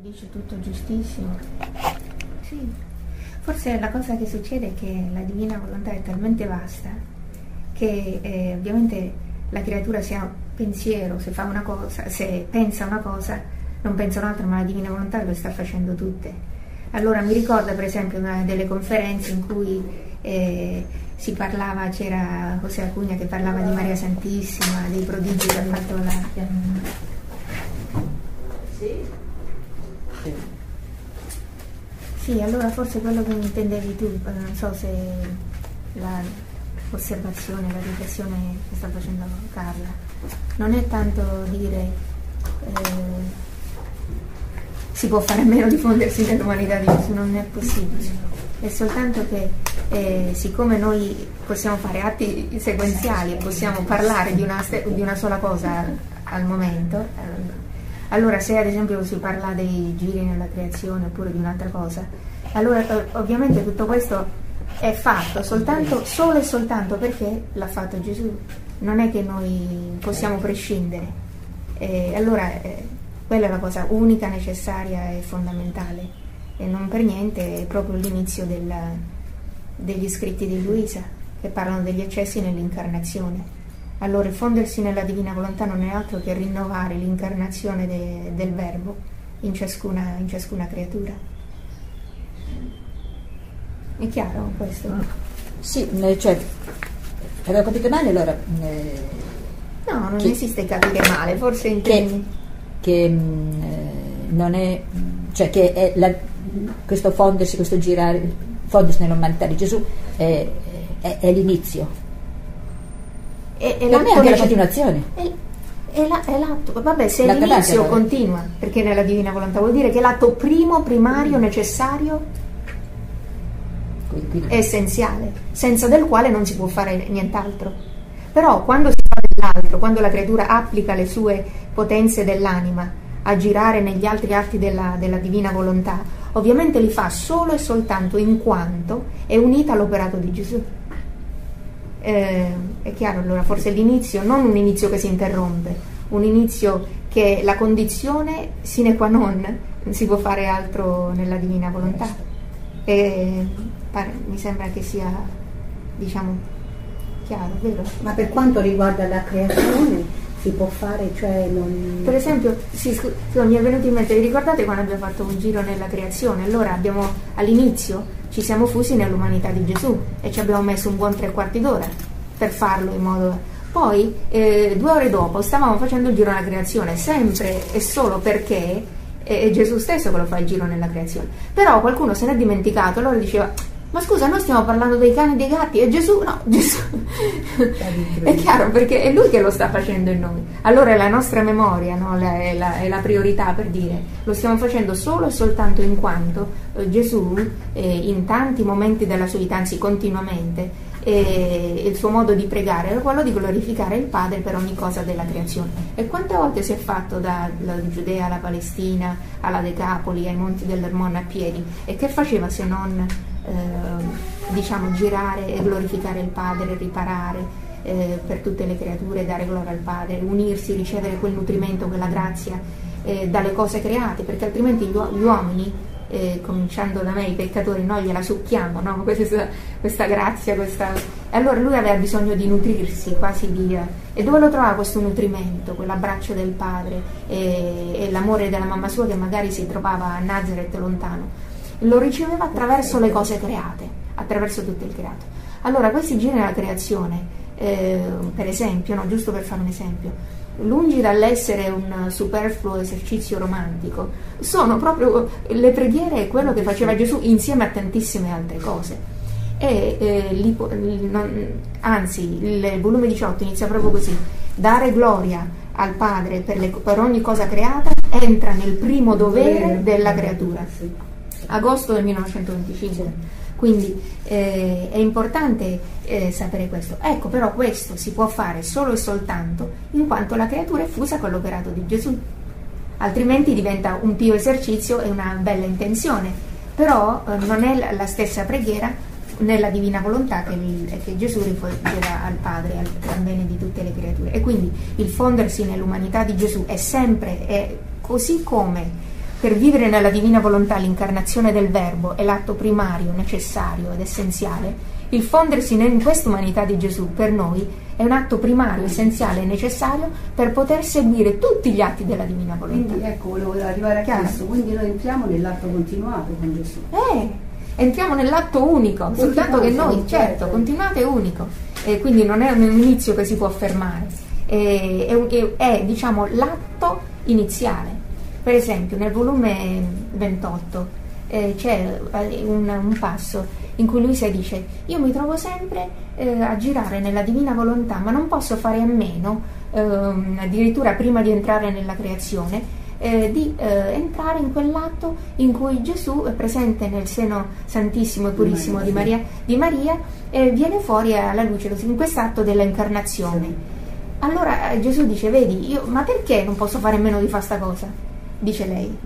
Dice tutto giustissimo. Sì, forse la cosa che succede è che la divina volontà è talmente vasta che eh, ovviamente la creatura se ha pensiero, se fa una cosa, se pensa una cosa, non pensa un'altra, ma la divina volontà lo sta facendo tutte. Allora mi ricorda per esempio una delle conferenze in cui eh, si parlava, c'era José Acugna che parlava di Maria Santissima, dei prodigi che ha fatto la... Sì, allora forse quello che intendevi tu, eh, non so se l'osservazione, la riflessione che sta facendo Carla, non è tanto dire eh, si può fare a meno di fondersi nell'umanità di Gesù, non è possibile, è soltanto che eh, siccome noi possiamo fare atti sequenziali e possiamo parlare di una, di una sola cosa al momento, eh, allora se ad esempio si parla dei giri nella creazione oppure di un'altra cosa, allora eh, ovviamente tutto questo è fatto soltanto, solo e soltanto perché l'ha fatto Gesù. Non è che noi possiamo prescindere. E allora eh, quella è la cosa unica, necessaria e fondamentale. E non per niente è proprio l'inizio della, degli scritti di Luisa, che parlano degli eccessi nell'incarnazione allora il fondersi nella divina volontà non è altro che rinnovare l'incarnazione de, del Verbo in ciascuna, in ciascuna, creatura. È chiaro questo? Sì, eh, cioè, avevo capito male allora... Eh, no, non che, esiste capire male, forse intendi... Che, che mm, eh, non è... cioè che è la, questo fondersi, questo girare, fondersi nell'umanità di Gesù è, è, è l'inizio e, e per me anche la continuazione. È, è, la, è l'atto, vabbè, se l'inizio continua, perché nella divina volontà vuol dire che l'atto primo, primario, necessario, quindi. è essenziale, senza del quale non si può fare nient'altro. Però quando si fa dell'altro, quando la creatura applica le sue potenze dell'anima a girare negli altri atti della, della divina volontà, ovviamente li fa solo e soltanto in quanto è unita all'operato di Gesù eh, è chiaro allora forse l'inizio, non un inizio che si interrompe, un inizio che è la condizione sine qua non, non si può fare altro nella divina volontà. E pare, mi sembra che sia, diciamo, chiaro, vero? Ma per quanto riguarda la creazione si può fare, cioè non... Per esempio, sì, scu- mi è venuto in mente, vi ricordate quando abbiamo fatto un giro nella creazione? Allora abbiamo all'inizio ci siamo fusi nell'umanità di Gesù e ci abbiamo messo un buon tre quarti d'ora per farlo in modo... Poi, eh, due ore dopo, stavamo facendo il giro nella creazione, sempre e solo perché è Gesù stesso che lo fa il giro nella creazione. Però qualcuno se n'è dimenticato, allora diceva ma scusa, noi stiamo parlando dei cani e dei gatti e Gesù no, Gesù è chiaro perché è lui che lo sta facendo in noi. Allora è la nostra memoria, no? è, la, è, la, priorità per dire, lo stiamo facendo solo e soltanto in quanto eh, Gesù eh, in tanti momenti della sua vita, anzi continuamente, eh, il suo modo di pregare era quello di glorificare il Padre per ogni cosa della creazione. E quante volte si è fatto dalla Giudea alla Palestina, alla Decapoli, ai monti dell'Ermone a piedi? E che faceva se non diciamo, girare e glorificare il Padre, riparare eh, per tutte le creature, dare gloria al Padre, unirsi, ricevere quel nutrimento, quella grazia eh, dalle cose create, perché altrimenti gli, gli uomini, eh, cominciando da me, i peccatori, noi gliela succhiamo, no? questa, questa, grazia, questa... E allora lui aveva bisogno di nutrirsi, quasi di... Eh, e dove lo trovava questo nutrimento, quell'abbraccio del padre e, e l'amore della mamma sua che magari si trovava a Nazareth lontano? Lo riceveva attraverso le cose create, attraverso tutto il creato. Allora questi giri nella creazione, eh, per esempio, no, giusto per fare un esempio, lungi dall'essere un superfluo esercizio romantico, sono proprio le preghiere e quello che faceva Gesù insieme a tantissime altre cose. E, eh, non, anzi, il volume 18 inizia proprio così: dare gloria al Padre per, le, per ogni cosa creata entra nel primo dovere della creatura agosto del 1925. Quindi eh, è importante eh, sapere questo. Ecco, però questo si può fare solo e soltanto in quanto la creatura è fusa con l'operato di Gesù. Altrimenti diventa un pio esercizio e una bella intenzione, però eh, non è la stessa preghiera nella divina volontà che, il, che Gesù rivolgeva al Padre, al, al, bene di tutte le creature. E quindi il fondersi nell'umanità di Gesù è sempre, è così come per vivere nella divina volontà l'incarnazione del Verbo è l'atto primario, necessario ed essenziale, il fondersi in questa umanità di Gesù per noi è un atto primario, essenziale e necessario per poter seguire tutti gli atti della divina volontà. Quindi ecco, volevo arrivare a Chiaro. questo, quindi noi entriamo nell'atto continuato con Gesù. Eh, entriamo nell'atto unico, soltanto che noi, Continuato, certo, certo. continuate unico, e quindi non è un inizio che si può fermare, è, è un- è- è, diciamo l'atto iniziale. Per esempio nel volume 28 eh, c'è eh, un, un passo in cui Luisa dice io mi trovo sempre eh, a girare nella divina volontà ma non posso fare a meno ehm, addirittura prima di entrare nella creazione eh, di eh, entrare in quell'atto in cui Gesù è presente nel seno santissimo e purissimo di Maria, di Maria e viene fuori alla luce in quest'atto dell'incarnazione. Allora eh, Gesù dice, vedi, io, ma perché non posso fare a meno di fare sta cosa? Dice lei.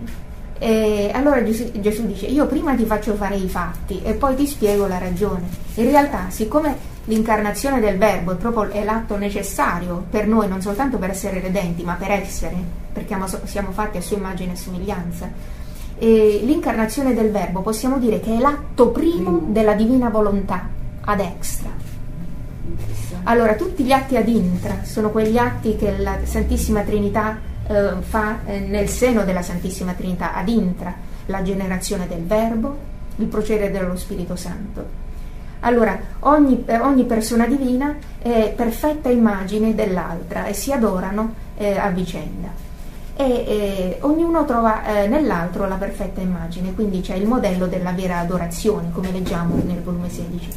E allora Gesù, Gesù dice, io prima ti faccio fare i fatti e poi ti spiego la ragione. In realtà, siccome l'incarnazione del Verbo è proprio è l'atto necessario per noi, non soltanto per essere redenti, ma per essere, perché siamo- fatti a sua immagine e somiglianza, e l'incarnazione del Verbo possiamo dire che è l'atto primo della divina volontà, ad extra. Allora, tutti gli atti ad intra sono quegli atti che la Santissima Trinità eh, fa eh, nel seno della Santissima Trinità, ad intra, la generazione del Verbo, il procedere dello Spirito Santo. Allora, ogni, eh, ogni persona divina è perfetta immagine dell'altra e si adorano eh, a vicenda. E eh, ognuno trova eh, nell'altro la perfetta immagine, quindi c'è il modello della vera adorazione, come leggiamo nel volume 16.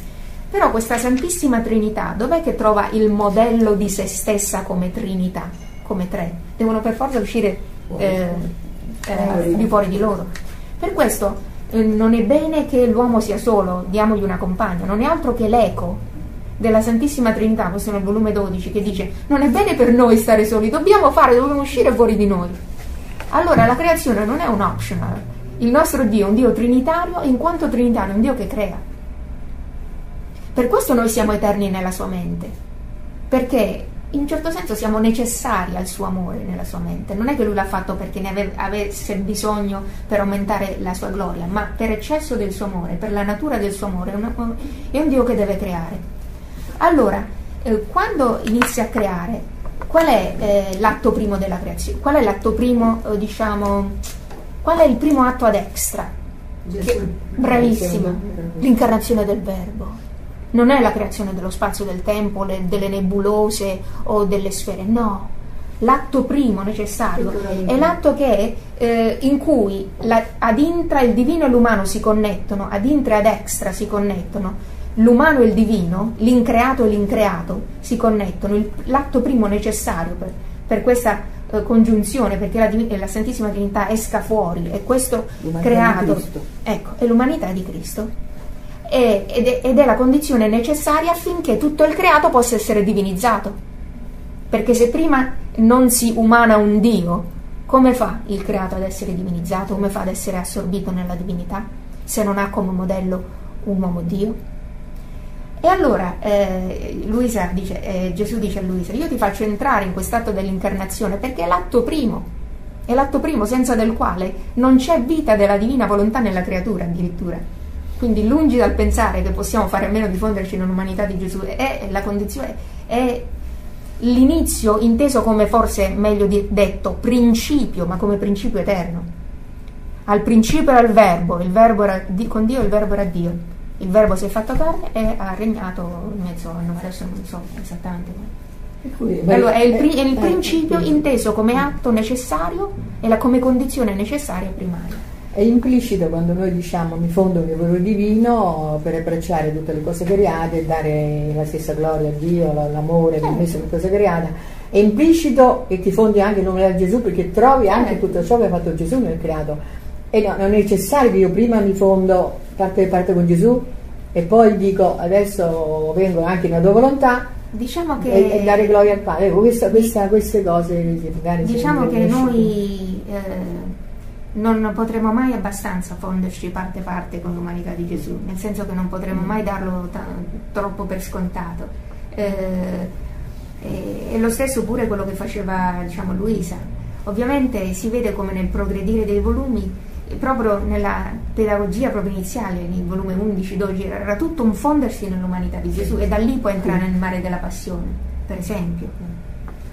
Però questa Santissima Trinità, dov'è che trova il modello di se stessa come Trinità, come tre? Devono per forza uscire eh, eh, di fuori di loro. Per questo eh, non è bene che l'uomo sia solo, diamogli una compagna, non è altro che l'eco della Santissima Trinità, questo è nel volume 12, che dice non è bene per noi stare soli, dobbiamo fare, dobbiamo uscire fuori di noi. Allora la creazione non è un optional, il nostro Dio è un Dio trinitario e in quanto trinitario è un Dio che crea. Per questo noi siamo eterni nella sua mente, perché in un certo senso siamo necessari al suo amore nella sua mente. Non è che lui l'ha fatto perché ne ave- avesse bisogno per aumentare la sua gloria, ma per eccesso del suo amore, per la natura del suo amore. È un, è un Dio che deve creare. Allora, eh, quando inizia a creare, qual è eh, l'atto primo della creazione? Qual è l'atto primo, eh, diciamo, qual è il primo atto ad extra? Che- bravissima, l'incarnazione del Verbo. Non è la creazione dello spazio del tempo, le- delle nebulose o delle sfere, no. L'atto primo necessario è l'atto che, eh, in cui la- ad intra il divino e l'umano si connettono, ad intra e ad extra si connettono, l'umano e il divino, l'increato e l'increato si connettono. Il- l'atto primo necessario per, per questa eh, congiunzione, perché la, divi- la Santissima Trinità esca fuori e questo L'umanità creato ecco, è l'umanità di Cristo. E- ed, è, ed è la condizione necessaria affinché tutto il creato possa essere divinizzato. Perché se prima non si umana un Dio, come fa il creato ad essere divinizzato? Come fa ad essere assorbito nella divinità? Se non ha come modello un uomo Dio? E allora eh, Luisa dice, eh, Gesù dice a Luisa, io ti faccio entrare in quest'atto dell'incarnazione perché è l'atto primo, è l'atto primo senza del quale non c'è vita della divina volontà nella creatura addirittura. Quindi lungi dal pensare che possiamo fare a meno di fonderci nell'umanità di Gesù, è la condizione, è l'inizio inteso come forse meglio detto principio, ma come principio eterno. Al principio era il verbo, il verbo era di- con Dio, il verbo era Dio. Il verbo si è fatto carne e ha regnato in mezzo a noi, adesso non so esattamente. Allora, è il, pri- è il principio inteso come atto necessario e la- come condizione necessaria primaria. È implicito quando noi diciamo mi fondo nel valore divino per abbracciare tutte le cose create e dare la stessa gloria a Dio, la- l'amore che ha messo nelle cose create. È implicito che ti fondi anche in nome di Gesù perché trovi anche Certo. tutto ciò che ha fatto Gesù nel creato. E no, non è necessario che io prima mi fondo parte per parte con Gesù e poi dico adesso vengo anche nella tua volontà Diciamo che, e, e dare gloria al Padre. Ecco, questa- questa- queste cose magari diciamo che noi eh, non potremo mai abbastanza fonderci parte parte con l'umanità di Gesù, nel senso che non potremo mai darlo ta- troppo per scontato. Eh, e, e lo stesso pure quello che faceva diciamo, Luisa. Ovviamente si vede come nel progredire dei volumi, proprio nella pedagogia proprio iniziale, nel volume 11-12, era tutto un fondersi nell'umanità di Gesù e da lì può entrare nel mare della passione, per esempio.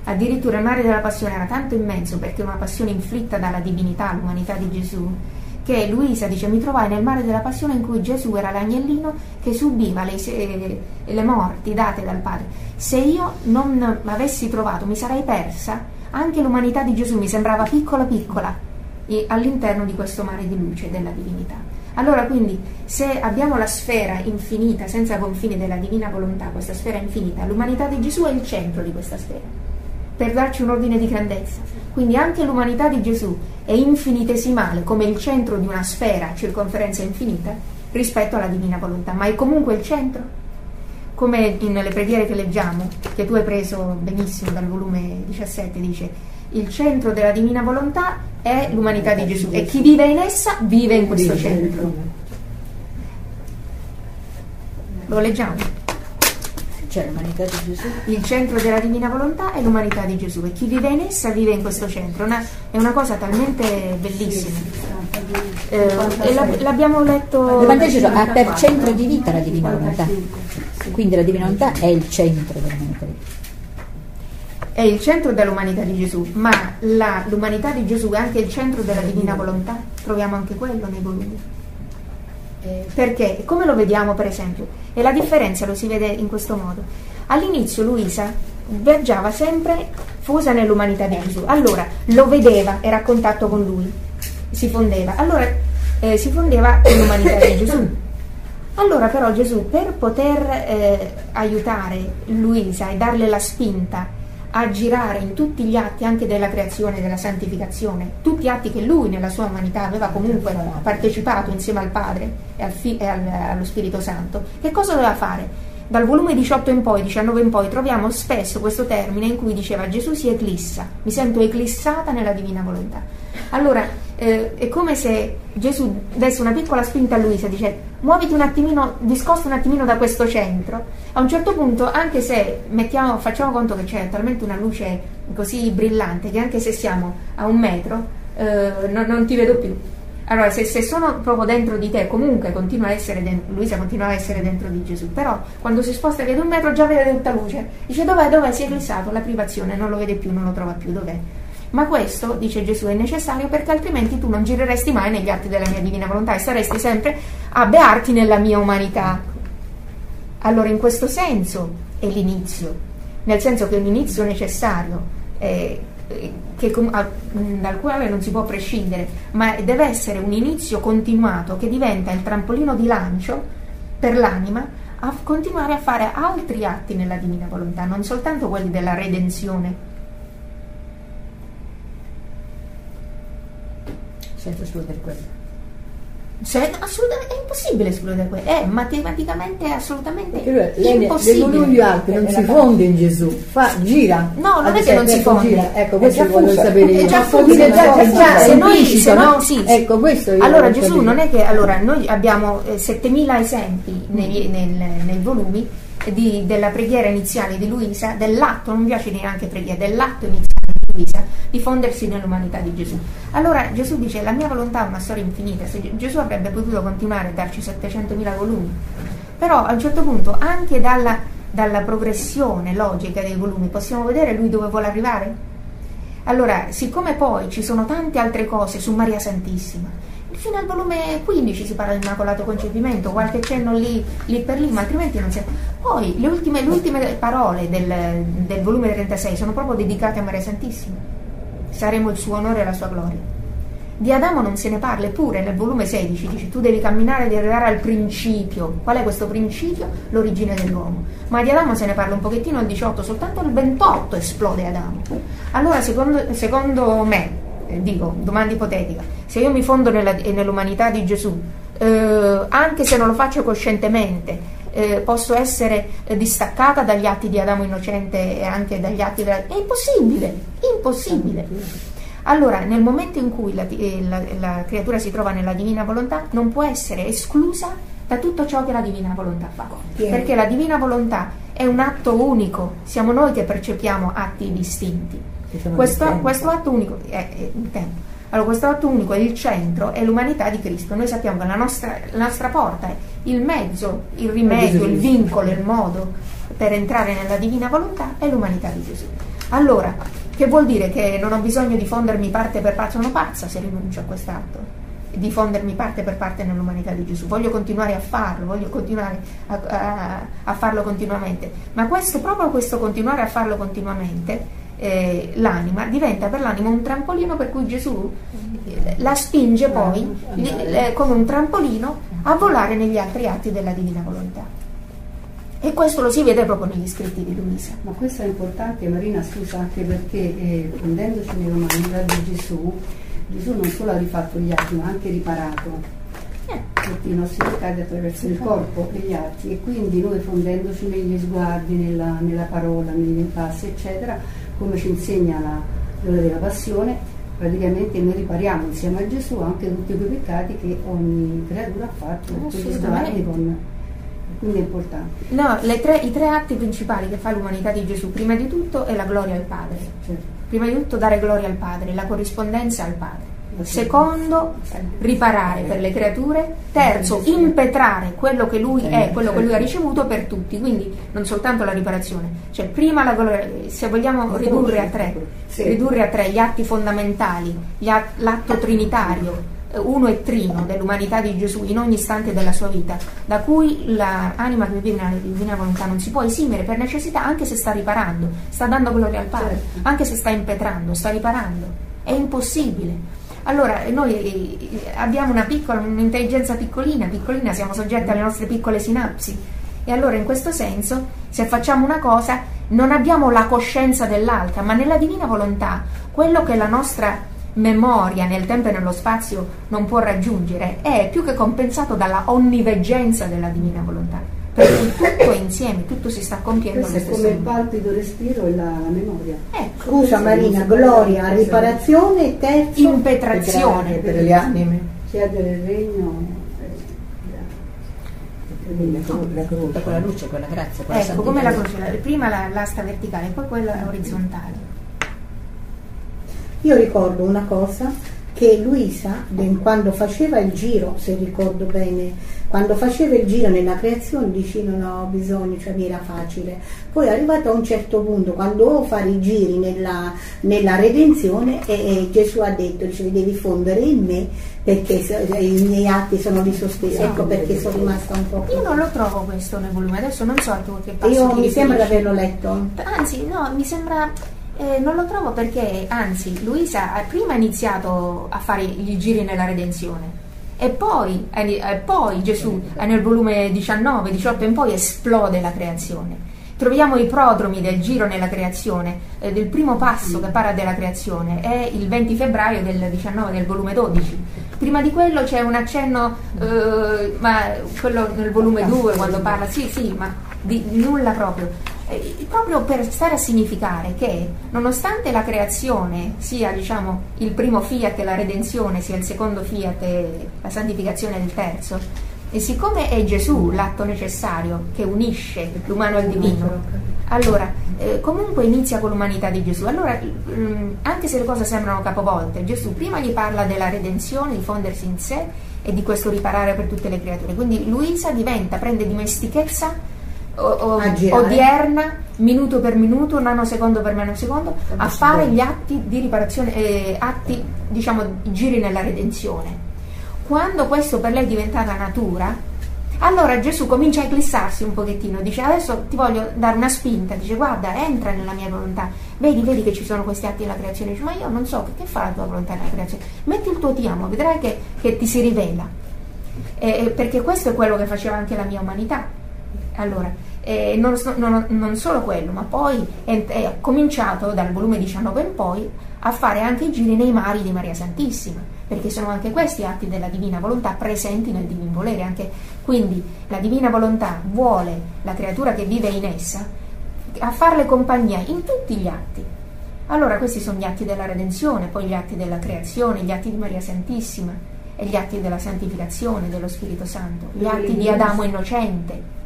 Addirittura il mare della passione era tanto immenso perché una passione inflitta dalla divinità, l'umanità di Gesù, che Luisa dice mi trovai nel mare della passione in cui Gesù era l'agnellino che subiva le, le morti date dal Padre. Se io non avessi trovato, mi sarei persa, anche l'umanità di Gesù mi sembrava piccola piccola all'interno di questo mare di luce della divinità. Allora quindi se abbiamo la sfera infinita, senza confini della divina volontà, questa sfera infinita, l'umanità di Gesù è il centro di questa sfera per darci un ordine di grandezza. Quindi anche l'umanità di Gesù è infinitesimale come il centro di una sfera a circonferenza infinita rispetto alla divina volontà, ma è comunque il centro. Come nelle preghiere che leggiamo, che tu hai preso benissimo dal volume 17, dice il centro della divina volontà è l'umanità di Gesù e chi vive in essa vive in questo centro. Lo leggiamo cioè l'umanità di Gesù. Il centro della divina volontà è l'umanità di Gesù e chi vive in essa vive in questo centro. Una, è una cosa talmente bellissima. Eh, e l'abbiamo letto. Di Gesù ha per centro di vita la divina volontà. Quindi la divina volontà è il centro dell'umanità di Gesù. È il centro dell'umanità di Gesù, ma la, l'umanità di Gesù è anche il centro della divina volontà. Troviamo anche quello nei volumi. Perché? Come lo vediamo per esempio? E la differenza lo si vede in questo modo. All'inizio Luisa viaggiava sempre fusa nell'umanità di Gesù. Allora lo vedeva, era a contatto con lui, si fondeva. Allora eh, si fondeva nell'umanità di Gesù. Allora però Gesù per poter eh, aiutare Luisa e darle la spinta a girare in tutti gli atti anche della creazione e della santificazione, tutti atti che lui nella sua umanità aveva comunque partecipato insieme al Padre e, al fi- e al, allo Spirito Santo, che cosa doveva fare? Dal volume 18 in poi, 19 in poi, troviamo spesso questo termine in cui diceva Gesù si eclissa, mi sento eclissata nella divina volontà. Allora, eh, è come se Gesù desse una piccola spinta a Luisa, dice muoviti un attimino, discosta un attimino da questo centro. A un certo punto, anche se mettiamo, facciamo conto che c'è talmente una luce così brillante che anche se siamo a un metro eh, non, non ti vedo più. Allora, se, se, sono proprio dentro di te, comunque continua a essere dentro, Luisa continua a essere dentro di Gesù, però quando si sposta via di un metro già vede tutta luce. Dice dov'è, dov'è, si è eclissato, la privazione, non lo vede più, non lo trova più, dov'è? Ma questo, dice Gesù, è necessario perché altrimenti tu non gireresti mai negli atti della mia divina volontà e saresti sempre a bearti nella mia umanità. Allora in questo senso è l'inizio, nel senso che è un inizio necessario, eh, che, a, dal quale non si può prescindere, ma deve essere un inizio continuato che diventa il trampolino di lancio per l'anima a continuare a fare altri atti nella divina volontà, non soltanto quelli della redenzione senza escludere quello. Cioè, assolutamente è impossibile escludere quello, è matematicamente assolutamente lei impossibile. Lui, altri non si fonde in Gesù, fa, gira. No, non è che non si fonde. Gira. Ecco, questo voglio sapere io. È già già, se noi, se no, sì, ecco, questo io allora Gesù capire. non è che, allora noi abbiamo eh, 7000 esempi nei, nel, nei volumi di, della preghiera iniziale di Luisa, dell'atto, non mi piace neanche preghiera, dell'atto iniziale Luisa, di fondersi nell'umanità di Gesù. Allora Gesù dice la mia volontà è una storia infinita, se Gesù avrebbe potuto continuare a darci 700.000 volumi, però a un certo punto anche dalla, dalla progressione logica dei volumi possiamo vedere lui dove vuole arrivare? Allora, siccome poi ci sono tante altre cose su Maria Santissima, fino al volume 15 si parla di immacolato concepimento, qualche cenno lì, lì per lì, ma altrimenti non si... Poi le ultime, le ultime parole del, del, volume 36 sono proprio dedicate a Maria Santissima. Saremo il suo onore e la sua gloria. Di Adamo non se ne parla, eppure nel volume 16 dice tu devi camminare ed arrivare al principio. Qual è questo principio? L'origine dell'uomo. Ma di Adamo se ne parla un pochettino al 18, soltanto al 28 esplode Adamo. Allora, secondo, secondo me, dico, domanda ipotetica, se io mi fondo nella, nell'umanità di Gesù, eh, anche se non lo faccio coscientemente, eh, posso essere eh, distaccata dagli atti di Adamo innocente e anche dagli atti della... È impossibile, impossibile. Allora, nel momento in cui la, eh, la, la creatura si trova nella divina volontà, non può essere esclusa da tutto ciò che la divina volontà fa. Perché la divina volontà è un atto unico, siamo noi che percepiamo atti distinti. Questo, questo atto unico il tempo. Allora, questo atto unico è il centro, è l'umanità di Cristo. Noi sappiamo che la nostra, la nostra porta è il mezzo, il rimedio, il vincolo, il modo per entrare nella divina volontà è l'umanità di Gesù. Allora, che vuol dire che non ho bisogno di fondermi parte per parte? Sono pazza se rinuncio a quest'atto di fondermi parte per parte nell'umanità di Gesù. Voglio continuare a farlo, voglio continuare a, a- a farlo continuamente. Ma questo, proprio questo continuare a farlo continuamente, eh, l'anima diventa per l'anima un trampolino per cui Gesù eh, la spinge poi eh, come un trampolino a volare negli altri atti della divina volontà. E questo lo si vede proprio negli scritti di Luisa. Ma questo è importante, Marina, scusa, anche perché eh, fondendoci nell'umanità di Gesù, Gesù non solo ha rifatto gli atti, ma ha anche riparato tutti i nostri peccati attraverso il corpo e gli atti e quindi noi fondendoci negli sguardi, nella, nella parola, negli impassi, eccetera, come ci insegna la l'ora della passione, praticamente noi ripariamo insieme a Gesù anche tutti quei peccati che ogni creatura ha fatto, con... Quindi è importante. No, le tre- i tre atti principali che fa l'umanità di Gesù, prima di tutto è la gloria al Padre. Certo. Prima di tutto dare gloria al Padre, la corrispondenza al Padre. Secondo, riparare per le creature. Terzo, impetrare quello che lui è, quello che lui ha ricevuto per tutti. Quindi non soltanto la riparazione. Cioè, prima la se vogliamo ridurre a tre, ridurre a tre gli atti fondamentali, gli at- l'atto trinitario, eh, uno e trino dell'umanità di Gesù in ogni istante della sua vita, da cui l'anima che vive nella divina volontà non si può esimere per necessità anche se sta riparando, sta dando gloria al Padre, Certo. anche se sta impetrando, sta riparando. È impossibile. Allora, noi abbiamo un'intelligenza piccolina, piccolina, siamo soggetti alle nostre piccole sinapsi. E allora in questo senso, se facciamo una cosa, non abbiamo la coscienza dell'altra, ma nella divina volontà, quello che la nostra memoria nel tempo e nello spazio non può raggiungere è più che compensato dalla onniveggenza della divina volontà. Perché tutto è insieme, tutto si sta compiendo Questo è come il palpito respiro e la, la memoria. Ecco, Scusa Marina, gloria, riparazione, terzo. impetrazione. per le anime. Chiedere il regno. eh, La la croce. quella luce, quella grazia, quella Ecco, come la croce, la- prima la- l'asta verticale, poi quella orizzontale. Io ricordo una cosa che Luisa, quando faceva il giro, se ricordo bene, quando faceva il giro nella creazione dice non ho bisogno, cioè mi era facile. Poi è arrivato a un certo punto, quando dovevo fare i giri nella, nella redenzione, e, e Gesù ha detto, dice, devi fondere in me perché i miei atti sono lì sospesi. Ecco perché sono rimasta un po'... Io non lo trovo questo nel volume, adesso non so a tu che passo Io mi sembra di averlo letto. Anzi, no, mi sembra. eh, non lo trovo perché, anzi, Luisa ha prima iniziato a fare i giri nella redenzione. E poi, e poi Gesù nel volume 19, 18 in poi esplode la creazione. Troviamo i prodromi del giro nella creazione, eh, del primo passo che parla della creazione, è il 20 febbraio del 19 del volume 12. Prima di quello c'è un accenno, eh, ma quello nel volume 2 quando parla, sì, sì, ma di nulla proprio. Eh, proprio per stare a significare che nonostante la creazione sia diciamo il primo fiat e la redenzione sia il secondo fiat e la santificazione del terzo e siccome è Gesù l'atto necessario che unisce l'umano al divino allora eh, comunque inizia con l'umanità di Gesù. Allora mm, anche se le cose sembrano capovolte Gesù prima gli parla della redenzione di fondersi in sé e di questo riparare per tutte le creature. Quindi Luisa diventa prende dimestichezza o- odierna, minuto per minuto, nanosecondo per nanosecondo, a fare gli atti di riparazione, eh, atti, diciamo, giri nella redenzione. Quando questo per lei è diventata natura, allora Gesù comincia a eclissarsi un pochettino, dice adesso ti voglio dare una spinta, dice guarda entra nella mia volontà, vedi, vedi che ci sono questi atti della creazione, dice ma io non so che, che fa la tua volontà nella creazione, metti il tuo ti amo, vedrai che, che ti si rivela, Eh, perché questo è quello che faceva anche la mia umanità. Allora, eh, non, non- non solo quello, ma poi è, è cominciato dal volume 19 in poi a fare anche i giri nei mari di Maria Santissima, perché sono anche questi atti della divina volontà presenti nel divin volere. Anche, quindi la divina volontà vuole la creatura che vive in essa a farle compagnia in tutti gli atti. Allora questi sono gli atti della redenzione, poi gli atti della creazione, gli atti di Maria Santissima e gli atti della santificazione dello Spirito Santo, gli atti di Adamo innocente.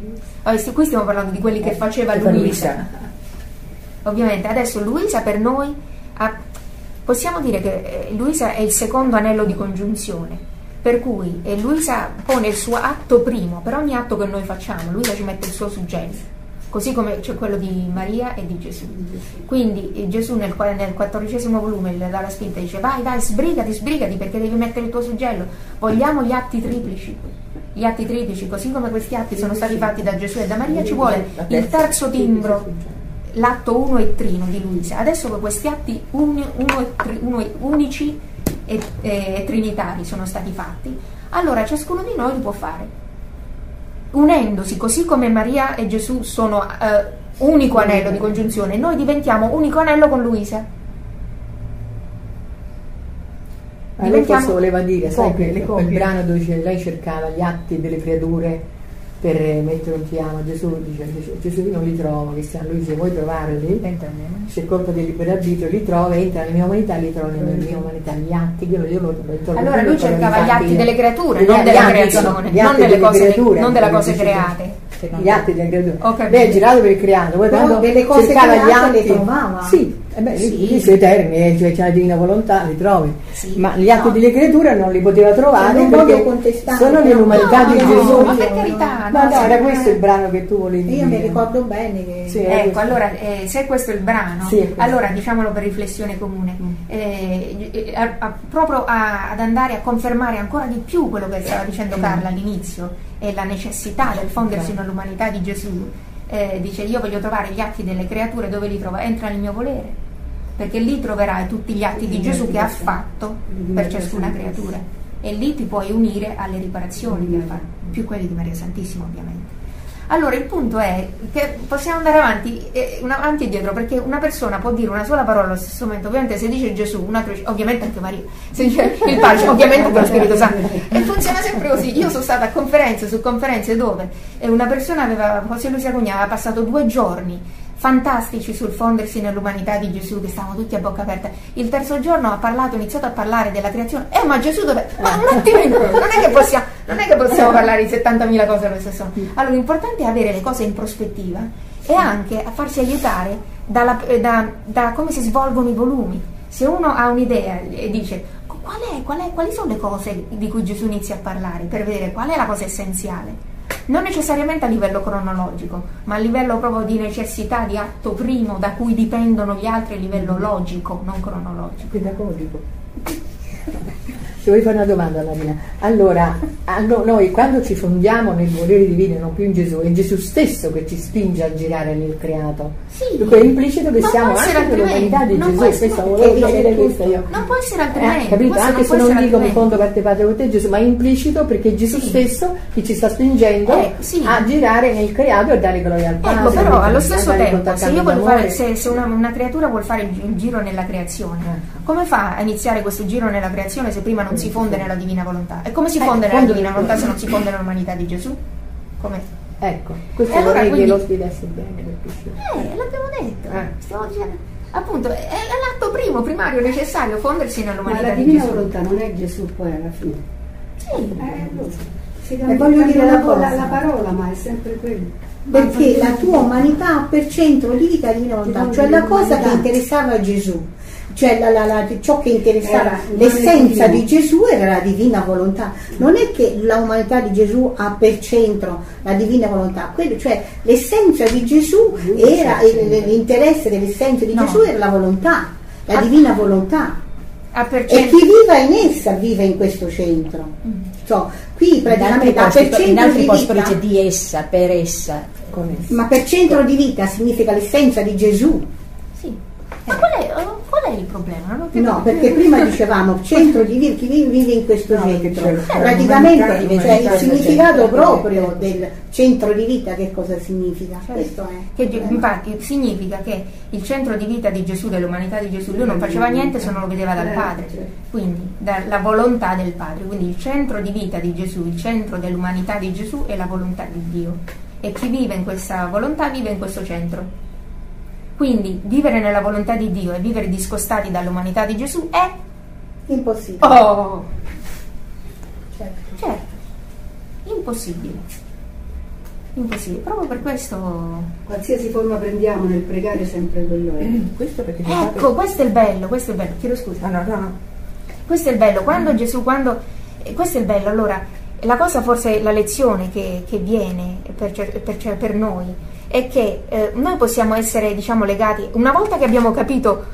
Luisa. Vabbè, qui stiamo parlando di quelli che faceva Che fa Luisa. Luisa. Ovviamente adesso Luisa per noi ha, possiamo dire che eh, Luisa è il secondo anello di congiunzione, per cui eh, Luisa pone il suo atto primo, per ogni atto che noi facciamo, Luisa ci mette il suo suggello così come c'è quello di Maria e di Gesù. Quindi eh, Gesù nel, nel quattordicesimo volume le dà la spinta e dice vai, vai, sbrigati, sbrigati perché devi mettere il tuo suggello. Vogliamo gli atti triplici. Gli atti triplici, così come questi atti sono stati fatti da Gesù e da Maria, ci vuole il terzo timbro, l'atto 1 e trino di Luisa. Adesso questi atti uni, uno e tri, uno unici e, e trinitari sono stati fatti, allora ciascuno di noi li può fare unendosi, così come Maria e Gesù sono eh, unico anello di congiunzione, noi diventiamo unico anello con Luisa. Ma lei cosa voleva dire? Sai, quel, quel brano dove lei cercava gli atti delle creature per mettere un chiamo a Gesù, dice Gesù io non li trovo, Cristiano lui se vuoi trovarli, se colpa del libero arbitrio li trova, entra nella mia umanità, li trova nella mia umanità, gli atti, io, io lo, lo Allora lui cercava gli atti delle creature, non della creazione, non delle cose, non delle cose create gli atti delle creature. Lei è girato per il creato, poi quando delle cose cercava gli atti le trovava. Sì, eh beh, sì. lì, lì sei eterni, eh, cioè c'è la divina volontà, li trovi. Sì. Ma gli atti no. delle creature non li poteva trovare non perché sono nell'umanità no, di no, Gesù. Ma per carità, no, no, era questo il brano che tu volevi dire. Io mi ricordo bene che... Sì, ecco, allora, eh, se questo è il brano, sì, allora diciamolo per riflessione comune, mm. eh, eh, a, a, proprio a, ad andare a confermare ancora di più quello che stava dicendo mm. Carla all'inizio, e la necessità del fondersi nell'umanità di Gesù, eh, dice io voglio trovare gli atti delle creature dove li trova? Entra nel mio volere, perché lì troverai tutti gli atti di Gesù che ha fatto per ciascuna creatura. E lì ti puoi unire alle riparazioni che fa, più quelli di Maria Santissima ovviamente. Allora il punto è che possiamo andare avanti, eh, avanti, e dietro perché una persona può dire una sola parola allo stesso momento, ovviamente se dice Gesù, un altro dice, ovviamente anche Maria, se dice il Padre, ovviamente anche lo Spirito Santo. E funziona sempre così. Io sono stata a conferenze su conferenze dove una persona aveva, José Luis Acugna, aveva passato due giorni fantastici sul fondersi nell'umanità di Gesù, che stavano tutti a bocca aperta. Il terzo giorno ha parlato, ha iniziato a parlare della creazione. Eh, ma Gesù dove? Ma un attimino, non è che possiamo, non è che possiamo parlare di 70.000 cose allo stesso tempo. Allora, l'importante è avere le cose in prospettiva e anche a farsi aiutare dalla, da, da come si svolgono i volumi. Se uno ha un'idea e dice qual è, qual è, quali sono le cose di cui Gesù inizia a parlare per vedere qual è la cosa essenziale non necessariamente a livello cronologico, ma a livello proprio di necessità di atto primo da cui dipendono gli altri a livello logico, non cronologico. Pedagogico. Ti vuoi fare una domanda Marina? Allora, noi quando ci fondiamo nel volere divino, non più in Gesù, è Gesù stesso che ci spinge a girare nel creato. Sì. Dunque è implicito che siamo anche nell'umanità di non Gesù, questo volevo capire questo io. Non può essere altrimenti. Eh, capito? Anche se non dico mi fondo parte padre con te Gesù, ma è implicito perché Gesù sì. stesso che ci sta spingendo eh, sì. a girare nel creato e dare gloria al Padre. Ecco, però allo stesso tempo, se, fare, se, se una, una, creatura vuole fare il giro nella creazione, eh. come fa a iniziare questo giro nella creazione se prima non si fonde nella divina volontà? E come si fonde nella divina volontà se non si fonde nell'umanità di Gesù? Come? Ecco, questo allora, vorrei quindi, che lo spiegasse bene. Eh, l'abbiamo detto, eh. stiamo dicendo. Appunto, è, l'atto primo, primario, necessario, fondersi nell'umanità Ma la divina volontà non è Gesù poi alla fine. Sì. Eh, sì, e voglio dire la, la, la, parola, ma è sempre quello. Perché la tua umanità ha per centro di vita divina volontà, cioè la cosa che interessava a Gesù cioè la, la, la, ciò che interessava l'essenza di Gesù era la divina volontà. Non è che l'umanità di Gesù ha per centro la divina volontà, quello, cioè l'essenza di Gesù era l'interesse dell'essenza di no. Gesù era la volontà, la divina volontà. E chi viva in essa vive in questo centro. Mm. So, qui praticamente in altri posti, in altri posti dice di essa, per essa. Ma per centro di vita significa l'essenza di Gesù. Ma qual è, qual è il problema? no, perché prima dicevamo centro di vita, chi vive in questo no, centro. Praticamente cioè, il significato proprio del centro di vita che cosa significa? Cioè, Questo è. Che, infatti significa che il centro di vita di Gesù, dell'umanità di Gesù, lui non faceva niente se non lo vedeva dal Padre, quindi dalla volontà del Padre. Quindi il centro di vita di Gesù, il centro dell'umanità di Gesù è la volontà di Dio. E chi vive in questa volontà vive in questo centro. Quindi vivere nella volontà di Dio e vivere discostati dall'umanità di Gesù è impossibile. Oh! Certo. certo. Impossibile. impossibile. Proprio per questo. Qualsiasi forma prendiamo nel pregare, sempre quello è. Questo perché Ecco, questo è il bello, questo è il bello. Chiedo scusa. No, no, no. Questo è il bello, quando Gesù, quando. eh, Questo è il bello, allora, la cosa forse, la lezione che, che viene per, per cer- per noi è che eh, noi possiamo essere, diciamo, legati, una volta che abbiamo capito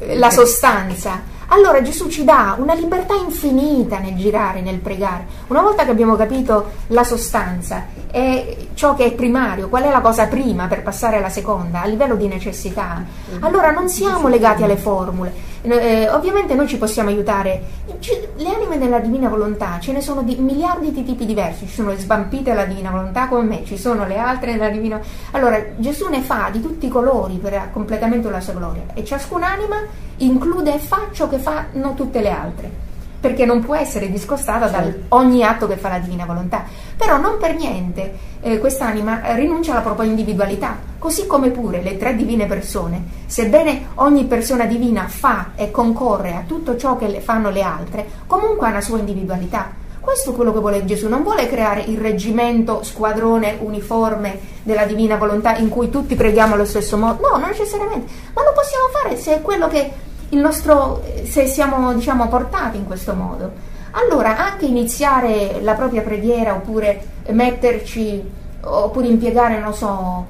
eh, la sostanza, allora Gesù ci dà una libertà infinita nel girare, nel pregare. Una volta che abbiamo capito la sostanza e ciò che è primario, qual è la cosa prima per passare alla seconda, a livello di necessità, allora non siamo legati alle formule. Eh, ovviamente noi ci possiamo aiutare. Ci- le anime nella divina volontà ce ne sono di miliardi di tipi diversi, ci sono le svampite della divina volontà come me, ci sono le altre nella divina. Allora Gesù ne fa di tutti i colori per completamento della sua gloria e ciascun'anima include e fa ciò che fanno tutte le altre perché non può essere discostata da ogni atto che fa la divina volontà. Però non per niente eh, quest'anima rinuncia alla propria individualità, così come pure le tre divine persone, sebbene ogni persona divina fa e concorre a tutto ciò che le fanno le altre, comunque ha una sua individualità. Questo è quello che vuole Gesù, non vuole creare il reggimento squadrone uniforme della divina volontà in cui tutti preghiamo allo stesso modo, no, non necessariamente, ma lo possiamo fare se è quello che il nostro, se siamo diciamo portati in questo modo. Allora anche iniziare la propria preghiera oppure metterci oppure impiegare, non so,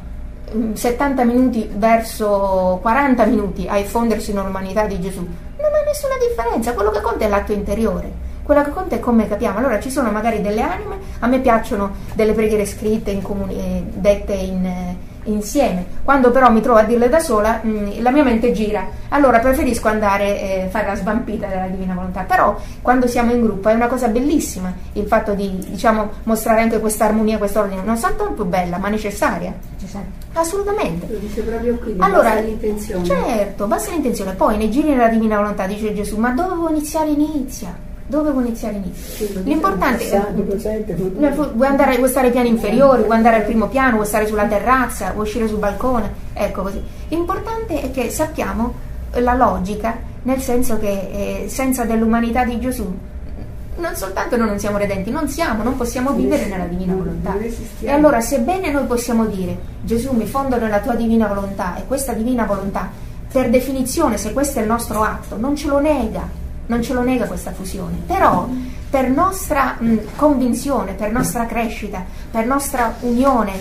mm, 70 minuti verso 40 minuti a effondersi nell'umanità di Gesù, non ha nessuna differenza, quello che conta è l'atto interiore. Quello che conta è come capiamo. Allora ci sono magari delle anime, a me piacciono delle preghiere scritte, in comuni- eh, dette in, eh, insieme. Quando però mi trovo a dirle da sola, mh, la mia mente gira. Allora preferisco andare a fare la svampita della divina volontà. Però quando siamo in gruppo è una cosa bellissima il fatto di diciamo, mostrare anche questa armonia, questa ordine, non soltanto bella, ma necessaria. Assolutamente. Lo dice proprio qui, Allora, basta l'intenzione. certo, basta l'intenzione. Poi nei giri della divina volontà dice Gesù, ma dove vuoi iniziare inizia. Dove vuoi iniziare? Dice L'importante è. Vuoi andare, vuoi stare ai piani inferiori, vuoi andare al primo piano, vuoi stare sulla terrazza, vuoi uscire sul balcone, ecco così. L'importante è che sappiamo la logica, nel senso che eh, senza dell'umanità di Gesù non soltanto noi non siamo redenti, non siamo, non possiamo vivere nella divina volontà. E allora, sebbene noi possiamo dire Gesù mi fondo nella tua divina volontà e questa divina volontà, per definizione, se questo è il nostro atto, non ce lo nega, non ce lo nega questa fusione, però per nostra mh, convinzione, per nostra crescita, per nostra unione,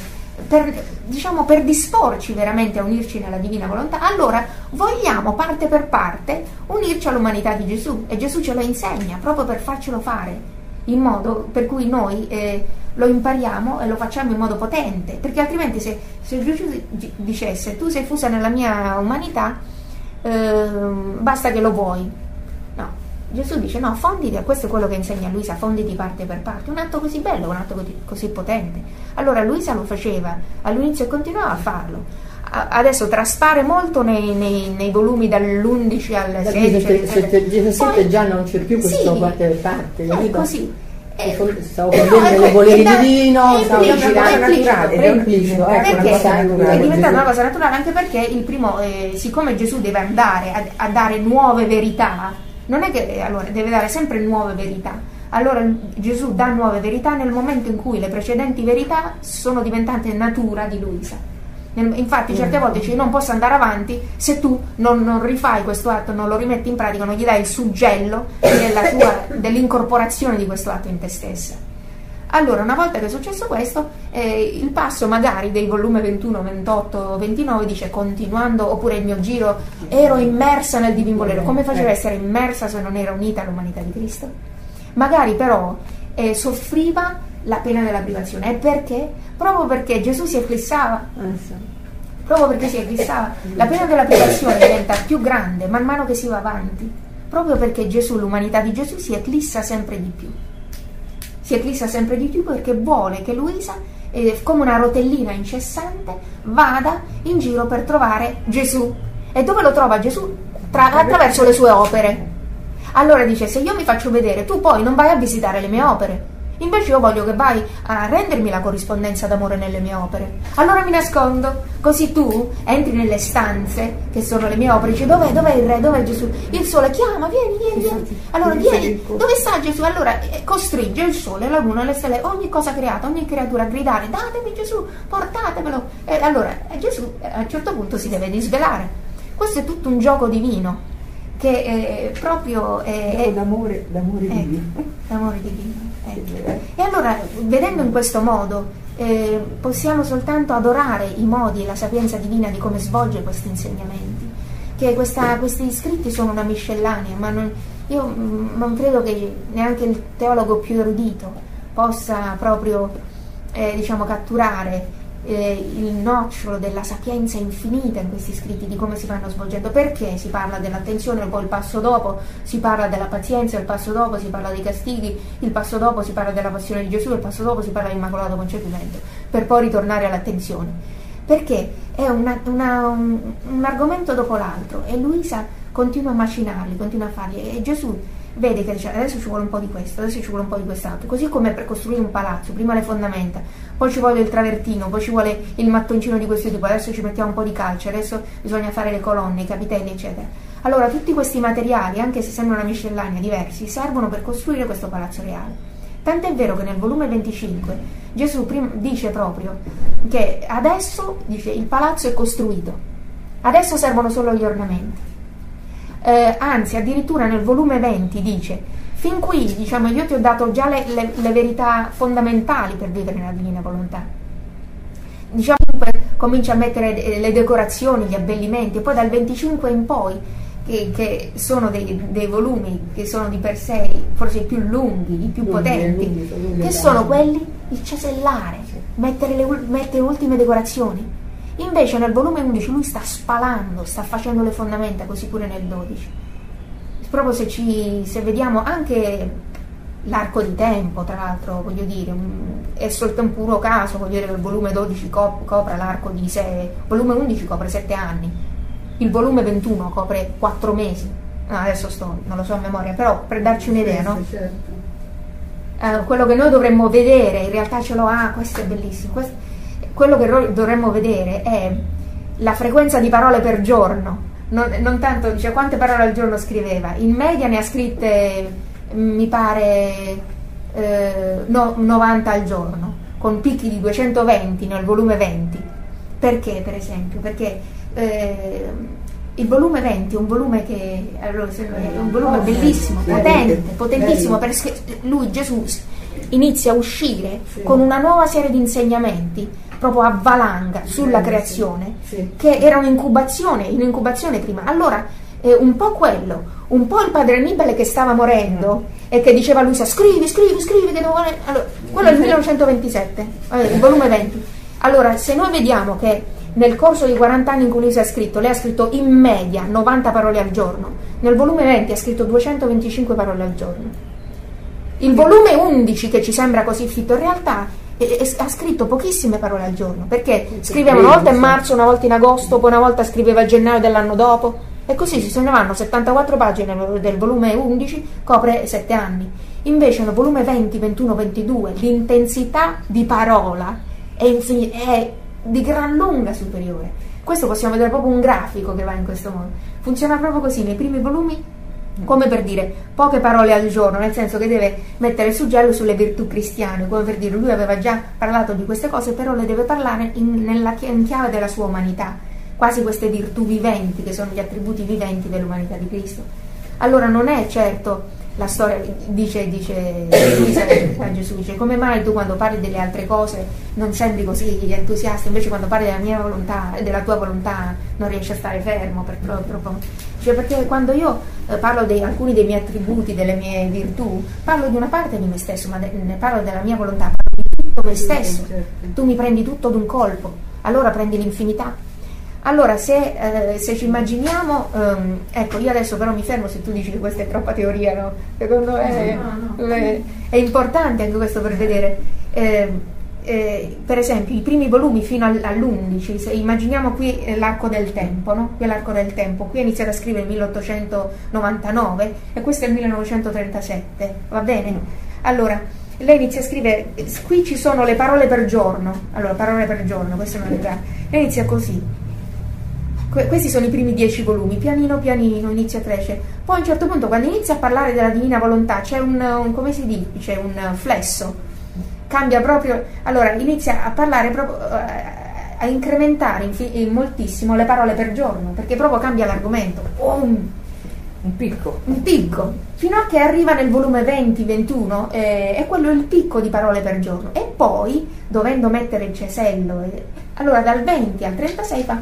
per, diciamo per disporci veramente a unirci nella divina volontà, allora vogliamo parte per parte unirci all'umanità di Gesù. E Gesù ce lo insegna proprio per farcelo fare in modo per cui noi eh, lo impariamo e lo facciamo in modo potente, perché altrimenti se, se Gesù di- dicesse tu sei fusa nella mia umanità, ehm, basta che lo vuoi. No, Gesù dice no, fonditi, questo è quello che insegna Luisa, fonditi parte per parte, un atto così bello, un atto così, potente. Allora Luisa lo faceva all'inizio e continuava a farlo. Adesso traspare molto nei, nei- nei volumi dall'11 al Da 16. 17 eccetera. Poi- già non c'è più questo Sì, parte per parte, è così. Eh, Stavo no, prendendo ecco, le voleri divino, è stavo girando è implicito, è ecco, è diventata una cosa naturale anche perché il primo, eh, siccome Gesù deve andare a, a dare nuove verità, non è che eh, allora deve dare sempre nuove verità. Allora Gesù dà nuove verità nel momento in cui le precedenti verità sono diventate natura di Luisa. Infatti, certe volte dice: non posso andare avanti se tu non, non rifai questo atto, non lo rimetti in pratica, non gli dai il suggello della tua- dell'incorporazione di questo atto in te stessa. Allora, una volta che è successo questo, eh, il passo magari del volume 21, 28, 29 dice continuando, oppure il mio giro, ero immersa nel divin volere. Come faceva a essere immersa se non era unita all'umanità di Cristo? Magari però eh, soffriva la pena della privazione. E perché? Proprio perché Gesù si eclissava, Eh, proprio perché si eclissava. La pena della privazione diventa più grande man mano che si va avanti, proprio perché Gesù, l'umanità di Gesù, si eclissa sempre di più si eclissa sempre di più perché vuole che Luisa, eh, come una rotellina incessante, vada in giro per trovare Gesù. E dove lo trova Gesù? Tra- attraverso le sue opere. Allora dice, se io mi faccio vedere, tu poi non vai a visitare le mie opere. Invece io voglio che vai a rendermi la corrispondenza d'amore nelle mie opere. Allora mi nascondo, così tu entri nelle stanze che sono le mie opere, dici dov'è, dov'è il re, dov'è Gesù? Il sole chiama, vieni, vieni, vieni. Allora vieni, dove sta Gesù? Allora eh, costringe il sole, la luna, le stelle, ogni cosa creata, ogni creatura a gridare, datemi Gesù, portatemelo. E allora eh, Gesù eh, a un certo punto si deve disvelare. Questo è tutto un gioco divino che è proprio è, è l'amore, l'amore ecco, divino. l'amore divino. Ecco. E allora, vedendo in questo modo, eh, possiamo soltanto adorare i modi e la sapienza divina di come svolge questi insegnamenti. Che questa- questi scritti sono una miscellanea, ma non- io mm, non credo che neanche il teologo più erudito possa proprio eh, diciamo, catturare eh, il nocciolo della sapienza infinita in questi scritti, di come si vanno svolgendo, perché si parla dell'attenzione, poi il passo dopo si parla della pazienza, il passo dopo si parla dei castighi, il passo dopo si parla della passione di Gesù, il passo dopo si parla dell'Immacolato Concepimento, per poi ritornare all'attenzione. Perché è una- una- un, un argomento dopo l'altro e Luisa continua a macinarli, continua a farli. E Gesù vede che dice adesso ci vuole un po' di questo, adesso ci vuole un po' di quest'altro, così come per costruire un palazzo, prima le fondamenta, poi ci vuole il travertino, poi ci vuole il mattoncino di questo tipo, adesso ci mettiamo un po' di calce, adesso bisogna fare le colonne, i capitelli, eccetera. Allora tutti questi materiali, anche se sembrano una miscellanea diversi, servono per costruire questo palazzo reale. Tant'è vero che nel volume 25 Gesù dice proprio che adesso dice, il palazzo è costruito, adesso servono solo gli ornamenti. Eh, anzi, addirittura nel volume 20 dice: Fin qui, diciamo, io ti ho dato già le, le- le verità fondamentali per vivere nella divina volontà. Diciamo che comincia a mettere eh, le decorazioni, gli abbellimenti, e poi dal 25 in poi, che, che sono dei, dei volumi che sono di per sé forse i più lunghi, i più Lunghi, potenti, lunghi, sono lunghi che sono quelli il cesellare, mettere le, mettere le ultime decorazioni. Invece nel volume 11 lui sta spalando, sta facendo le fondamenta, così pure nel 12. Proprio se, ci, se vediamo anche l'arco di tempo, tra l'altro, voglio dire, è soltanto un puro caso, voglio dire che il volume 12 cop- copre l'arco di 6, il volume 11 copre 7 anni, il volume 21 copre 4 mesi. No, adesso sto, non lo so a memoria, però per darci un'idea, no? Certo. Eh, quello che noi dovremmo vedere, in realtà ce l'ho, ah, questo è bellissimo, questo- quello che dovremmo vedere è la frequenza di parole per giorno, non, non tanto, dice quante parole al giorno scriveva, in media ne ha scritte, mi pare, eh, no- 90 al giorno, con picchi di 220 nel volume 20. Perché, per esempio? Perché eh, il volume 20 è un volume che allora, è un volume bellissimo, potente, potentissimo, perché lui, Gesù, inizia a uscire con una nuova serie di insegnamenti proprio a valanga sulla creazione, sì. Che era un'incubazione, un'incubazione prima. Allora, eh, un po' quello, un po' il padre Annibale che stava morendo e che diceva a Luisa scrivi, scrivi, scrivi, che devo... Allora, quello è il 1927, eh, il volume 20. Allora, se noi vediamo che nel corso dei 40 anni in cui Luisa ha scritto, lei ha scritto in media 90 parole al giorno, nel volume 20 ha scritto 225 parole al giorno. Il volume 11, che ci sembra così fitto, in realtà eh, eh, ha scritto pochissime parole al giorno, perché scriveva una volta in marzo, una volta in agosto, poi una volta scriveva a gennaio dell'anno dopo, e così si segnavano 74 pagine del volume 11, copre 7 anni. Invece nel volume 20, 21, 22 l'intensità di parola è, infin- è di gran lunga superiore. Questo possiamo vedere proprio un grafico che va in questo modo. Funziona proprio così, nei primi volumi come per dire poche parole al giorno, nel senso che deve mettere il suggello sulle virtù cristiane, come per dire lui aveva già parlato di queste cose, però le deve parlare in, nella in chiave della sua umanità, quasi queste virtù viventi che sono gli attributi viventi dell'umanità di Cristo. Allora non è certo la storia, dice, dice Luisa a Gesù, dice come mai tu quando parli delle altre cose non sembri così entusiasta, invece quando parli della mia volontà e della tua volontà non riesci a stare fermo per troppo. Cioè, perché quando io eh, parlo di alcuni dei miei attributi, delle mie virtù, parlo di una parte di me stesso, ma ne parlo della mia volontà, parlo di tutto me stesso. certo. Tu mi prendi tutto d'un colpo, allora prendi l'infinità. Allora, se, eh, se ci immaginiamo, ehm, ecco, io adesso però mi fermo se tu dici che questa è troppa teoria, no? Secondo me No, no. è, è importante anche questo per vedere. eh, eh, per esempio, i primi volumi fino al- all'11, se immaginiamo qui eh, l'arco del tempo, no? Qui è l'arco del tempo, qui ha iniziato a scrivere nel 1899 e questo è il 1937, va bene? Allora, lei inizia a scrivere, qui ci sono le parole per giorno, allora parole per giorno, questo non è vero, lei inizia così, que- questi sono i primi dieci volumi, pianino pianino inizia a crescere, poi a un certo punto quando inizia a parlare della divina volontà c'è un, un come si dice, un flesso, cambia proprio, allora inizia a parlare proprio, eh, a incrementare infi- moltissimo le parole per giorno, perché proprio cambia l'argomento, um, Un picco. un picco, fino a che arriva nel volume 20-21, eh, è quello il picco di parole per giorno. E poi, dovendo mettere il cesello, eh, allora dal 20 al 36 fa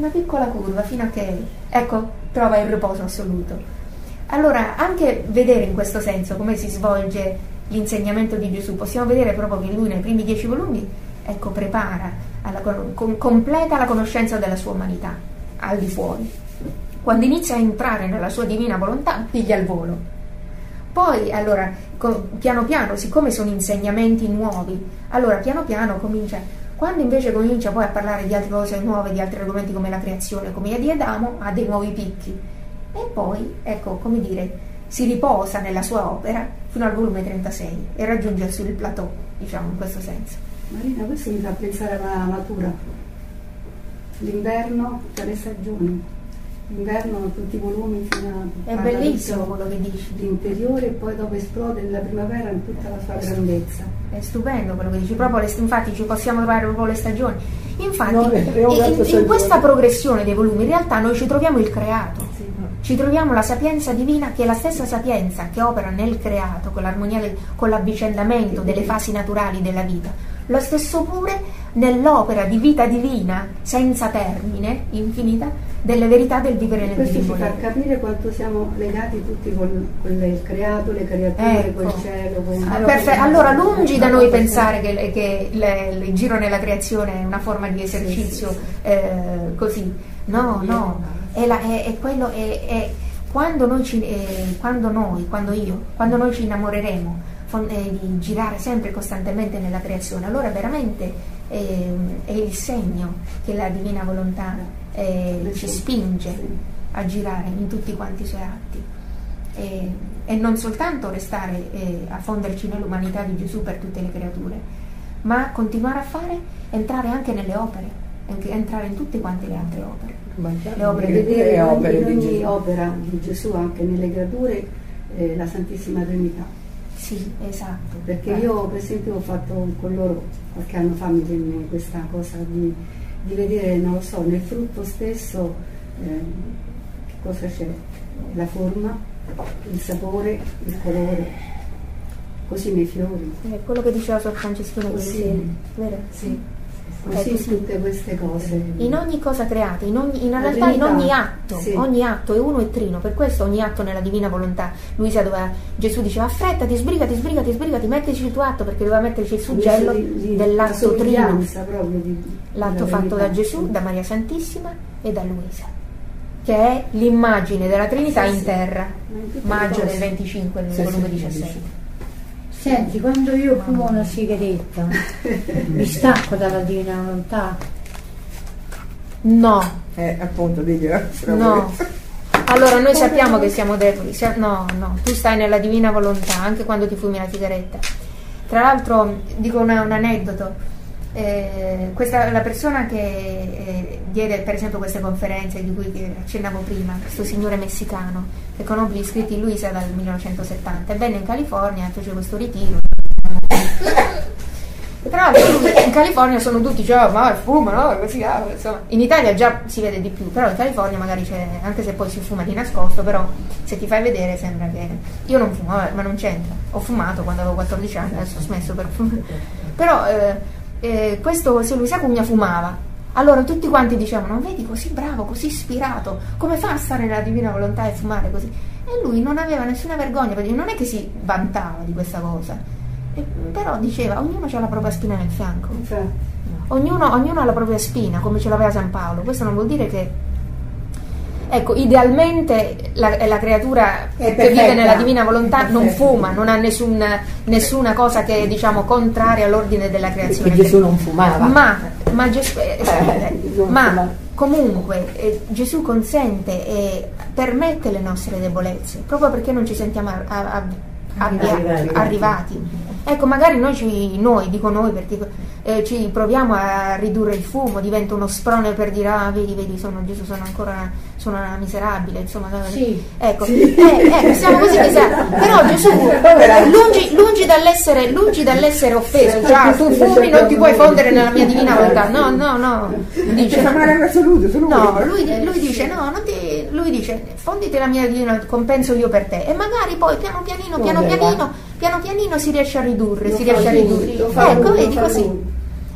una piccola curva fino a che, ecco, trova il riposo assoluto. Allora, anche vedere in questo senso come si svolge l'insegnamento di Gesù, possiamo vedere proprio che lui nei primi dieci volumi, ecco, prepara, alla, con- completa la conoscenza della sua umanità, al di fuori quando inizia a entrare nella sua divina volontà, piglia il volo. Poi, allora, piano piano, siccome sono insegnamenti nuovi, allora piano piano comincia, quando invece comincia poi a parlare di altre cose nuove, di altri argomenti come la creazione, come Adi Adamo, ha dei nuovi picchi. E poi, ecco, come dire, si riposa nella sua opera fino al volume 36 e raggiunge il sul plateau, diciamo in questo senso. Marina, questo mi fa pensare alla natura. L'inverno, cioè le L'inverno tutti i volumi fino a È bellissimo quello che dici. L'interiore e poi dopo esplode nella primavera in tutta la sua grandezza. È stupendo quello che dici, proprio le, infatti ci possiamo trovare proprio le stagioni. Infatti, No, in- in, questa progressione dei volumi, in realtà noi ci troviamo il creato, Sì. ci troviamo la sapienza divina che è la stessa sapienza che opera nel creato, con l'armonia, con l'avvicendamento delle fasi naturali della vita. Lo stesso pure nell'opera di vita divina, senza termine, infinita, delle verità del vivere nel Questo ci divino. fa capire quanto siamo legati tutti con, con il creato, le creature, Ecco. col cielo. Con... Ah, perfe- allora, lungi da noi pensare che, che il, il giro nella creazione è una forma di esercizio Sì, sì, eh, così. No, no, è, la- è- è quello, è- è quando, noi ci- eh, quando noi, quando io, quando noi ci innamoreremo eh, di girare sempre costantemente nella creazione, allora veramente ehm, è il segno che la divina volontà eh, ci spinge a girare in tutti quanti i suoi atti e, e non soltanto restare eh, a fonderci nell'umanità di Gesù per tutte le creature, ma continuare a fare, entrare anche nelle opere, entrare in tutte quante le altre opere. Le opere di vedere le ogni- opere in di ogni Gesù. opera di Gesù, anche nelle creature, eh, la Santissima Trinità. Sì, esatto. Perché io per esempio ho fatto con loro qualche anno fa mi venne questa cosa di, di vedere, non lo so, nel frutto stesso eh, che cosa c'è, la forma, il sapore, il colore, così nei fiori, È quello che diceva Sor Franceschina ieri Sì. sera, vero? sì. Così. tutte queste cose. In ogni cosa creata, in, ogni, in realtà in ogni atto, sì. ogni atto è uno e trino, per questo ogni atto nella divina volontà. Luisa doveva, Gesù diceva affrettati, sbrigati, sbrigati, sbrigati, mettici il tuo atto perché doveva metterci il suggello dell'atto la trino, di- l'atto fatto da. Gesù, da Maria Santissima e da Luisa, che è l'immagine della Trinità Sì, in sì. terra, maggio del 25 nel Sì, volume sì, 17. Senti, quando io fumo una sigaretta, mi stacco dalla divina volontà. No, Eh, appunto, diglielo. No. Allora noi sappiamo che siamo deboli. No, no, tu stai nella divina volontà anche quando ti fumi la sigaretta. Tra l'altro dico una- un aneddoto. Eh, questa, la persona che eh, diede per esempio queste conferenze di cui accennavo prima, questo signore messicano che conobbe gli scritti di Luisa dal 1970 e venne in California e fece questo ritiro. Tra l'altro in California sono tutti, cioè, ma fumano, così, ah, insomma. In Italia già si vede di più, però in California magari c'è, anche se poi si fuma di nascosto, però se ti fai vedere sembra che... Io non fumo, vabbè, ma non c'entra. Ho fumato quando avevo 14 anni, adesso ho smesso per fumare. Però eh, eh, questo se Luisa Cugna fumava. Allora tutti quanti dicevano, vedi così bravo, così ispirato, come fa a stare nella divina volontà e fumare così? E lui non aveva nessuna vergogna, perché non è che si vantava di questa cosa. E, però diceva, ognuno ha la propria spina nel fianco. Infatti. Ognuno, ognuno ha la propria spina, come ce l'aveva San Paolo. Questo non vuol dire che. Ecco, idealmente la, la creatura che vive nella divina volontà non fuma, non ha nessun- nessuna cosa che è diciamo contraria all'ordine della creazione. Perché Gesù non fumava. Ma, ma Gesù, eh, Eh, ma fumava. comunque eh, Gesù consente e permette le nostre debolezze, proprio perché non ci sentiamo a- a- a- Arrivati. arrivati. Ecco, magari noi, ci, noi dico noi perché eh, ci proviamo a ridurre il fumo, diventa uno sprone per dire ah vedi, vedi, sono Gesù, sono ancora sono una miserabile, insomma. Sì. Ecco, eh, ecco, siamo così miserabili. Però Gesù, lungi, lungi dall'essere, lungi dall'essere offeso, già tu fumi, non ti puoi fondere nella mia divina volontà. No, no, no. Dice, No, lui, lui dice no, non ti- lui dice fonditi la mia divina compenso io per te e magari poi piano pianino, piano pianino, piano pianino si riesce a ridurre, Lo si riesce a ridurre. lo Ecco, lo vedi così.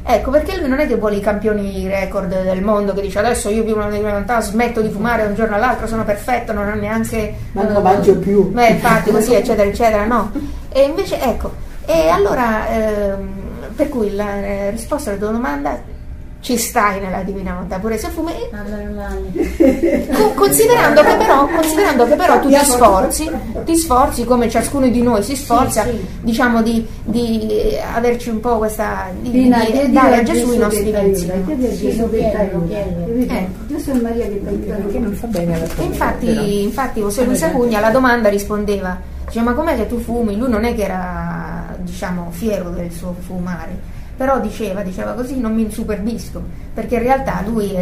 Ecco, perché lui non è che vuole i campioni record del mondo che dice adesso io vivo una volontà, smetto di fumare da un giorno all'altro, sono perfetto, non ho neanche... Ma non mangio più. Beh, infatti, così, eccetera, eccetera, no. E invece, ecco, e allora, ehm, per cui la eh, risposta alla tua domanda, ci stai nella divina volontà, pure se fumi, Co- considerando che però, considerando che però tu ti sforzi, ti sforzi come ciascuno di noi si sforza, diciamo di, di averci un po' questa di, di chiedi dare a Gesù i nostri tua infatti, infatti José Luis Agugna alla domanda rispondeva, dice, ma com'è che tu fumi? Lui non è che era, diciamo, fiero del suo fumare, però diceva, diceva così, non mi insuperbisco, perché in realtà lui,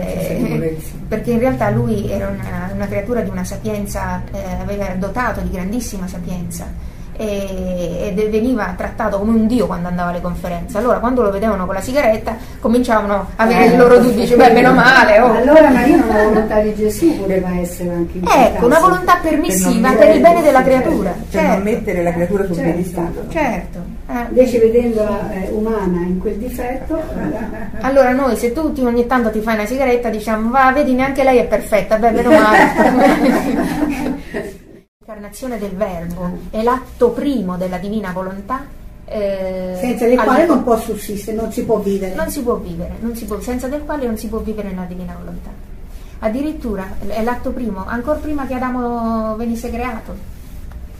perché in realtà lui era una, una creatura di una sapienza, eh, aveva dotato di grandissima sapienza e- ed veniva trattato come un dio quando andava alle conferenze. Allora quando lo vedevano con la sigaretta cominciavano a avere i loro dubbi, dice, beh meno male, oh. Allora Maria una volontà di Gesù poteva essere anche in Ecco, una volontà permissiva non per il bene della creatura. per non Certo, mettere la creatura sul Certo. piedistallo. certo. Eh. Invece vedendola eh, umana in quel difetto, Allora noi se tu ti- ogni tanto ti fai una sigaretta diciamo va vedi neanche lei è perfetta, beh meno male. L'incarnazione del verbo è l'atto primo della divina volontà. eh, senza del al- quale non può sussistere, non si può vivere. non si può vivere, non si può- senza del quale non si può vivere nella divina volontà. Addirittura è l'atto primo, ancora prima che Adamo venisse creato.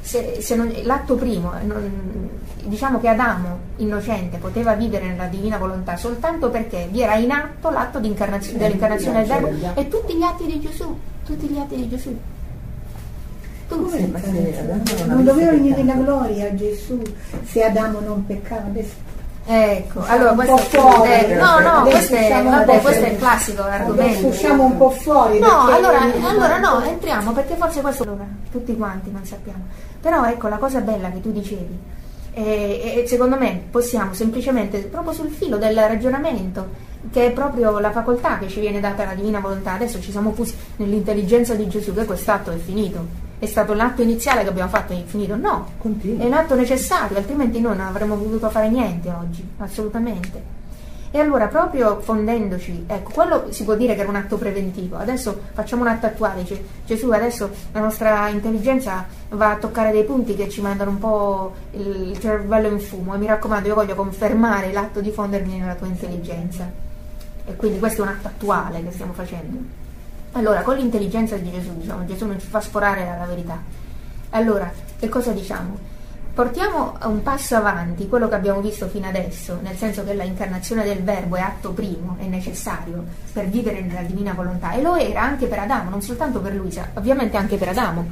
Se- se non- l'atto primo, non- diciamo che Adamo, innocente, poteva vivere nella divina volontà soltanto perché vi era in atto l'atto dell'incarnazione del verbo e tutti gli atti di Gesù, tutti gli atti di Gesù. Tutti. Ma se Adamo non doveva venire la gloria a Gesù se Adamo non peccava. Adesso Ecco, allora un questo po' fuori. eh, no, no, questo è, vabbè, questo è il classico argomento. usciamo un po' fuori. No, allora, allora no, entriamo perché forse questo allora, tutti quanti non sappiamo. Però ecco la cosa bella che tu dicevi, e, e secondo me possiamo semplicemente, proprio sul filo del ragionamento, che è proprio la facoltà che ci viene data alla divina volontà, adesso ci siamo fusi nell'intelligenza di Gesù che quest'atto è finito. È stato l'atto iniziale che abbiamo fatto è finito? No, Continua. è un atto necessario, altrimenti noi non avremmo potuto fare niente oggi, assolutamente. E allora, proprio fondendoci, ecco, quello si può dire che era un atto preventivo. Adesso facciamo un atto attuale, dice Gesù, adesso la nostra intelligenza va a toccare dei punti che ci mandano un po' il cervello in fumo e mi raccomando, io voglio confermare l'atto di fondermi nella tua intelligenza. E quindi questo è un atto attuale che stiamo facendo. Allora, con l'intelligenza di Gesù, diciamo, Gesù non ci fa sforare dalla verità. Allora, che cosa diciamo? Portiamo un passo avanti quello che abbiamo visto fino adesso, nel senso che la incarnazione del Verbo è atto primo, è necessario per vivere nella divina volontà e lo era anche per Adamo, non soltanto per Luisa, ovviamente anche per Adamo.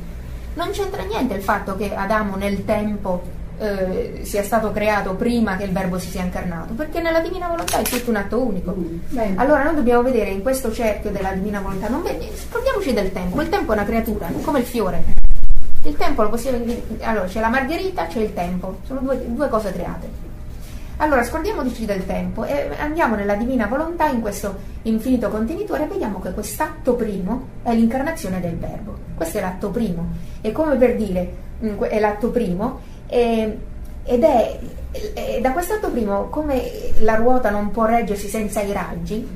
Non c'entra niente il fatto che Adamo nel tempo eh, sia stato creato prima che il Verbo si sia incarnato, perché nella divina volontà è tutto un atto unico. Bene. Allora noi dobbiamo vedere in questo cerchio della divina volontà, non vedi- scordiamoci del tempo, il tempo è una creatura, come il fiore. Il tempo lo possiamo allora c'è la margherita, c'è il tempo, sono due, due cose create. Allora scordiamoci del tempo e andiamo nella divina volontà in questo infinito contenitore e vediamo che quest'atto primo è l'incarnazione del verbo. Questo è l'atto primo. È come per dire, mm, è l'atto primo e- ed è, è da quest'atto primo come la ruota non può reggersi senza i raggi,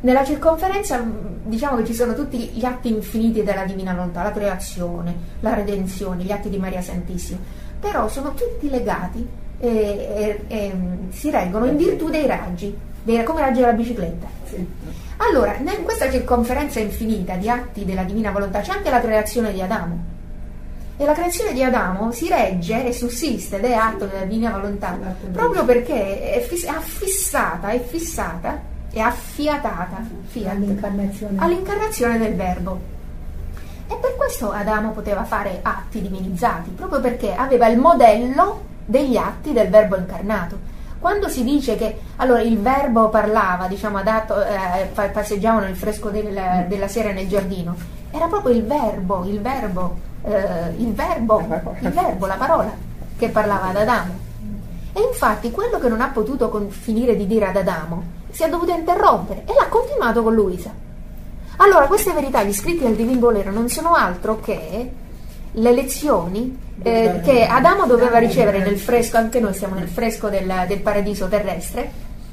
nella circonferenza diciamo che ci sono tutti gli atti infiniti della divina volontà, la creazione, la redenzione, gli atti di Maria Santissima, però sono tutti legati e, e- e, si reggono in virtù dei raggi, dei- come raggi della bicicletta. Allora, in questa circonferenza infinita di atti della divina volontà c'è anche la creazione di Adamo. E la creazione di Adamo si regge e sussiste ed è atto della divina volontà proprio perché è fiss- affissata, è fissata, è affiatata fiat, all'incarnazione. all'incarnazione del Verbo. E per questo Adamo poteva fare atti divinizzati, proprio perché aveva il modello degli atti del verbo incarnato. Quando si dice che allora, il verbo parlava, diciamo, adatto, eh, passeggiava nel fresco del, della sera nel giardino, era proprio il verbo, il verbo, eh, il verbo, il verbo, la parola che parlava ad Adamo. E infatti quello che non ha potuto con, finire di dire ad Adamo si è dovuto interrompere e l'ha continuato con Luisa. Allora, queste verità, gli scritti del Divin Volere, non sono altro che le lezioni eh, che Adamo doveva ricevere nel fresco, anche noi siamo nel fresco del, del paradiso terrestre,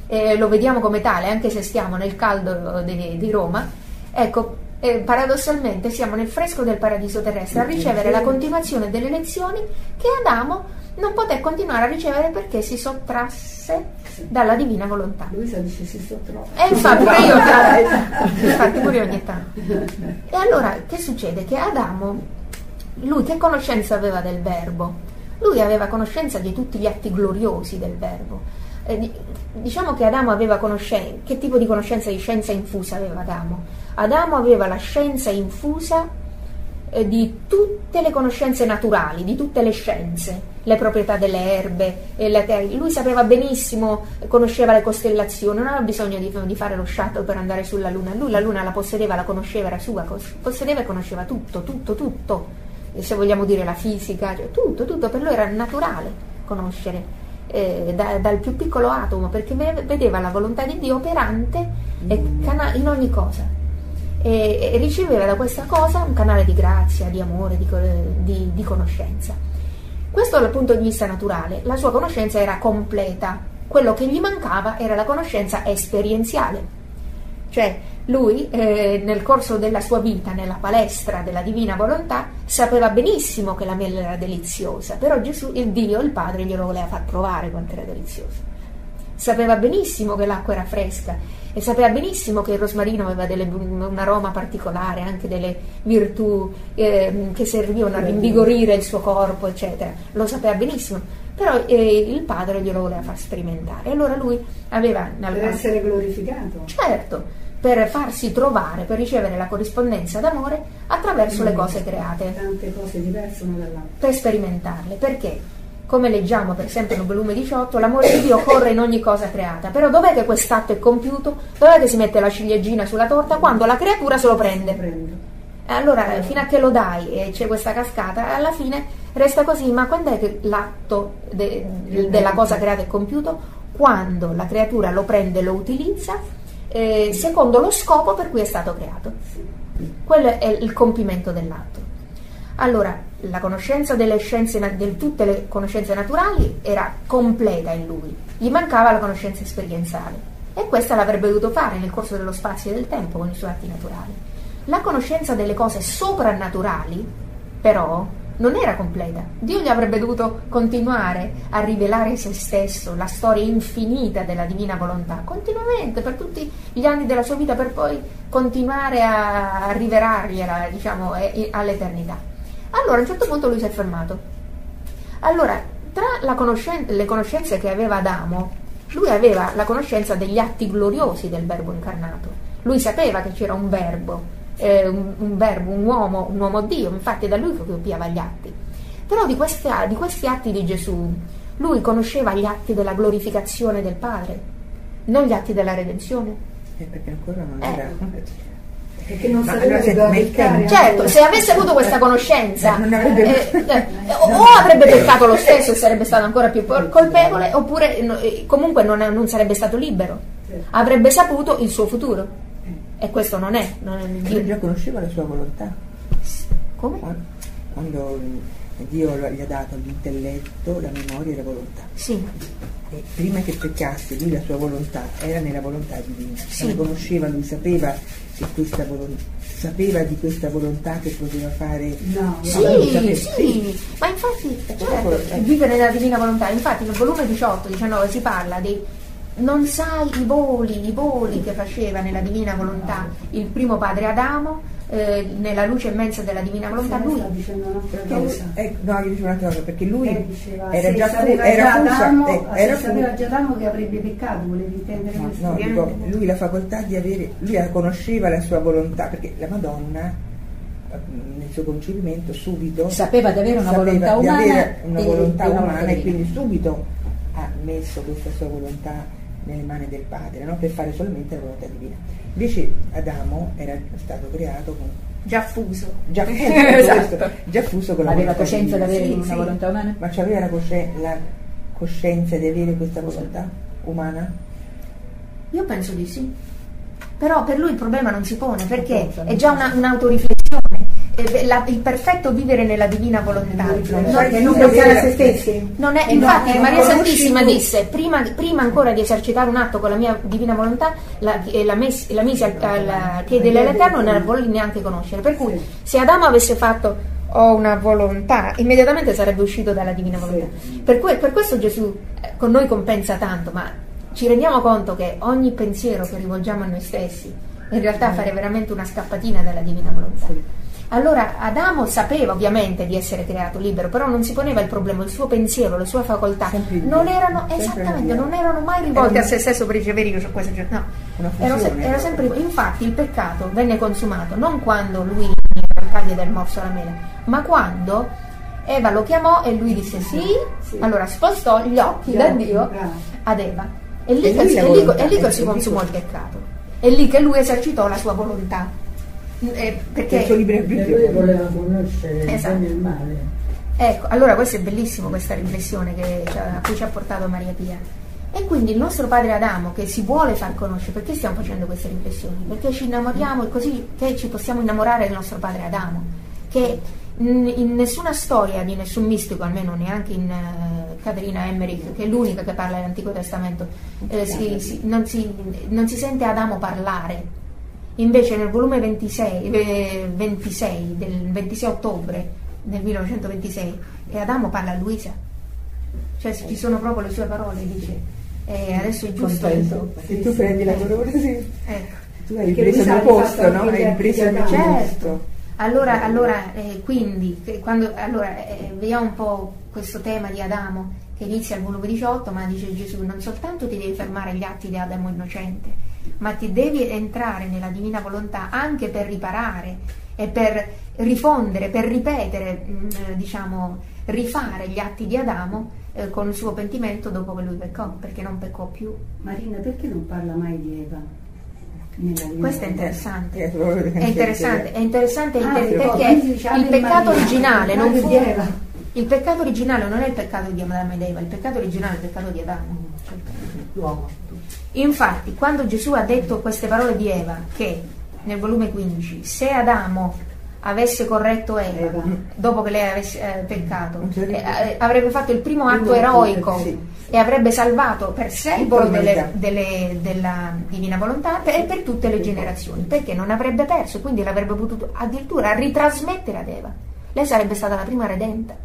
eh, lo vediamo come tale, anche se stiamo nel caldo di, di Roma, ecco, eh, paradossalmente siamo nel fresco del paradiso terrestre a ricevere la continuazione delle lezioni che Adamo non poté continuare a ricevere perché si sottrasse dalla divina volontà. Luisa dice si sottrasse. E infatti pure io, infatti pure io ogni tanto. E allora che succede? Che Adamo, lui che conoscenza aveva del verbo? Lui aveva conoscenza di tutti gli atti gloriosi del verbo. Eh, diciamo che Adamo aveva conoscenza, che tipo di conoscenza di scienza infusa aveva Adamo? Adamo aveva la scienza infusa eh, di tutte le conoscenze naturali, di tutte le scienze, le proprietà delle erbe, lui sapeva benissimo, conosceva le costellazioni, non aveva bisogno di, di, fare lo shuttle per andare sulla Luna, lui la Luna la possedeva, la conosceva, era sua, possedeva e conosceva tutto, tutto, tutto, se vogliamo dire la fisica, cioè, tutto, tutto, per lui era naturale conoscere. Eh, da, dal più piccolo atomo perché vedeva la volontà di Dio operante in ogni cosa e, riceveva da questa cosa un canale di grazia, di amore, di, di, di conoscenza. Questo dal punto di vista naturale, la sua conoscenza era completa, quello che gli mancava era la conoscenza esperienziale. Cioè lui eh, nel corso della sua vita, nella palestra della divina volontà, sapeva benissimo che la mela era deliziosa, però Gesù, il Dio, il Padre, glielo voleva far provare quanto era deliziosa. Sapeva benissimo che l'acqua era fresca e sapeva benissimo che il rosmarino aveva delle, un aroma particolare, anche delle virtù eh, che servivano a rinvigorire il suo corpo, eccetera. Lo sapeva benissimo, però eh, il padre glielo voleva far sperimentare. Allora lui aveva... Per essere glorificato. Certo, per farsi trovare, per ricevere la corrispondenza d'amore attraverso mm. le cose create. Tante cose diverse una dall'altra. Per sperimentarle. Perché? Come leggiamo per esempio nel volume 18, l'amore di Dio corre in ogni cosa creata. Però dov'è che quest'atto è compiuto? Dov'è che si mette la ciliegina sulla torta? Quando la creatura se lo prende. E allora, fino a che lo dai e c'è questa cascata, alla fine resta così. Ma quando è che l'atto de, de, della cosa creata è compiuto? Quando la creatura lo prende e lo utilizza eh, secondo lo scopo per cui è stato creato. Quello è il compimento dell'atto. Allora, la conoscenza delle scienze, di tutte le conoscenze naturali era completa in lui, gli mancava la conoscenza esperienziale e questa l'avrebbe dovuto fare nel corso dello spazio e del tempo con i suoi atti naturali. La conoscenza delle cose soprannaturali, però, non era completa. Dio gli avrebbe dovuto continuare a rivelare se stesso, la storia infinita della divina volontà, continuamente, per tutti gli anni della sua vita, per poi continuare a rivelargliela, diciamo, all'eternità. Allora a un certo punto lui si è fermato. Allora, tra conoscen- le conoscenze che aveva Adamo, lui aveva la conoscenza degli atti gloriosi del verbo incarnato. Lui sapeva che c'era un verbo, eh, un, un, verbo, un uomo, un uomo Dio, infatti è da lui che copiava gli atti. Però di questi, di questi atti di Gesù, lui conosceva gli atti della glorificazione del Padre, non gli atti della redenzione. Eh, perché ancora non Eh. Perché non mette- beccare. Certo, se avesse avuto questa conoscenza, Eh, non avrebbe- eh, eh, o avrebbe peccato lo stesso e sarebbe stato ancora più col- colpevole, oppure eh, comunque non, non sarebbe stato libero, avrebbe saputo il suo futuro. E questo non è. Non è Lui Dio- già conosceva la sua volontà. Come? Quando- Dio gli ha dato l'intelletto, la memoria e la volontà. Sì, E prima che peccasse, lui la sua volontà era nella volontà divina. Sì. La conosceva, lui sapeva sapeva di questa volontà che poteva fare No, sì, sì, ma infatti certo, quello, eh. vivere nella divina volontà, infatti nel volume 18, 19 si parla di non sai i voli, i voli che faceva nella divina volontà il primo padre Adamo, eh, nella luce immensa della divina volontà, Lui sta dicendo un'altra cosa. ecco, no, io dicevo un'altra cosa, perché lui Lei diceva, era già, fu- sapeva era già fusa, Adamo, eh, era se sapeva fu- già Adamo che avrebbe peccato, volevi intendere No, questo? no, dico, lui la facoltà di avere, lui la conosceva la sua volontà, perché la Madonna nel suo concepimento subito sapeva di avere una volontà umana, avere una e- volontà e umana e quindi subito ha messo questa sua volontà nelle mani del padre no? per fare solamente la volontà divina invece Adamo era stato creato con Già fuso. già fuso, Esatto. questo, già fuso con la aveva coscienza di avere Sì, una sì. volontà umana? ma c'aveva la, cosci- la coscienza di avere questa volontà umana? Io penso di sì. Però per lui il problema non si pone perché è già una- un'autoriflessione. Eh, la- il perfetto vivere nella divina volontà. Non pensare a se stessi. Non è, infatti, no, Maria non conosci Santissima disse: prima, prima ancora di esercitare un atto con la mia divina volontà, la, la mes- la misi al, al piede dell'Eterno non la volli neanche conoscere. Per cui, se Adamo avesse fatto ho una volontà, immediatamente sarebbe uscito dalla divina volontà. Per, cui- per questo Gesù eh, con noi compensa tanto, ma ci rendiamo conto che ogni pensiero che rivolgiamo a noi stessi in realtà fare veramente una scappatina dalla divina volontà. Allora Adamo sapeva ovviamente di essere creato libero, però non si poneva il problema, il suo pensiero, le sue facoltà non Dio, erano esattamente, non erano mai rivolte a se stesso per ricevere io giorno. No, era, era sempre infatti il peccato venne consumato non quando lui diede il morso alla mela, ma quando Eva lo chiamò e lui disse sì, allora spostò gli occhi da Dio ad Eva. E E è lì- volontà, è lì che ecco, si consumò il peccato. È lì che lui esercitò la sua volontà. Eh, Che il suo perché libero E lui arbitrio. voleva conoscere il Esatto. bene e il male. Ecco, allora questo è bellissimo questa riflessione che, a cui ci ha portato Maria Pia. E quindi il nostro padre Adamo che si vuole far conoscere, perché stiamo facendo queste riflessioni? Perché ci innamoriamo così che ci possiamo innamorare del nostro padre Adamo, che in, nessuna storia di nessun mistico, almeno neanche in eh, Caterina Emmerich, che è l'unica che parla dell'Antico Testamento, eh, si- si- non, si, non si sente Adamo parlare. Invece nel volume 26, eh, 26 del 26 ottobre del 1926 e Adamo parla a Luisa cioè ci sono proprio le sue parole dice eh, adesso è giusto Contento. Se tu prendi la corona, sì. ecco. tu hai preso il mio posto, no? Hai gli preso il mio posto. allora, allora eh, quindi che quando, allora, eh, vediamo un po' questo tema di Adamo che inizia al volume 18 ma dice Gesù non soltanto ti devi fermare agli atti di Adamo innocente ma ti devi entrare nella divina volontà anche per riparare e per rifondere, per ripetere, mh, eh, diciamo, rifare gli atti di Adamo eh, con il suo pentimento dopo che lui peccò, perché non peccò più. Marina, perché non parla mai di Eva? Questo è interessante. È interessante, è interessante Ah, perché dice, il peccato Maria, originale non fu di Eva. il peccato originale non è il peccato di Adamo ed Eva, il peccato originale è il peccato di Adamo. L'uomo. Infatti, quando Gesù ha detto queste parole di Eva, che nel volume 15, se Adamo avesse corretto Eva, dopo che lei avesse eh, peccato, eh, eh, avrebbe fatto il primo atto eroico e avrebbe salvato per delle- l'umanità. delle- della divina volontà e per tutte le generazioni, perché non avrebbe perso, quindi l'avrebbe potuto addirittura ritrasmettere ad Eva. Lei sarebbe stata la prima redenta.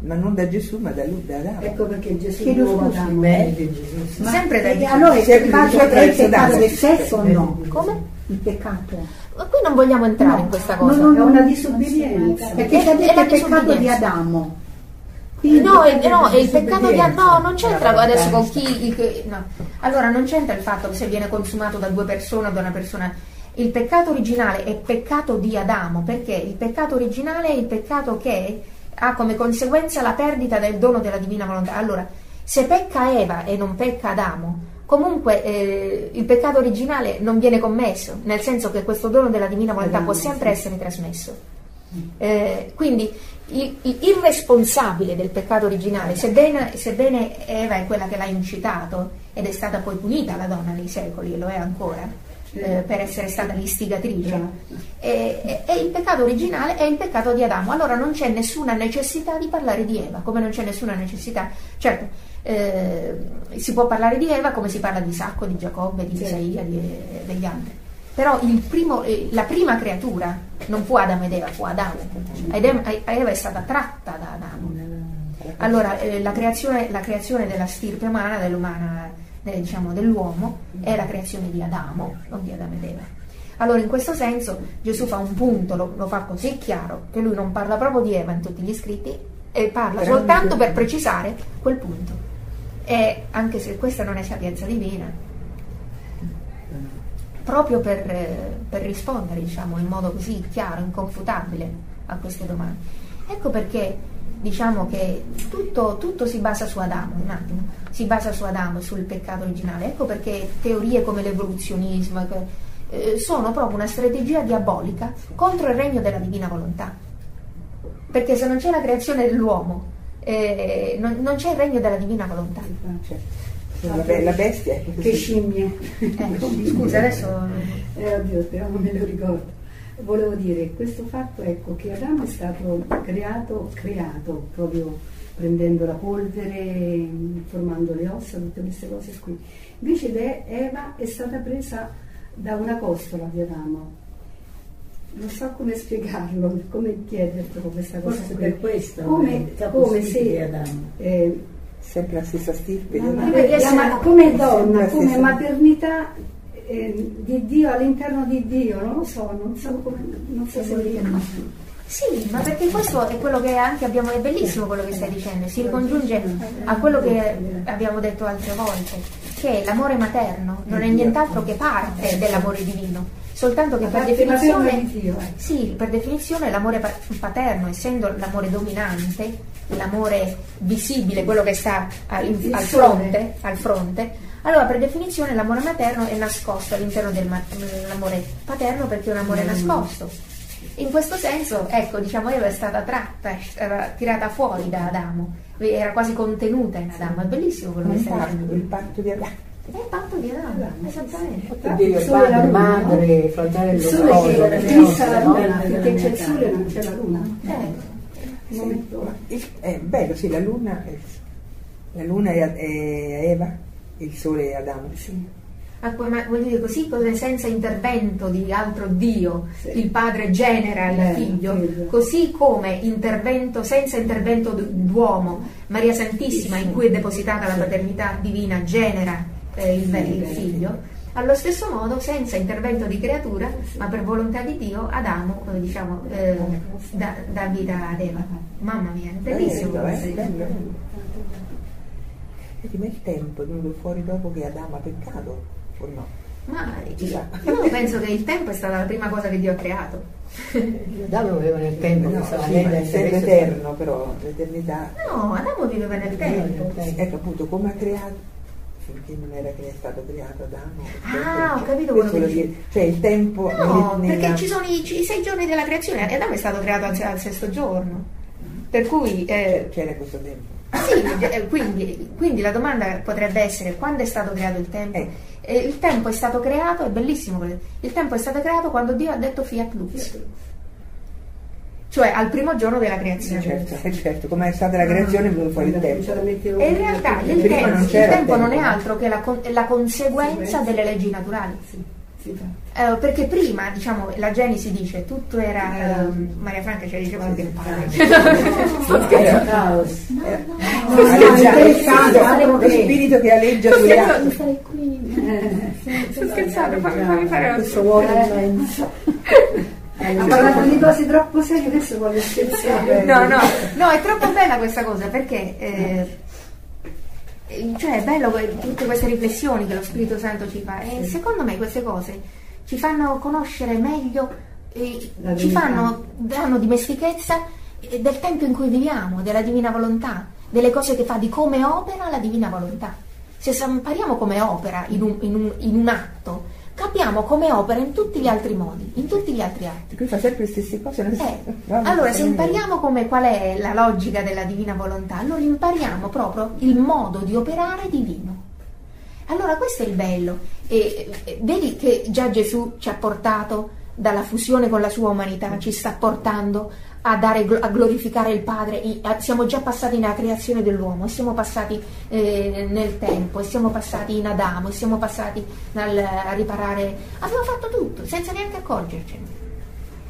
Ma non da Gesù, ma da lui, da Adamo. Ecco perché Gesù Chiedo scusa. Adamo. Gesù. Ma Sempre da e Gesù. allora il peccato è il peccato Adamo. del sesso o no? Come? Il peccato. Ma qui non vogliamo entrare in questa cosa. No, no, È no, una no, disobbedienza. Perché È- si è detto il peccato di. Adamo. Eh, Quindi No, è, no, è il peccato di no, non c'entra adesso con chi. il- no. Allora non c'entra il fatto che se viene consumato da due persone o da una persona. Il peccato originale è peccato di Adamo, perché il peccato originale è il peccato che ha come conseguenza la perdita del dono della divina volontà. Allora, se pecca Eva e non pecca Adamo, comunque eh, il peccato originale non viene commesso, nel senso che questo dono della divina volontà può sempre essere trasmesso. Eh, quindi il, il- il responsabile del peccato originale, sebbene, sebbene Eva è quella che l'ha incitato ed è stata poi punita la donna nei secoli e lo è ancora eh, per essere stata l'istigatrice, e, e- il peccato originale è il peccato di Adamo. Allora non c'è nessuna necessità di parlare di Eva, come non c'è nessuna necessità. Certo, eh, si può parlare di Eva come si parla di Isacco, di Giacobbe, di Isaia, di- degli altri. Però il primo- eh, la prima creatura non fu Adamo ed Eva, fu Adamo. Eva è stata tratta da Adamo. Allora, eh, la, creazione, la creazione della stirpe umana, dell'umana, eh, diciamo, dell'uomo, è la creazione di Adamo, non di Adamo ed Eva. Allora, in questo senso, Gesù fa un punto, lo, lo fa così chiaro, che lui non parla proprio di Eva in tutti gli scritti, e parla Però soltanto per precisare quel punto. E anche se questa non è sapienza divina, proprio per, per rispondere diciamo, in modo così chiaro, inconfutabile a queste domande. Ecco perché diciamo che tutto, tutto, si basa su Adamo, un attimo, si basa su Adamo e sul peccato originale. Ecco perché teorie come l'evoluzionismo eh, sono proprio una strategia diabolica contro il regno della divina volontà. Perché se non c'è la creazione dell'uomo, eh, non, non, c'è il regno della divina volontà. La, be- la bestia che scimmie. Ecco, scusa, adesso. Eh, oddio, speriamo me lo ricordo. Volevo dire, questo fatto ecco che Adamo è stato creato, creato proprio prendendo la polvere, formando le ossa, tutte queste cose qui. Invece Eva è stata presa da una costola di Adamo. Non so come spiegarlo, come chiedertelo questa cosa. Forse qui. per questo come, come se di Adamo. eh, sempre la stessa stirpe. ma- essere- ma- come donna, come maternità eh, di Dio all'interno di Dio, non lo so, non so, come, non so se riconosco. Sì, ma perché questo è quello che anche abbiamo, è bellissimo quello che stai dicendo, si ricongiunge a quello che abbiamo detto altre volte, che l'amore materno non è nient'altro che parte dell'amore divino, soltanto che per definizione, eh. sì, per definizione l'amore pa- paterno, essendo l'amore dominante, l'amore visibile, quello che sta al, al fronte, al fronte, allora per definizione l'amore materno è nascosto all'interno dell'amore paterno perché è un amore nascosto. In questo senso, ecco, diciamo, Eva è stata tratta, era tirata fuori da Adamo, era quasi contenuta in Adamo, è bellissimo quello che il stai dicendo. il patto di Adamo. È il patto di Adamo, esattamente. Dio, Il sole e la padre, luna, madre, Il fratello, sole sposo, che le fissa la luna, no? perché c'è il sole e non c'è la luna. Eh, Il- È bello, sì, la luna, è, la luna è, è Eva, il sole è Adamo. sì. que- ma voglio dire così, come senza intervento di altro Dio, Sì. il padre genera il Eh, figlio, figlio. così come intervento, senza intervento d'uomo, Maria Santissima, in cui è depositata la paternità divina, genera eh, il, il figlio. Allo stesso modo, senza intervento di creatura, ma per volontà di Dio, Adamo eh, diciamo, eh, dà, dà vita ad Eva. Mamma mia, è bellissimo. Bello, eh? Bello. Senti, ma il tempo è venuto fuori dopo che Adamo ha peccato o no? Ma io, io penso che il tempo è stata la prima cosa che Dio ha creato. Adamo aveva nel tempo che no, sì, essendo essere eterno però, l'eternità. No, Adamo viveva nel tempo. Ecco appunto come ha creato finché non era crea- stato creato Adamo. Ah, ho capito Questo quello che vuol dici. dire, Cioè il tempo No, nel- perché nella- ci sono i, i sei giorni della creazione e Adamo è stato creato al, al sesto giorno. Per cui, eh, c'era questo tempo. Sì, eh, quindi, quindi la domanda potrebbe essere quando è stato creato il tempo? Eh. Eh, il tempo è stato creato, è bellissimo, il tempo è stato creato quando Dio ha detto fiat lux, cioè al primo giorno della creazione. Certo, eh, certo, come è stata la creazione è venuto fuori il tempo. E in realtà il, tempo, non il tempo non è altro che la, con- la conseguenza delle leggi naturali. Eh, perché prima, diciamo, la Genesi dice tutto era. ehm, Maria Franca ci diceva che Era- Caos. lo spirito- che aleggia sulle acque. Stai qui. Sto scherzando, fammi, fare Questo vuoto. Ha parlato di cose troppo serie, adesso voglio scherzare. No, no, no, è troppo bella questa cosa perché. Eh, cioè è bello tutte queste riflessioni che lo Spirito Santo ci fa. E secondo me queste cose ci fanno conoscere meglio, ci fanno, danno dimestichezza del tempo in cui viviamo, della divina volontà, delle cose che fa, di come opera la divina volontà. Se impariamo come opera in un, in un- in un atto, capiamo come opera in tutti gli altri modi, in tutti gli altri atti. Qui fa sempre le stesse cose. Eh, no, allora, se impariamo come, qual è la logica della divina volontà, allora impariamo proprio il modo di operare divino. Allora, questo è il bello. E, e, vedi che già Gesù ci ha portato dalla fusione con la sua umanità, ci sta portando a, dare, a glorificare il Padre. A- siamo già passati nella creazione dell'uomo, siamo passati eh, nel tempo, e siamo passati in Adamo, siamo passati nel- a riparare. Abbiamo fatto tutto, senza neanche accorgercene.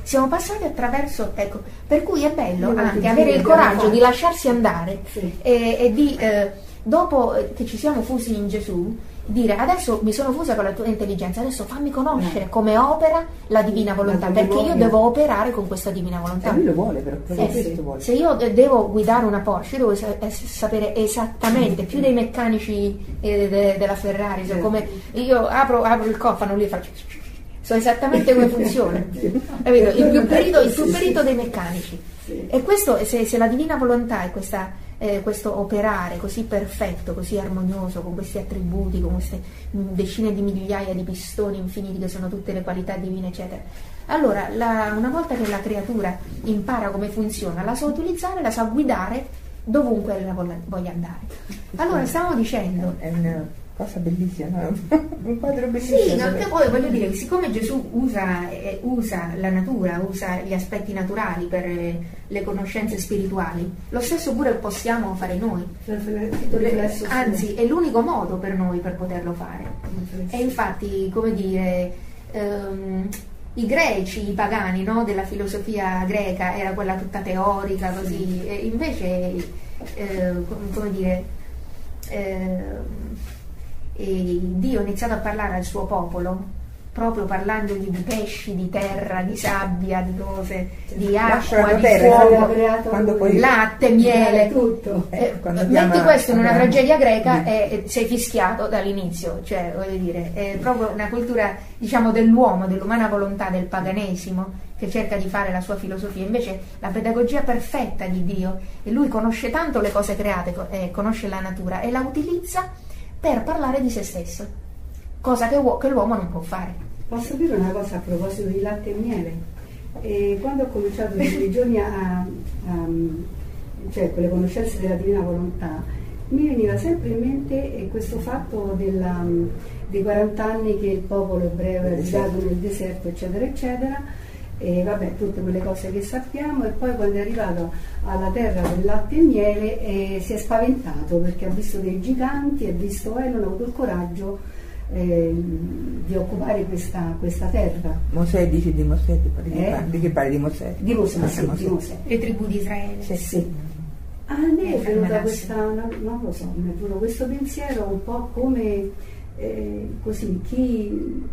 Siamo passati attraverso, ecco, per cui è bello Io anche avere il coraggio di lasciarsi andare Sì. e, e di, eh, dopo eh, che ci siamo fusi in Gesù, dire adesso mi sono fusa con la tua intelligenza, adesso fammi conoscere come opera la divina volontà, perché io devo operare con questa divina Eh, volontà. lui lo vuole però, Eh, questo vuole. Se io eh, devo guidare una Porsche, devo eh, sapere esattamente, più dei meccanici eh, de- della Ferrari, Certo. come io apro, apro il cofano, lui faccio so esattamente come funziona. Capito? Il più perito, il più perito dei meccanici. E questo, se, se la divina volontà è questa, eh, questo operare così perfetto, così armonioso, con questi attributi, con queste decine di migliaia di pistoni infiniti che sono tutte le qualità divine, eccetera. Allora, la, una volta che la creatura impara come funziona, la sa utilizzare, la sa guidare dovunque la voglia andare. Allora, stavamo dicendo... Cosa bellissima, no? un quadro bellissimo. Sì, no, che poi voglio dire, siccome Gesù usa, eh, usa, la natura, usa gli aspetti naturali per eh, le conoscenze spirituali, lo stesso pure possiamo fare noi. Anzi, è l'unico modo per noi per poterlo fare. E infatti, come dire, ehm, i greci, i pagani no, della filosofia greca era quella tutta teorica, così, e invece, eh, come dire, eh, Dio ha iniziato a parlare al suo popolo proprio parlandogli di pesci, di terra, di sabbia, di cose, di acqua, di fuoco, quando poi latte, miele, tutto. Eh, metti questo in una tragedia greca e sei fischiato dall'inizio, cioè voglio dire, è proprio una cultura diciamo dell'uomo, dell'umana volontà, del paganesimo che cerca di fare la sua filosofia, invece la pedagogia perfetta di Dio e lui conosce tanto le cose create, eh, conosce la natura e la utilizza per parlare di se stesso, cosa che, che l'uomo non può fare. Posso dire una cosa a proposito di latte e miele? E quando ho cominciato in quei giorni a, a, cioè con le conoscenze della divina volontà, mi veniva sempre in mente questo fatto della, dei 40 anni che il popolo ebreo è abitato nel deserto, eccetera, eccetera, e vabbè, tutte quelle cose che sappiamo, e poi quando è arrivato alla terra del latte e miele eh, si è spaventato perché ha visto dei giganti, ha visto, e eh, non ha avuto il coraggio eh, di occupare questa, questa, terra. Mosè dice di Mosè, di, eh? di che parli di Mosè? Di Mosè, ah, sì, Mosè. di Mosè. Le tribù di Israele. Sì, sì. A ah, me è venuta questa, non, non, lo so, mi è venuto questo pensiero un po' come eh, così, chi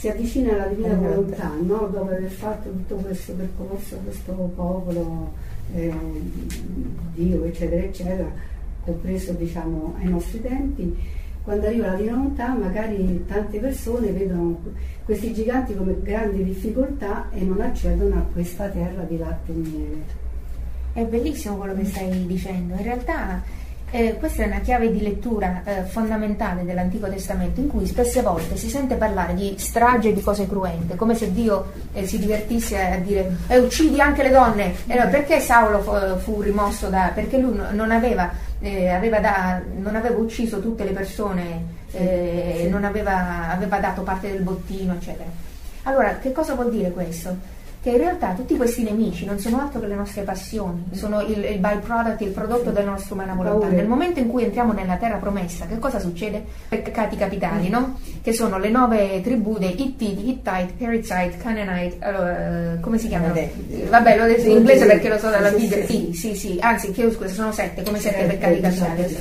si avvicina alla divina esatto. volontà, no? dopo aver fatto tutto questo percorso, questo popolo, eh, Dio, eccetera, eccetera, compreso diciamo ai nostri tempi, quando arriva la divina volontà magari tante persone vedono questi giganti come grandi difficoltà e non accedono a questa terra di latte e miele. È bellissimo quello che stai dicendo, in realtà eh, questa è una chiave di lettura eh, fondamentale dell'Antico Testamento in cui spesse volte si sente parlare di strage e di cose cruente, come se Dio eh, si divertisse a dire eh, uccidi anche le donne. Allora, perché Saulo fu, fu rimosso da... perché lui non aveva eh, aveva, da, non aveva ucciso tutte le persone, eh, non aveva, aveva dato parte del bottino, eccetera. Allora, che cosa vuol dire questo? Che in realtà tutti questi nemici non sono altro che le nostre passioni, sono il, il byproduct, il prodotto della nostra umana volontà. Nel momento in cui entriamo nella terra promessa, che cosa succede? Peccati capitali, no? Che sono le nove tribù dei Hittiti, Hittite, Perizzite, Canaanite, allora, come si chiamano? Vabbè, l'ho detto in inglese perché lo so dalla Bibbia. Sì, sì, sì, anzi, chiedo scusa, sono sette, come sette peccati capitali.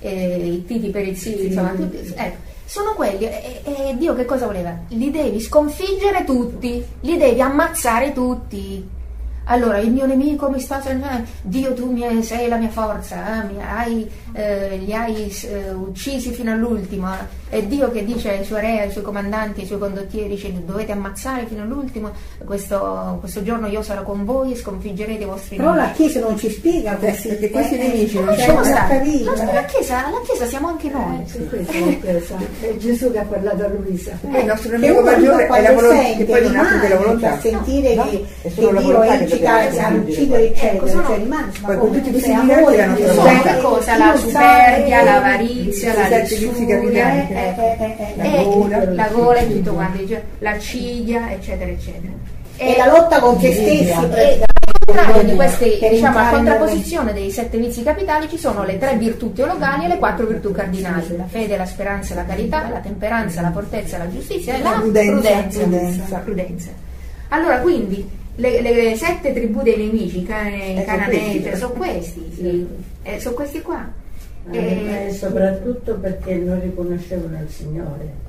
Eh, Hittiti, Perizziti, insomma, tutti, ecco sono quelli. E, e, Dio che cosa voleva? Li devi sconfiggere tutti, li devi ammazzare tutti. Allora, il mio nemico mi sta... Dio, tu mi sei la mia forza, eh? hai, eh, li hai eh, uccisi fino all'ultimo. È Dio che dice ai suoi re, ai suoi comandanti, ai suoi condottieri, dice dovete ammazzare fino all'ultimo, questo, questo giorno io sarò con voi e sconfiggerete i vostri Però nemici. la Chiesa non ci spiega questi, perché questi eh, nemici non sono stati. La, la, Chiesa, la Chiesa siamo anche noi. Eh, è Gesù che ha parlato a Luisa. Eh, il nostro nemico maggiore è la volontà, che poi ha della volontà. sentire no? che, che Dio è incitato a uccidere eccetera, cioè rimane poi con tutti questi giganti la nostra volontà. cosa? La superbia, l'avarizia, la lussuria la gola, la gola e tutto quanto, la ciglia, eccetera, eccetera. E, e la lotta con se stessi. Di queste, diciamo, a contrapposizione dei sette vizi capitali ci sono le tre virtù teologali e le quattro virtù cardinali, la fede, la speranza la carità, la temperanza, la fortezza, la giustizia e la, la prudenza, prudenza. prudenza. Allora, quindi, le, le, sette tribù dei nemici, cane, cananei, cioè, sono questi, sì. eh, sono questi qua. Eh, soprattutto perché non riconoscevano il Signore.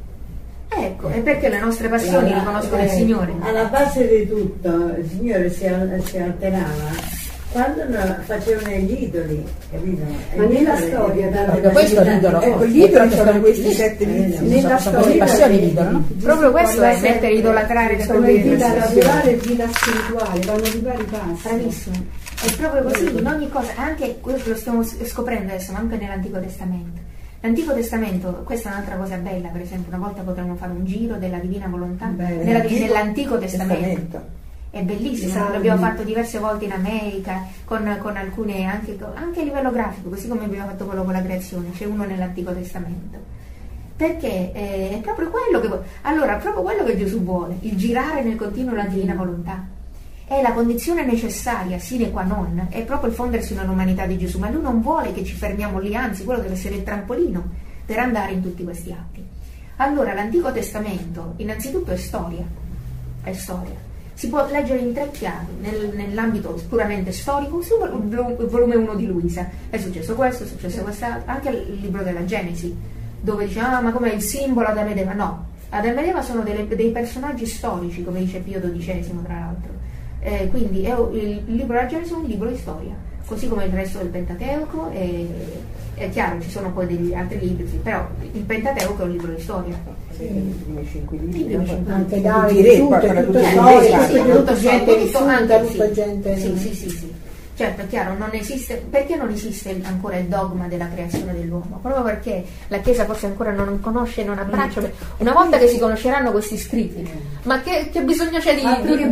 Ecco, è perché le nostre passioni allora, riconoscono eh, il Signore. Alla base di tutto il Signore si, si alterava Quando no- facevano gli idoli, capito? Ma E nella storia, e- Proprio questo l'idolo. Ecco, E gli idoli sono questi sette vizi. Nella sono le storia passioni l'idolo, Proprio questo è mettere sempre- idolatrare le sono i vita naturale e vita spirituale, vanno di pari passi. Bravissimo. È proprio così, in ogni cosa, anche questo lo stiamo scoprendo adesso, ma anche nell'Antico Testamento. L'Antico Testamento, questa è un'altra cosa bella, per esempio, una volta potremmo fare un giro della Divina Volontà Nell'Antico Testamento. Testamento. È bellissimo, Salmi. l'abbiamo fatto diverse volte in America, con, con alcune, anche, anche a livello grafico, così come abbiamo fatto quello con la creazione, c'è uno nell'Antico Testamento. Perché eh, è proprio quello che allora, proprio quello che Gesù vuole, il girare nel continuo la divina volontà. È la condizione necessaria, sine qua non, è proprio il fondersi nell'umanità di Gesù, ma lui non vuole che ci fermiamo lì, anzi quello deve essere il trampolino per andare in tutti questi atti. Allora, l'Antico Testamento innanzitutto è storia, è storia. Si può leggere in tre chiavi, nel- nell'ambito puramente storico, il volu- il volume 1 di Luisa. È successo questo, è successo quest'altro, anche il libro della Genesi, dove dice, ah ma com'è il simbolo Adamo ed Eva? No, Adamo ed Eva sono delle- dei personaggi storici, come dice Pio XII tra l'altro. Eh, quindi è un- il, libro della Genesi è un libro di storia, così come il resto del Pentateuco. E, è chiaro, ci sono poi degli altri libri, sì, però il Pentateuco è un libro di storia. I primi cinque libri. Anche Davide, re, tutto, poi è sono tutto tutti i storia, re, tutto- sì, tutto tutto gente storico, vissuta, anche tutta sì. gente... Sì, sì, sì, sì. Certo, è chiaro, non esiste, perché non esiste ancora il dogma della creazione dell'uomo? Proprio perché la Chiesa forse ancora non conosce, non abbraccia. Una volta che si conosceranno questi scritti, ma che, che bisogno c'è di, di- di-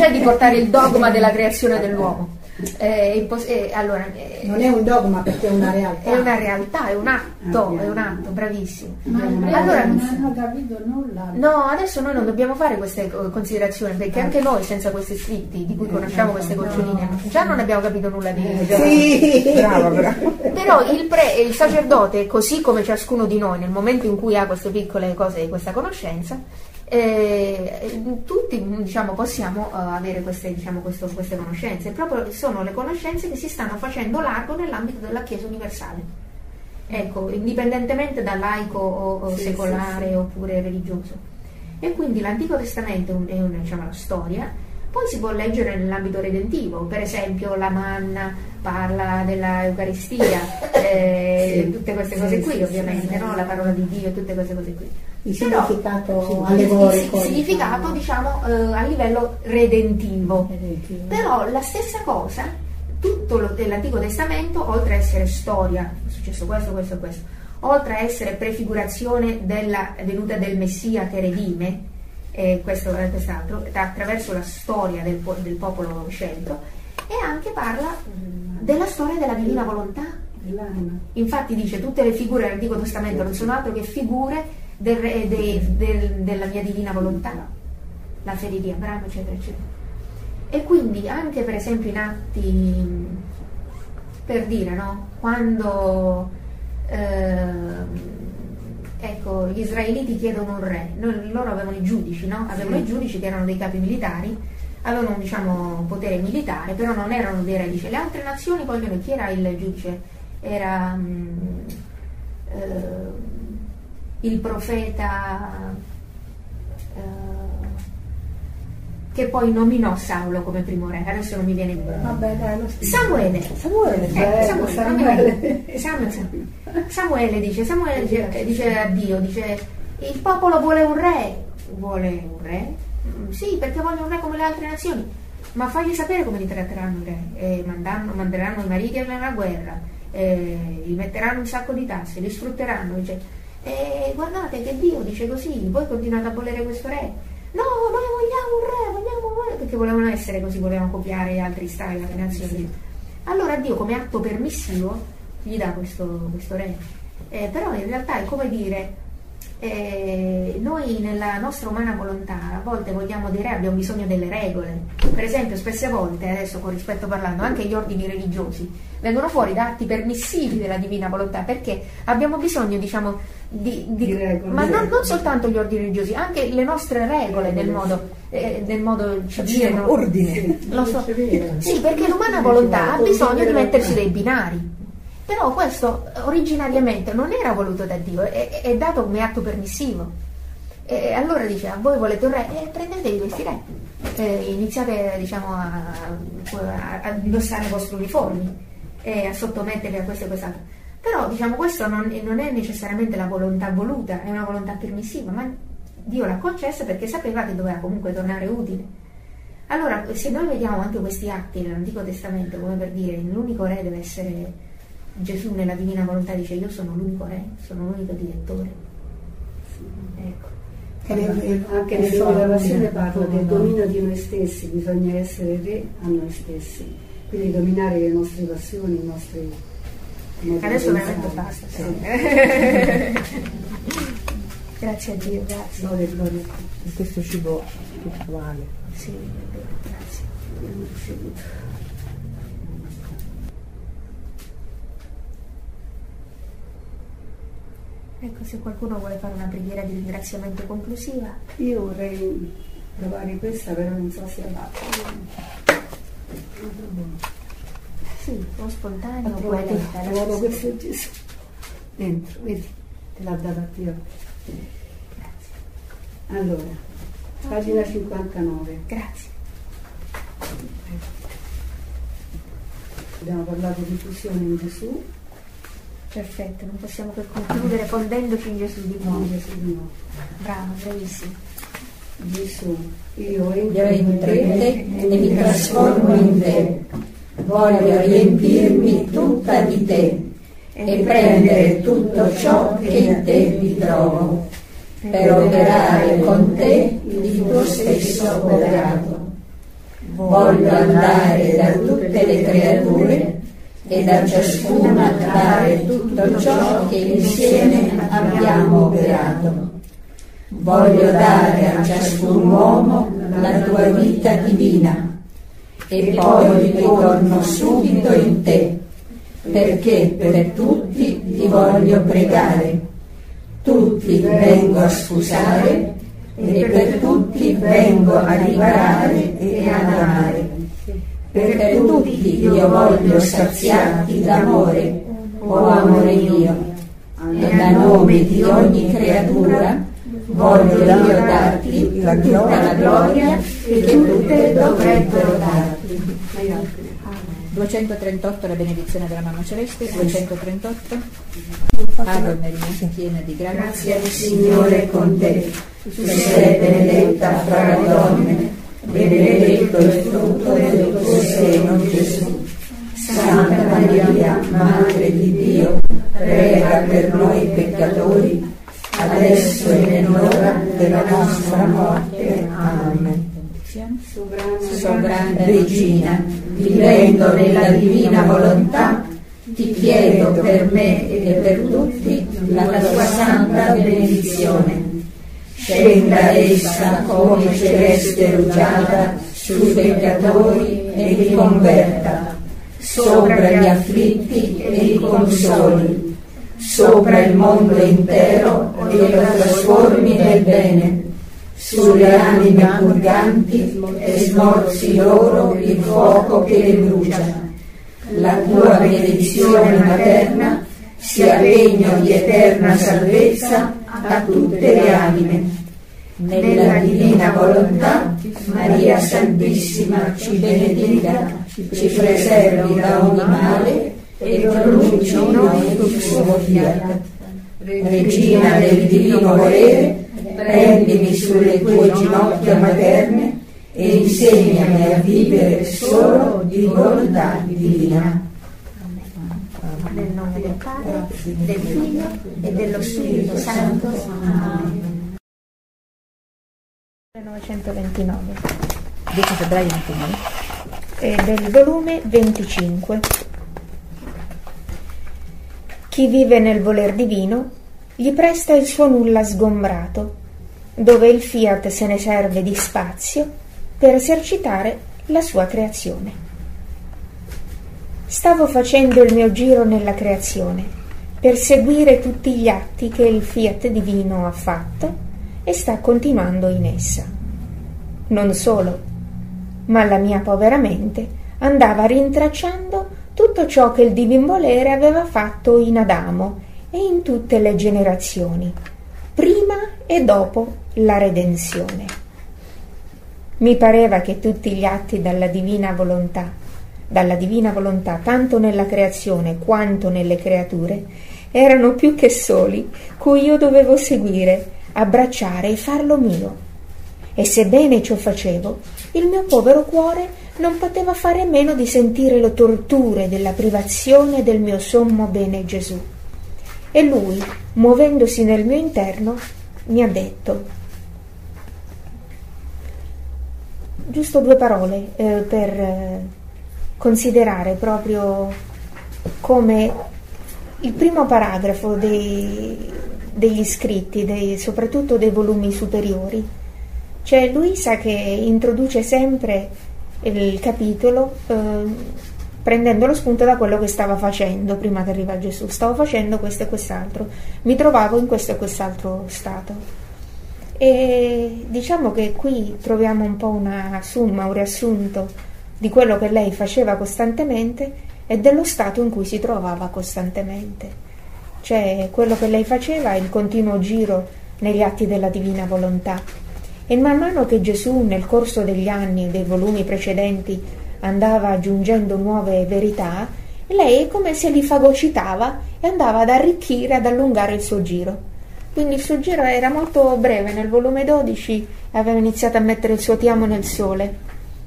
c'è di portare il dogma della creazione dell'uomo? Eh, impos- eh, allora, eh, Non è un dogma perché è una realtà. è una realtà, è un atto, è un atto, bravissimo. Ma Allora, non hanno capito nulla. No, adesso noi non dobbiamo fare queste eh, considerazioni perché anche noi senza questi scritti di cui conosciamo queste goccioline già non abbiamo capito nulla di Sì. Brava, brava. Però il, pre- il sacerdote, così come ciascuno di noi nel momento in cui ha queste piccole cose, questa conoscenza, eh, tutti diciamo, possiamo eh, avere queste, diciamo, questo- queste conoscenze. Proprio sono le conoscenze che si stanno facendo largo nell'ambito della Chiesa universale. Ecco, indipendentemente da laico o, o Sì, secolare sì, sì. oppure religioso. E quindi l'Antico Testamento è, un- è una, diciamo, storia, poi si può leggere nell'ambito redentivo, per esempio la manna parla della Eucaristia, eh, tutte queste cose qui ovviamente, no? la parola di Dio, tutte queste cose qui. Il significato allegorico. il significato diciamo eh, a livello redentivo. Redentivo. Però la stessa cosa, tutto l'Antico Testamento, oltre a essere storia, è successo questo, questo e questo, oltre a essere prefigurazione della venuta del Messia che redime, e questo e quest'altro, attraverso la storia del, po- del popolo scelto, e anche parla della storia della divina volontà. Infatti dice tutte le figure dell'Antico Testamento non sono altro che figure del re- dei- del- della mia divina volontà, la fede di Abramo, eccetera, eccetera. E quindi anche per esempio in atti, per dire, no? Quando ehm, ecco, gli israeliti chiedono un re, Noi- loro avevano i giudici, no? Avevano i giudici che erano dei capi militari, avevano diciamo potere militare, però non erano dei re. Dice, le altre nazioni vogliono chi era il giudice? Era mm, eh, il profeta eh, che poi nominò Saulo come primo re, adesso non mi viene in mente. Vabbè, dai, lo spiego. Samuele, Samuele, eh, bello, Samuele, Samuele. Samuele, Samuele. Samuele dice, Samuele dice, dice a Dio, dice, il popolo vuole un re, vuole un re? Mm, Sì, perché vogliono un re come le altre nazioni, ma fagli sapere come li tratteranno i re, e mandanno- manderanno i mariti alla guerra, eh, gli metteranno un sacco di tasse, li sfrutteranno, dice, e guardate che Dio dice così, voi continuate a volere questo re. No, noi vogliamo un re, vogliamo un re, perché volevano essere così, volevano copiare altri stili, altre nazioni. Allora Dio come atto permissivo gli dà questo, questo re. Eh, però in realtà è come dire, eh, noi nella nostra umana volontà a volte vogliamo dei re, abbiamo bisogno delle regole. Per esempio, spesse volte, adesso con rispetto parlando, anche gli ordini religiosi vengono fuori da atti permissivi della divina volontà perché abbiamo bisogno, diciamo, di, di- Di regole. ma non, non soltanto gli ordini religiosi, anche le nostre regole nel modo, eh, nel modo civile. no? Ordine. Lo so. Sì, perché l'umana volontà ha bisogno di mettersi dei binari. Però questo eh, originariamente non era voluto da Dio, è, è dato come atto permissivo. E allora dice, a voi volete un re? E prendetevi questi re. eh, iniziate diciamo, a, a, a indossare i vostri uniformi e a sottomettervi a questo e quest'altro. Però diciamo, questo non, non, è necessariamente la volontà voluta, è una volontà permissiva, ma Dio l'ha concessa perché sapeva che doveva comunque tornare utile. Allora, se noi vediamo anche questi atti nell'Antico Testamento, come per dire l'unico re deve essere Gesù nella divina volontà, dice io sono l'unico re, sono l'unico direttore. Ecco. Anche nella rivelazione parla del dominio di noi stessi, bisogna essere re a noi stessi, quindi dominare le nostre passioni, i nostri... Adesso veramente basta. Sì. grazie a Dio, grazie. Gloria, gloria. In questo cibo spirituale. Sì, grazie. Ecco, se qualcuno vuole fare una preghiera di ringraziamento conclusiva. Io vorrei provare questa, però non so se la Sì, o spontaneo, o poi letta. Trovo questo Gesù dentro, vedi, te l'ha data a Dio. Grazie. Allora, pagina 59. Grazie. Abbiamo parlato di fusione in Gesù, Perfetto, non possiamo che concludere fondendoci in Gesù di nuovo. in Gesù di nuovo. Bravo, bravissimo. Gesù, io entro, Io entro in te e mi trasformo in te. Voglio riempirmi tutta di te e prendere tutto ciò che in te ritrovo per operare con te il tuo stesso operato. Voglio andare da tutte le creature e da ciascuna dare tutto ciò che insieme abbiamo operato. Voglio dare a ciascun uomo la tua vita divina e poi ritorno subito in te, perché per tutti ti voglio pregare. Tutti vengo a scusare e per tutti vengo a riparare e ad amare per tutti io voglio saziarti d'amore, o oh amore mio, e a nome di ogni creatura voglio io darti la tutta la gloria che tutte dovrebbero darti. 238 la benedizione della Mamma Celeste, 238 Ave Maria, piena di grazia, del Signore con te, tu sei benedetta fra le donne benedetto il frutto del tuo seno Gesù. Santa Maria, Madre di Dio, prega per noi peccatori, adesso e nell'ora della nostra morte. Amen. Sovrana Regina, vivendo nella divina volontà, ti chiedo per me e per tutti la tua santa benedizione scenda essa come celeste rugiada sui peccatori e li converta, sopra gli afflitti e li consoli, sopra il mondo intero e lo trasformi nel bene, sulle anime purganti e smorzi loro il fuoco che le brucia. La tua benedizione materna sia regno di eterna salvezza a tutte le anime nella divina volontà, Maria Santissima ci benedica, ci preservi da ogni male e noi il suo fiat. Regina del divino volere, prendimi sulle tue ginocchia materne e insegnami a vivere solo di volontà divina. Nel nome del Padre, del Figlio e dello Spirito Santo. Amen. 1929 10 febbraio 29 e del volume 25 chi vive nel voler divino gli presta il suo nulla sgombrato dove il fiat se ne serve di spazio per esercitare la sua creazione stavo facendo il mio giro nella creazione per seguire tutti gli atti che il fiat divino ha fatto e sta continuando in essa. Non solo, ma la mia povera mente andava rintracciando tutto ciò che il divin volere aveva fatto in Adamo e in tutte le generazioni, prima e dopo la redenzione. Mi pareva che tutti gli atti dalla divina volontà, dalla divina volontà, tanto nella creazione quanto nelle creature, erano più che soli, cui io dovevo seguire, abbracciare e farlo mio. E sebbene ciò facevo, il mio povero cuore non poteva fare meno di sentire le torture della privazione del mio sommo bene Gesù. E lui, muovendosi nel mio interno, mi ha detto, giusto due parole eh, per eh, considerare proprio come il primo paragrafo dei, degli scritti, dei, soprattutto dei volumi superiori. C'è Luisa che introduce sempre il capitolo eh, prendendo lo spunto da quello che stava facendo prima che arriva Gesù. Stavo facendo questo e quest'altro, mi trovavo in questo e quest'altro stato. E diciamo che qui troviamo un po' una summa, un riassunto di quello che lei faceva costantemente e dello stato in cui si trovava costantemente. Cioè quello che lei faceva è il continuo giro negli atti della divina volontà e man mano che Gesù nel corso degli anni e dei volumi precedenti andava aggiungendo nuove verità, lei come se li fagocitava e andava ad arricchire, ad allungare il suo giro. Quindi il suo giro era molto breve, nel volume 12 aveva iniziato a mettere il suo ti amo nel sole,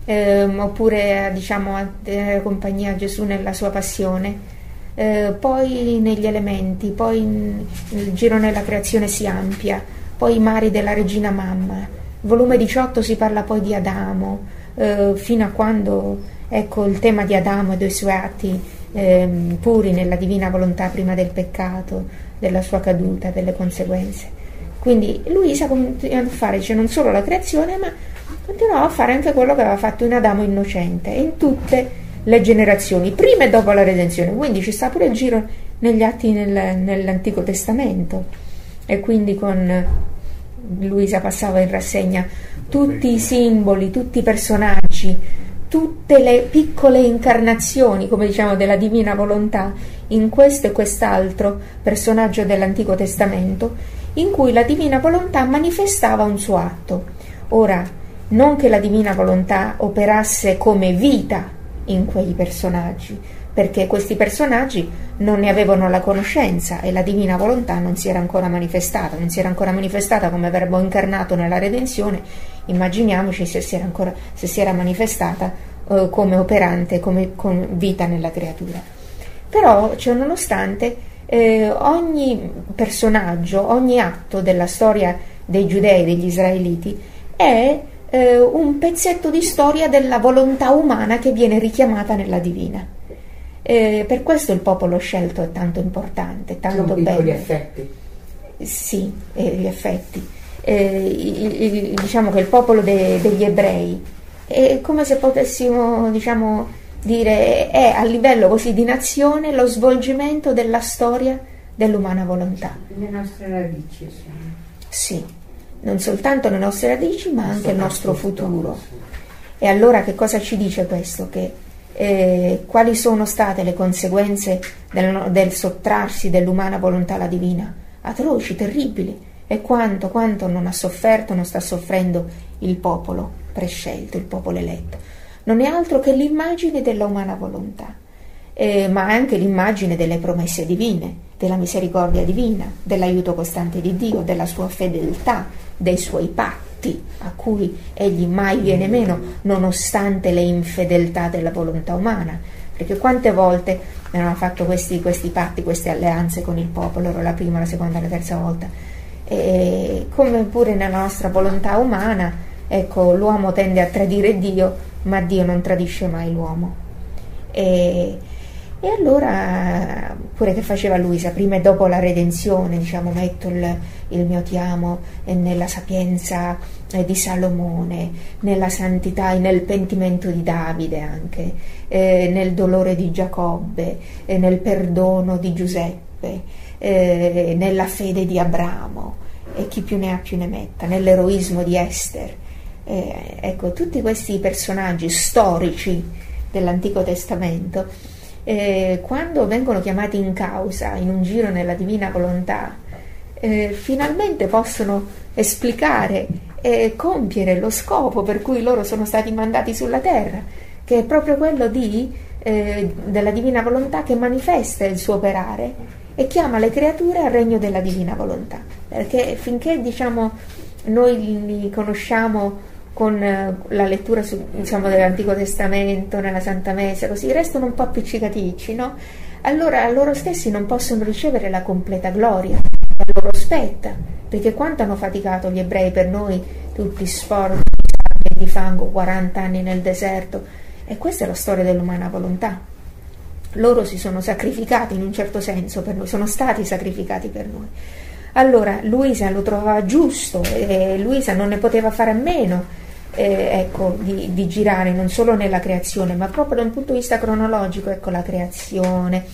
ehm, oppure diciamo, a tenere compagnia a Gesù nella sua passione. Eh, poi negli elementi, poi il giro nella creazione si ampia, poi i mari della regina mamma, volume 18 si parla poi di Adamo, eh, fino a quando ecco, il tema di Adamo e dei suoi atti eh, puri nella divina volontà prima del peccato, della sua caduta, delle conseguenze. Quindi Luisa continuava a fare cioè, non solo la creazione, ma continuava a fare anche quello che aveva fatto in Adamo innocente, in tutte le generazioni, prima e dopo la redenzione. Quindi ci sta pure il giro negli atti nel, nell'Antico Testamento e quindi con Luisa passava in rassegna tutti i simboli, tutti i personaggi, tutte le piccole incarnazioni, come diciamo, della divina volontà in questo e quest'altro personaggio dell'Antico Testamento, in cui la divina volontà manifestava un suo atto. Ora, non che la divina volontà operasse come vita in quei personaggi, perché questi personaggi non ne avevano la conoscenza e la divina volontà non si era ancora manifestata, non si era ancora manifestata come verbo incarnato nella redenzione, immaginiamoci se si era, ancora, se si era manifestata eh, come operante, come con vita nella creatura. Però, cioè, nonostante eh, ogni personaggio, ogni atto della storia dei giudei, degli israeliti, è eh, un pezzetto di storia della volontà umana che viene richiamata nella divina. Eh, per questo il popolo scelto è tanto importante, tanto bello. gli effetti. Sì, eh, gli effetti. Eh, il, il, diciamo che il popolo de, degli ebrei è come se potessimo diciamo, dire è a livello così di nazione lo svolgimento della storia dell'umana volontà. Le nostre radici. Sì, non soltanto le nostre radici ma anche il nostro futuro. E allora che cosa ci dice questo? Che eh, quali sono state le conseguenze del, del, sottrarsi dell'umana volontà alla divina? Atroci, terribili. E quanto, quanto non ha sofferto, non sta soffrendo il popolo prescelto, il popolo eletto. Non è altro che l'immagine della umana volontà, eh, ma anche l'immagine delle promesse divine, della misericordia divina, dell'aiuto costante di Dio, della sua fedeltà, dei suoi patti patti a cui egli mai viene meno, nonostante le infedeltà della volontà umana. Perché quante volte hanno fatto questi, questi patti, queste alleanze con il popolo, ero la prima, la seconda, la terza volta. E come pure nella nostra volontà umana, ecco, l'uomo tende a tradire Dio, ma Dio non tradisce mai l'uomo. E, e allora, pure che faceva Luisa, prima e dopo la redenzione, diciamo, metto il, il mio ti amo nella sapienza eh, di Salomone, nella santità e nel pentimento di Davide anche, eh, nel dolore di Giacobbe, eh, nel perdono di Giuseppe, eh, nella fede di Abramo, e chi più ne ha più ne metta, nell'eroismo di Esther. Eh, ecco, tutti questi personaggi storici dell'Antico Testamento eh, quando vengono chiamati in causa in un giro nella divina volontà, eh, finalmente possono esplicare eh, compiere lo scopo per cui loro sono stati mandati sulla terra, che è proprio quello di, eh, della divina volontà che manifesta il suo operare e chiama le creature al regno della divina volontà. Perché finché diciamo, noi li conosciamo con eh, la lettura su, diciamo, dell'Antico Testamento, nella Santa Messa, così restano un po' appiccicaticci, no? Allora loro stessi non possono ricevere la completa gloria, a loro spetta, perché quanto hanno faticato gli ebrei per noi, tutti sporchi di fango, 40 anni nel deserto, e questa è la storia dell'umana volontà. Loro si sono sacrificati in un certo senso per noi, sono stati sacrificati per noi. Allora Luisa lo trovava giusto e Luisa non ne poteva fare a meno eh, ecco, di, di, girare non solo nella creazione, ma proprio da un punto di vista cronologico, ecco la creazione.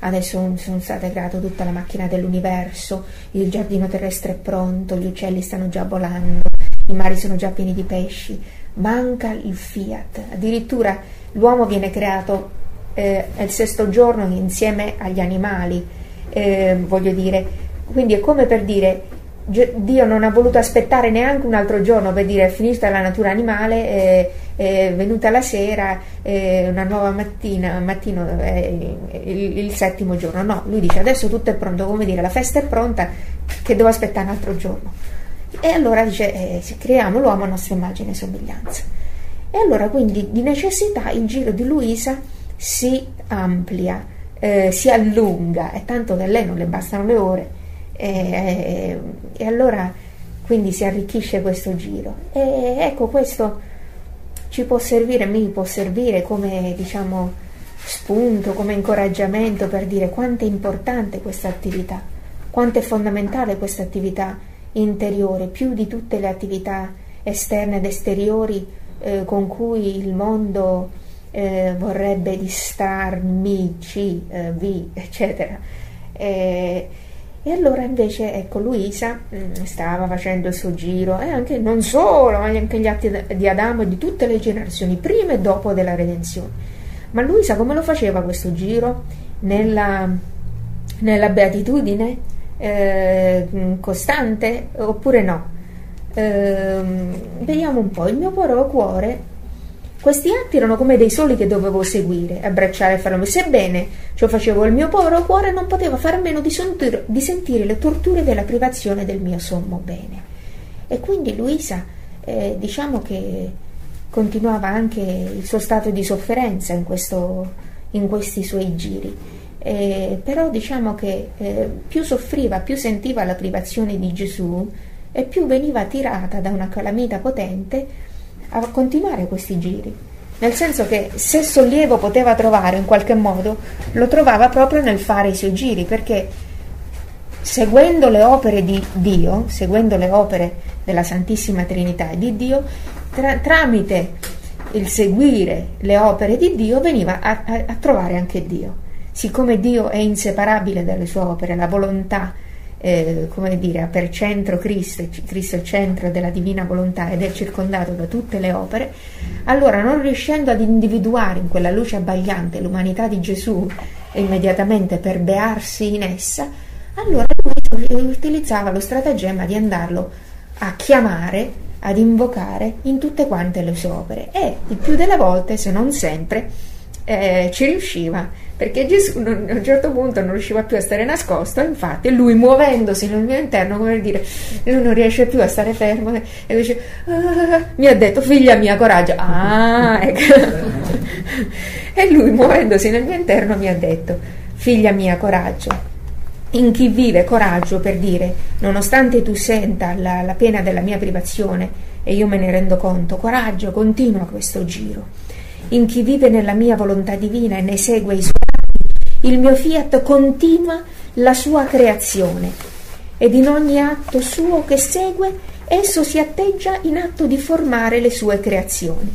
Adesso sono state create tutta la macchina dell'universo, il giardino terrestre è pronto, gli uccelli stanno già volando, i mari sono già pieni di pesci, manca il fiat. Addirittura l'uomo viene creato eh, il sesto giorno insieme agli animali, eh, voglio dire, quindi è come per dire Dio non ha voluto aspettare neanche un altro giorno per dire è finita la natura animale, è, è venuta la sera, è una nuova mattina, mattino, il, il, settimo giorno. No, lui dice adesso tutto è pronto, come dire la festa è pronta, che devo aspettare un altro giorno. E allora dice eh, creiamo l'uomo a nostra immagine e somiglianza. E allora quindi di necessità il giro di Luisa si amplia, eh, si allunga, e tanto che a lei non le bastano le ore e, e allora quindi si arricchisce questo giro. E ecco, questo ci può servire, mi può servire come diciamo spunto, come incoraggiamento per dire quanto è importante questa attività, quanto è fondamentale questa attività interiore, più di tutte le attività esterne ed esteriori eh, con cui il mondo eh, vorrebbe distarmi, ci, eh, vi, eccetera. Eh, e allora invece, ecco, Luisa mm, stava facendo il suo giro e anche non solo, ma anche gli atti di Adamo e di tutte le generazioni, prima e dopo della redenzione. Ma Luisa come lo faceva questo giro? Nella, nella beatitudine eh, costante oppure no? Eh, vediamo un po', il mio poro cuore questi atti erano come dei soli che dovevo seguire, abbracciare e farlo. Sebbene ciò facevo il mio povero cuore, non poteva fare a meno di, sentire, di sentire le torture della privazione del mio sommo bene. E quindi Luisa, eh, diciamo che continuava anche il suo stato di sofferenza in, questo, in questi suoi giri. Eh, però diciamo che eh, più soffriva, più sentiva la privazione di Gesù e più veniva tirata da una calamita potente a continuare questi giri. Nel senso che se sollievo poteva trovare in qualche modo, lo trovava proprio nel fare i suoi giri, perché seguendo le opere di Dio, seguendo le opere della Santissima Trinità e di Dio, tra, tramite il seguire le opere di Dio veniva a, a, a trovare anche Dio. Siccome Dio è inseparabile dalle sue opere, la volontà eh, come dire, ha per centro Cristo, Cristo è il centro della divina volontà ed è circondato da tutte le opere, allora non riuscendo ad individuare in quella luce abbagliante l'umanità di Gesù immediatamente per bearsi in essa, allora lui utilizzava lo stratagemma di andarlo a chiamare, ad invocare in tutte quante le sue opere. E il più delle volte, se non sempre, eh, ci riusciva perché Gesù a un certo punto non riusciva più a stare nascosto, infatti lui muovendosi nel mio interno, come dire, lui non riesce più a stare fermo e dice, ah, mi ha detto figlia mia coraggio, ah, ecco. e lui muovendosi nel mio interno mi ha detto, figlia mia coraggio, in chi vive coraggio per dire, nonostante tu senta la, la pena della mia privazione e io me ne rendo conto, coraggio, continua questo giro in chi vive nella mia volontà divina e ne segue i suoi atti, il mio fiat continua la sua creazione ed in ogni atto suo che segue esso si atteggia in atto di formare le sue creazioni.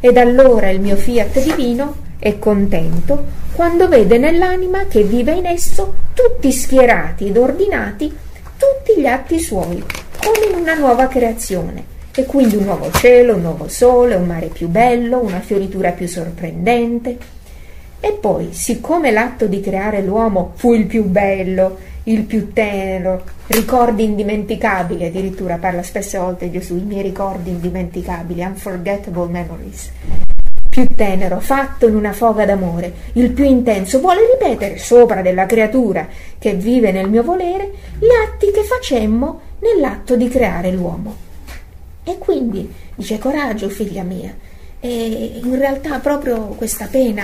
Ed allora il mio fiat divino è contento quando vede nell'anima che vive in esso tutti schierati ed ordinati tutti gli atti suoi, come in una nuova creazione e quindi un nuovo cielo, un nuovo sole, un mare più bello, una fioritura più sorprendente. E poi, siccome l'atto di creare l'uomo fu il più bello il più tenero, ricordi indimenticabili, addirittura parla spesse volte Gesù, i miei ricordi indimenticabili, unforgettable memories. Più tenero, fatto in una foga d'amore, il più intenso, vuole ripetere sopra della creatura che vive nel mio volere gli atti che facemmo nell'atto di creare l'uomo. E quindi dice coraggio, figlia mia, e in realtà proprio questa pena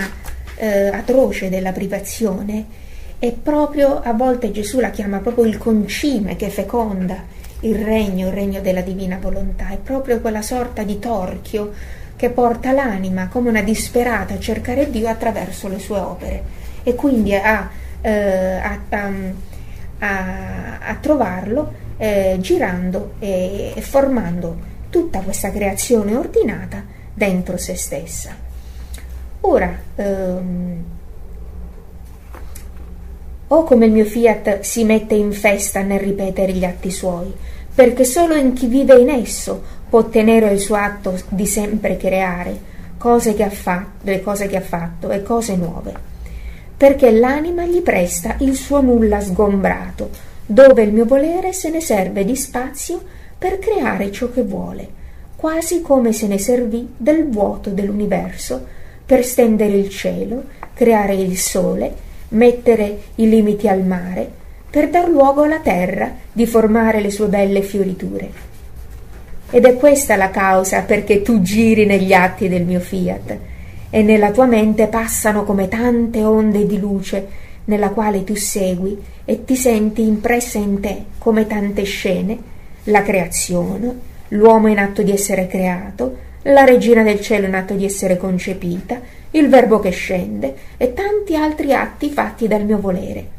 eh, atroce della privazione è proprio, a volte Gesù la chiama proprio il concime che feconda il regno, il regno della divina volontà, è proprio quella sorta di torchio che porta l'anima come una disperata a cercare Dio attraverso le sue opere. E quindi a, eh, a, a, a trovarlo eh, girando e, e formando tutta questa creazione ordinata dentro se stessa. Ora, ehm, o come il mio fiat si mette in festa nel ripetere gli atti suoi, perché solo in chi vive in esso può ottenere il suo atto di sempre creare cose che ha fatto, le cose che ha fatto e cose nuove, perché l'anima gli presta il suo nulla sgombrato, dove il mio volere se ne serve di spazio per creare ciò che vuole, quasi come se ne servì del vuoto dell'universo per stendere il cielo, creare il sole, mettere i limiti al mare, per dar luogo alla terra di formare le sue belle fioriture. Ed è questa la causa perché tu giri negli atti del mio fiat e nella tua mente passano come tante onde di luce nella quale tu segui e ti senti impressa in te come tante scene, la creazione, l'uomo in atto di essere creato, la regina del cielo in atto di essere concepita, il verbo che scende e tanti altri atti fatti dal mio volere.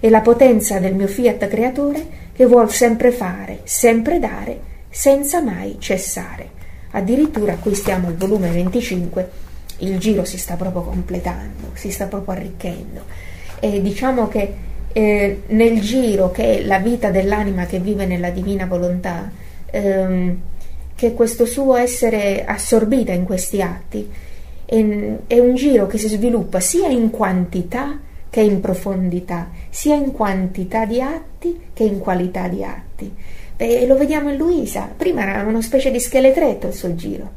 E la potenza del mio fiat creatore che vuol sempre fare, sempre dare, senza mai cessare. Addirittura qui stiamo al volume 25, il giro si sta proprio completando, si sta proprio arricchendo. E diciamo che eh, nel giro che è la vita dell'anima che vive nella divina volontà, ehm, che questo suo essere assorbita in questi atti, è un giro che si sviluppa sia in quantità che in profondità, sia in quantità di atti che in qualità di atti. E lo vediamo in Luisa, prima era una specie di scheletretto il suo giro,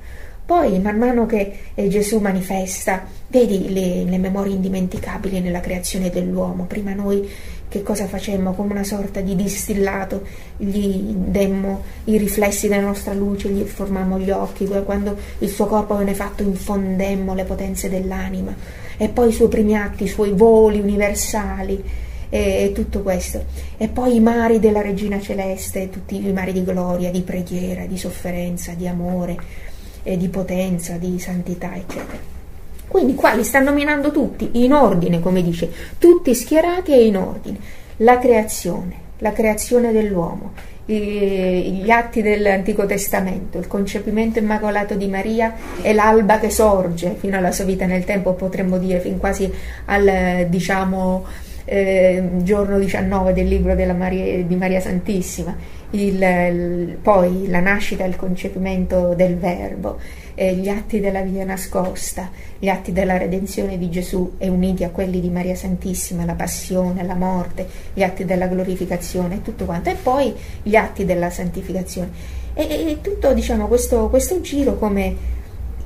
poi man mano che eh, Gesù manifesta, vedi le, le memorie indimenticabili nella creazione dell'uomo, prima noi che cosa facemmo? Come una sorta di distillato, gli demmo i riflessi della nostra luce, gli formammo gli occhi, quando il suo corpo venne fatto infondemmo le potenze dell'anima e poi i suoi primi atti, i suoi voli universali e, tutto questo. E poi i mari della Regina Celeste, tutti i mari di gloria, di preghiera, di sofferenza, di amore, di potenza, di santità, eccetera. Quindi qua li sta nominando tutti, in ordine, come dice, tutti schierati e in ordine. La creazione, la creazione dell'uomo, gli atti dell'Antico Testamento, il concepimento immacolato di Maria e l'alba che sorge fino alla sua vita nel tempo, potremmo dire, fin quasi al, diciamo, eh, giorno 19 del libro Maria, di Maria Santissima, il, il, poi la nascita e il concepimento del Verbo, eh, gli atti della via nascosta, gli atti della redenzione di Gesù e uniti a quelli di Maria Santissima, la passione, la morte, gli atti della glorificazione, tutto quanto, e poi gli atti della santificazione. E, e tutto diciamo, questo, questo giro come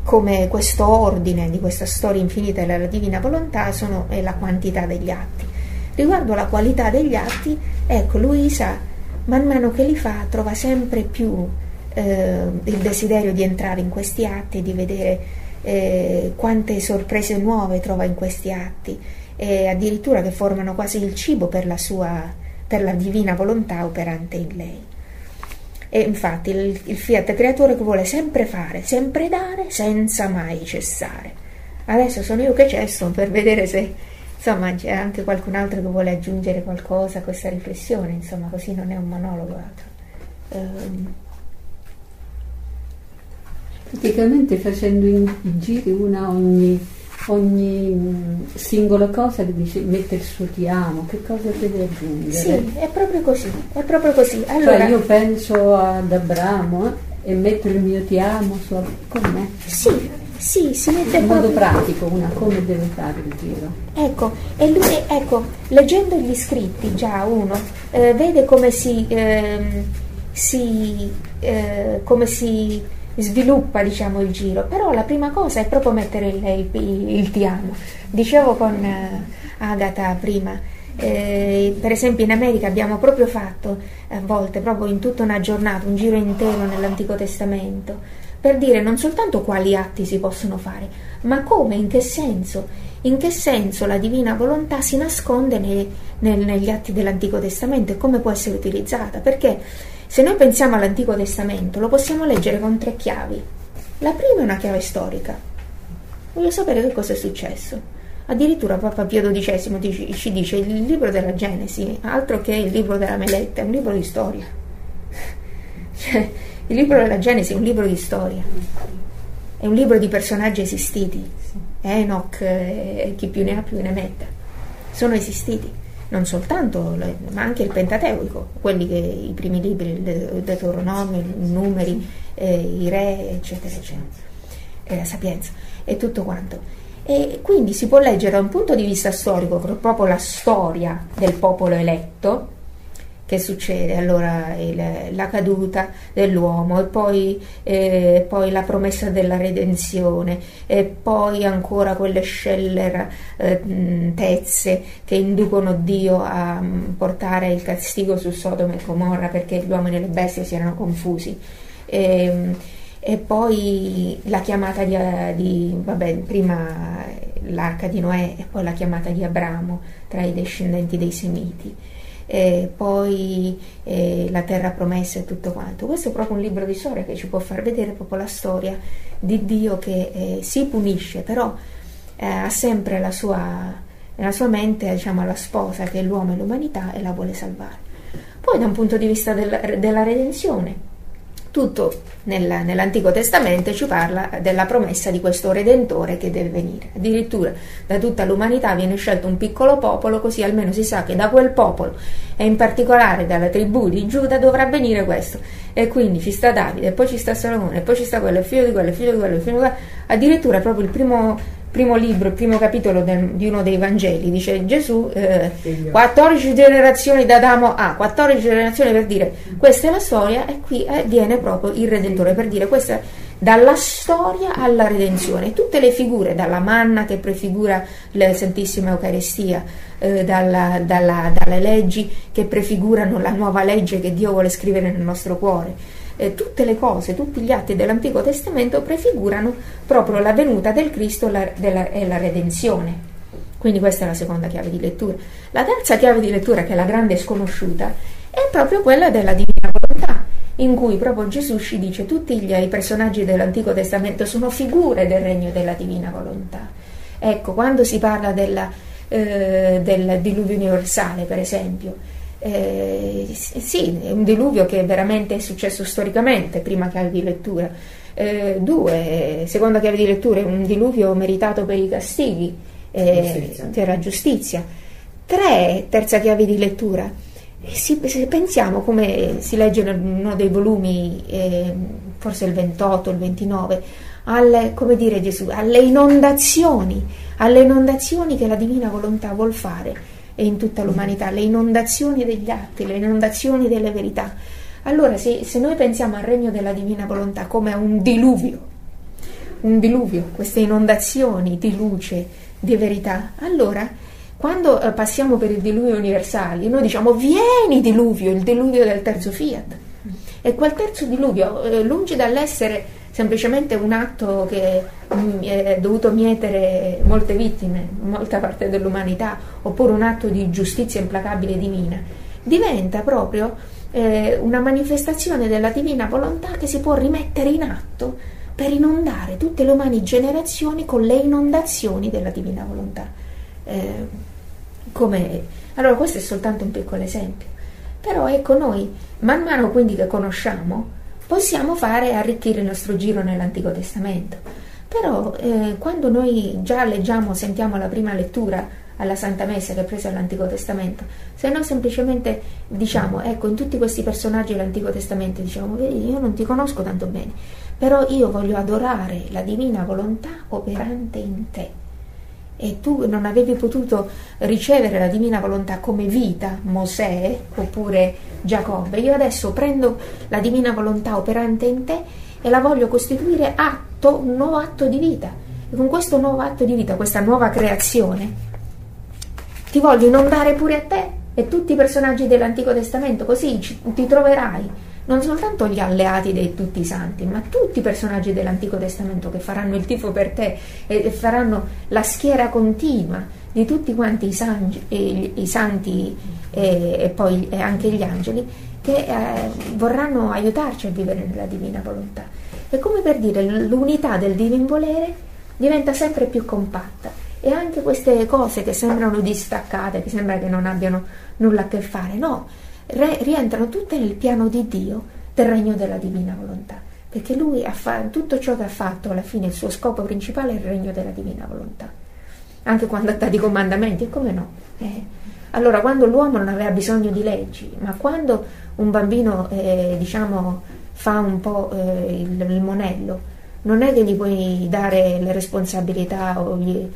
come questo ordine di questa storia infinita della divina volontà sono, è la quantità degli atti. Riguardo la qualità degli atti, ecco, Luisa, man mano che li fa, trova sempre più eh, il desiderio di entrare in questi atti, di vedere eh, quante sorprese nuove trova in questi atti e addirittura che formano quasi il cibo per la sua per la divina volontà operante in lei. E infatti il, il fiat creatore che vuole sempre fare, sempre dare, senza mai cessare. Adesso sono io che cesso per vedere se insomma c'è anche qualcun altro che vuole aggiungere qualcosa a questa riflessione, insomma così non è un monologo altro. Um, praticamente facendo i giri una ogni, ogni mm, singola cosa che dice mette il suo ti amo, che cosa deve aggiungere? Sì, è proprio così, è proprio così. Cioè, allora, cioè io penso ad Abramo eh, e metto il mio ti amo su com'è? Sì, Sì, si mette in modo proprio- pratico, una come deve fare il giro. Ecco, e lui, ecco, leggendo gli scritti già uno eh, vede come si, ehm, si, eh, come si sviluppa diciamo, il giro, però la prima cosa è proprio mettere il, il- il ti amo. Dicevo con eh, Agata prima, eh, per esempio in America abbiamo proprio fatto a volte, proprio in tutta una giornata, un giro intero nell'Antico Testamento, per dire non soltanto quali atti si possono fare, ma come, in che senso, in che senso la divina volontà si nasconde nei- nel- negli atti dell'Antico Testamento e come può essere utilizzata. Perché se noi pensiamo all'Antico Testamento lo possiamo leggere con tre chiavi. La prima è una chiave storica. Voglio sapere che cosa è successo. Addirittura Papa Pio XII ci dice il libro della Genesi, altro che il libro della Meletta, è un libro di storia. Il libro della Genesi è un libro di storia, è un libro di personaggi esistiti. Enoch eh, e chi più ne ha più ne metta. Sono esistiti, non soltanto, ma anche il Pentateuco, quelli che i primi libri, il De- il Deuteronomio, i numeri, eh, i re, eccetera, eccetera, e la sapienza e tutto quanto. E quindi si può leggere da un punto di vista storico proprio la storia del popolo eletto, che succede? Allora il- la caduta dell'uomo e poi, eh, poi la promessa della redenzione e poi ancora quelle scelleratezze che inducono Dio a portare il castigo su Sodoma e Gomorra perché gli uomini e le bestie si erano confusi. E, e poi la chiamata di, di- vabbè, prima l'arca di Noè e poi la chiamata di Abramo tra i discendenti dei Semiti e poi eh, la terra promessa e tutto quanto. Questo è proprio un libro di storia che ci può far vedere proprio la storia di Dio che eh, si punisce, però eh, ha sempre la sua, nella sua mente diciamo, la sposa che è l'uomo e l'umanità e la vuole salvare. Poi da un punto di vista della, della redenzione, tutto nel- nell'Antico Testamento ci parla della promessa di questo Redentore che deve venire. Addirittura da tutta l'umanità viene scelto un piccolo popolo, così almeno si sa che da quel popolo e in particolare dalla tribù di Giuda dovrà venire questo. E quindi ci sta Davide, poi ci sta Salomone, poi ci sta quello, figlio di quello, figlio di quello, figlio di quello. Addirittura proprio il primo primo libro, il primo capitolo del- di uno dei Vangeli, dice Gesù, eh, 14 generazioni da Adamo a 14 generazioni per dire questa è la storia e qui eh, viene proprio il Redentore per dire questa è dalla storia alla redenzione, tutte le figure, dalla manna che prefigura la Santissima Eucaristia, eh, dalla- dalla- dalle leggi che prefigurano la nuova legge che Dio vuole scrivere nel nostro cuore, eh, tutte le cose, tutti gli atti dell'Antico Testamento prefigurano proprio la venuta del Cristo la- della- e la redenzione. Quindi questa è la seconda chiave di lettura. La terza chiave di lettura, che è la grande sconosciuta, è proprio quella della divina volontà, in cui proprio Gesù ci dice tutti gli, i personaggi dell'Antico Testamento sono figure del regno della divina volontà. Ecco, quando si parla della, eh, del diluvio universale, per esempio, eh, sì, è un diluvio che veramente è successo storicamente, prima chiave di lettura. Eh, due, seconda chiave di lettura, è un diluvio meritato per i castighi, eh, Giustizia. per la giustizia. Tre, terza chiave di lettura, eh, si- se pensiamo come si legge in uno dei volumi, eh, forse il 28, il 29, alle, come dire Gesù, alle inondazioni, alle inondazioni che la divina volontà vuol fare e in tutta l'umanità, le inondazioni degli atti, le inondazioni delle verità. Allora, se, se noi pensiamo al regno della divina volontà come a un diluvio, un diluvio, queste inondazioni di luce, di verità, allora quando eh, passiamo per il diluvio universale, noi diciamo vieni diluvio, il diluvio del terzo fiat. E quel terzo diluvio, eh, lungi dall'essere semplicemente un atto che mm, è dovuto mietere molte vittime, molta parte dell'umanità, oppure un atto di giustizia implacabile divina, diventa proprio eh, una manifestazione della divina volontà che si può rimettere in atto per inondare tutte le umane generazioni con le inondazioni della divina volontà. Eh, Allora questo è soltanto un piccolo esempio, però ecco noi, man mano quindi che conosciamo, possiamo fare arricchire il nostro giro nell'Antico Testamento. Però eh, quando noi già leggiamo, sentiamo la prima lettura alla Santa Messa che è presa dall'Antico Testamento, se no semplicemente diciamo, ecco, in tutti questi personaggi dell'Antico Testamento diciamo, vedi, io non ti conosco tanto bene, però io voglio adorare la divina volontà operante in te. E tu non avevi potuto ricevere la divina volontà come vita, Mosè oppure Giacobbe. Io adesso prendo la divina volontà operante in te e la voglio costituire atto, un nuovo atto di vita. E con questo nuovo atto di vita, questa nuova creazione, ti voglio inondare pure a te e tutti i personaggi dell'Antico Testamento, così ci, ti troverai non soltanto gli alleati di tutti i santi, ma tutti i personaggi dell'Antico Testamento che faranno il tifo per te e faranno la schiera continua di tutti quanti i, sangi, i, i santi e, e, poi anche gli angeli che eh, vorranno aiutarci a vivere nella divina volontà. È come per dire l'unità del divin volere diventa sempre più compatta e anche queste cose che sembrano distaccate, che sembra che non abbiano nulla a che fare, no, re, rientrano tutte nel piano di Dio del regno della divina volontà, perché lui ha fatto tutto ciò che ha fatto alla fine, il suo scopo principale è il regno della divina volontà. Anche quando ha dato i comandamenti, come no? Eh. Allora, quando l'uomo non aveva bisogno di leggi, ma quando un bambino, eh, diciamo, fa un po' eh, il, il monello, non è che gli puoi dare le responsabilità o gli,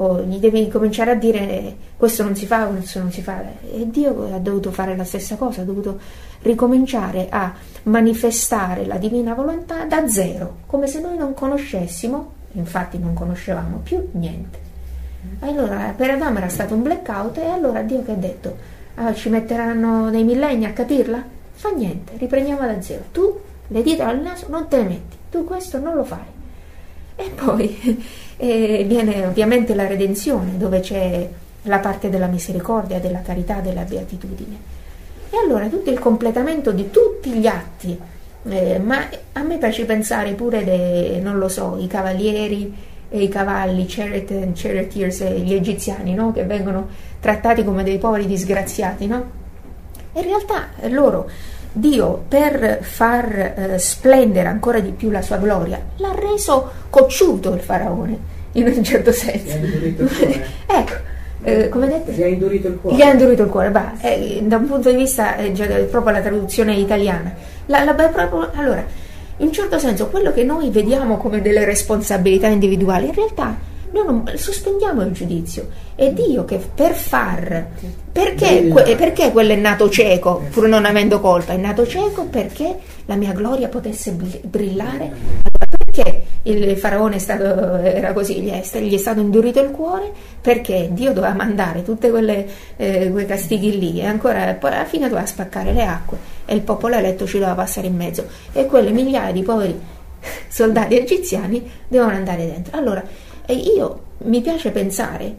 o gli devi cominciare a dire questo non si fa, questo non si fa. E Dio ha dovuto fare la stessa cosa, ha dovuto ricominciare a manifestare la divina volontà da zero, come se noi non conoscessimo, infatti non conoscevamo più niente. Allora per Adamo era stato un blackout e allora Dio che ha detto ah, ci metteranno dei millenni a capirla? Fa niente, riprendiamo da zero. Tu le dita al naso non te le metti, tu questo non lo fai. E poi e viene ovviamente la redenzione, dove c'è la parte della misericordia, della carità, della beatitudine. E allora tutto il completamento di tutti gli atti, eh, ma a me piace pensare pure, de, non lo so, i cavalieri e i cavalli, charioteers, gli egiziani, no? che vengono trattati come dei poveri disgraziati, no? In realtà loro, Dio, per far eh, splendere ancora di più la sua gloria, l'ha reso cocciuto il faraone, in un certo senso. ecco. Eh, come detto? Gli ha indurito il cuore. Gli ha indurito il cuore, va, eh, da un punto di vista eh, proprio la traduzione italiana. La, la, proprio, allora, in un certo senso, quello che noi vediamo come delle responsabilità individuali, in realtà noi non, sospendiamo il giudizio. È Dio che per far. Perché, que, perché quello è nato cieco, pur non avendo colpa? È nato cieco perché la mia gloria potesse brillare. Allora, perché il faraone stato, era così, gli è, gli è, stato indurito il cuore? Perché Dio doveva mandare tutti eh, quei castighi lì e ancora poi alla fine doveva spaccare le acque e il popolo eletto ci doveva passare in mezzo e quelle migliaia di poveri soldati egiziani devono andare dentro. Allora, io mi piace pensare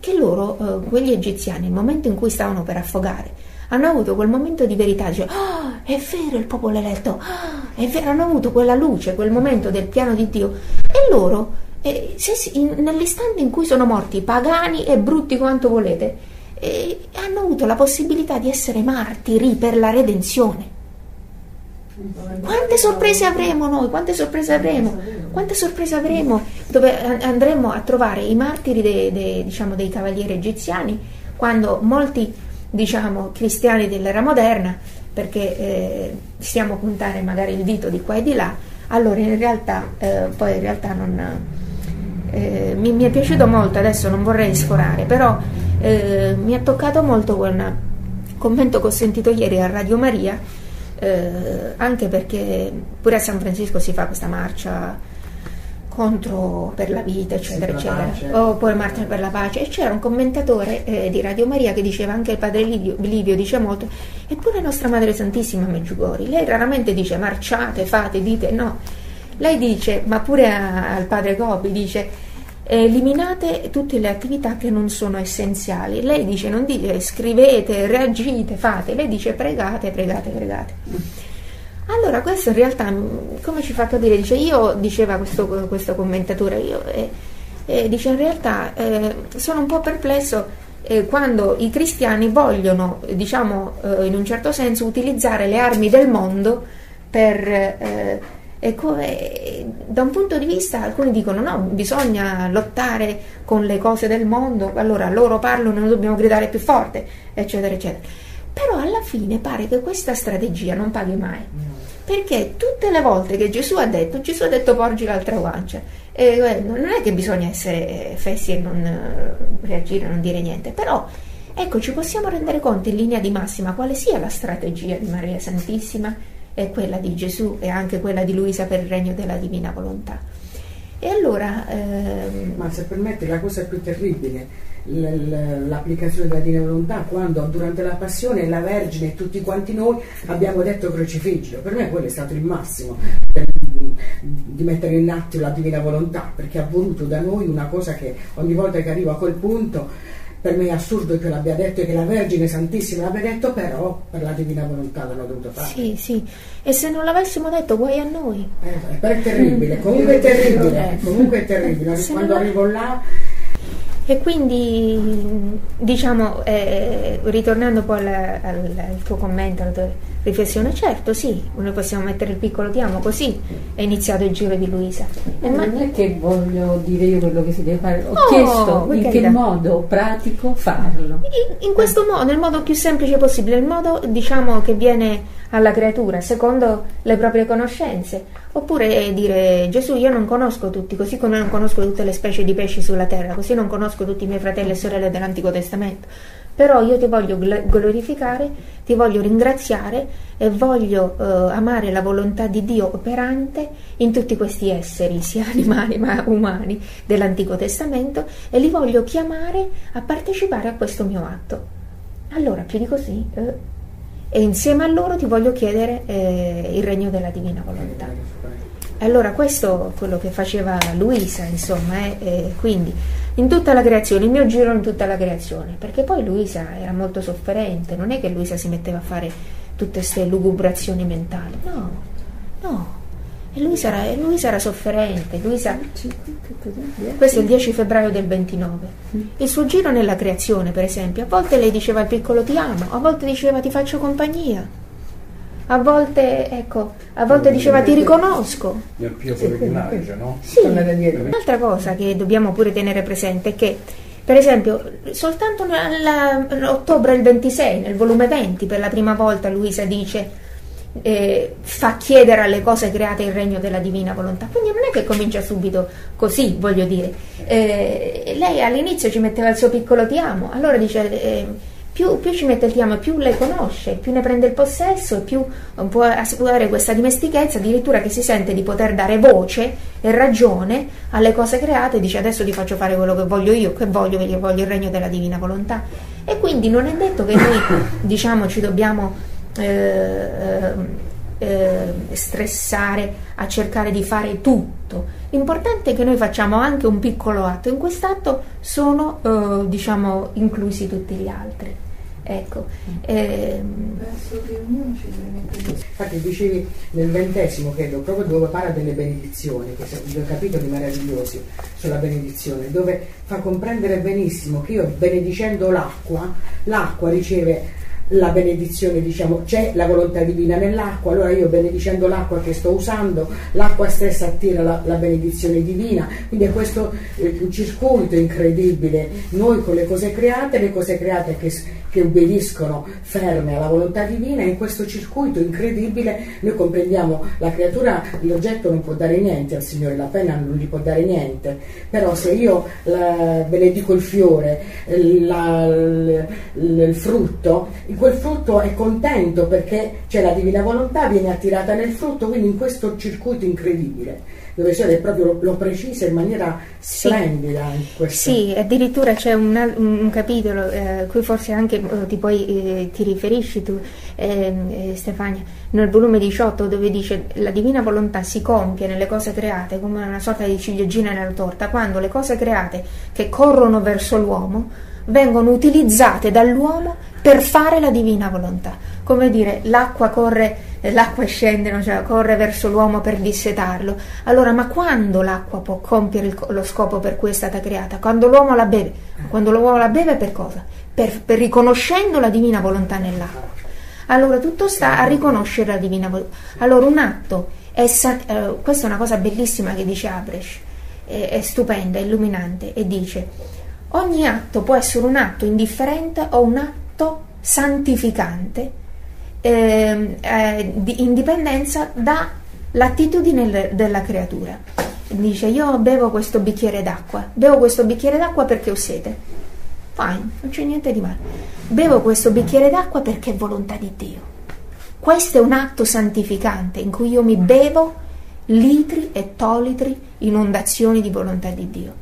che loro, eh, quegli egiziani, nel momento in cui stavano per affogare, hanno avuto quel momento di verità, dice, oh, è vero il popolo eletto, oh, è vero, hanno avuto quella luce, quel momento del piano di Dio e loro, eh, nell'istante in cui sono morti, pagani e brutti quanto volete, eh, hanno avuto la possibilità di essere martiri per la redenzione. Quante sorprese avremo noi? Quante sorprese avremo? Quante sorprese avremo dove andremo a trovare i martiri dei, dei, diciamo, dei cavalieri egiziani quando molti diciamo, cristiani dell'era moderna, perché eh, stiamo a puntare magari il dito di qua e di là, allora in realtà eh, poi in realtà non... Eh, mi, mi, è piaciuto molto, adesso non vorrei sforare, però eh, mi ha toccato molto quel commento che ho sentito ieri a Radio Maria eh, anche perché pure a San Francisco si fa questa marcia contro per la vita, eccetera, eccetera, oppure marcia per la pace. E c'era un commentatore eh, di Radio Maria che diceva, anche il padre Livio, Livio dice molto, eppure nostra Madre Santissima Meggiugori, lei raramente dice marciate, fate, dite no. Lei dice, ma pure a, al padre Gobi dice eliminate tutte le attività che non sono essenziali. Lei dice non dice scrivete, reagite, fate, lei dice pregate, pregate, pregate. Allora questo in realtà come ci fa capire? Dice io, diceva questo, questo commentatore, io, eh, eh, dice in realtà eh, sono un po' perplesso eh, quando i cristiani vogliono, diciamo eh, in un certo senso, utilizzare le armi del mondo per eh, Ecco, da un punto di vista, alcuni dicono no, bisogna lottare con le cose del mondo, allora loro parlano, noi dobbiamo gridare più forte, eccetera, eccetera. Però alla fine pare che questa strategia non paghi mai. Perché tutte le volte che Gesù ha detto, Gesù ha detto porgi l'altra guancia. Eh, non è che bisogna essere fessi e non eh, reagire, non dire niente, però ecco, ci possiamo rendere conto in linea di massima quale sia la strategia di Maria Santissima e quella di Gesù e anche quella di Luisa per il regno della divina volontà. E allora... Ehm... Ma se permette, la cosa più terribile l'applicazione della divina volontà quando durante la passione la Vergine e tutti quanti noi abbiamo detto crocifiggio per me quello è stato il massimo di mettere in atto la divina volontà perché ha voluto da noi una cosa che ogni volta che arrivo a quel punto per me è assurdo che l'abbia detto e che la Vergine Santissima l'abbia detto, però per la divina volontà l'hanno dovuto fare. Sì, sì, e se non l'avessimo detto, guai a noi. Eh, però è terribile, comunque è terribile, comunque è terribile. Quando arrivo là e quindi, diciamo, eh, ritornando poi al, al, al, tuo commento, alla tua riflessione, certo, sì, noi possiamo mettere il piccolo ti amo, così è iniziato il giro di Luisa. Eh, ma non è che voglio dire io quello che si deve fare, ho no, chiesto in che modo pratico farlo. In, in questo modo, nel modo più semplice possibile, il modo, diciamo, che viene alla creatura secondo le proprie conoscenze, oppure dire Gesù io non conosco tutti, così come non conosco tutte le specie di pesci sulla terra, così non conosco tutti i miei fratelli e sorelle dell'Antico Testamento, però io ti voglio glorificare, ti voglio ringraziare e voglio eh, amare la volontà di Dio operante in tutti questi esseri, sia animali ma umani dell'Antico Testamento, e li voglio chiamare a partecipare a questo mio atto. Allora, più di così, eh, e insieme a loro ti voglio chiedere eh, il regno della divina volontà. Allora questo è quello che faceva Luisa, insomma, eh, eh, quindi in tutta la creazione, il mio giro in tutta la creazione, perché poi Luisa era molto sofferente, non è che Luisa si metteva a fare tutte queste lugubrazioni mentali, no, no, e lui sarà, e lui sarà sofferente. Lui sa... Questo è il 10 febbraio del 29. Il suo giro nella creazione, per esempio, a volte lei diceva al piccolo ti amo, a volte diceva ti faccio compagnia, a volte, ecco, a volte diceva ti riconosco. Nel pio peregrinaggio, no? Sì. Un'altra cosa che dobbiamo pure tenere presente è che per esempio, soltanto nell'ottobre del 26, nel volume 20, per la prima volta Luisa dice eh, fa chiedere alle cose create il regno della divina volontà. Quindi non è che comincia subito così, voglio dire. Eh, lei all'inizio ci metteva il suo piccolo ti amo, allora dice eh, più, più, ci mette il ti amo, più le conosce, più ne prende il possesso e più può assicurare questa dimestichezza, addirittura che si sente di poter dare voce e ragione alle cose create, dice adesso ti faccio fare quello che voglio io, che voglio, voglio il regno della divina volontà. E quindi non è detto che noi diciamo ci dobbiamo eh, eh, stressare a cercare di fare tutto. L'importante è che noi facciamo anche un piccolo atto, in quest'atto sono eh, diciamo, inclusi tutti gli altri. Ecco, ehm. Infatti dicevi nel ventesimo, credo, proprio dove parla delle benedizioni, che sono due capitoli meravigliosi sulla benedizione, dove fa comprendere benissimo che io benedicendo l'acqua, l'acqua riceve la benedizione, diciamo, c'è la volontà divina nell'acqua, allora io benedicendo l'acqua che sto usando, l'acqua stessa attira la, la benedizione divina, quindi è questo eh, circuito incredibile, noi con le cose create, le cose create che, che obbediscono ferme alla volontà divina, in questo circuito incredibile noi comprendiamo la creatura, l'oggetto non può dare niente al Signore, la penna non gli può dare niente, però se io la, benedico il fiore, la, il, il frutto, quel frutto è contento perché c'è la divina volontà, viene attirata nel frutto, quindi in questo circuito incredibile dove c'è proprio lo, lo precisa in maniera splendida. Sì, sì addirittura c'è un, un capitolo a eh, cui forse anche eh, ti, poi, eh, ti riferisci tu, ehm, eh, Stefania, nel volume 18 dove dice la divina volontà si compie nelle cose create come una sorta di ciliegina nella torta, quando le cose create che corrono verso l'uomo vengono utilizzate dall'uomo per fare la divina volontà. Come dire, l'acqua corre, l'acqua scende, cioè, corre verso l'uomo per dissetarlo. Allora, ma quando l'acqua può compiere il, lo scopo per cui è stata creata? Quando l'uomo la beve. Quando l'uomo la beve per cosa? Per, per riconoscendo la divina volontà nell'acqua. Allora tutto sta a riconoscere la divina volontà. Allora un atto, è san- eh, questa è una cosa bellissima che dice Abresh, è, è stupenda, è illuminante, e dice ogni atto può essere un atto indifferente o un atto santificante eh, eh, di indipendenza dall'attitudine della creatura. Dice io bevo questo bicchiere d'acqua, bevo questo bicchiere d'acqua perché ho sete. Fine, non c'è niente di male. Bevo questo bicchiere d'acqua perché è volontà di Dio. Questo è un atto santificante in cui io mi bevo litri e tolitri inondazioni di volontà di Dio.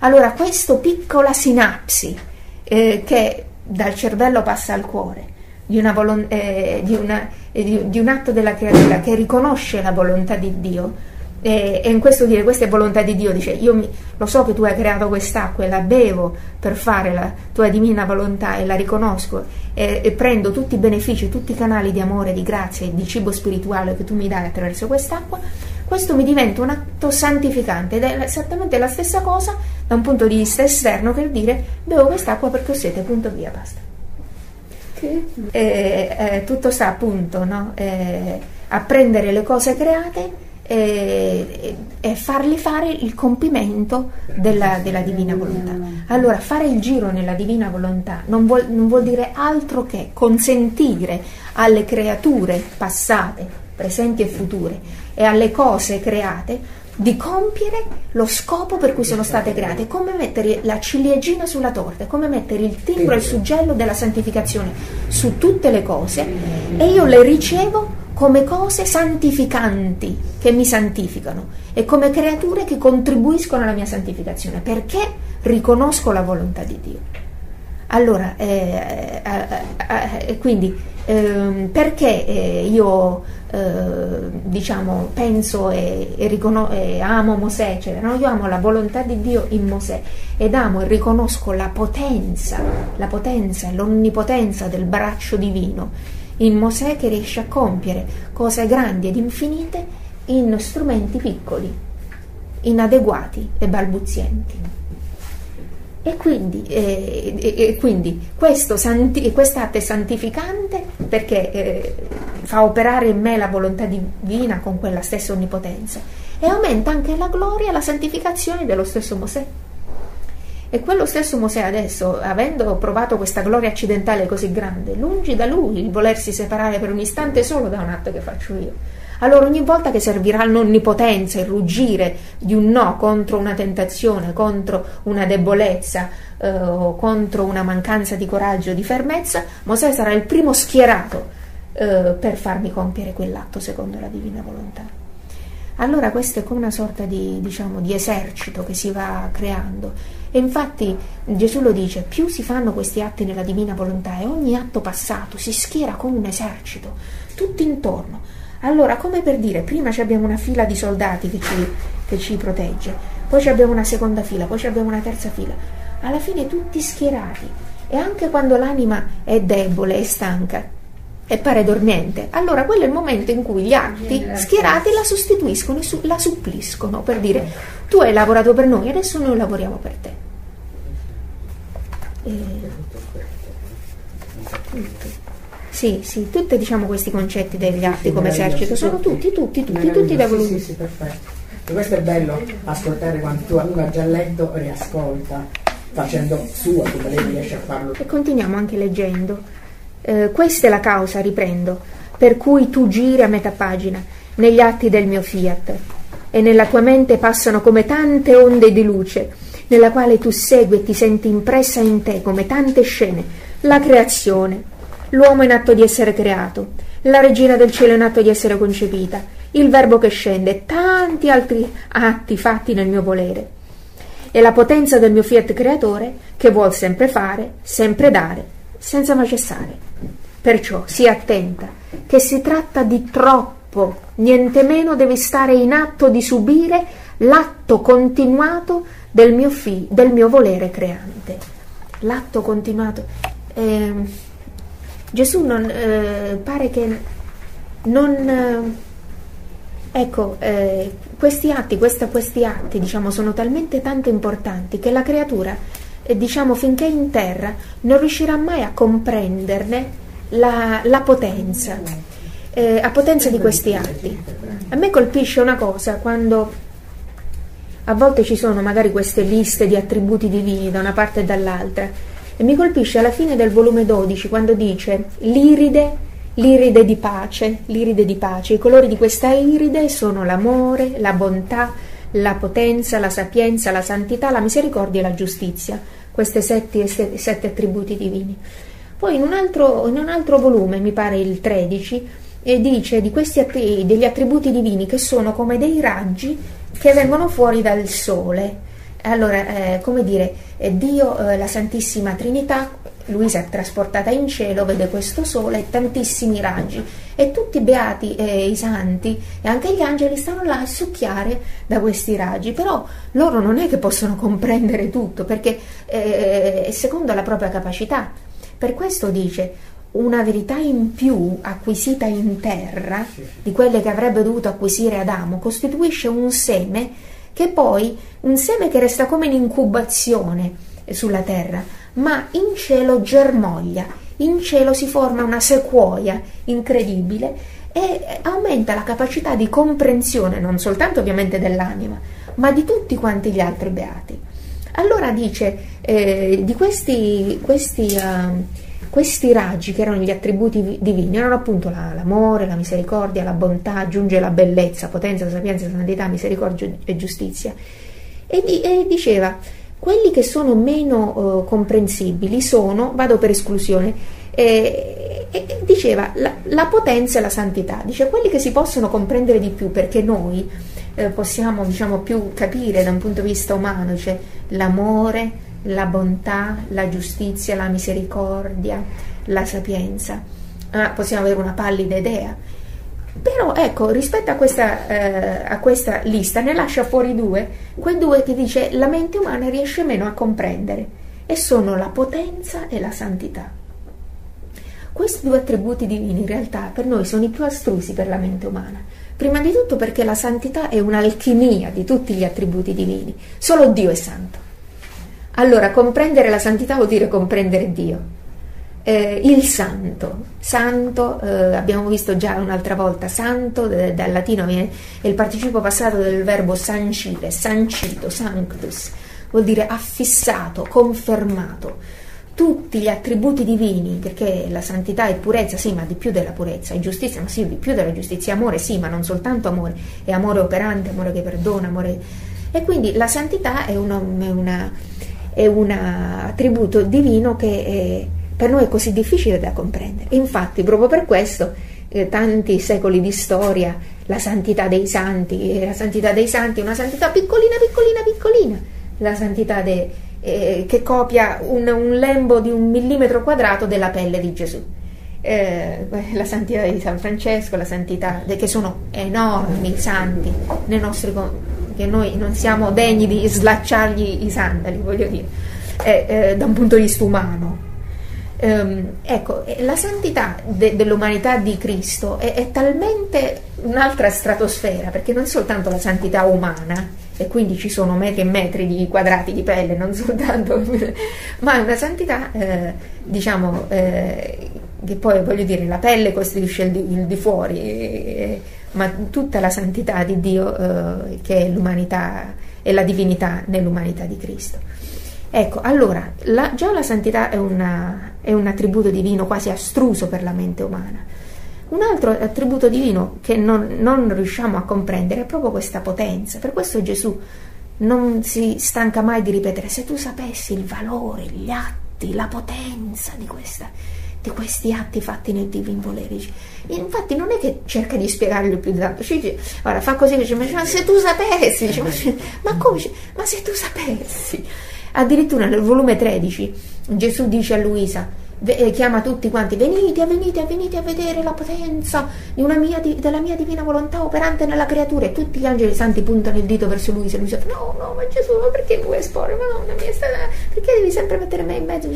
Allora, questa piccola sinapsi eh, che dal cervello passa al cuore, di, una volon- eh, di, una, eh, di, di un atto della creatura che riconosce la volontà di Dio, e, e, in questo dire questa è volontà di Dio, dice io mi, lo so che tu hai creato quest'acqua e la bevo per fare la tua divina volontà e la riconosco e, e, prendo tutti i benefici, tutti i canali di amore, di grazia e di cibo spirituale che tu mi dai attraverso quest'acqua, questo mi diventa un atto santificante ed è esattamente la stessa cosa da un punto di vista esterno che dire bevo quest'acqua perché ho sete, punto via, basta. Okay. E, eh, tutto sta appunto no? eh, a prendere le cose create e, e fargli fare il compimento della, della, divina volontà. Allora, fare il giro nella divina volontà non vuol, non vuol dire altro che consentire alle creature passate, presenti e future e alle cose create di compiere lo scopo per cui sono state create, come mettere la ciliegina sulla torta, come mettere il timbro e il suggello della santificazione su tutte le cose e io le ricevo come cose santificanti che mi santificano e come creature che contribuiscono alla mia santificazione perché riconosco la volontà di Dio. Allora, eh, eh, eh, eh quindi ehm, perché eh, io eh, diciamo penso e, e, riconos- e amo Mosè, cioè, no? io amo la volontà di Dio in Mosè ed amo e riconosco la potenza, la potenza e l'onnipotenza del braccio divino in Mosè che riesce a compiere cose grandi ed infinite in strumenti piccoli, inadeguati e balbuzienti. E quindi, eh, e quindi santi, quest'atto è santificante perché eh, fa operare in me la volontà divina con quella stessa onnipotenza e aumenta anche la gloria e la santificazione dello stesso Mosè. E quello stesso Mosè adesso, avendo provato questa gloria accidentale così grande, lungi da lui il volersi separare per un istante solo da un atto che faccio io. Allora ogni volta che servirà l'onnipotenza, il ruggire di un no contro una tentazione, contro una debolezza eh, contro una mancanza di coraggio, di fermezza, Mosè sarà il primo schierato eh, per farmi compiere quell'atto secondo la divina volontà. Allora questo è come una sorta di, diciamo, di esercito che si va creando e infatti Gesù lo dice, più si fanno questi atti nella divina volontà e ogni atto passato si schiera come un esercito, tutto intorno. Allora, come per dire, prima abbiamo una fila di soldati che ci, che ci protegge, poi abbiamo una seconda fila, poi abbiamo una terza fila, alla fine tutti schierati. E anche quando l'anima è debole e stanca e pare dormiente, allora quello è il momento in cui gli atti schierati la sostituiscono e la suppliscono per dire tu hai lavorato per noi, adesso noi lavoriamo per te. Eh, sì, sì, tutti diciamo questi concetti degli atti come esercito sono tutti, tutti, tutti, tutti da voluti. Sì, sì, perfetto. E questo è bello ascoltare quando tu uno ha già letto riascolta facendo sua come lei riesce a farlo. E continuiamo anche leggendo. Eh, questa è la causa, riprendo, per cui tu giri a metà pagina negli atti del mio fiat e nella tua mente passano come tante onde di luce nella quale tu segui e ti senti impressa in te come tante scene, la creazione, l'uomo in atto di essere creato, la regina del cielo in atto di essere concepita, il verbo che scende, tanti altri atti fatti nel mio volere, e la potenza del mio fiat creatore che vuol sempre fare, sempre dare, senza mai cessare. Perciò sii attenta che si tratta di troppo, niente meno devi stare in atto di subire l'atto continuato del mio, fi, del mio volere creante. L'atto continuato. Eh, Gesù non, eh, pare che non... Eh, ecco, eh, questi atti, questa, questi atti diciamo, sono talmente tanto importanti che la creatura, eh, diciamo, finché è in terra, non riuscirà mai a comprenderne la, la potenza, eh, a potenza di questi atti. A me colpisce una cosa quando a volte ci sono magari queste liste di attributi divini da una parte e dall'altra e mi colpisce alla fine del volume 12 quando dice l'iride l'iride di pace, l'iride di pace. I colori di questa iride sono l'amore, la bontà, la potenza, la sapienza, la santità, la misericordia e la giustizia, questi sette, sette attributi divini. Poi in un, altro, in un, altro, volume, mi pare il 13, eh, dice di questi degli attributi divini che sono come dei raggi che vengono fuori dal sole. Allora, eh, come dire, eh, Dio, eh, la Santissima Trinità, Luisa è trasportata in cielo, vede questo sole e tantissimi raggi. E tutti i beati e i santi e anche gli angeli stanno là a succhiare da questi raggi, però loro non è che possono comprendere tutto perché eh, secondo la propria capacità. Per questo dice una verità in più acquisita in terra di quelle che avrebbe dovuto acquisire Adamo costituisce un seme che poi un seme che resta come in incubazione sulla terra ma in cielo germoglia, in cielo si forma una sequoia incredibile e aumenta la capacità di comprensione non soltanto ovviamente dell'anima, ma di tutti quanti gli altri beati. Allora dice eh, di questi, questi, uh, questi, raggi che erano gli attributi divini, erano appunto la, l'amore, la misericordia, la bontà, aggiunge la bellezza, potenza, sapienza, santità, misericordia e giustizia. E, di, e diceva quelli che sono meno eh, comprensibili sono, vado per esclusione, eh, eh, diceva la, la, potenza e la santità, dice quelli che si possono comprendere di più perché noi eh, possiamo diciamo più capire da un punto di vista umano, dice l'amore, la bontà, la giustizia, la misericordia, la sapienza. Ah, possiamo avere una pallida idea però ecco, rispetto a questa, eh, a questa, lista ne lascia fuori due, quei due che dice la mente umana riesce meno a comprendere, e sono la potenza e la santità. Questi due attributi divini in realtà per noi sono i più astrusi per la mente umana. Prima di tutto perché la santità è un'alchimia di tutti gli attributi divini, solo Dio è santo. Allora, comprendere la santità vuol dire comprendere Dio eh, il santo, santo eh, abbiamo visto già un'altra volta, santo eh, dal latino viene, è il participo passato del verbo sancire, sancito, sanctus, vuol dire affissato, confermato. Tutti gli attributi divini, perché la santità è purezza, sì, ma di più della purezza, è giustizia, ma sì, di più della giustizia, amore, sì, ma non soltanto amore, è amore operante, amore che perdona, amore... E quindi la santità è, uno, è, una, è un attributo divino che è per noi è così difficile da comprendere. Infatti, proprio per questo, eh, tanti secoli di storia, la santità dei santi, eh, la santità dei santi una santità piccolina, piccolina, piccolina, la santità de, eh, che copia un, un, lembo di un millimetro quadrato della pelle di Gesù. Eh, la santità di San Francesco, la santità de, che sono enormi santi nei nostri che noi non siamo degni di slacciargli i sandali, voglio dire, eh, eh, da un punto di vista umano. Ehm, ecco, la santità de- dell'umanità di Cristo è, è, talmente un'altra stratosfera, perché non è soltanto la santità umana, e quindi ci sono metri e metri di quadrati di pelle, non soltanto, ma una santità, eh, diciamo, eh, che poi voglio dire, la pelle costituisce il di, il di fuori, eh, ma tutta la santità di Dio eh, che è l'umanità e la divinità nell'umanità di Cristo. Ecco, allora, la, già la santità è, una, è un attributo divino quasi astruso per la mente umana. Un altro attributo divino che non, non, riusciamo a comprendere è proprio questa potenza. Per questo Gesù non si stanca mai di ripetere, se tu sapessi il valore, gli atti, la potenza di, questa, di questi atti fatti nel divin volere. Infatti non è che cerca di spiegarlo più di tanto, ci dice, ora fa così, dice, ma se tu sapessi, dice, ma, come? Ma se tu sapessi. Addirittura nel volume 13 Gesù dice a Luisa, eh, chiama tutti quanti, venite, venite, venite a vedere la potenza mia, della mia divina volontà operante nella creatura. E tutti gli angeli santi puntano il dito verso Luisa. Luisa no, no, ma Gesù, ma perché vuoi esporre? Madonna mia, perché devi sempre mettere me in mezzo?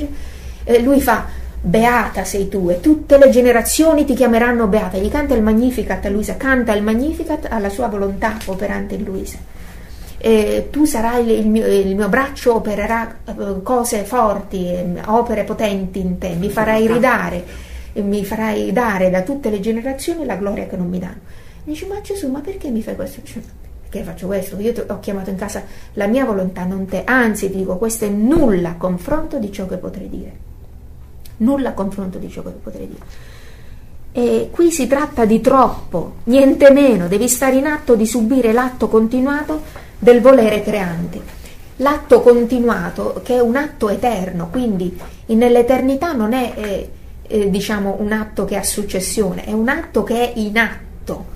E lui fa, beata sei tu e tutte le generazioni ti chiameranno beata. Gli canta il Magnificat a Luisa, canta il Magnificat alla sua volontà operante in Luisa eh, tu sarai il mio, il mio, braccio opererà eh, cose forti, opere potenti in te, mi farai ridare, mi farai dare da tutte le generazioni la gloria che non mi danno. E dice, ma Gesù, ma perché mi fai questo? Perché faccio questo? Io ho chiamato in casa la mia volontà, non te. Anzi, ti dico, questo è nulla a confronto di ciò che potrei dire. Nulla a confronto di ciò che potrei dire. E qui si tratta di troppo, niente meno, devi stare in atto di subire l'atto continuato del volere creante. L'atto continuato, che è un atto eterno, quindi nell'eternità non è eh, eh, diciamo un atto che ha successione, è un atto che è in atto.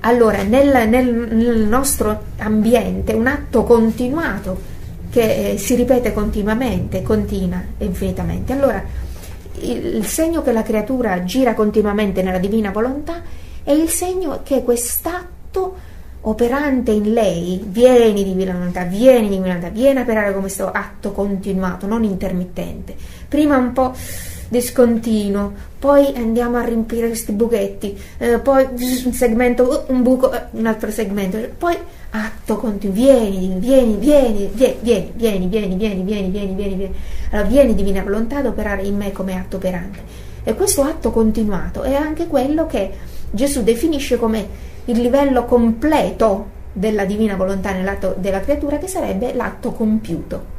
Allora, nel, nel, nel nostro ambiente, un atto continuato che eh, si ripete continuamente, continua infinitamente. Allora, il, segno che la creatura gira continuamente nella divina volontà è il segno che quest'atto operante in lei, vieni divina volontà, vieni divina volontà, vieni a operare come questo atto continuato, non intermittente. Prima un po' discontinuo, poi andiamo a riempire questi buchetti, eh, poi un segmento, uh, un buco, uh, un altro segmento, poi atto continuo, vieni, vieni, vieni, vieni, vieni, vieni, vieni, vieni, vieni, vieni, vieni. Allora vieni divina volontà ad operare in me come atto operante. E questo atto continuato è anche quello che Gesù definisce come il livello completo della divina volontà nell'atto della creatura, che sarebbe l'atto compiuto.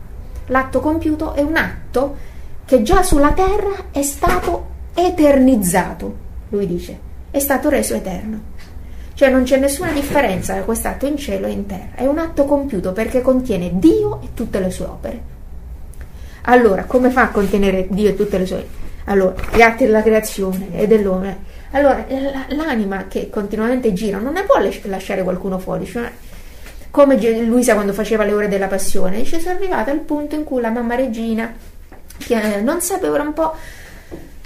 L'atto compiuto è un atto che già sulla terra è stato eternizzato, lui dice, è stato reso eterno. Cioè non c'è nessuna differenza tra quest'atto in cielo e in terra, è un atto compiuto perché contiene Dio e tutte le sue opere. Allora, come fa a contenere Dio e tutte le sue opere? Allora, gli atti della creazione e dell'uomo allora, l'anima che continuamente gira non ne può lasciare qualcuno fuori. Cioè, come Luisa quando faceva le ore della passione, dice sono arrivata al punto in cui la mamma regina che non sapeva un po'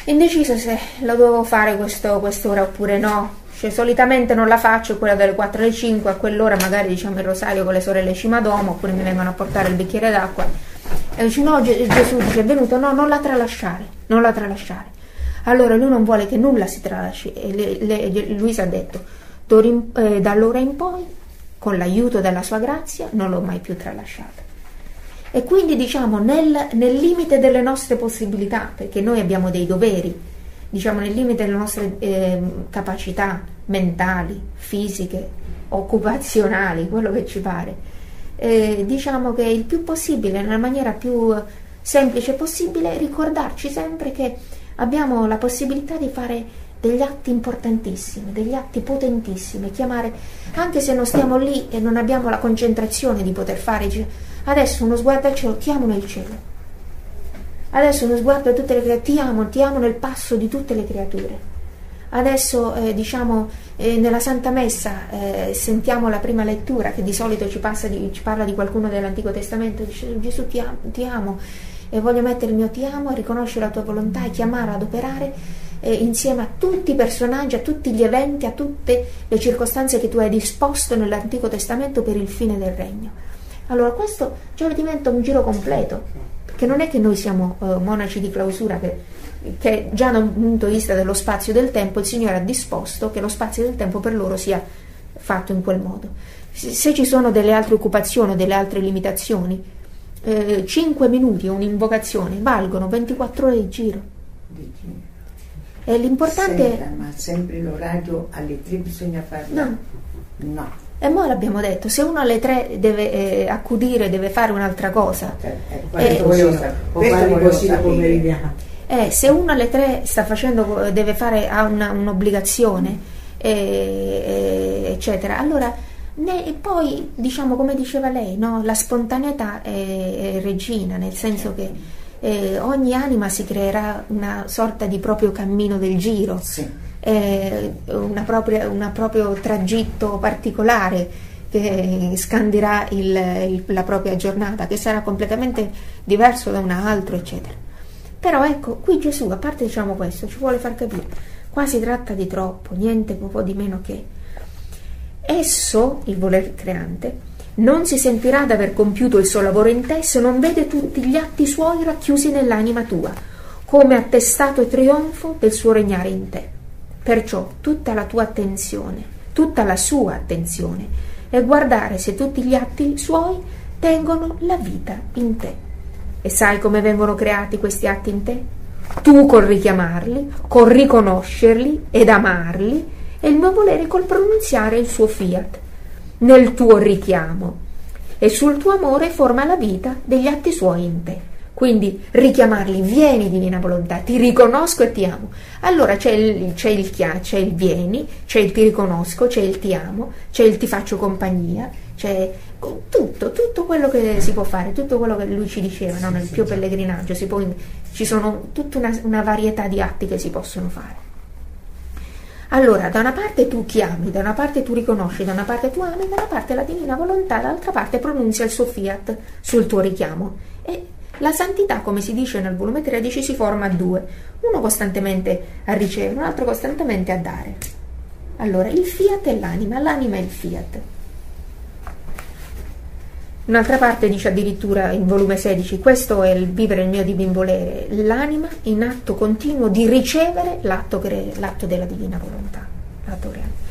indecisa se lo dovevo fare questo, quest'ora oppure no. Cioè, solitamente non la faccio, quella dalle 4 alle 5, a quell'ora magari diciamo il rosario con le sorelle Cimadomo, oppure mi vengono a portare il bicchiere d'acqua. E dice no, Gesù dice è venuto, no, non la tralasciare, non la tralasciare. Allora lui non vuole che nulla si tralasci e le, le, Luisa ha detto, eh, da allora in poi, con l'aiuto della sua grazia, non l'ho mai più tralasciata. E quindi diciamo nel, nel limite delle nostre possibilità, perché noi abbiamo dei doveri, diciamo nel limite delle nostre eh, capacità mentali, fisiche, occupazionali, quello che ci pare, eh, diciamo che il più possibile, nella maniera più semplice possibile, ricordarci sempre che abbiamo la possibilità di fare degli atti importantissimi, degli atti potentissimi, chiamare, anche se non stiamo lì e non abbiamo la concentrazione di poter fare, adesso uno sguardo al cielo, ti amo nel cielo. Adesso uno sguardo a tutte le creature, ti amo, ti amo nel passo di tutte le creature. Adesso eh, diciamo eh, nella Santa Messa eh, sentiamo la prima lettura che di solito ci, di, ci parla di qualcuno dell'Antico Testamento, dice Gesù ti amo, ti amo e voglio mettere il mio ti amo, riconoscere la tua volontà e chiamare ad operare eh, insieme a tutti i personaggi, a tutti gli eventi, a tutte le circostanze che tu hai disposto nell'Antico Testamento per il fine del regno. Allora questo già diventa un giro completo, perché non è che noi siamo eh, monaci di clausura che, che già da un punto di vista dello spazio e del tempo il Signore ha disposto che lo spazio e del tempo per loro sia fatto in quel modo. Se ci sono delle altre occupazioni, delle altre limitazioni, eh, 5 minuti un'invocazione valgono 24 ore di giro. E l'importante Senta, ma sempre l'orario alle 3 bisogna farlo? No. No. E noi l'abbiamo detto, se uno alle 3 deve eh, accudire, deve fare un'altra cosa. Eh, eh, eh, eh, se uno alle 3 sta facendo, deve fare, ha una, un'obbligazione, eh, eccetera, allora e poi, diciamo, come diceva lei, no? la spontaneità è, è, regina, nel senso che eh, ogni anima si creerà una sorta di proprio cammino del giro, sì. Eh, un proprio tragitto particolare che scandirà il, il, la propria giornata, che sarà completamente diverso da un altro, eccetera. Però ecco, qui Gesù, a parte diciamo questo, ci vuole far capire, qua si tratta di troppo, niente po' di meno che Esso, il voler creante, non si sentirà d'aver compiuto il suo lavoro in te se non vede tutti gli atti suoi racchiusi nell'anima tua, come attestato e trionfo del suo regnare in te. Perciò tutta la tua attenzione, tutta la sua attenzione, è guardare se tutti gli atti suoi tengono la vita in te. E sai come vengono creati questi atti in te? tu col richiamarli, col riconoscerli ed amarli, e il mio volere col pronunziare il suo fiat, nel tuo richiamo, e sul tuo amore forma la vita degli atti suoi in te. Quindi richiamarli, vieni divina volontà, ti riconosco e ti amo. Allora c'è il, c'è il, c'è il vieni, c'è il ti riconosco, c'è il ti amo, c'è il ti faccio compagnia, c'è tutto, tutto quello che si può fare, tutto quello che lui ci diceva no? nel più pellegrinaggio, può, ci sono tutta una, una varietà di atti che si possono fare. Allora, da una parte tu chiami, da una parte tu riconosci, da una parte tu ami, da una parte la divina volontà, dall'altra parte pronuncia il suo fiat sul tuo richiamo. E la santità, come si dice nel volume 13, si forma a due, uno costantemente a ricevere, un altro costantemente a dare. Allora, il fiat è l'anima, l'anima è il fiat. Un'altra parte dice addirittura in volume 16, questo è il vivere il mio divin volere, l'anima in atto continuo di ricevere l'atto, l'atto della divina volontà, l'atto reale.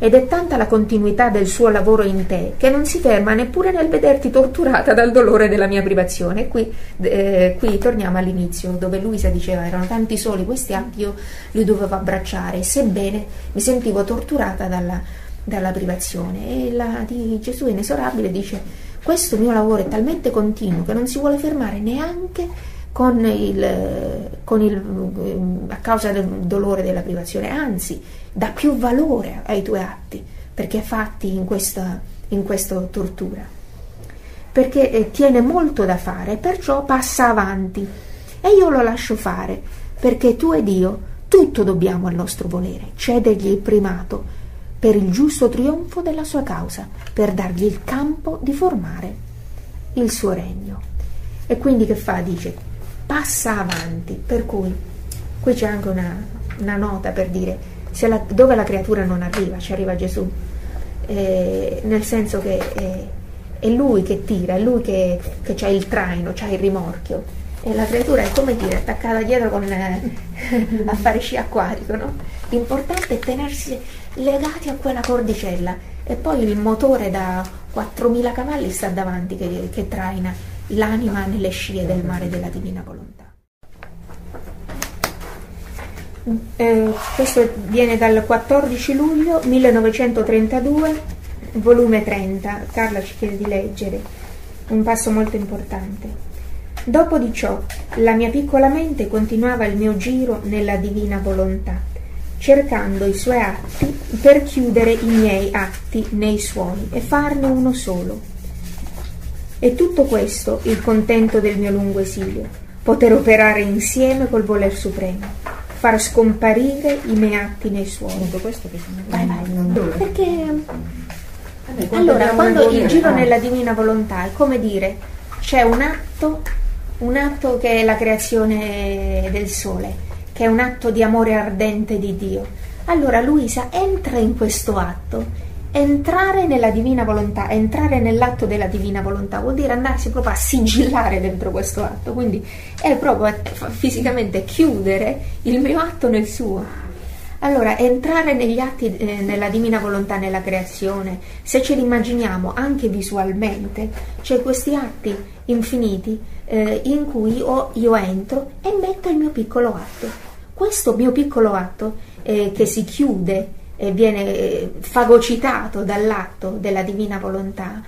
Ed è tanta la continuità del suo lavoro in te che non si ferma neppure nel vederti torturata dal dolore della mia privazione. Qui, eh, qui torniamo all'inizio, dove Luisa diceva erano tanti soli questi atti, io li dovevo abbracciare, sebbene mi sentivo torturata dalla, dalla privazione. E la di Gesù inesorabile dice questo mio lavoro è talmente continuo che non si vuole fermare neanche con il, con il, a causa del dolore della privazione, anzi dà più valore ai tuoi atti perché fatti in questa, in questa tortura, perché eh, tiene molto da fare, perciò passa avanti e io lo lascio fare perché tu ed io tutto dobbiamo al nostro volere, cedergli il primato per il giusto trionfo della sua causa, per dargli il campo di formare il suo regno. E quindi che fa? Dice, passa avanti, per cui qui c'è anche una, una nota per dire, la, dove la creatura non arriva, ci arriva Gesù, eh, nel senso che eh, è lui che tira, è lui che, che ha il traino, ha il rimorchio, e la creatura è come dire attaccata dietro con, eh, a fare sci acquatico, no? L'importante è tenersi legati a quella cordicella. E poi il motore da 4.000 cavalli sta davanti che, che traina l'anima nelle scie del mare della divina volontà. Eh, questo viene dal 14 luglio 1932, volume 30. Carla ci chiede di leggere un passo molto importante. Dopo di ciò, la mia piccola mente continuava il mio giro nella divina volontà cercando i suoi atti per chiudere i miei atti nei suoi e farne uno solo. E tutto questo il contento del mio lungo esilio, poter operare insieme col voler supremo, far scomparire i miei atti nei suoi. Tutto questo che vai, vai. Perché allora, quando il giro nella divina volontà è come dire c'è un atto, un atto che è la creazione del sole che è un atto di amore ardente di Dio. Allora Luisa entra in questo atto. Entrare nella divina volontà, entrare nell'atto della divina volontà vuol dire andarsi proprio a sigillare dentro questo atto, quindi è proprio fisicamente chiudere il mio atto nel suo. Allora, entrare negli atti eh, nella divina volontà, nella creazione, se ce li immaginiamo anche visualmente, c'è questi atti infiniti eh, in cui io, io entro e metto il mio piccolo atto questo mio piccolo atto eh, che si chiude e viene eh, fagocitato dall'atto della divina volontà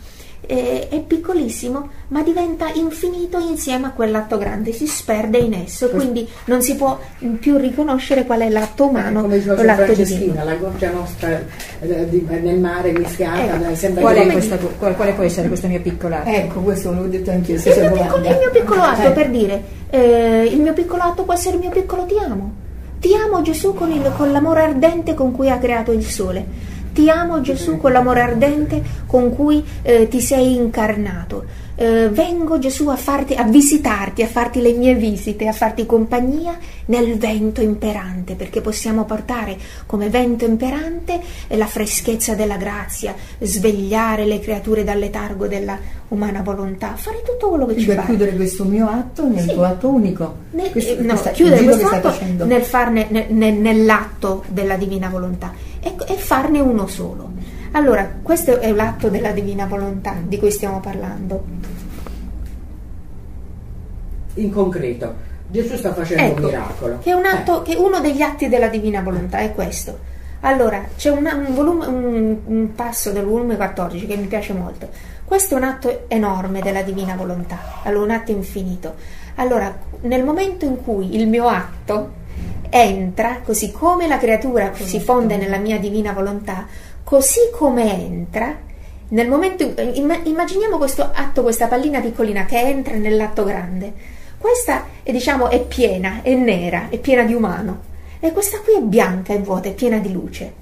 eh, è piccolissimo ma diventa infinito insieme a quell'atto grande, si sperde in esso quindi non si può più riconoscere qual è l'atto umano come o l'atto divino. La goccia nostra eh, di, nel mare mischiata ecco. sembra qual è questa, qual, quale può essere questo mio piccolo atto? Ecco, questo l'ho detto anch'io. Il mio, piccolo, il mio piccolo atto eh. per dire eh, il mio piccolo atto può essere il mio piccolo ti amo ti amo Gesù con, il, con l'amore ardente con cui ha creato il sole. Ti amo Gesù con l'amore ardente con cui eh, ti sei incarnato. Eh, vengo Gesù a, farti, a visitarti, a farti le mie visite, a farti compagnia nel vento imperante, perché possiamo portare come vento imperante la freschezza della grazia, svegliare le creature dal letargo della umana volontà, fare tutto quello che ci pare. Per chiudere questo mio atto nel sì. tuo atto unico. Ne, questo, no, questa, chiudere questo atto nel farne, ne, ne, nell'atto della divina volontà e, e farne uno solo. Allora, questo è l'atto della divina volontà di cui stiamo parlando. In concreto, Gesù sta facendo ecco, un miracolo. Che è, un atto, Eh. che uno degli atti della divina volontà è questo. Allora, c'è una- un, volume- un- un passo del volume 14 che mi piace molto. Questo è un atto enorme della divina volontà, allora un atto infinito. Allora, nel momento in cui il mio atto entra, così come la creatura si fonde nella mia divina volontà, così come entra, nel momento in- imma- immaginiamo questo atto, questa pallina piccolina che entra nell'atto grande. Questa è, diciamo, è piena, è nera, è piena di umano. E questa qui è bianca, è vuota, è piena di luce.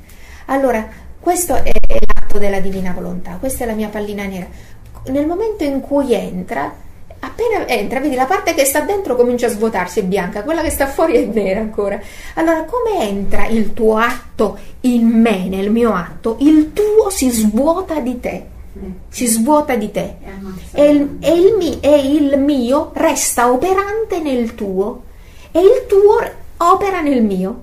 Allora, questo è l'atto della divina volontà, questa è la mia pallina nera. Nel momento in cui entra, appena entra, vedi la parte che sta dentro comincia a svuotarsi, è bianca, quella che sta fuori è nera ancora. Allora, come entra il tuo atto in me, nel mio atto, il tuo si svuota di te, si svuota di te. E il, e il mi- e il mio resta operante nel tuo e il tuo opera nel mio.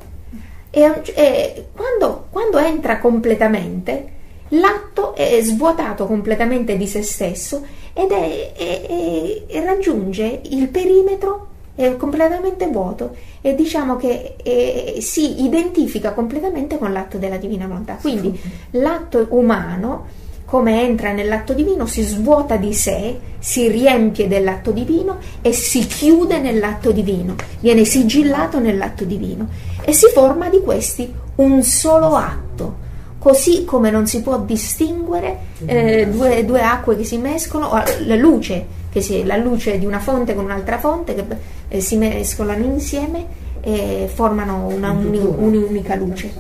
E, e quando, quando entra completamente, l'atto è svuotato completamente di se stesso ed è, è- è- raggiunge il perimetro è completamente vuoto e diciamo che eh, si identifica completamente con l'atto della divina volontà. Quindi l'atto umano come entra nell'atto divino, si svuota di sé, si riempie dell'atto divino e si chiude nell'atto divino, viene sigillato nell'atto divino e si forma di questi un solo atto. Così come non si può distinguere eh, due, due acque che si mescolano, o la luce, che si- la luce di una fonte con un'altra fonte che eh, si mescolano insieme e formano una uni- un'unica luce.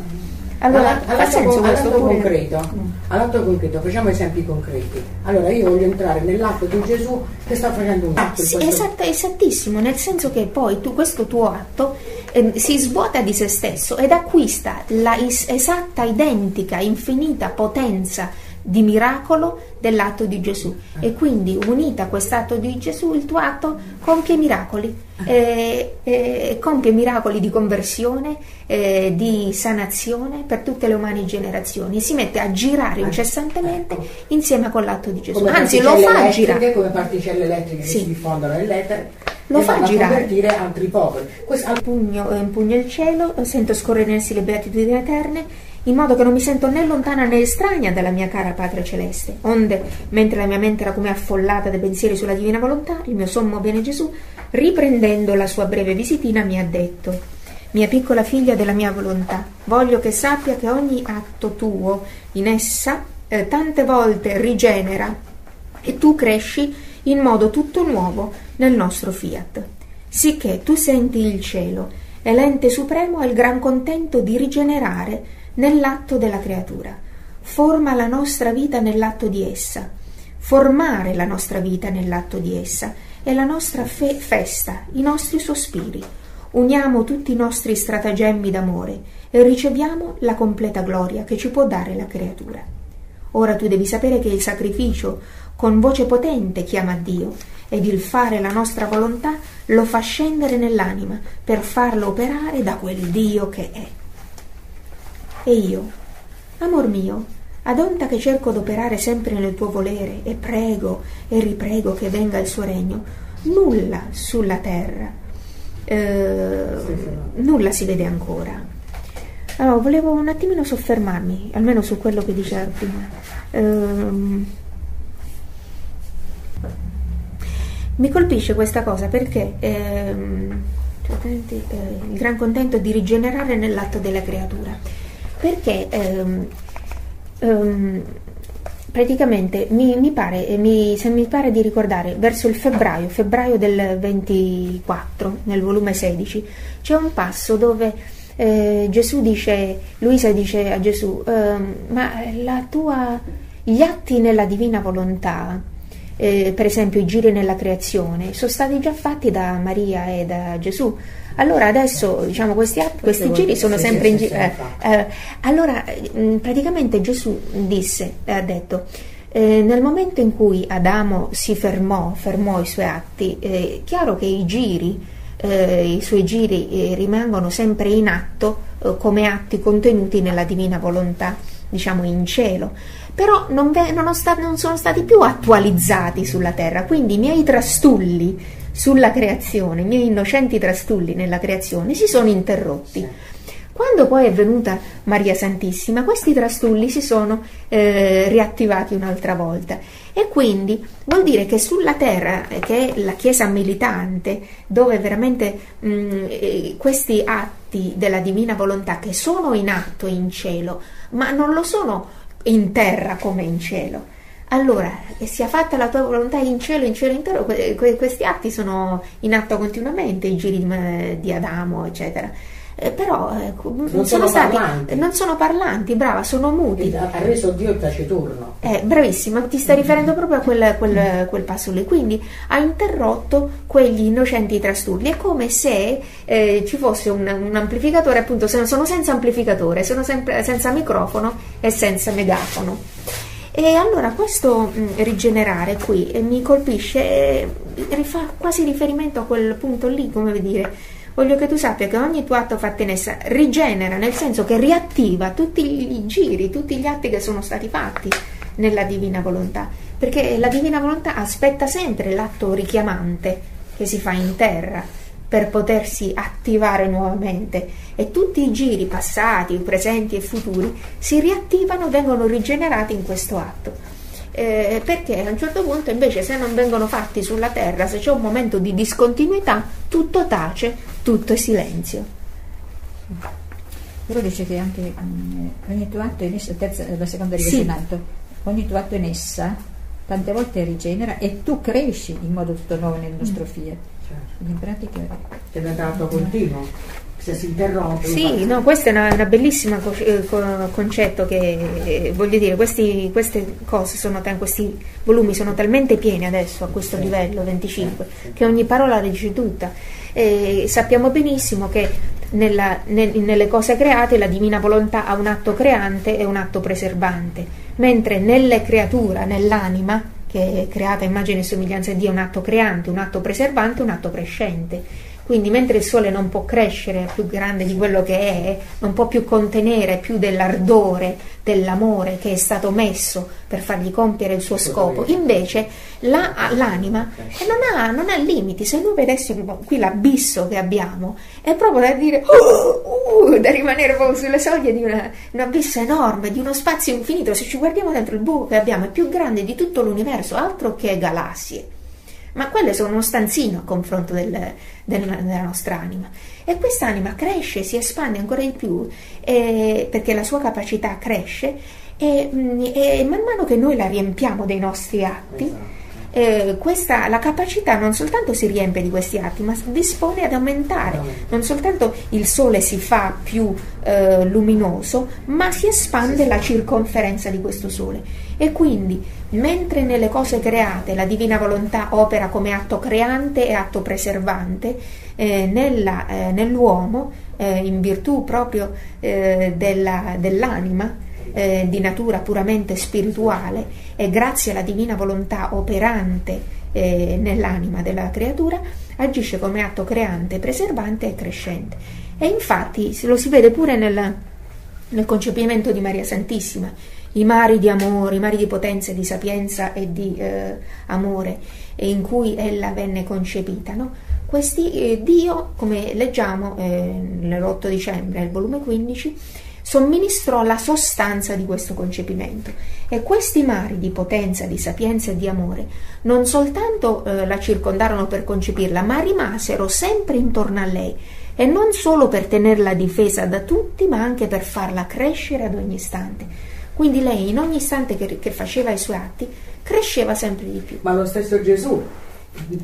Allora, senso all'atto, questo? all'atto concreto, all'atto concreto, facciamo esempi concreti. Allora io voglio entrare nell'atto di Gesù che sta facendo un atto. in Sì, esatta- esattissimo, nel senso che poi tu, questo tuo atto ehm, si svuota di se stesso ed acquista la is- esatta, identica, infinita potenza di miracolo dell'atto di Gesù. E quindi unita a quest'atto di Gesù il tuo atto compie miracoli. Eh, eh, compie miracoli di conversione eh, di sanazione per tutte le umane generazioni. Si mette a girare incessantemente insieme con l'atto di Gesù. Come anzi lo fa girare. come particelle elettriche Sì. che si diffondono nell'etere Lo fa girare. convertire altri popoli. Questo- al- Pugno, eh, impugno il cielo, sento scorrersi le beatitudini eterne, in modo che non mi sento né lontana né estranea dalla mia cara patria celeste. Onde, mentre la mia mente era come affollata dai pensieri sulla divina volontà, il mio sommo bene Gesù, riprendendo la sua breve visitina, mi ha detto: Mia piccola figlia della mia volontà, voglio che sappia che ogni atto tuo in essa eh, tante volte rigenera e tu cresci in modo tutto nuovo nel nostro fiat. Sicché tu senti il cielo e l'ente supremo ha il gran contento di rigenerare nell'atto della creatura. Forma la nostra vita nell'atto di essa. Formare la nostra vita nell'atto di essa è la nostra fe- festa, i nostri sospiri. Uniamo tutti i nostri stratagemmi d'amore e riceviamo la completa gloria che ci può dare la creatura. Ora tu devi sapere che il sacrificio con voce potente chiama Dio ed il fare la nostra volontà lo fa scendere nell'anima per farlo operare da quel Dio che è. E io, amor mio, ad onta che cerco d'operare sempre nel tuo volere e prego e riprego che venga il suo regno, nulla sulla terra, eh, nulla si vede ancora. Allora, volevo un attimino soffermarmi, almeno su quello che diceva prima. Ehm, mi colpisce questa cosa perché ehm, cioè, eh, il gran contento di rigenerare nell'atto della creatura. Perché ehm, ehm, praticamente mi, mi pare, eh, mi- se mi pare di ricordare, verso il febbraio, febbraio del 24, nel volume 16, c'è un passo dove eh, Gesù dice, Luisa dice a Gesù, ehm, ma tua, gli atti nella divina volontà, eh, per esempio i giri nella creazione, sono stati già fatti da Maria e da Gesù. Allora adesso diciamo questi, atti, questi giri sono sempre in giro. eh, eh, allora mh, praticamente Gesù disse, ha detto, eh, nel momento in cui Adamo si fermò, fermò i suoi atti, è chiaro che i giri, eh, i suoi giri eh, rimangono sempre in atto eh, come atti contenuti nella divina volontà, diciamo in cielo, però non, non sta- non sono stati più attualizzati sulla terra, quindi i miei trastulli sulla creazione, i miei innocenti trastulli nella creazione, si sono interrotti. Quando poi è venuta Maria Santissima, questi trastulli si sono eh, riattivati un'altra volta e quindi vuol dire che sulla terra, che è la Chiesa militante, dove veramente mh, eh, questi atti della divina volontà che sono in atto in cielo, ma non lo sono in terra come in cielo, allora, sia fatta la tua volontà in cielo, in cielo intero, questi atti sono in atto continuamente, i giri di Adamo, eccetera. Eh, però eh, non, sono sono stati, parlanti. non sono parlanti, brava, sono muti. Ha reso Dio taciturno. Eh, bravissima, ti stai riferendo proprio a quel, quel, quel, passo lì. Quindi ha interrotto quegli innocenti trastulli. È come se eh, ci fosse un, un, amplificatore, appunto, sono senza amplificatore, sono sempre, senza microfono e senza megafono. E allora questo mh, rigenerare qui eh, mi colpisce, eh, fa quasi riferimento a quel punto lì, come dire, voglio che tu sappia che ogni tuo atto fatto in essa rigenera, nel senso che riattiva tutti i giri, tutti gli atti che sono stati fatti nella divina volontà, perché la divina volontà aspetta sempre l'atto richiamante che si fa in terra per potersi attivare nuovamente e tutti i giri passati, presenti e futuri si riattivano, vengono rigenerati in questo atto. Eh, perché a un certo punto invece se non vengono fatti sulla terra, se c'è un momento di discontinuità, tutto tace, tutto è silenzio. Però dice che anche mh, ogni tuo atto in essa, terza, la seconda riga Sì. in alto, ogni tuo atto in essa tante volte rigenera e tu cresci in modo tutto nuovo nel Quindi in pratica Che è un atto continuo. Se si interrompe. Sì, no, questo è una bellissima co- eh, co- concetto che eh, voglio dire, questi, queste cose sono, questi volumi sono talmente pieni adesso a questo livello 25 che ogni parola la tutta. E sappiamo benissimo che nella- ne- nelle cose create la divina volontà ha un atto creante e un atto preservante, mentre nelle creature, nell'anima, che è creata immagine e somiglianza di Dio, un atto creante, un atto preservante, un atto crescente. Quindi mentre il sole non può crescere più grande di quello che è, non può più contenere più dell'ardore, dell'amore che è stato messo per fargli compiere il suo scopo, invece la- l'anima eh, non ha, non ha limiti. Se noi vedessimo qui l'abisso che abbiamo, è proprio da dire, "Uh, uh", da rimanere proprio sulle soglie di una- un abisso enorme, di uno spazio infinito. Se ci guardiamo dentro il buco che abbiamo, è più grande di tutto l'universo, altro che galassie ma quelle sono uno stanzino a confronto del- del- della nostra anima. E quest'anima cresce, si espande ancora di più eh, perché la sua capacità cresce e, mh, e man mano che noi la riempiamo dei nostri atti, eh, questa, la capacità non soltanto si riempie di questi atti, ma dispone ad aumentare. Non soltanto il sole si fa più eh, luminoso, ma si espande la circonferenza di questo sole. E quindi, mentre nelle cose create la divina volontà opera come atto creante e atto preservante, eh, nella- eh, nell'uomo, eh, in virtù proprio eh, della- dell'anima, eh, di natura puramente spirituale e grazie alla divina volontà operante eh, nell'anima della creatura agisce come atto creante, preservante e crescente. E infatti lo si vede pure nel, nel concepimento di Maria Santissima, i mari di amore, i mari di potenza, di sapienza e di eh, amore in cui ella venne concepita. no? Questi, eh, Dio, come leggiamo eh, nell'8 dicembre, al volume 15, somministrò la sostanza di questo concepimento e questi mari di potenza, di sapienza e di amore non soltanto eh, la circondarono per concepirla, ma rimasero sempre intorno a lei e non solo per tenerla difesa da tutti, ma anche per farla crescere ad ogni istante. Quindi lei in ogni istante che, che faceva i suoi atti cresceva sempre di più. Ma lo stesso Gesù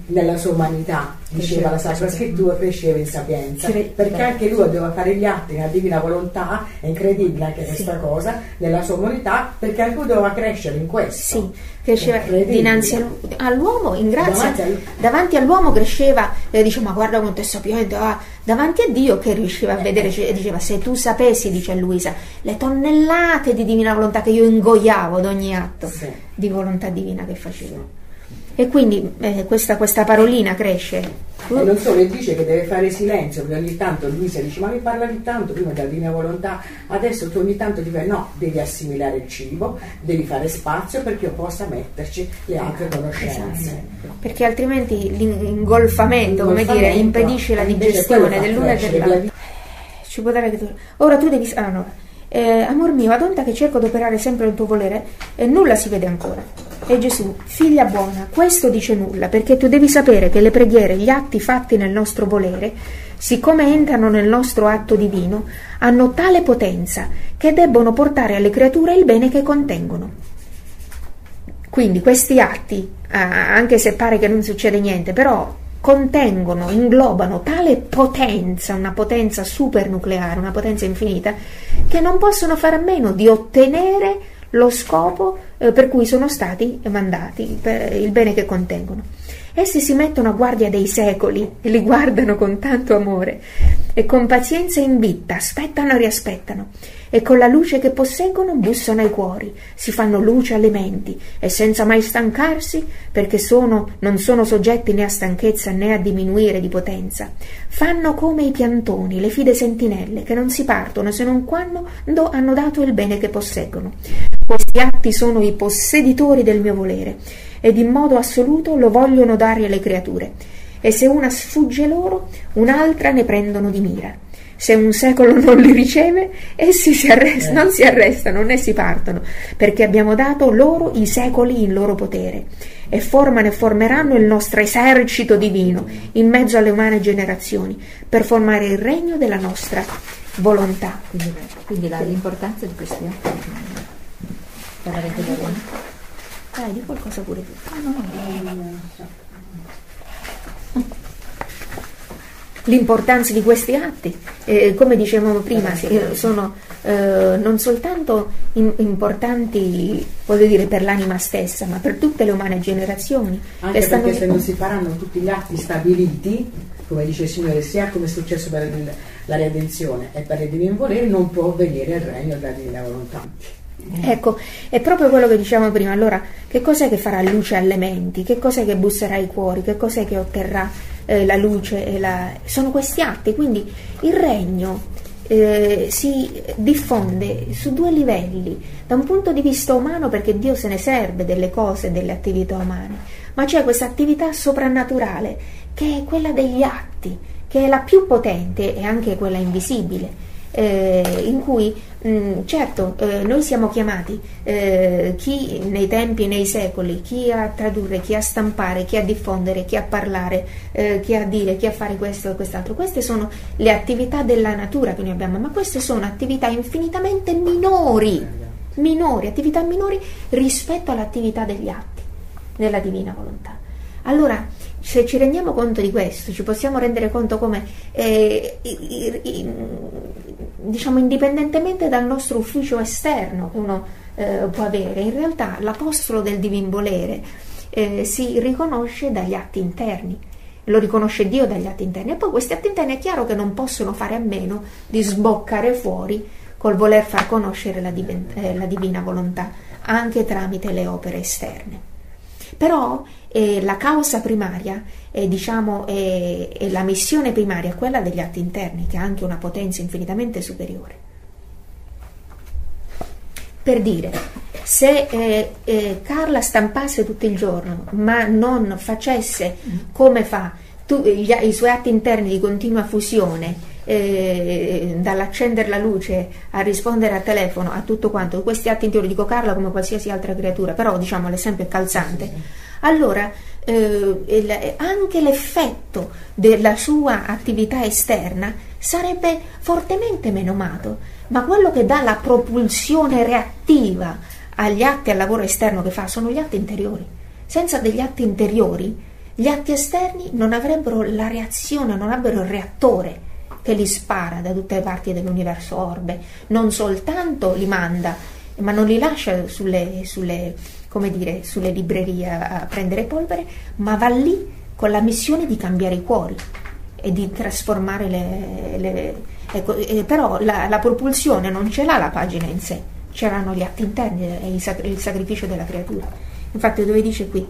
nella sua umanità, diceva la Sacra Scrittura, cresceva in sapienza, Sì. perché anche lui doveva fare gli atti nella divina volontà, è incredibile anche questa cosa, nella sua umanità, perché anche lui doveva crescere in questo. Sì, cresceva dinanzi al- all'uomo, in grazia, Davanti al- davanti all'uomo cresceva, e diceva ma guarda quanto è sapiente, ah", davanti a Dio che riusciva a vedere, cioè, diceva se tu sapessi, dice Luisa, le tonnellate di divina volontà che io ingoiavo ad ogni atto Sì. di volontà divina che facevo. E quindi eh, questa, questa parolina cresce e non solo, e dice che deve fare silenzio, perché ogni tanto Luisa dice ma mi parlavi tanto prima della mia volontà, adesso tu ogni tanto ti no, devi assimilare il cibo, devi fare spazio perché io possa metterci le altre conoscenze. Esatto. Perché altrimenti l'ingolfamento, come dire, impedisce la digestione dell'una e dell'altra. Ci può dare che tu... Ora tu devi... Ah, no. Eh, amor mio, adonta che cerco di operare sempre il tuo volere, e nulla si vede ancora. E Gesù, figlia buona, questo dice nulla, perché tu devi sapere che le preghiere, gli atti fatti nel nostro volere, siccome entrano nel nostro atto divino, hanno tale potenza che debbono portare alle creature il bene che contengono. Quindi questi atti, anche se pare che non succede niente, però contengono, inglobano tale potenza, una potenza supernucleare, una potenza infinita, che non possono fare a meno di ottenere lo scopo eh, per cui sono stati mandati, per il bene che contengono. Essi si mettono a guardia dei secoli e li guardano con tanto amore e con pazienza invitta, aspettano e riaspettano e con la luce che posseggono bussano ai cuori, si fanno luce alle menti e senza mai stancarsi, perché sono, non sono soggetti né a stanchezza né a diminuire di potenza, fanno come i piantoni, le fide sentinelle, che non si partono se non quando hanno dato il bene che posseggono. Questi atti sono i posseditori del mio volere ed in modo assoluto lo vogliono dare alle creature. E se una sfugge loro, un'altra ne prendono di mira. Se un secolo non li riceve, essi si arrest- eh. non si arrestano né si partono, perché abbiamo dato loro i secoli in loro potere e formano e formeranno il nostro esercito divino in mezzo alle umane generazioni per formare il regno della nostra volontà. Quindi, quindi la, l'importanza di questi atti per la rete Dai, di qualcosa pure tu. Ah, no, no. L'importanza di questi atti, eh, come dicevamo prima, eh, sono eh, non soltanto in, importanti voglio dire, per l'anima stessa, ma per tutte le umane generazioni. Anche perché se non si faranno tutti gli atti stabiliti, come dice il Signore, sia come è successo per il, la redenzione e per il divino volere, non può venire il regno della volontà. Ecco, è proprio quello che dicevamo prima. Allora, che cos'è che farà luce alle menti? Che cos'è che busserà ai cuori? Che cos'è che otterrà eh, la luce? La... Sono questi atti. Quindi il regno eh, si diffonde su due livelli. Da un punto di vista umano, perché Dio se ne serve delle cose, delle attività umane, ma c'è questa attività soprannaturale che è quella degli atti, che è la più potente e anche quella invisibile eh, in cui mm, certo eh, noi siamo chiamati, eh, chi nei tempi nei secoli, chi a tradurre, chi a stampare, chi a diffondere, chi a parlare, eh, chi a dire, chi a fare questo e quest'altro. Queste sono le attività della natura che noi abbiamo, ma queste sono attività infinitamente minori, minori, attività minori rispetto all'attività degli atti della divina volontà. Allora, se ci rendiamo conto di questo, ci possiamo rendere conto come, eh, i, i, diciamo, indipendentemente dal nostro ufficio esterno che uno eh, può avere, in realtà l'apostolo del divin volere eh, si riconosce dagli atti interni, lo riconosce Dio dagli atti interni e poi questi atti interni è chiaro che non possono fare a meno di sboccare fuori col voler far conoscere la, divin, eh, la divina volontà anche tramite le opere esterne. Però eh, la causa primaria eh, diciamo, è, è la missione primaria, quella degli atti interni, che ha anche una potenza infinitamente superiore. Per dire, se eh, eh, Carla stampasse tutto il giorno, ma non facesse come fa tu, gli, i suoi atti interni di continua fusione, eh, dall'accendere la luce a rispondere al telefono, a tutto quanto, questi atti interiori, dico Carla come qualsiasi altra creatura, però diciamo l'esempio è calzante, allora eh, anche l'effetto della sua attività esterna sarebbe fortemente menomato, ma quello che dà la propulsione reattiva agli atti al lavoro esterno che fa sono gli atti interiori. Senza degli atti interiori, gli atti esterni non avrebbero la reazione, non avrebbero il reattore che li spara da tutte le parti dell'universo orbe, non soltanto li manda, ma non li lascia sulle, sulle dire, sulle librerie a prendere polvere, ma va lì con la missione di cambiare i cuori e di trasformare le... le ecco, eh, però la, la, propulsione non ce l'ha la pagina in sé, c'erano gli atti interni e il, sacrificio della creatura. Infatti dove dice qui,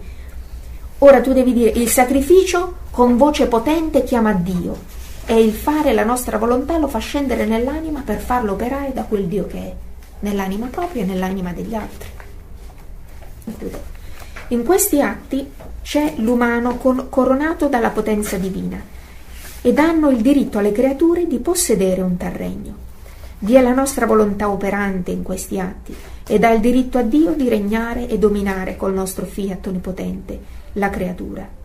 Ora tu devi dire il sacrificio con voce potente chiama Dio e il fare la nostra volontà lo fa scendere nell'anima per farlo operare da quel Dio che è, nell'anima propria e nell'anima degli altri. In questi atti c'è l'umano coronato dalla potenza divina e danno il diritto alle creature di possedere un terreno. Vi è la nostra volontà operante in questi atti e dà il diritto a Dio di regnare e dominare col nostro fiat onnipotente la creatura.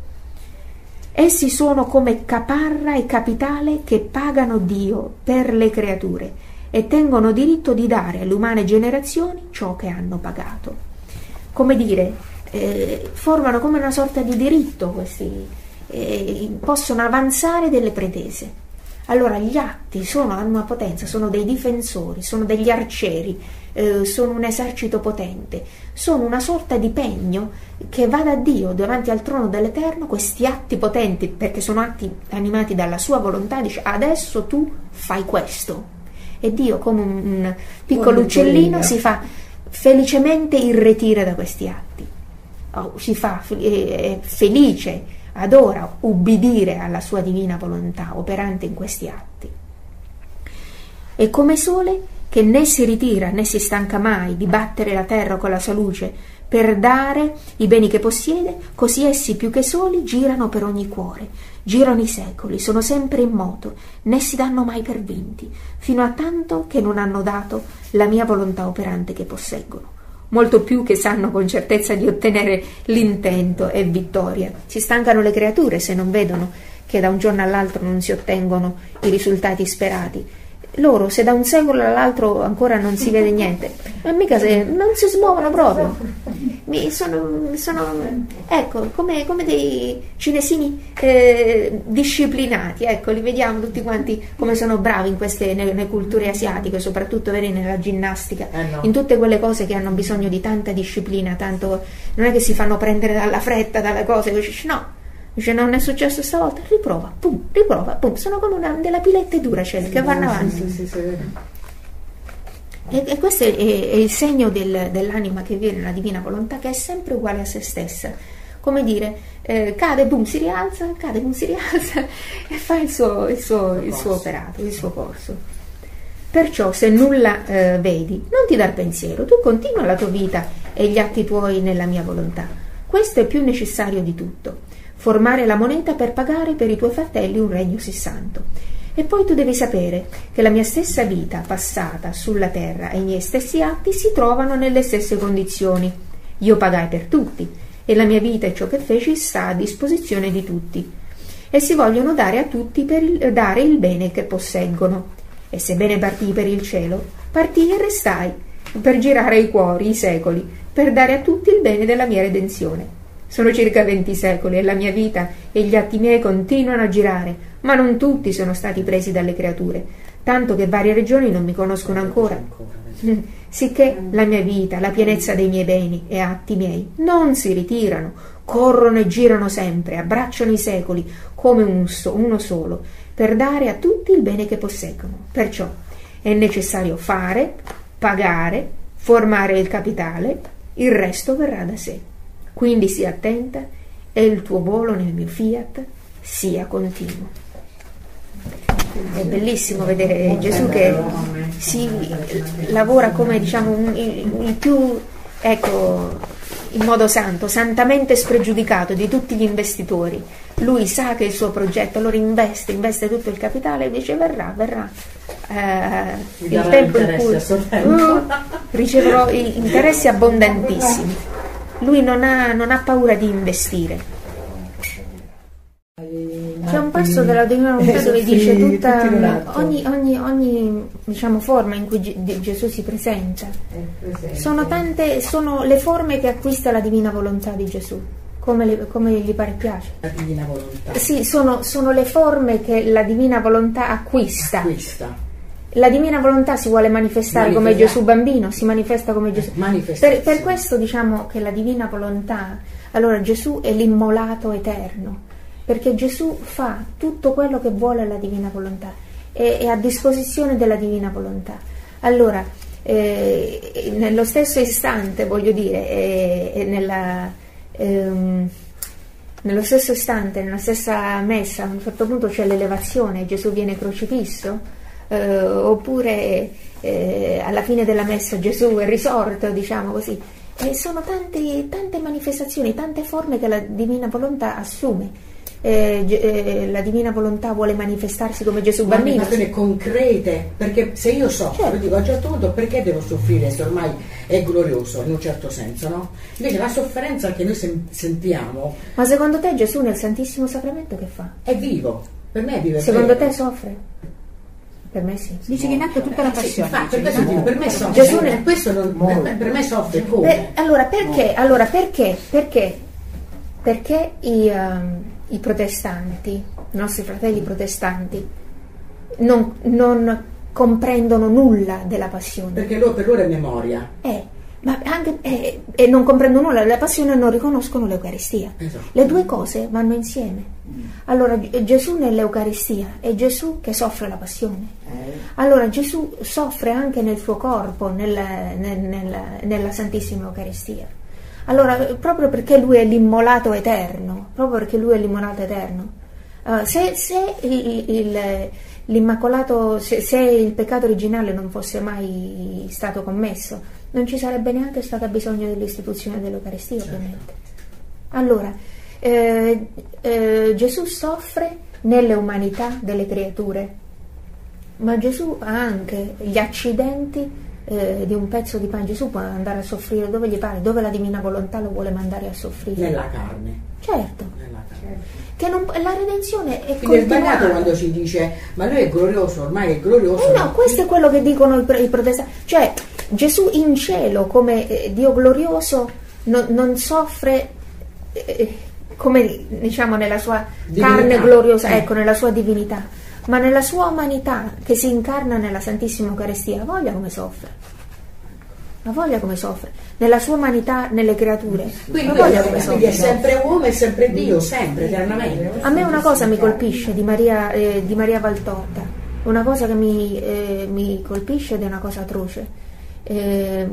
Essi sono come caparra e capitale che pagano Dio per le creature e tengono diritto di dare alle umane generazioni ciò che hanno pagato. Come dire, eh, formano come una sorta di diritto questi, eh, possono avanzare delle pretese. Allora gli atti sono, hanno una potenza, sono dei difensori, sono degli arcieri, eh, sono un esercito potente, sono una sorta di pegno che va da Dio davanti al trono dell'Eterno, questi atti potenti, perché sono atti animati dalla sua volontà, dice adesso tu fai questo. E Dio come un piccolo uccellino si fa felicemente irretire da questi atti, oh, si fa eh, felice adora ubbidire alla sua divina volontà operante in questi atti. E come sole che né si ritira né si stanca mai di battere la terra con la sua luce per dare i beni che possiede, così essi più che soli girano per ogni cuore, girano i secoli, sono sempre in moto, né si danno mai per vinti, fino a tanto che non hanno dato la mia volontà operante che posseggono molto più che sanno con certezza di ottenere l'intento e vittoria. Si stancano le creature se non vedono che da un giorno all'altro non si ottengono i risultati sperati loro se da un secolo all'altro ancora non si vede niente, ma mica se non si smuovono proprio. Mi sono, sono ecco, come, come, dei cinesini eh, disciplinati, ecco, li vediamo tutti quanti come sono bravi in queste nelle culture asiatiche, soprattutto vedi, nella ginnastica, eh no. in tutte quelle cose che hanno bisogno di tanta disciplina, tanto non è che si fanno prendere dalla fretta, dalle cose, no, Dice non è successo stavolta, riprova, pum, riprova, pum, sono come una, delle pilette Duracell sì, che vanno avanti. Sì, sì, e, e, questo è, è, è il segno del, dell'anima che vive nella divina volontà, che è sempre uguale a se stessa. Come dire, eh, cade, boom, si rialza, cade, boom, si rialza e fa il suo, il suo, il suo operato, il suo corso. Perciò se nulla eh, vedi, non ti dar pensiero, tu continua la tua vita e gli atti tuoi nella mia volontà. Questo è più necessario di tutto formare la moneta per pagare per i tuoi fratelli un regno sessanto. E poi tu devi sapere che la mia stessa vita passata sulla terra e i miei stessi atti si trovano nelle stesse condizioni. Io pagai per tutti e la mia vita e ciò che feci sta a disposizione di tutti. E si vogliono dare a tutti per il, dare il bene che posseggono. E sebbene partii per il cielo, partii e restai per girare i cuori, i secoli, per dare a tutti il bene della mia redenzione. Sono circa venti secoli e la mia vita e gli atti miei continuano a girare, ma non tutti sono stati presi dalle creature, tanto che varie regioni non mi conoscono ancora. Sicché la mia vita, la pienezza dei miei beni e atti miei non si ritirano, corrono e girano sempre, abbracciano i secoli come un so, uno solo, per dare a tutti il bene che posseggono. Perciò è necessario fare, pagare, formare il capitale, il resto verrà da sé. Quindi sii attenta e il tuo volo nel mio fiat sia continuo. È bellissimo vedere Gesù che si lavora come diciamo il più ecco in modo santo, santamente spregiudicato di tutti gli investitori. Lui sa che il suo progetto, allora investe, investe tutto il capitale e dice verrà, verrà. Eh, il tempo in cui uh, riceverò interessi abbondantissimi lui non ha, non ha paura di investire. C'è un passo della Divina Volontà dove dice tutta ogni, ogni, ogni diciamo, forma in cui Gesù si presenta. Sono tante, sono le forme che acquista la Divina Volontà di Gesù. Come, le, come, gli pare piace. La divina volontà. Sì, sono, sono, le forme che la divina volontà acquista. acquista la divina volontà si vuole manifestare come Gesù bambino, si manifesta come Gesù. Per, per, questo diciamo che la divina volontà, allora Gesù è l'immolato eterno, perché Gesù fa tutto quello che vuole la divina volontà, è, è a disposizione della divina volontà. Allora, eh, nello stesso istante, voglio dire, è, è nella... Ehm, nello stesso istante, nella stessa messa, a un certo punto c'è l'elevazione, Gesù viene crocifisso, eh, oppure eh, alla fine della messa Gesù è risorto, diciamo così. E sono tante, tante manifestazioni, tante forme che la divina volontà assume. Eh, eh, la divina volontà vuole manifestarsi come Gesù bambino. Manifestazioni concrete, perché se io soffro, certo. dico a un certo punto perché devo soffrire se ormai è glorioso in un certo senso, no? Invece la sofferenza che noi sen- sentiamo. Ma secondo te Gesù nel Santissimo Sacramento che fa? È vivo, per me è vivo. Secondo te soffre? Per me sì. Dice che in atto tutta la passione. Sì, per, questo, per me soffre. Gesù nel... questo non, per, per, me soffre come? Per, allora perché? Allora perché? Perché? Perché i, um, i protestanti, i nostri fratelli protestanti, non, non comprendono nulla della passione. Perché loro, per loro è memoria. Eh, ma anche, eh, e non comprendono nulla della passione e non riconoscono l'Eucaristia. Esatto. Le due cose vanno insieme. Allora Gesù nell'Eucaristia è Gesù che soffre la passione. Eh. Allora Gesù soffre anche nel suo corpo, nel, nel, nel, nella Santissima Eucaristia. Allora, proprio perché lui è l'immolato eterno, proprio perché lui è l'immolato eterno, uh, se, se il, il, l'immacolato, se, se, il peccato originale non fosse mai stato commesso, non ci sarebbe neanche stato bisogno dell'istituzione dell'Eucaristia, certo. ovviamente. Allora, eh, eh, Gesù soffre nelle umanità delle creature, ma Gesù ha anche gli accidenti eh, di un pezzo di pane. Gesù può andare a soffrire dove gli pare, dove la divina volontà lo vuole mandare a soffrire. Nella carne. Certo. Nella carne. Che non, la redenzione è Quindi è sbagliato quando si dice ma lui è glorioso, ormai è glorioso. Eh no, questo è quello che dicono i, i protestanti. Cioè, Gesù in cielo come eh, Dio glorioso non, non soffre eh, come diciamo nella sua divinità. carne gloriosa, ecco, nella sua divinità, ma nella sua umanità che si incarna nella Santissima Eucaristia, voglia come soffre. Ma voglia come soffre, nella sua umanità, nelle creature. Quindi, voglia come soffre. è sempre uomo e sempre Dio, sempre, eternamente. A me una cosa mi colpisce di Maria, eh, di Maria Valtorta, una cosa che mi, eh, mi, colpisce ed è una cosa atroce. Eh,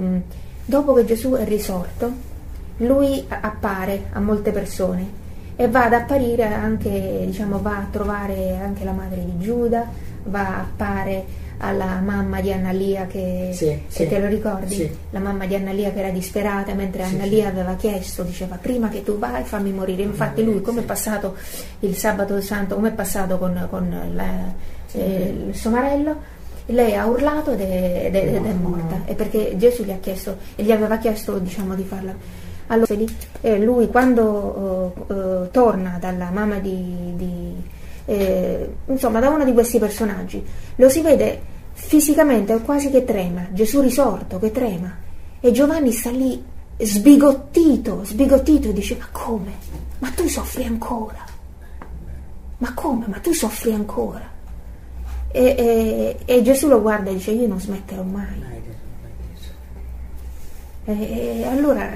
dopo che Gesù è risorto, lui appare a molte persone e va ad apparire anche, diciamo, va a trovare anche la madre di Giuda, va appare alla mamma di Annalia che, sì, sì, te lo ricordi? Sì. La mamma di Annalia che era disperata mentre Annalia aveva chiesto, diceva prima che tu vai fammi morire. Infatti lui come è passato il sabato santo, come è passato con, con la, eh, il suo marello, lei ha urlato ed è, ed è, ed è morta. E perché Gesù gli, ha chiesto, gli aveva chiesto diciamo, di farla allora, lui quando uh, uh, torna dalla mamma di, di eh, insomma, da uno di questi personaggi, lo si vede fisicamente quasi che trema, Gesù risorto che trema, e Giovanni sta lì sbigottito, sbigottito e dice: Ma come? Ma tu soffri ancora? Ma come? Ma tu soffri ancora? E, e, e Gesù lo guarda e dice: Io non smetterò mai. E, allora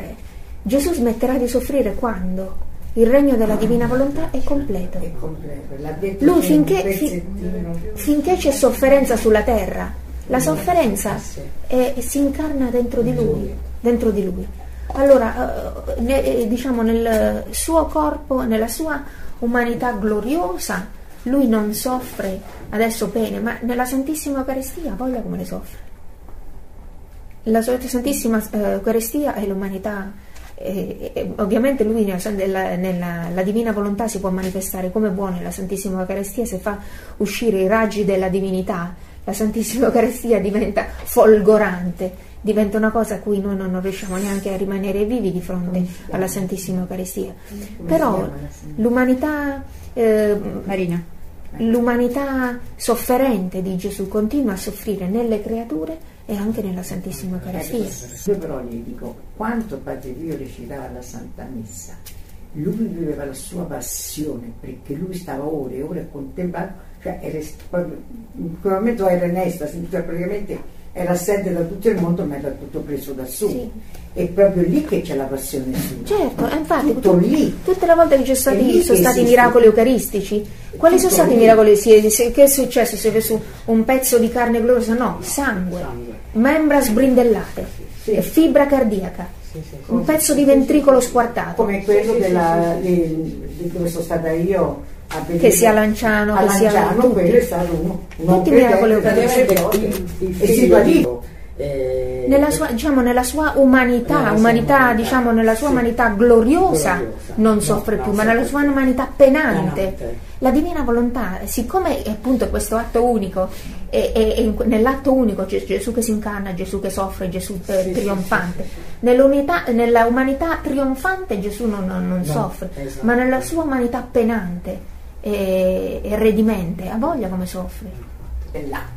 Gesù smetterà di soffrire quando il regno della divina volontà è completo. È completo. Lui finché, fi, finché, c'è sofferenza sulla terra, la sofferenza è, si incarna dentro di lui. Dentro di lui. Allora, eh, diciamo nel suo corpo, nella sua umanità gloriosa, lui non soffre adesso pene, ma nella Santissima Eucaristia voglia come le soffre. La Santissima eh, Eucaristia è l'umanità e, e, ovviamente lui nella, nella, la divina volontà si può manifestare come buono nella Santissima Eucaristia se fa uscire i raggi della divinità la Santissima Eucaristia diventa folgorante diventa una cosa a cui noi non riusciamo neanche a rimanere vivi di fronte alla Santissima Eucaristia però l'umanità eh, Marina. l'umanità sofferente di Gesù continua a soffrire nelle creature e anche nella Santissima Eucaristia. Io però gli dico, quanto Padre Dio recitava la Santa Messa, lui viveva la sua passione perché lui stava ore e ore a contemplare, cioè era, in quel momento era in estasi, cioè praticamente era assente da tutto il mondo ma era tutto preso da su. Sì. È proprio lì che c'è la passione sua. Certo, infatti tutto tu, lì. tutte le volte che ci sono stati, sono stati miracoli eucaristici, quali sono stati i miracoli? Che è successo? Si è su un pezzo di carne gloriosa? No, sangue, membra sbrindellate, fibra cardiaca. Un pezzo di ventricolo squartato. come quello della, di, di dove sono stata io a vedere Che sia Lanciano, a che sia Lanciano, tutti. quello è stato uno, Tutti i miracoli E si va lì. Eh, Nella sua, diciamo, nella sua umanità, Nella sua umanità, umanità, diciamo, nella sua sì. umanità gloriosa, Gloriosa. non No, soffre no, più, ma nella sua umanità penante. Penante. La divina volontà, siccome appunto questo atto unico, e, e- e in- nell'atto unico c'è Gesù che si incarna, Gesù che soffre, Gesù eh, Sì, trionfante, sì, nella umanità trionfante Gesù non, non- non No, soffre, esatto. ma nella sua umanità penante e, e redimente, ha voglia come soffre. È là.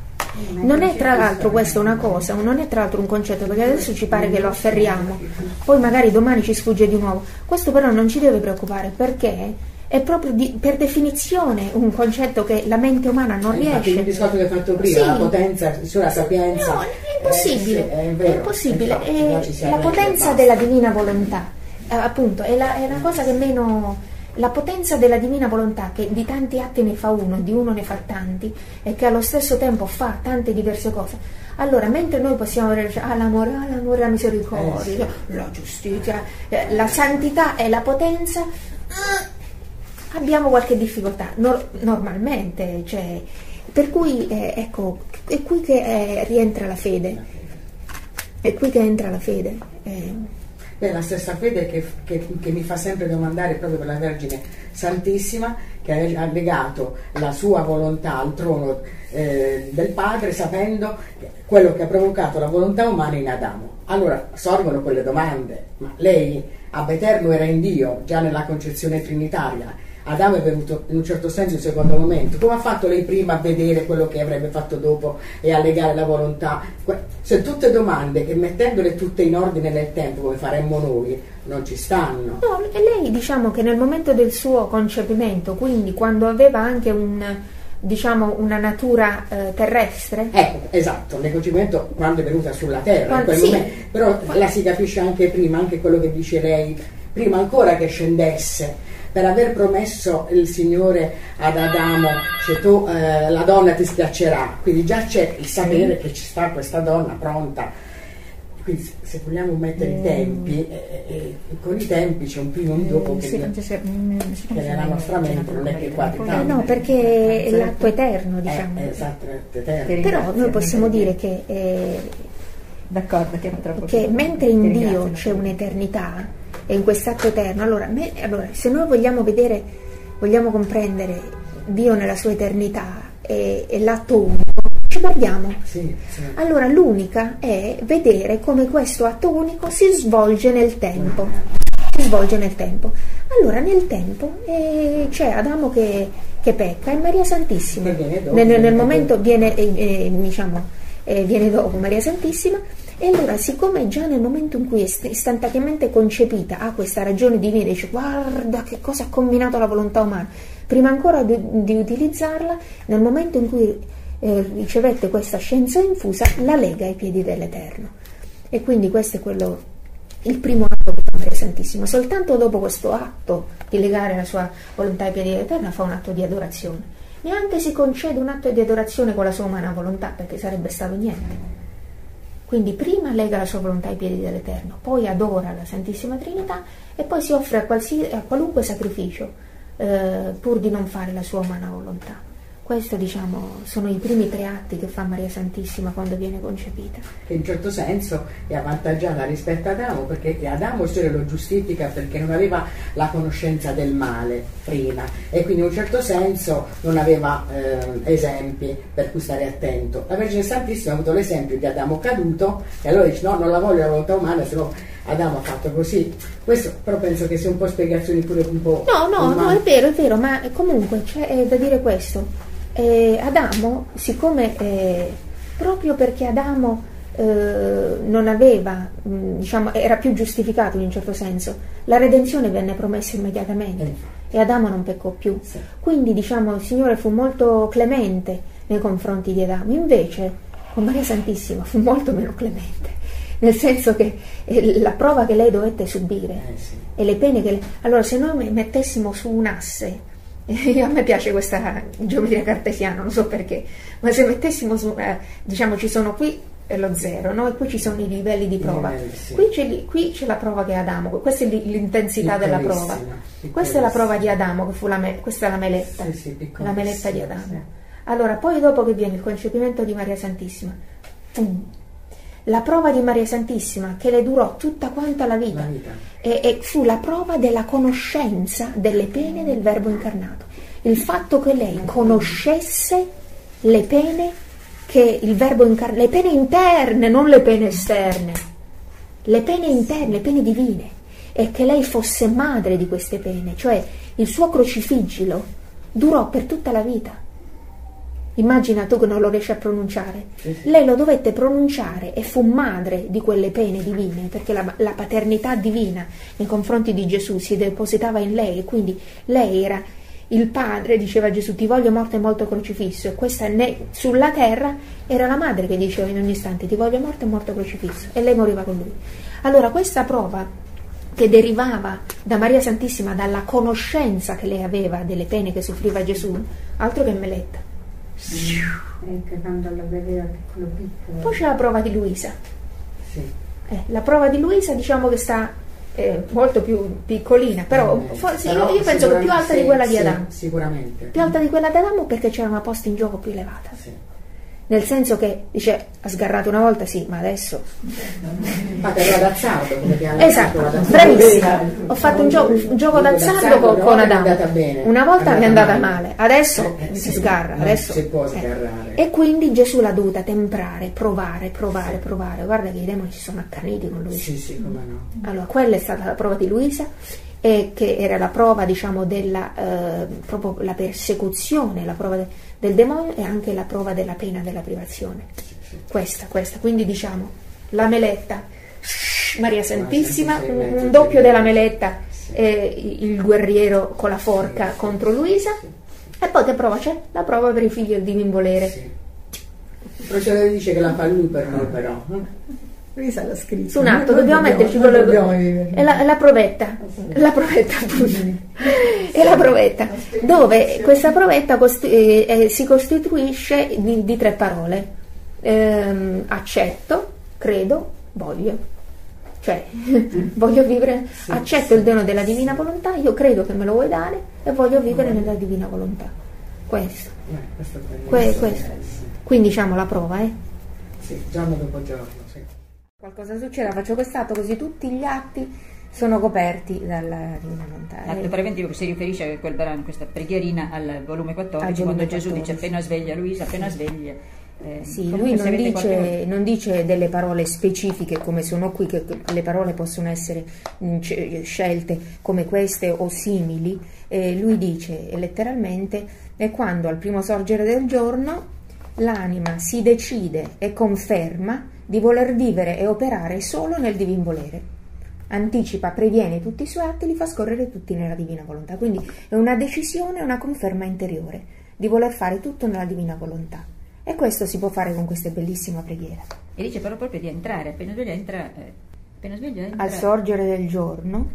Non è tra l'altro questa una cosa, non è tra l'altro un concetto, perché adesso ci pare che lo afferriamo, poi magari domani ci sfugge di nuovo. Questo però non ci deve preoccupare perché è proprio di- per definizione un concetto che la mente umana non Infatti, il riesce. discorso che hai fatto prima, Sì. la potenza, sulla sapienza. No, è impossibile, eh, sì, è, vero. impossibile. Infatti, È si la potenza della divina volontà, eh, appunto, è, la- è una cosa che meno... La potenza della divina volontà, che di tanti atti ne fa uno, di uno ne fa tanti, e che allo stesso tempo fa tante diverse cose. Allora, mentre noi possiamo avere ah, l'amore, ah, l'amore, la misericordia, la giustizia, eh, la santità e la potenza, ah, abbiamo qualche difficoltà, nor- normalmente, cioè, per cui eh, ecco, è qui che eh, rientra la fede, è qui che entra la fede. eh. Beh, la stessa fede che, che- che mi fa sempre domandare proprio per la Vergine Santissima, che ha legato la sua volontà al trono eh, del Padre, sapendo quello che ha provocato la volontà umana in Adamo. Allora sorgono quelle domande, ma lei ab eterno era in Dio, già nella concezione trinitaria. Adamo è venuto in un certo senso in secondo momento. Come ha fatto lei prima a vedere quello che avrebbe fatto dopo e a legare la volontà? Sono tutte domande che mettendole tutte in ordine nel tempo, come faremmo noi, non ci stanno. No, e lei diciamo che nel momento del suo concepimento, quindi quando aveva anche un, diciamo, una natura eh, terrestre, Ecco, esatto, nel concepimento quando è venuta sulla terra, Quando- sì. momento. però la si capisce anche prima, anche quello che dice lei, prima ancora che scendesse, per aver promesso il Signore ad Adamo, cioè tu eh, la donna ti schiaccerà, quindi già c'è il sapere che ci sta questa donna pronta. Quindi se- se vogliamo mettere i tempi, eh, eh, con i tempi c'è un primo e un dopo che, Sì, che sì, sì, mm, sì, sì, nella nostra mente non è che qua ti eh no, perché è l'atto eterno, Eh, diciamo. esatto, è eterno. Però noi possiamo dire che, eh, D'accordo, che che mentre in Dio c'è un'eternità e in quest'atto eterno, allora, me- allora, se noi vogliamo vedere, vogliamo comprendere Dio nella sua eternità e, e l'atto unico, ci guardiamo. Sì, sì. Allora l'unica è vedere come questo atto unico si svolge nel tempo. Si svolge nel tempo. Allora nel tempo eh, c'è Adamo che, che pecca e Maria Santissima. Dopo, nel, nel momento viene, eh, eh, diciamo, eh, viene dopo Maria Santissima e allora siccome già nel momento in cui è ist- istantaneamente concepita ha questa ragione divina, dice guarda che cosa ha combinato la volontà umana, prima ancora di, di utilizzarla, nel momento in cui eh, ricevette questa scienza infusa, la lega ai piedi dell'Eterno. E quindi questo è quello, il primo atto che fa Maria Santissima. Soltanto dopo questo atto di legare la sua volontà ai piedi dell'Eterno fa un atto di adorazione. Neanche si concede un atto di adorazione con la sua umana volontà, perché sarebbe stato niente. Quindi prima lega la sua volontà ai piedi dell'Eterno, poi adora la Santissima Trinità e poi si offre a, a qualunque sacrificio eh, pur di non fare la sua umana volontà. Questi diciamo, sono i primi tre atti che fa Maria Santissima quando viene concepita. che in un certo senso è avvantaggiata rispetto ad Adamo perché Adamo se lo giustifica perché non aveva la conoscenza del male prima e quindi in un certo senso non aveva eh, esempi per cui stare attento. La Vergine Santissima ha avuto l'esempio di Adamo caduto e allora dice no, non la voglio la volontà umana, se no Adamo ha fatto così. Questo però penso che sia un po' spiegazioni pure un po'... No, no, no, umane. è vero, è vero, ma comunque c'è da dire questo. Eh, Adamo, siccome eh, proprio perché Adamo eh, non aveva, mh, diciamo, era più giustificato in un certo senso, la redenzione venne promessa immediatamente Eh, e Adamo non peccò più. Sì. Quindi diciamo il Signore fu molto clemente nei confronti di Adamo, invece con Maria Santissima fu molto meno clemente, nel senso che eh, la prova che lei dovette subire Eh, sì. e le pene che... le- Allora se noi mettessimo su un asse, a me piace questa geometria cartesiana, non so perché, ma se mettessimo su, eh, diciamo ci sono qui è lo zero, no? E poi ci sono i livelli di prova. livelli, sì. Qui, c'è, qui c'è la prova che Adamo, questa è l'intensità della prova. Questa è la prova di Adamo, che fu la me- questa è la meletta, Sì, sì, la meletta di Adamo. Allora, poi dopo che viene il concepimento di Maria Santissima, pum, la prova di Maria Santissima che le durò tutta quanta la vita, La vita. E, e fu la prova della conoscenza delle pene del Verbo incarnato. Il fatto che lei conoscesse le pene che il Verbo incarnato, le pene interne, non le pene esterne, le pene interne, le pene divine, e che lei fosse madre di queste pene, cioè il suo crocifiggilo durò per tutta la vita. Immagina tu che non lo riesci a pronunciare. Lei lo dovette pronunciare e fu madre di quelle pene divine, perché la, la paternità divina nei confronti di Gesù si depositava in lei e quindi lei era il padre, diceva Gesù, ti voglio morto e molto crocifisso, e questa ne- sulla terra era la madre che diceva in ogni istante ti voglio morto e morto crocifisso, e lei moriva con lui. Allora questa prova che derivava da Maria Santissima, dalla conoscenza che lei aveva delle pene che soffriva Gesù, altro che meletta. Anche quando vedeva piccolo piccolo. Poi c'è la prova di Luisa. Sì. Eh, la prova di Luisa diciamo che sta eh, molto più piccolina, però Eh, forse però io, io penso che più alta di quella di sì, Adamo. Sicuramente. Più alta di quella di Adamo perché c'era una posta in gioco più elevata. Sì. Nel senso che dice ha sgarrato una volta, sì, ma adesso. Infatti era d'azzardo come ti Esatto, bravissima. Ho fatto un gioco, un gioco d'azzardo con, con Adamo. Una volta mi è andata male. adesso Eh, eh, si sgarra. non Adesso, si può eh. sgarrare. E quindi Gesù l'ha dovuta temprare, provare, provare, provare. Guarda che i demoni si sono accaniti con lui. Sì, sì, come no. Allora, quella è stata la prova di Luisa, e che era la prova, diciamo, della eh, proprio la persecuzione, la prova de- del demonio e anche la prova della pena della privazione. Questa, questa. Quindi diciamo la meletta, Maria Santissima, un doppio della meletta, eh, il guerriero con la forca contro Luisa. E poi che prova c'è? La prova per i figli del divin volere. Procedere dice che la fa lui per noi però. Luisa l'ha scritto. Su un atto, dobbiamo dobbiamo- metterci quello dobbiamo vivere. è la, provetta, la provetta appunto, è la provetta, dove questa provetta costi- eh, eh, si costituisce di, di tre parole, Ehm, accetto, credo, voglio, cioè voglio vivere, accetto il dono della divina volontà, io credo che me lo vuoi dare e voglio vivere nella divina volontà, questo, Eh, questo que- questo. quindi diciamo la prova, eh. Sì, giorno dopo giorno. Qualcosa succeda, faccio quest'atto così tutti gli atti sono coperti dalla divina volontà. L'atto preventivo che si riferisce a quel brano, questa preghierina al volume 14, Al quando Gesù 14. dice appena sveglia Luisa, appena sveglia. eh, Sì, lui non avete qualche- dice, non dice delle parole specifiche come sono qui, che le parole possono essere mm, scelte come queste o simili. Eh, lui dice letteralmente è quando al primo sorgere del giorno l'anima si decide e conferma di voler vivere e operare solo nel divin volere. Anticipa, previene tutti i suoi atti, li fa scorrere tutti nella divina volontà. Quindi è una decisione, una conferma interiore di voler fare tutto nella divina volontà. E questo si può fare con questa bellissima preghiera. E dice però proprio di entrare, appena sveglia entra, eh, appena sveglia entra, Al sorgere del giorno,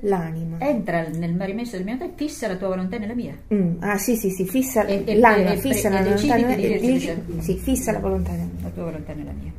l'anima. entra nel rimesso del mio te, fissa la tua volontà nella mia. Mm, ah sì sì sì, fissa l'anima, fissa la sì, fissa la volontà nella La tua volontà nella mia.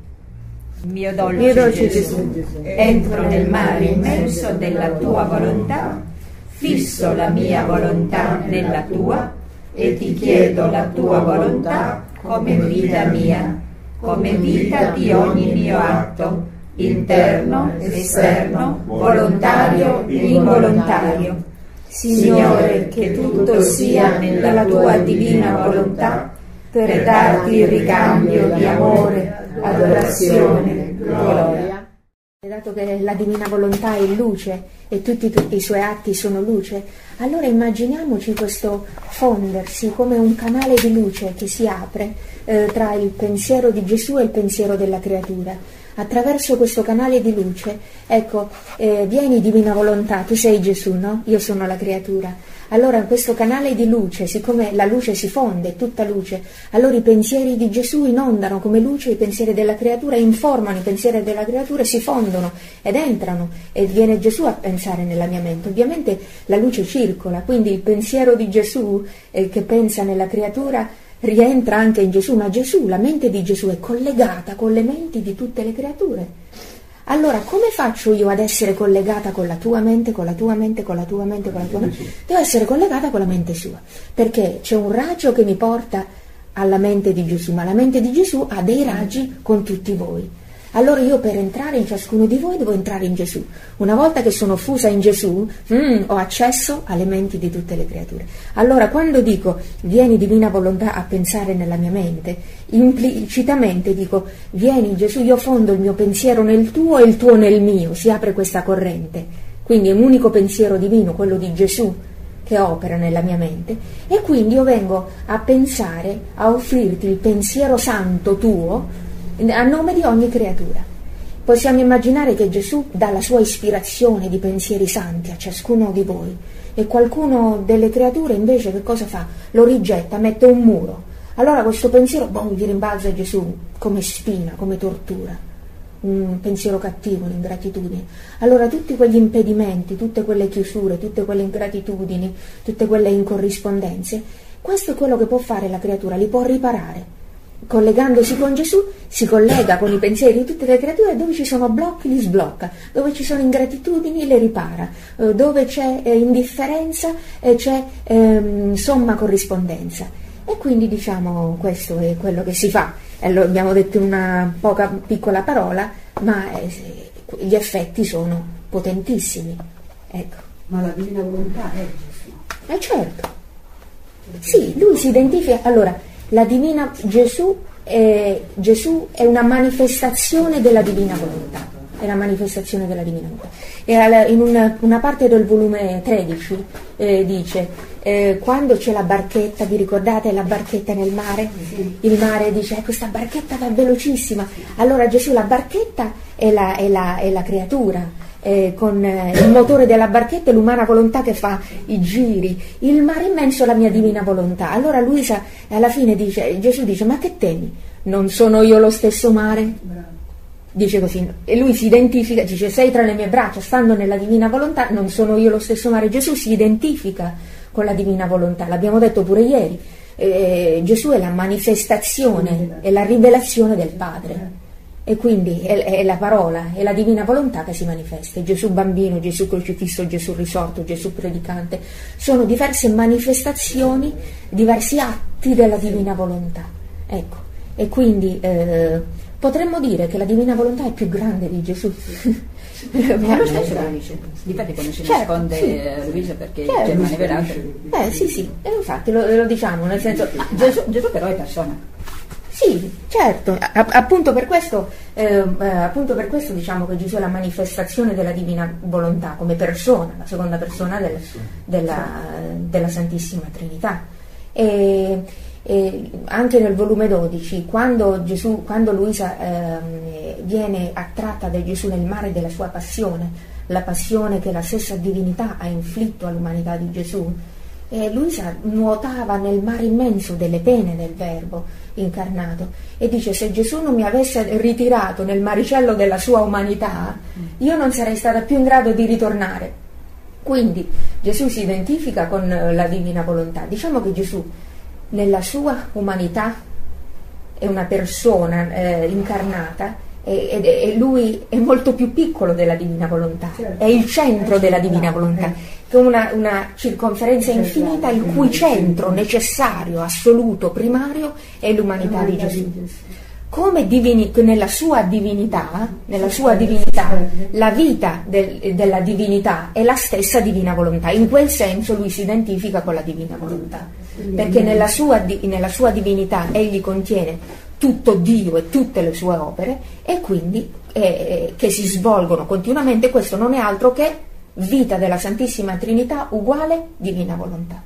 Mio dolce, Mio dolce Gesù, Gesù, entro nel mare immenso della tua volontà, fisso la mia volontà nella tua e ti chiedo la tua volontà come vita mia, come vita di ogni mio atto, interno, esterno, volontario involontario. Signore, che tutto sia nella tua divina volontà per darti il ricambio di amore, adorazione, gloria. Dato che la divina volontà è luce e tutti, tutti i suoi atti sono luce, allora immaginiamoci questo fondersi come un canale di luce che si apre eh, tra il pensiero di Gesù e il pensiero della creatura. Attraverso questo canale di luce, ecco, eh, vieni divina volontà, tu sei Gesù, no? Io sono la creatura. Allora in questo canale di luce, siccome la luce si fonde, è tutta luce, allora i pensieri di Gesù inondano come luce i pensieri della creatura, informano i pensieri della creatura, si fondono ed entrano e viene Gesù a pensare nella mia mente. Ovviamente la luce circola, quindi il pensiero di Gesù eh, che pensa nella creatura rientra anche in Gesù, ma Gesù, la mente di Gesù è collegata con le menti di tutte le creature. Allora, come faccio io ad essere collegata con la tua mente, con la tua mente, con la tua mente, con la tua mente? Devo essere collegata con la mente sua, perché c'è un raggio che mi porta alla mente di Gesù, ma la mente di Gesù ha dei raggi con tutti voi. Allora io per entrare in ciascuno di voi devo entrare in Gesù. Una volta che sono fusa in Gesù, mm, ho accesso alle menti di tutte le creature. Allora quando dico vieni divina volontà a pensare nella mia mente, implicitamente dico vieni Gesù, io fondo il mio pensiero nel tuo e il tuo nel mio, si apre questa corrente. Quindi è un unico pensiero divino, quello di Gesù, che opera nella mia mente e quindi io vengo a pensare, a offrirti il pensiero santo tuo a nome di ogni creatura. Possiamo immaginare che Gesù dà la sua ispirazione di pensieri santi a ciascuno di voi e qualcuno delle creature invece che cosa fa? Lo rigetta, mette un muro. Allora questo pensiero boh, gli rimbalza Gesù come spina, come tortura, un pensiero cattivo, l'ingratitudine. Allora tutti quegli impedimenti, tutte quelle chiusure, tutte quelle ingratitudini, tutte quelle incorrispondenze, questo è quello che può fare la creatura, li può riparare collegandosi con Gesù, si collega con i pensieri di tutte le creature, dove ci sono blocchi li sblocca, dove ci sono ingratitudini le ripara, eh, dove c'è eh, indifferenza e c'è ehm, somma corrispondenza. E quindi diciamo questo è quello che si fa. E lo abbiamo detto in una poca piccola parola, ma eh, gli effetti sono potentissimi. Ecco. Ma la divina volontà è Gesù. Eh certo. Sì, lui si identifica. Allora, la divina Gesù è, Gesù è una manifestazione della divina volontà. È la manifestazione della divina volontà. E in una, una parte del volume 13 eh, dice eh, quando c'è la barchetta, vi ricordate la barchetta nel mare? Il mare dice eh, questa barchetta va velocissima. Allora Gesù la barchetta è la, è la, è la creatura, eh, con eh, il motore della barchetta e l'umana volontà che fa i giri, il mare immenso è la mia divina volontà. Allora Luisa alla fine dice, Gesù dice, ma che temi? Non sono io lo stesso mare? Dice così, e lui si identifica, dice sei tra le mie braccia, stando nella divina volontà, non sono io lo stesso mare. Gesù si identifica con la divina volontà, l'abbiamo detto pure ieri. Eh, Gesù è la manifestazione, è la rivelazione del Padre. E quindi è, è, la parola, è la divina volontà che si manifesta. Gesù bambino, Gesù crocifisso, Gesù risorto, Gesù predicante. Sono diverse manifestazioni, diversi atti della divina volontà. Ecco. E quindi eh, potremmo dire che la divina volontà è più grande di Gesù. Ma lo stesso lo dice, dipende come si certo, nasconde sì. Eh, Luisa perché certo. Germania Verante. Eh sì sì, e infatti lo, lo diciamo, nel senso... Gesù, Gesù però è persona. Sì, certo, a, appunto, per questo, eh, eh, appunto, per questo, diciamo che Gesù è la manifestazione della divina volontà come persona, la seconda persona del, della, della, Santissima Trinità. E, e anche nel volume 12, quando, Gesù, quando Luisa eh, viene attratta da Gesù nel mare della sua passione, la passione che la stessa divinità ha inflitto all'umanità di Gesù, eh, Luisa nuotava nel mare immenso delle pene del Verbo incarnato e dice se Gesù non mi avesse ritirato nel maricello della sua umanità io non sarei stata più in grado di ritornare. Quindi Gesù si identifica con la divina volontà. Diciamo che Gesù nella sua umanità è una persona eh, incarnata e, e, lui è molto più piccolo della divina volontà, certo. è il centro della divina volontà, con una, una circonferenza infinita il cui centro necessario, assoluto, primario è l'umanità di Gesù. Come divini, nella sua divinità, nella sua divinità, la vita del, della divinità è la stessa divina volontà, in quel senso lui si identifica con la divina volontà, perché nella sua, nella sua divinità egli contiene tutto Dio e tutte le sue opere e quindi eh, che si svolgono continuamente, questo non è altro che vita della Santissima Trinità uguale divina volontà.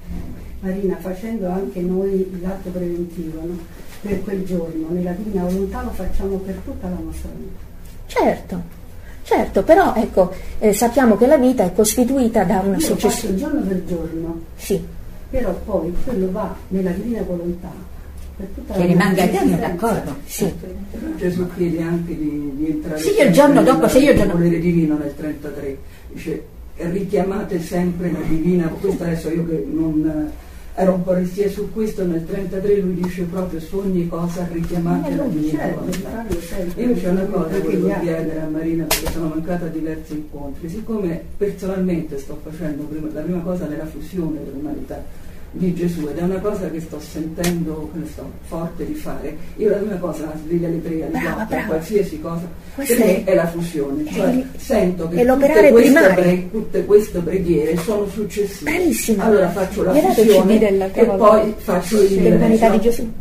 Marina, facendo anche noi l'atto preventivo no? per quel giorno, nella divina volontà lo facciamo per tutta la nostra vita. Certo, certo, però ecco, eh, sappiamo che la vita è costituita da una successione. giorno per giorno. Sì. Però poi quello va nella divina volontà che rimanga eterno, d'accordo. Sì. Gesù chiede anche di, di entrare sì, il giorno dopo, se io il giorno volere divino nel 33, dice richiamate sempre la divina, questo adesso io che non era un po' restia su questo, nel 33 lui dice proprio su ogni cosa richiamate la divina volontà. Io c'è una cosa che volevo chiedere a Marina perché sono mancata a diversi incontri, siccome personalmente sto facendo prima, la prima cosa nella fusione dell'umanità di Gesù ed è una cosa che sto sentendo, che sto forte di fare. Io la prima cosa, la sveglia alle tre, alle quattro, qualsiasi cosa, Questa per me è- è la fusione. Cioè è- sento è che tutte queste, pre- tutte queste preghiere sono successive. Bravissima. Allora faccio la il fusione e volta? poi faccio il Dell'umanità di Gesù. Il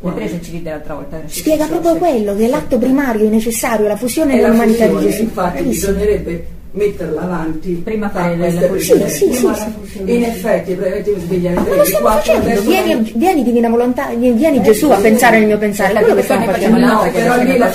volta. Spiega proprio quello, che è l'atto primario e necessario, la fusione È dell'umanità di Gesù. infatti Bravissima. bisognerebbe metterla avanti Prima fare queste fusione. Sì, sì, sì. In effetti, praticamente 3, stiamo 4, facendo, adesso vieni, vieni divina volontà, vieni Gesù a pensare nel mio pensare, quello che stiamo facendo. No, però lì la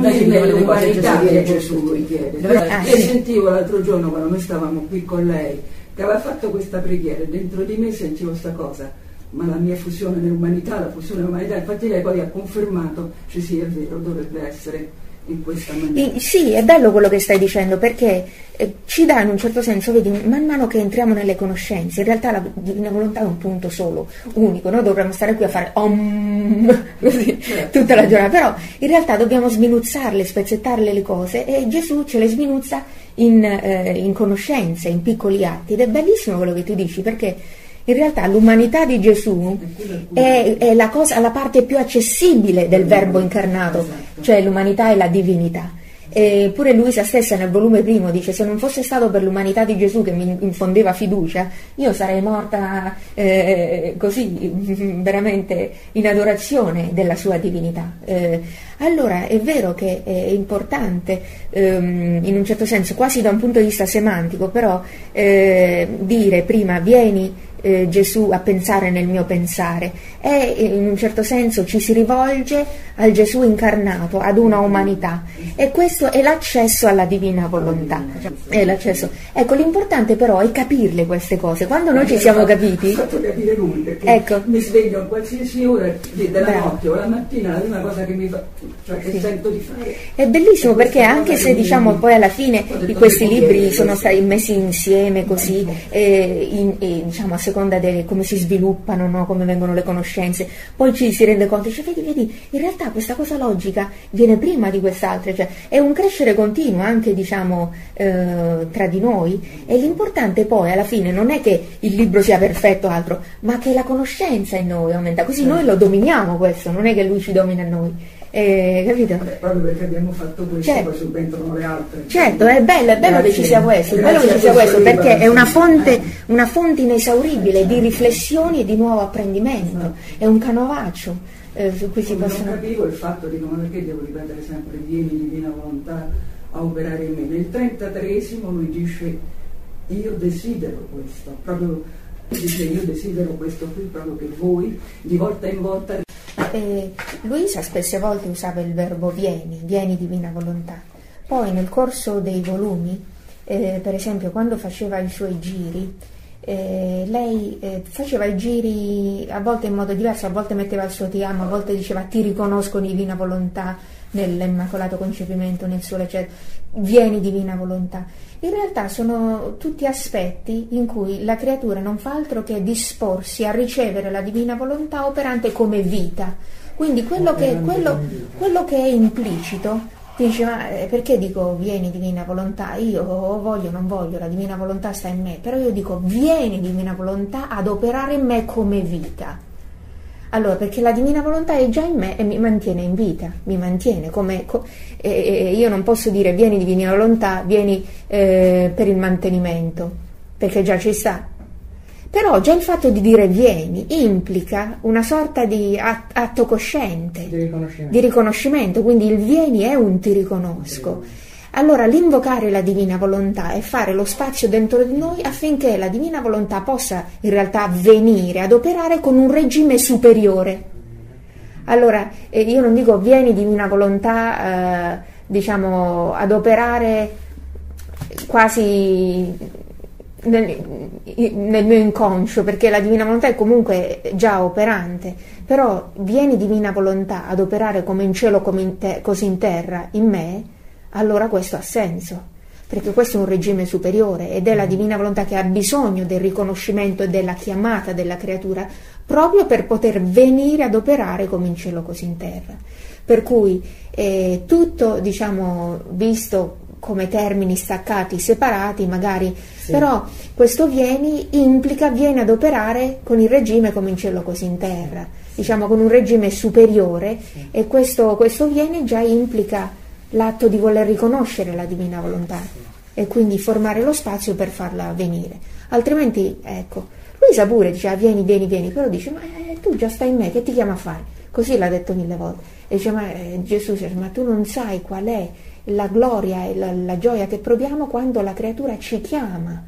nell'umanità Gesù che Gesù. Richiede. Ah, e sì. sentivo l'altro giorno quando noi stavamo qui con lei che aveva fatto questa preghiera e dentro di me sentivo questa cosa ma la mia fusione nell'umanità, la fusione nell'umanità, infatti lei poi ha confermato, cioè sì è vero, dovrebbe essere in questa maniera. I- Sì, è bello quello che stai dicendo perché eh, ci dà in un certo senso, vedi, man mano che entriamo nelle conoscenze, in realtà la divina volontà è un punto solo, unico, noi dovremmo stare qui a fare om così tutta la giornata, però in realtà dobbiamo sminuzzarle, spezzettarle le cose e Gesù ce le sminuzza in, eh, in conoscenze, in piccoli atti. Ed è bellissimo quello che tu dici perché in realtà l'umanità di Gesù è, è la, cosa, la parte più accessibile del verbo incarnato, cioè l'umanità e la divinità. E pure Luisa stessa nel volume primo dice se non fosse stato per l'umanità di Gesù che mi infondeva fiducia, io sarei morta eh, così veramente in adorazione della sua divinità. Eh, allora è vero che è importante ehm, in un certo senso, quasi da un punto di vista semantico, però eh, dire prima vieni eh, Gesù a pensare nel mio pensare e in un certo senso ci si rivolge al Gesù incarnato, ad una umanità e questo è l'accesso alla divina volontà. È l'accesso. Ecco, l'importante però è capirle queste cose. Quando noi ci siamo capiti, Ecco. mi sveglio a qualsiasi ora della Bravo. notte o la mattina, la prima cosa che mi fa, cioè che sento di fare. È bellissimo perché anche se diciamo poi alla fine di questi libri sono stati messi insieme così, eh, in- e, diciamo a seconda di come si sviluppano, no? come vengono le conoscenze, poi ci si rende conto, dice, vedi, vedi, in realtà questa cosa logica viene prima di quest'altra, cioè è un crescere continuo anche diciamo eh, tra di noi e l'importante poi alla fine non è che il libro sia perfetto o altro, ma che la conoscenza in noi aumenta, così noi lo dominiamo questo, non è che lui ci domina a noi. Eh, capito? Vabbè, proprio perché abbiamo fatto questo, Certo. poi subentrano le altre. Certo, è bello, è bello che ci sia questo, è bello che ci sia questo perché è una fonte, una fonte inesauribile di riflessioni e di nuovo apprendimento, è un canovaccio eh, su cui si Come non possono... capivo il fatto di non perché devo ripetere sempre vieni divina volontà a operare in me. Nel 33esimo lui dice io desidero questo, proprio dice io desidero questo qui proprio che voi di volta in volta Eh, Luisa spesse volte usava il verbo vieni, vieni divina volontà. Poi nel corso dei volumi, eh, per esempio quando faceva i suoi giri, eh, lei eh, faceva i giri a volte in modo diverso, a volte metteva il suo ti amo, a volte diceva ti riconosco divina volontà nell'immacolato concepimento, nel sole, cioè vieni divina volontà. In realtà sono tutti aspetti in cui la creatura non fa altro che disporsi a ricevere la divina volontà operante come vita. Quindi quello che, quello, quello che è implicito, ti dice ma eh, perché dico vieni divina volontà? Io voglio o non voglio, la divina volontà sta in me, però io dico vieni divina volontà ad operare in me come vita. Allora, perché la divina volontà è già in me e mi mantiene in vita, mi mantiene come... co- e- e io non posso dire vieni divina volontà, vieni eh, per il mantenimento, perché già ci sta. Però già il fatto di dire vieni implica una sorta di at- atto cosciente, di riconoscimento. di riconoscimento, quindi il vieni è un ti riconosco. Allora l'invocare la divina volontà è fare lo spazio dentro di noi affinché la divina volontà possa in realtà venire ad operare con un regime superiore. Allora eh, io non dico vieni divina volontà, eh, diciamo, ad operare quasi nel, nel mio inconscio, perché la divina volontà è comunque già operante, però vieni divina volontà ad operare come in cielo, come in te- così in terra, in me, allora questo ha senso, perché questo è un regime superiore ed è la divina volontà che ha bisogno del riconoscimento e della chiamata della creatura proprio per poter venire ad operare come in cielo così in terra. Per cui eh, tutto, diciamo, visto come termini staccati, separati, magari, sì. però questo vieni implica, viene ad operare con il regime come in cielo così in terra, diciamo con un regime superiore sì. e questo, questo viene già implica l'atto di voler riconoscere la divina volontà e quindi formare lo spazio per farla venire. Altrimenti, ecco, Luisa pure diceva vieni, vieni, vieni, però dice ma eh, tu già stai in me, che ti chiama a fare? Così l'ha detto mille volte. E dice ma eh, Gesù ma tu non sai qual è la gloria e la, la, gioia che proviamo quando la creatura ci chiama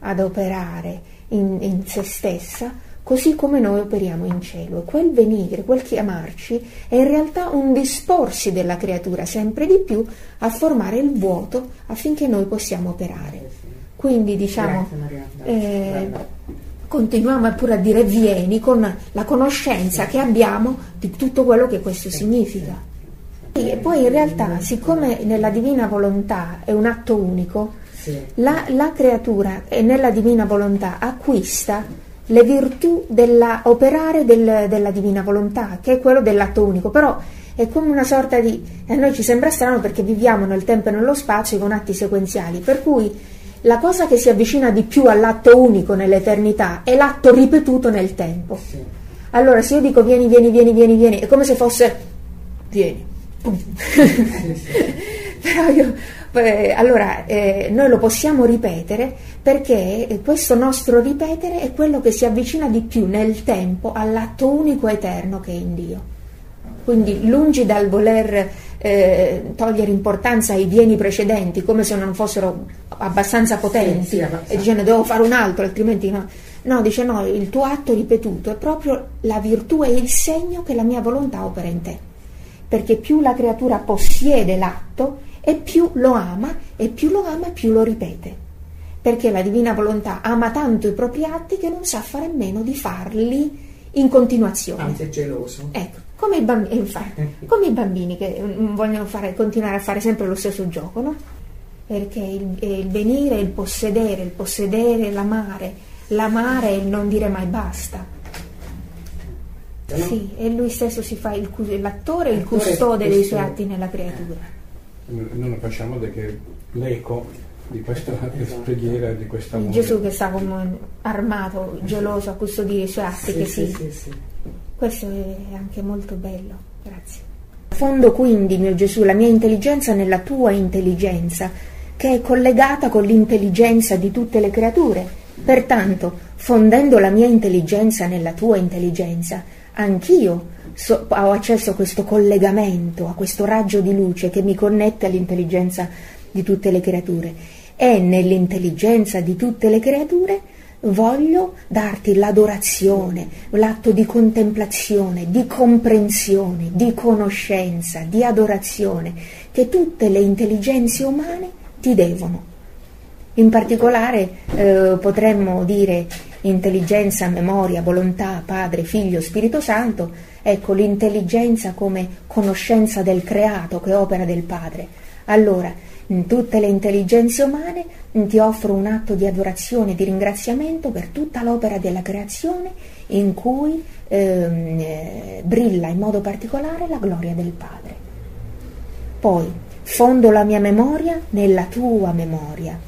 ad operare in, in se stessa così come noi operiamo in cielo. E quel venire, quel chiamarci è in realtà un disporsi della creatura sempre di più a formare il vuoto affinché noi possiamo operare. Quindi diciamo, eh, continuiamo pure a dire vieni con la conoscenza che abbiamo di tutto quello che questo significa. E poi in realtà, siccome nella divina volontà è un atto unico, la, la creatura nella divina volontà acquista le virtù dell'operare del, della divina volontà, che è quello dell'atto unico, però è come una sorta di... a noi ci sembra strano perché viviamo nel tempo e nello spazio con atti sequenziali, per cui la cosa che si avvicina di più all'atto unico nell'eternità è l'atto ripetuto nel tempo. Allora se io dico vieni, vieni, vieni, vieni, vieni, è come se fosse vieni. Però io, eh, allora, eh, noi lo possiamo ripetere perché questo nostro ripetere è quello che si avvicina di più nel tempo all'atto unico eterno che è in Dio. Quindi lungi dal voler eh, togliere importanza ai vieni precedenti come se non fossero abbastanza potenti sì, sì, abbastanza. e dicendo devo fare un altro altrimenti no. No, dice no, il tuo atto ripetuto è proprio la virtù e il segno che la mia volontà opera in te perché più la creatura possiede l'atto e più lo ama e più lo ama e più lo ripete. Perché la divina volontà ama tanto i propri atti che non sa fare a meno di farli in continuazione. Anzi è geloso. Ecco, come i bambini, infatti, come i bambini che mm, vogliono fare, continuare a fare sempre lo stesso gioco, no? Perché il, il venire, il possedere, il possedere, l'amare, l'amare e il non dire mai basta? Sì, e lui stesso si fa il, l'attore, il custode dei suoi atti nella creatura. Noi non facciamo che l'eco di questa preghiera, di questa amore. Gesù che sta come armato, geloso a custodire i suoi atti, sì, che sì, sì, sì. Questo è anche molto bello, grazie. Fondo quindi, mio Gesù, la mia intelligenza nella tua intelligenza, che è collegata con l'intelligenza di tutte le creature. Pertanto, fondendo la mia intelligenza nella tua intelligenza, anch'io so, ho accesso a questo collegamento, a questo raggio di luce che mi connette all'intelligenza di tutte le creature. E nell'intelligenza di tutte le creature voglio darti l'adorazione, l'atto di contemplazione, di comprensione, di conoscenza, di adorazione che tutte le intelligenze umane ti devono. In particolare eh, potremmo dire intelligenza, memoria, volontà, Padre, Figlio, Spirito Santo, ecco l'intelligenza come conoscenza del creato che opera del Padre. Allora, in tutte le intelligenze umane ti offro un atto di adorazione e di ringraziamento per tutta l'opera della creazione in cui ehm, eh, brilla in modo particolare la gloria del Padre. Poi fondo la mia memoria nella tua memoria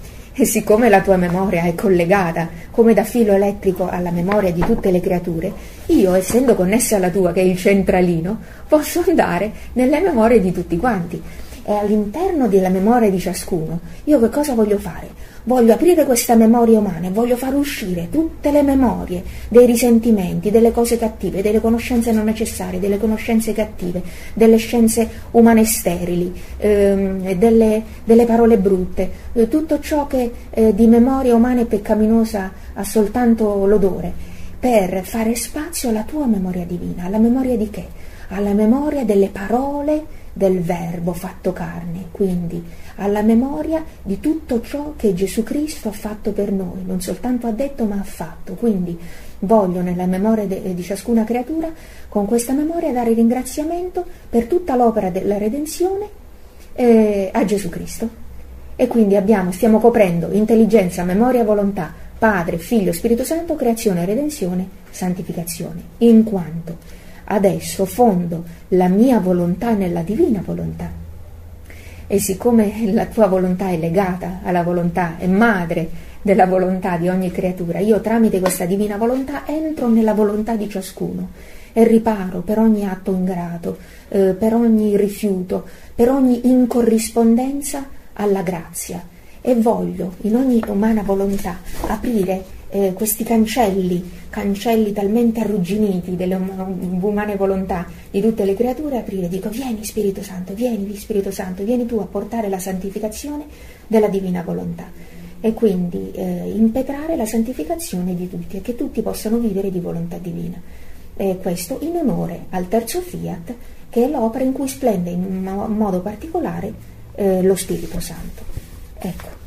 e siccome la tua memoria è collegata come da filo elettrico alla memoria di tutte le creature, io, essendo connessa alla tua, che è il centralino, posso andare nelle memorie di tutti quanti. E all'interno della memoria di ciascuno, io che cosa voglio fare? Voglio aprire questa memoria umana e voglio far uscire tutte le memorie dei risentimenti, delle cose cattive, delle conoscenze non necessarie, delle conoscenze cattive, delle scienze umane sterili, ehm, delle, delle, parole brutte, eh, tutto ciò che eh, di memoria umana e peccaminosa ha soltanto l'odore, per fare spazio alla tua memoria divina. Alla memoria di che? Alla memoria delle parole del Verbo fatto carne, quindi alla memoria di tutto ciò che Gesù Cristo ha fatto per noi, non soltanto ha detto ma ha fatto. Quindi voglio nella memoria de, di ciascuna creatura, con questa memoria, dare ringraziamento per tutta l'opera della redenzione eh, a Gesù Cristo. E quindi abbiamo, stiamo coprendo intelligenza, memoria, volontà, Padre, Figlio, Spirito Santo, creazione, redenzione, santificazione, in quanto adesso fondo la mia volontà nella divina volontà. E siccome la tua volontà è legata alla volontà, è madre della volontà di ogni creatura, io tramite questa divina volontà entro nella volontà di ciascuno e riparo per ogni atto ingrato, eh, per ogni rifiuto, per ogni incorrispondenza alla grazia e voglio in ogni umana volontà aprire eh, questi cancelli, cancelli talmente arrugginiti delle um, umane volontà di tutte le creature, aprire, dico vieni Spirito Santo, vieni Spirito Santo, vieni tu a portare la santificazione della divina volontà e quindi eh, impetrare la santificazione di tutti e che tutti possano vivere di volontà divina. E questo in onore al terzo fiat che è l'opera in cui splende in modo particolare eh, lo Spirito Santo. Ecco.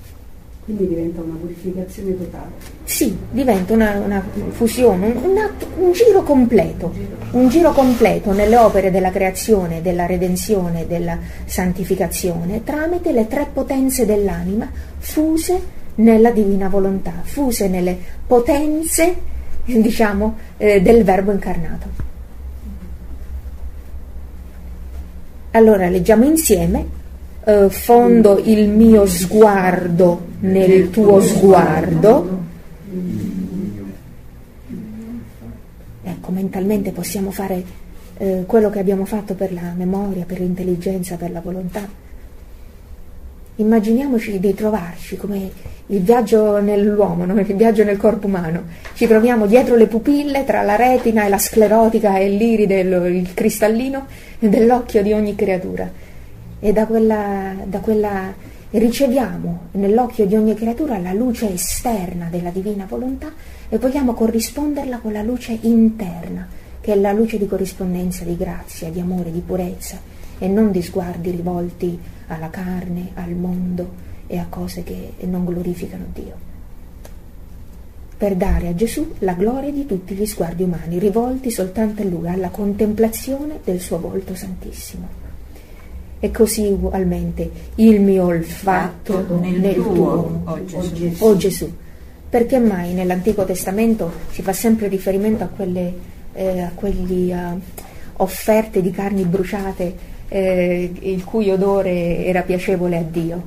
Quindi diventa una purificazione totale. Sì, diventa una, una fusione, un, un, atto, un, giro completo, un giro completo nelle opere della creazione, della redenzione, della santificazione, tramite le tre potenze dell'anima fuse nella divina volontà, fuse nelle potenze, diciamo, eh, del verbo incarnato. Allora leggiamo insieme eh, fondo il mio sguardo nel tuo sguardo. Ecco, mentalmente possiamo fare eh, quello che abbiamo fatto per la memoria, per l'intelligenza, per la volontà. Immaginiamoci di trovarci come il viaggio nell'uomo, no? il viaggio nel corpo umano. Ci troviamo dietro le pupille, tra la retina e la sclerotica e l'iride, il cristallino dell'occhio di ogni creatura e da quella, da quella riceviamo nell'occhio di ogni creatura la luce esterna della divina volontà e vogliamo corrisponderla con la luce interna, che è la luce di corrispondenza, di grazia, di amore, di purezza e non di sguardi rivolti alla carne, al mondo e a cose che non glorificano Dio. Per dare a Gesù la gloria di tutti gli sguardi umani, rivolti soltanto a Lui, alla contemplazione del suo volto santissimo e così ugualmente il mio olfatto nel, nel tuo, tuo oh, Gesù. oh Gesù. Perché mai nell'Antico Testamento si fa sempre riferimento a quelle eh, a quegli, uh, offerte di carni bruciate eh, il cui odore era piacevole a Dio?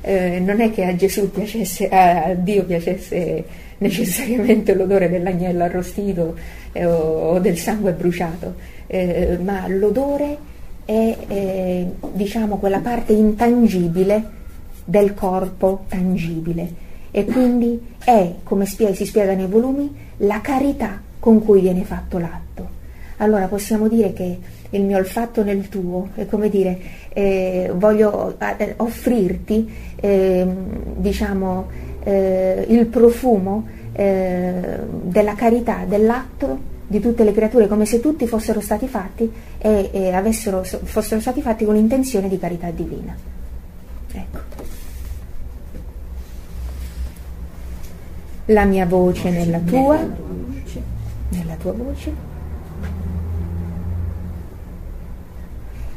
Eh, non è che a Gesù piacesse, a Dio piacesse necessariamente l'odore dell'agnello arrostito eh, o, o, del sangue bruciato, eh, ma l'odore è eh, diciamo quella parte intangibile del corpo tangibile e quindi è, come spiega, si spiega nei volumi, la carità con cui viene fatto l'atto. Allora possiamo dire che il mio olfatto nel tuo è come dire eh, voglio eh, offrirti ehm, diciamo eh, il profumo eh, della carità dell'atto di tutte le creature come se tutti fossero stati fatti e, e avessero, fossero stati fatti con l'intenzione di carità divina. Ecco. La mia voce nella tua, nella tua voce.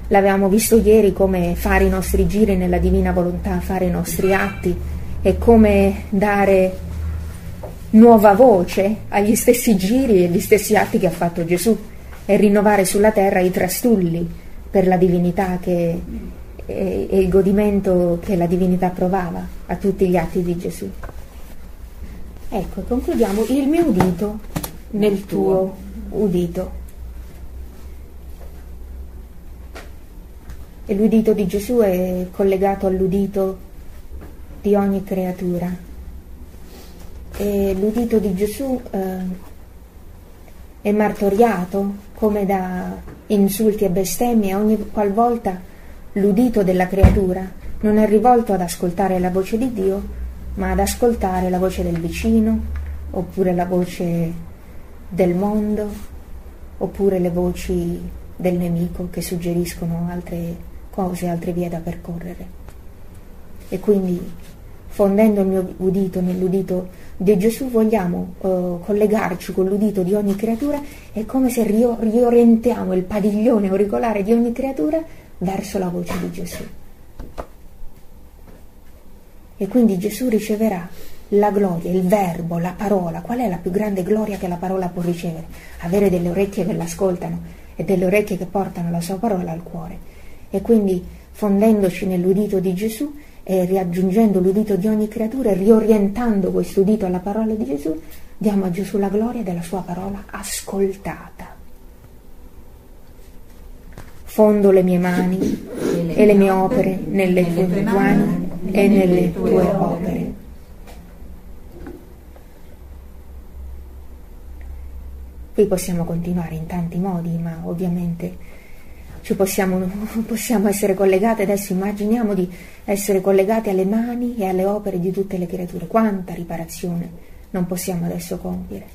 L'avevamo visto ieri come fare i nostri giri nella divina volontà, fare i nostri atti e come dare nuova voce agli stessi giri e agli stessi atti che ha fatto Gesù e rinnovare sulla terra i trastulli per la divinità che, e, e il godimento che la divinità provava a tutti gli atti di Gesù. Ecco, concludiamo il mio udito nel tuo udito. E l'udito di Gesù è collegato all'udito di ogni creatura e l'udito di Gesù eh, è martoriato come da insulti e bestemmie ogni qualvolta l'udito della creatura non è rivolto ad ascoltare la voce di Dio, ma ad ascoltare la voce del vicino, oppure la voce del mondo, oppure le voci del nemico che suggeriscono altre cose, altre vie da percorrere. E quindi, fondendo il mio udito nell'udito di Gesù vogliamo uh, collegarci con l'udito di ogni creatura, è come se riorientiamo il padiglione auricolare di ogni creatura verso la voce di Gesù. E quindi Gesù riceverà la gloria, il verbo, la parola, qual è la più grande gloria che la parola può ricevere? Avere delle orecchie che l'ascoltano e delle orecchie che portano la sua parola al cuore. E quindi fondendoci nell'udito di Gesù e riaggiungendo l'udito di ogni creatura e riorientando questo udito alla parola di Gesù, diamo a Gesù la gloria della sua parola ascoltata. Fondo le mie mani e le mie opere nelle tue mani e nelle tue opere. Qui possiamo continuare in tanti modi, ma ovviamente ci possiamo, possiamo essere collegati, adesso immaginiamo di essere collegati alle mani e alle opere di tutte le creature. Quanta riparazione non possiamo adesso compiere.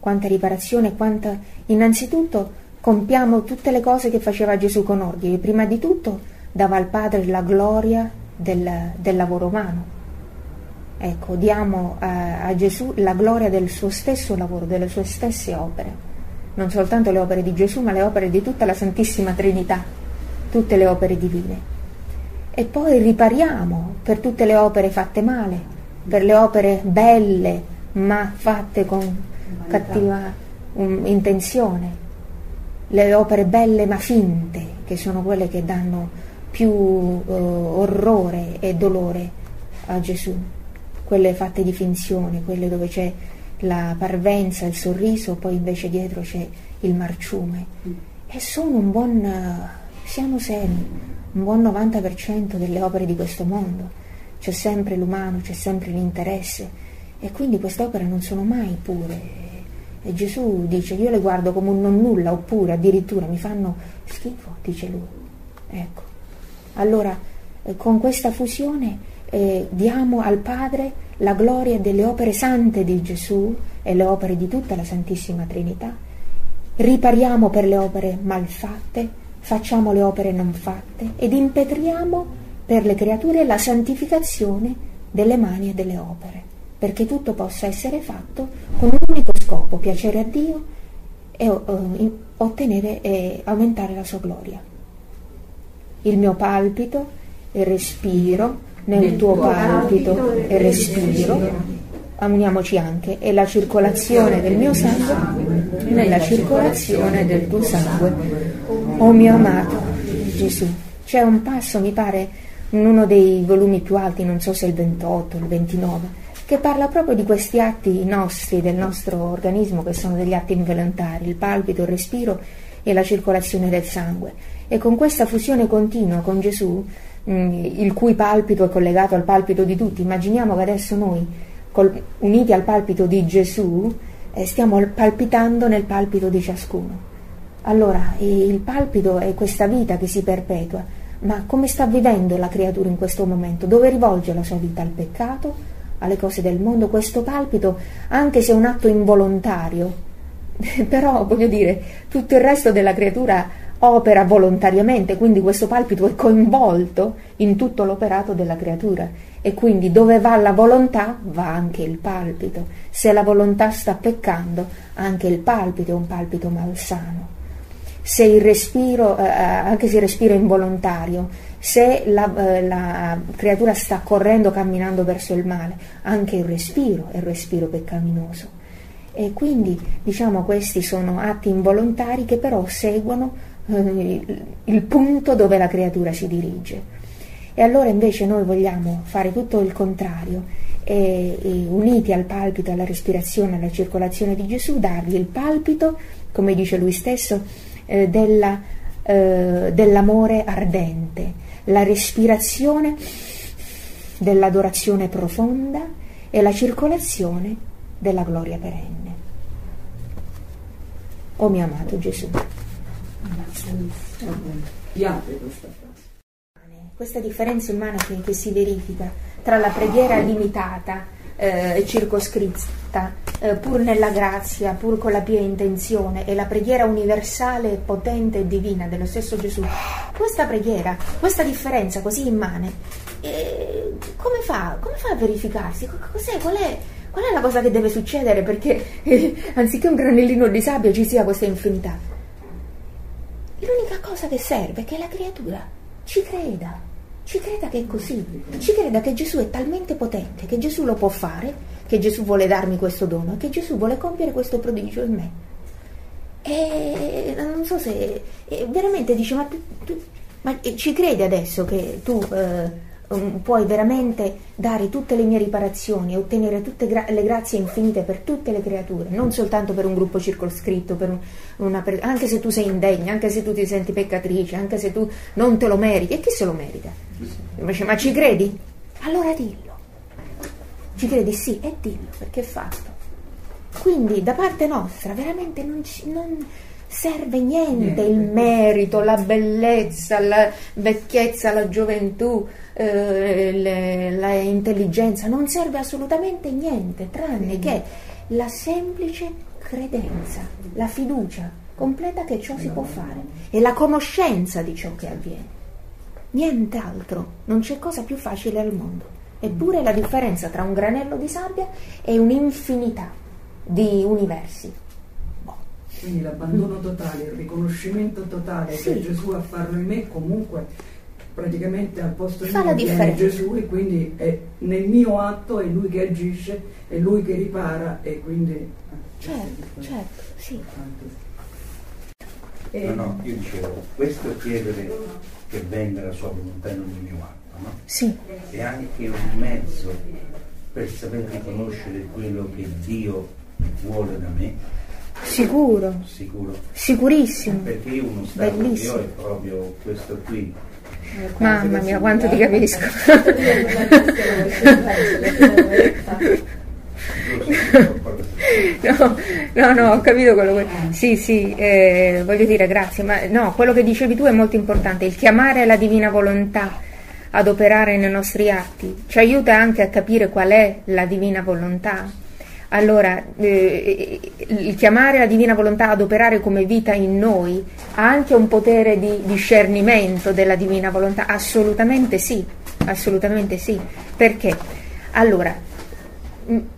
Quanta riparazione, quanta... Innanzitutto compiamo tutte le cose che faceva Gesù con ordine. Prima di tutto dava al Padre la gloria del, del lavoro umano Ecco, diamo a, a Gesù la gloria del suo stesso lavoro, delle sue stesse opere, non soltanto le opere di Gesù, ma le opere di tutta la Santissima Trinità, tutte le opere divine. E poi ripariamo per tutte le opere fatte male, per le opere belle, ma fatte con cattiva um, intenzione, le opere belle ma finte, che sono quelle che danno più uh, orrore e dolore a Gesù quelle fatte di finzione, quelle dove c'è la parvenza, il sorriso, poi invece dietro c'è il marciume. E sono un buon, siamo seri, un buon 90% delle opere di questo mondo. C'è sempre l'umano, c'è sempre l'interesse e quindi queste opere non sono mai pure. E Gesù dice, io le guardo come un non nulla, oppure addirittura mi fanno schifo, dice lui. Ecco. Allora, eh, con questa fusione eh, diamo al Padre la gloria delle opere sante di Gesù e le opere di tutta la Santissima Trinità, ripariamo per le opere malfatte, facciamo le opere non fatte ed impetriamo per le creature la santificazione delle mani e delle opere, perché tutto possa essere fatto con un unico scopo, piacere a Dio e uh, ottenere e aumentare la sua gloria. Il mio palpito, il respiro, nel tuo palpito e respiro, uniamoci anche, e la circolazione del mio sangue nella circolazione del tuo sangue. Oh mio amato Gesù, c'è un passo, mi pare, in uno dei volumi più alti, non so se il 28 o il 29, che parla proprio di questi atti nostri, del nostro organismo, che sono degli atti involontari, il palpito, il respiro e la circolazione del sangue. E con questa fusione continua con Gesù il cui palpito è collegato al palpito di tutti. Immaginiamo che adesso noi, col, uniti al palpito di Gesù, eh, stiamo palpitando nel palpito di ciascuno. Allora, il palpito è questa vita che si perpetua, ma come sta vivendo la creatura in questo momento? Dove rivolge la sua vita? Al peccato? Alle cose del mondo? Questo palpito, anche se è un atto involontario, però voglio dire, tutto il resto della creatura opera volontariamente, quindi questo palpito è coinvolto in tutto l'operato della creatura e quindi dove va la volontà va anche il palpito. Se la volontà sta peccando, anche il palpito è un palpito malsano. Se il respiro, eh, eh anche se il respiro è involontario, se la, eh, la, creatura sta correndo, camminando verso il male, anche il respiro è il respiro peccaminoso. E quindi diciamo questi sono atti involontari che però seguono il punto dove la creatura si dirige. E allora invece noi vogliamo fare tutto il contrario e, e uniti al palpito, alla respirazione, alla circolazione di Gesù, dargli il palpito, come dice lui stesso, eh, della, eh, dell'amore ardente, la respirazione dell'adorazione profonda e la circolazione della gloria perenne. O mio amato Gesù. Piace questa frase. Questa differenza umana che, che si verifica tra la preghiera limitata e eh, circoscritta, eh, pur nella grazia, pur con la pia intenzione, e la preghiera universale, potente e divina dello stesso Gesù. Questa preghiera, questa differenza così immane, eh, come, fa, come, fa, a verificarsi? Cos'è? Qual è? Qual è la cosa che deve succedere perché anziché un granellino di sabbia ci sia questa infinità? L'unica cosa che serve è che la creatura ci creda, ci creda che è così, ci creda che Gesù è talmente potente, che Gesù lo può fare, che Gesù vuole darmi questo dono, che Gesù vuole compiere questo prodigio in me. E non so se veramente dici, ma, tu, tu, ma ci credi adesso che tu eh, um, puoi veramente dare tutte le mie riparazioni e ottenere tutte gra- le grazie infinite per tutte le creature, non soltanto per un gruppo circoscritto, per un, una, per, anche se tu sei indegna, anche se tu ti senti peccatrice, anche se tu non te lo meriti, e chi se lo merita? Invece, ma ci credi? Allora dillo. Ci credi? Sì, e dillo, perché è fatto. Quindi da parte nostra veramente non, ci, non serve niente il merito, la bellezza, la vecchiezza, la gioventù, eh, l'intelligenza, non serve assolutamente niente tranne che la semplice credenza, la fiducia completa che ciò si può fare e la conoscenza di ciò che avviene. Nient'altro, non c'è cosa più facile al mondo. Eppure la differenza tra un granello di sabbia e un'infinità di universi. Quindi l'abbandono totale, il riconoscimento totale sì. che Gesù a farlo in me comunque praticamente al posto di me viene Gesù e quindi è nel mio atto è lui che agisce, è lui che ripara e quindi... Eh, certo, certo, sì. No, no, io dicevo, questo chiedere che venga la sua volontà non il mio atto, no? Sì. È anche un mezzo per saper riconoscere quello che Dio vuole da me. Sicuro. Sicuro. Sicurissimo. Perché io uno stato Bellissimo. ho è proprio questo qui. Mamma mia, quanto ti capisco. no, no, no, ho capito quello che... Sì, sì, eh, voglio dire grazie, ma no, quello che dicevi tu è molto importante, il chiamare la divina volontà ad operare nei nostri atti ci aiuta anche a capire qual è la divina volontà allora, eh, il chiamare la divina volontà ad operare come vita in noi ha anche un potere di discernimento della divina volontà? Assolutamente sì, assolutamente sì. Perché? Allora,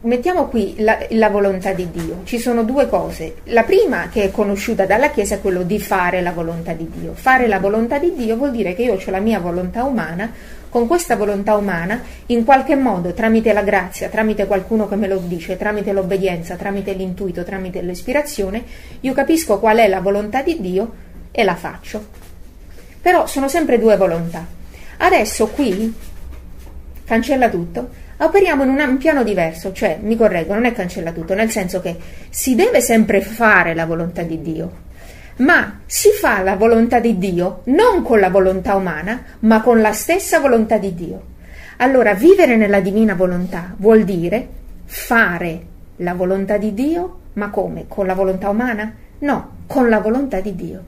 mettiamo qui la, la, volontà di Dio. Ci sono due cose. La prima che è conosciuta dalla Chiesa è quello di fare la volontà di Dio. Fare la volontà di Dio vuol dire che io ho la mia volontà umana con questa volontà umana, in qualche modo, tramite la grazia, tramite qualcuno che me lo dice, tramite l'obbedienza, tramite l'intuito, tramite l'ispirazione, io capisco qual è la volontà di Dio e la faccio. Però sono sempre due volontà. Adesso qui, cancella tutto, operiamo in un piano diverso, cioè, mi correggo, non è cancella tutto, nel senso che si deve sempre fare la volontà di Dio, ma si fa la volontà di Dio non con la volontà umana, ma con la stessa volontà di Dio. Allora, vivere nella divina volontà vuol dire fare la volontà di Dio, ma come? Con la volontà umana? No, con la volontà di Dio.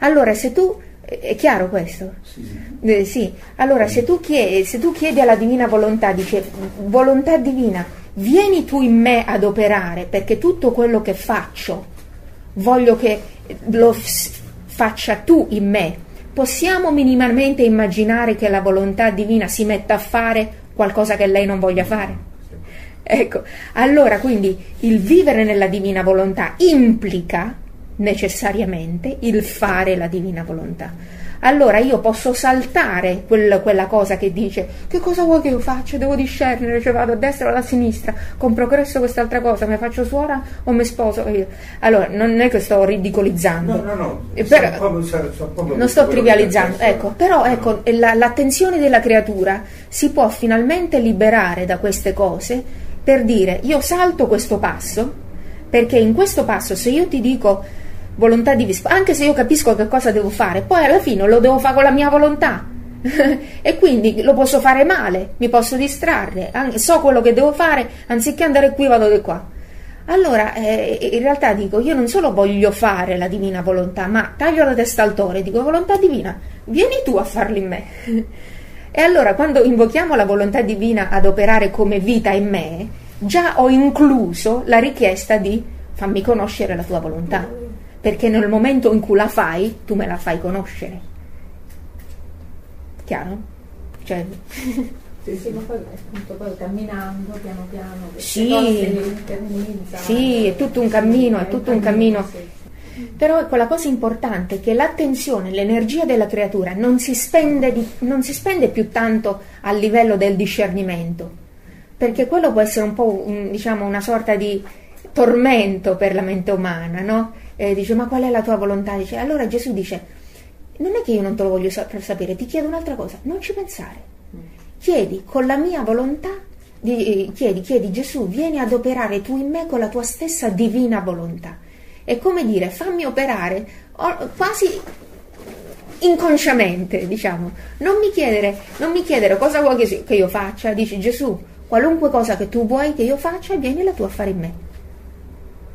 Allora, se tu è chiaro questo? Sì. Eh, sì. Allora, se tu, chiedi, se tu chiedi alla divina volontà, dice volontà divina, vieni tu in me ad operare perché tutto quello che faccio voglio che lo faccia tu in me. Possiamo minimamente immaginare che la volontà divina si metta a fare qualcosa che lei non voglia fare? Ecco, allora quindi il vivere nella divina volontà implica necessariamente il fare la divina volontà allora io posso saltare quel, quella cosa che dice che cosa vuoi che io faccia? Devo discernere, cioè vado a destra o a sinistra, con progresso quest'altra cosa, mi faccio suora o mi sposo? Allora non è che sto ridicolizzando, no, no, no. Però, proprio, so, proprio non sto trivializzando, ecco, però ecco, la, l'attenzione della creatura si può finalmente liberare da queste cose per dire io salto questo passo perché in questo passo se io ti dico volontà di vispo, anche se io capisco che cosa devo fare, poi alla fine lo devo fare con la mia volontà. e quindi lo posso fare male, mi posso distrarre, so quello che devo fare, anziché andare qui vado di qua. Allora, eh, in realtà dico, io non solo voglio fare la divina volontà, ma taglio la testa al toro e dico, volontà divina, vieni tu a farlo in me. e allora, quando invochiamo la volontà divina ad operare come vita in me, già ho incluso la richiesta di fammi conoscere la tua volontà perché nel momento in cui la fai, tu me la fai conoscere. Chiaro? Cioè... Sì, sì, ma poi appunto poi camminando piano piano sì, sì, è tutto un cammino, è tutto un cammino. Però ecco, la cosa importante è che l'attenzione, l'energia della creatura non si, spende di, non si spende più tanto a livello del discernimento, perché quello può essere un po' un, diciamo, una sorta di tormento per la mente umana, no? Eh, dice ma qual è la tua volontà? Dice, allora Gesù dice non è che io non te lo voglio sapere, ti chiedo un'altra cosa, non ci pensare. Chiedi con la mia volontà, di, chiedi, chiedi Gesù, vieni ad operare tu in me con la tua stessa divina volontà. È come dire, fammi operare quasi inconsciamente, diciamo. Non mi chiedere, non mi chiedere cosa vuoi che io faccia, dici Gesù, qualunque cosa che tu vuoi che io faccia, vieni la tua a fare in me.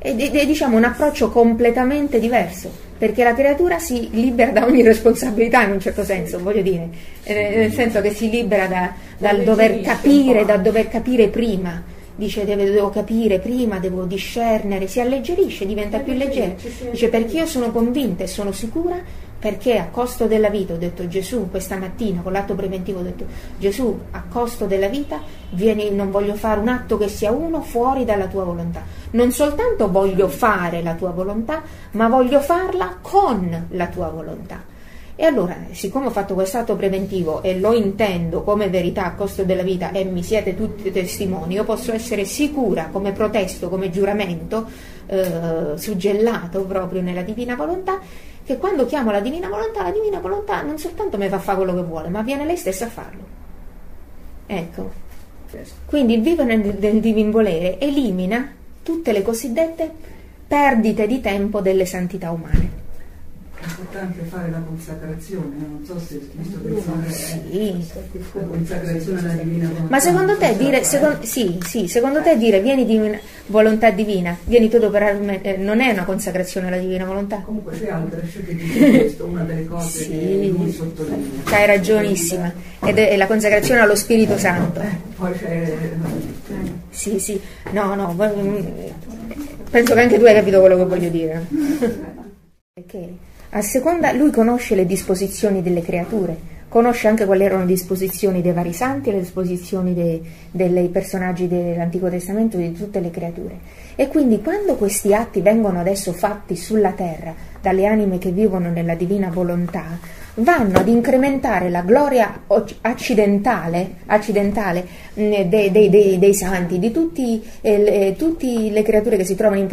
Ed è diciamo un approccio completamente diverso, perché la creatura si libera da ogni responsabilità in un certo senso, voglio dire, eh, nel senso che si libera da, dal dover capire, da dover capire prima, dice devo capire prima, devo discernere, si alleggerisce, diventa più leggera, dice perché io sono convinta e sono sicura perché a costo della vita, ho detto Gesù questa mattina con l'atto preventivo, ho detto Gesù a costo della vita vieni, non voglio fare un atto che sia uno fuori dalla tua volontà, non soltanto voglio fare la tua volontà, ma voglio farla con la tua volontà. E allora, siccome ho fatto questo atto preventivo e lo intendo come verità a costo della vita e mi siete tutti testimoni, io posso essere sicura come protesto, come giuramento, eh, suggellato proprio nella divina volontà, che quando chiamo la divina volontà, la divina volontà non soltanto mi fa fare quello che vuole, ma viene lei stessa a farlo. Ecco. Quindi il vivere nel, nel divin volere elimina tutte le cosiddette perdite di tempo delle santità umane è importante fare la consacrazione, non so se visto che fare sì. la consacrazione alla divina volontà. Ma secondo te dire, secondo, sì, sì, secondo te dire vieni di volontà divina, vieni tu ad operare, eh, non è una consacrazione alla divina volontà? Comunque c'è altre che dice questo, una delle cose sì. che lui sottolinea. Hai ragionissima, ed è la consacrazione allo Spirito Santo. Eh, poi c'è... Sì, sì, no, no, mm, penso che anche tu hai capito quello che voglio dire. Perché? A seconda, lui conosce le disposizioni delle creature, conosce anche quali erano le disposizioni dei vari santi, le disposizioni dei, dei personaggi dell'Antico Testamento, di tutte le creature. E quindi quando questi atti vengono adesso fatti sulla terra dalle anime che vivono nella divina volontà, vanno ad incrementare la gloria accidentale, accidentale dei, dei, dei, dei, santi, di tutte eh, le creature che si trovano in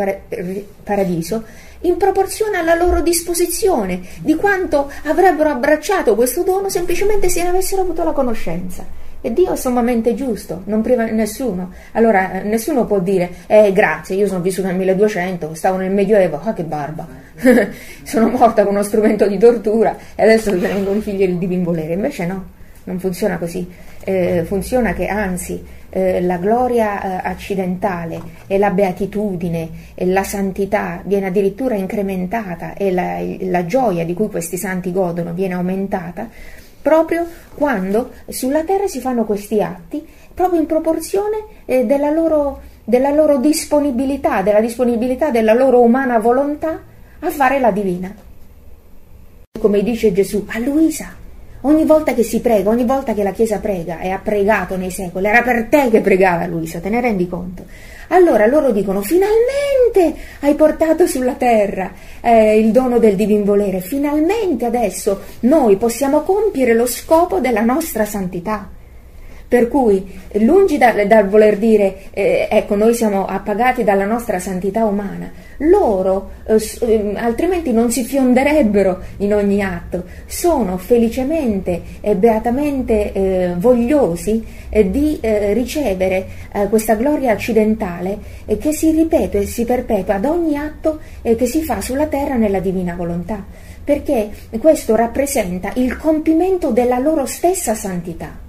paradiso, in proporzione alla loro disposizione, di quanto avrebbero abbracciato questo dono semplicemente se ne avessero avuto la conoscenza. E Dio è sommamente giusto, non priva nessuno. Allora eh, nessuno può dire, eh grazie, io sono vissuto nel 1200, stavo nel Medioevo, ah che barba, sono morta con uno strumento di tortura e adesso vengo un figlio di divin volere. Invece no, non funziona così. Eh, funziona che anzi eh, la gloria eh, accidentale e la beatitudine e la santità viene addirittura incrementata e la, la gioia di cui questi santi godono viene aumentata proprio quando sulla terra si fanno questi atti proprio in proporzione eh, della, loro, della loro disponibilità, della disponibilità della loro umana volontà a fare la divina. Come dice Gesù a Luisa, Ogni volta che si prega, ogni volta che la Chiesa prega e ha pregato nei secoli, era per te che pregava Luisa, te ne rendi conto? Allora loro dicono, finalmente hai portato sulla terra eh, il dono del divin volere, finalmente adesso noi possiamo compiere lo scopo della nostra santità. Per cui, lungi dal, dal voler dire, eh, ecco, noi siamo appagati dalla nostra santità umana, loro eh, ehm, altrimenti non si fionderebbero in ogni atto, sono felicemente e beatamente eh, vogliosi eh, di eh, ricevere eh, questa gloria accidentale che si ripete e si perpetua ad ogni atto che si fa sulla terra nella divina volontà, perché questo rappresenta il compimento della loro stessa santità.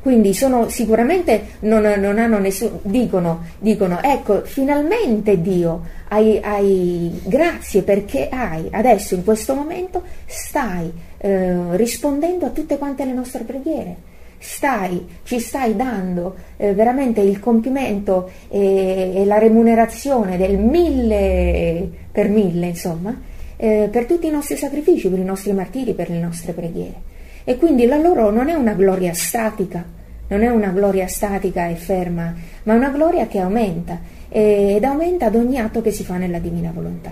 Quindi sono, sicuramente non, non hanno nessuno, dicono, dicono, ecco, finalmente Dio, hai, hai, grazie perché hai, adesso in questo momento stai eh, rispondendo a tutte quante le nostre preghiere. Stai, ci stai dando eh, veramente il compimento e, e, la remunerazione del mille per mille, insomma, eh, per tutti i nostri sacrifici, per i nostri martiri, per le nostre preghiere. E quindi la loro non è una gloria statica, non è una gloria statica e ferma, ma una gloria che aumenta ed aumenta ad ogni atto che si fa nella divina volontà.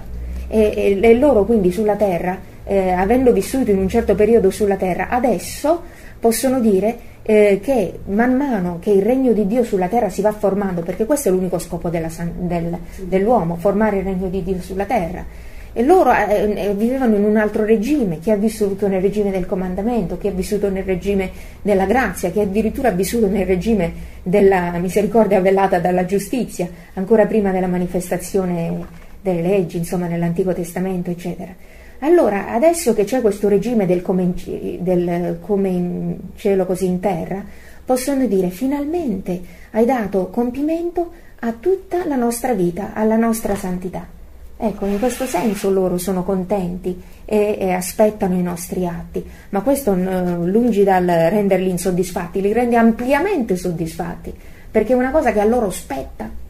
e, e loro quindi sulla terra, eh, avendo vissuto in un certo periodo sulla terra, adesso possono dire eh, che man mano che il regno di Dio sulla terra si va formando, perché questo è l'unico scopo della, del, dell'uomo, formare il regno di Dio sulla terra. E loro eh, eh, vivevano in un altro regime, chi ha vissuto nel regime del comandamento, chi ha vissuto nel regime della grazia, chi addirittura ha vissuto nel regime della misericordia velata dalla giustizia, ancora prima della manifestazione delle leggi, insomma nell'Antico Testamento, eccetera. Allora, adesso che c'è questo regime del come, in, del come in cielo così in terra, possono dire finalmente hai dato compimento a tutta la nostra vita, alla nostra santità. Ecco, in questo senso loro sono contenti e, e aspettano i nostri atti, ma questo lungi dal renderli insoddisfatti, li rende ampiamente soddisfatti, perché è una cosa che a loro spetta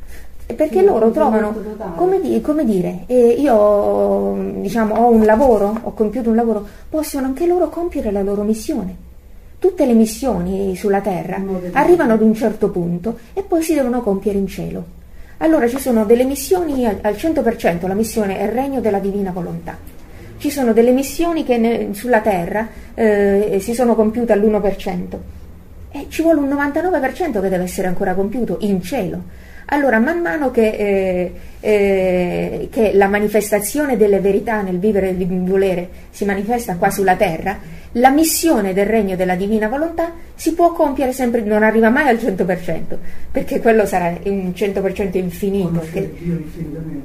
perché loro trovano, come, di, come dire, eh, io diciamo, ho un lavoro, ho compiuto un lavoro, possono anche loro compiere la loro missione. Tutte le missioni sulla terra arrivano ad un certo punto e poi si devono compiere in cielo. Allora ci sono delle missioni al, al 100%, la missione è il regno della divina volontà. Ci sono delle missioni che ne, sulla terra eh, si sono compiute all'1%. E ci vuole un 99% che deve essere ancora compiuto in cielo. Allora, man mano che, eh, eh, che, la manifestazione delle verità nel vivere e nel volere si manifesta qua sulla terra, la missione del regno della divina volontà si può compiere sempre, non arriva mai al 100%, perché quello sarà un 100% infinito, che,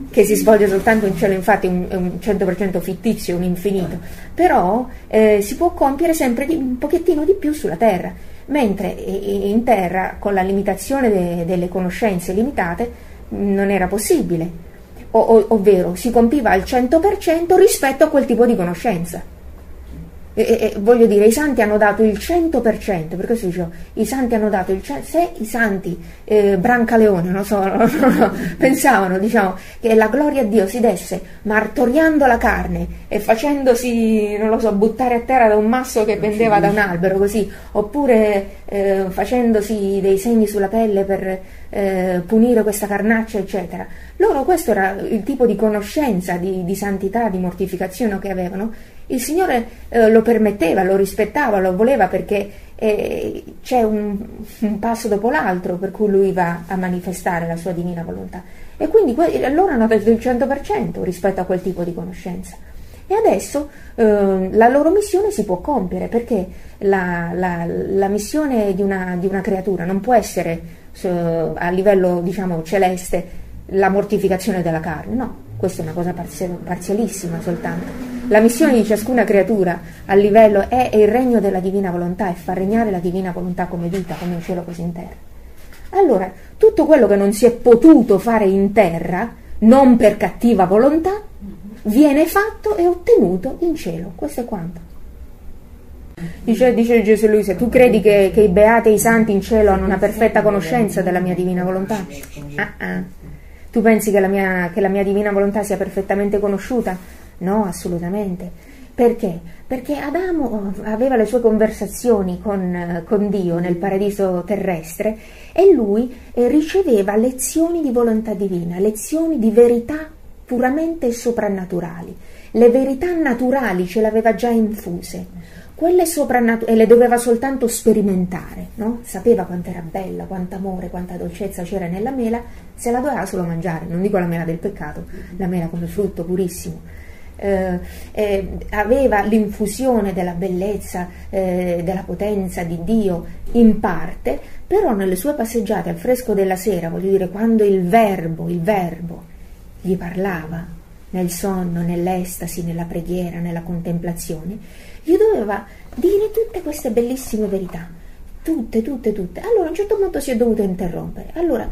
che, si svolge soltanto in cielo, infatti un, un 100% fittizio, un infinito, però eh, si può compiere sempre di, un pochettino di più sulla terra mentre in terra con la limitazione de, delle conoscenze limitate non era possibile, o, o, ovvero si compiva al 100% rispetto a quel tipo di conoscenza. E, e, voglio dire, i santi hanno dato il 100%, per questo dicevo, i santi hanno dato il 100%, se i santi eh, Brancaleone, non so, no, no, no, pensavano, diciamo, che la gloria a Dio si desse martoriando la carne e facendosi, non lo so, buttare a terra da un masso che pendeva da un albero, così, oppure eh, facendosi dei segni sulla pelle per eh, punire questa carnaccia, eccetera. Loro questo era il tipo di conoscenza, di, di santità, di mortificazione che avevano il Signore eh, lo permetteva, lo rispettava, lo voleva perché eh, c'è un, un, passo dopo l'altro per cui lui va a manifestare la sua divina volontà. E quindi que- loro hanno dato il 100% rispetto a quel tipo di conoscenza. E adesso eh, la loro missione si può compiere perché la, la, la missione di una, di una, creatura non può essere eh, a livello diciamo, celeste la mortificazione della carne, no, questa è una cosa parzialissima soltanto. La missione di ciascuna creatura a livello è, il regno della divina volontà e far regnare la divina volontà come vita, come in cielo così in terra. Allora, tutto quello che non si è potuto fare in terra, non per cattiva volontà, viene fatto e ottenuto in cielo. Questo è quanto. Dice, dice Gesù Luisa, tu credi che, che, i beati e i santi in cielo hanno una perfetta conoscenza della mia divina volontà? Ah, ah. Tu pensi che la, mia, che la mia divina volontà sia perfettamente conosciuta? No, assolutamente. Perché? Perché Adamo aveva le sue conversazioni con, con Dio nel paradiso terrestre e lui eh, riceveva lezioni di volontà divina, lezioni di verità puramente soprannaturali. Le verità naturali ce le aveva già infuse, quelle soprannaturali, e le doveva soltanto sperimentare, no? sapeva quanto era bella, quanto amore, quanta dolcezza c'era nella mela, se la doveva solo mangiare, non dico la mela del peccato, la mela come frutto purissimo eh, eh, aveva l'infusione della bellezza, eh, della potenza di Dio in parte, però nelle sue passeggiate al fresco della sera, voglio dire, quando il verbo, il verbo gli parlava nel sonno, nell'estasi, nella preghiera, nella contemplazione, gli doveva dire tutte queste bellissime verità, tutte, tutte, tutte. Allora a un certo punto si è dovuto interrompere. Allora,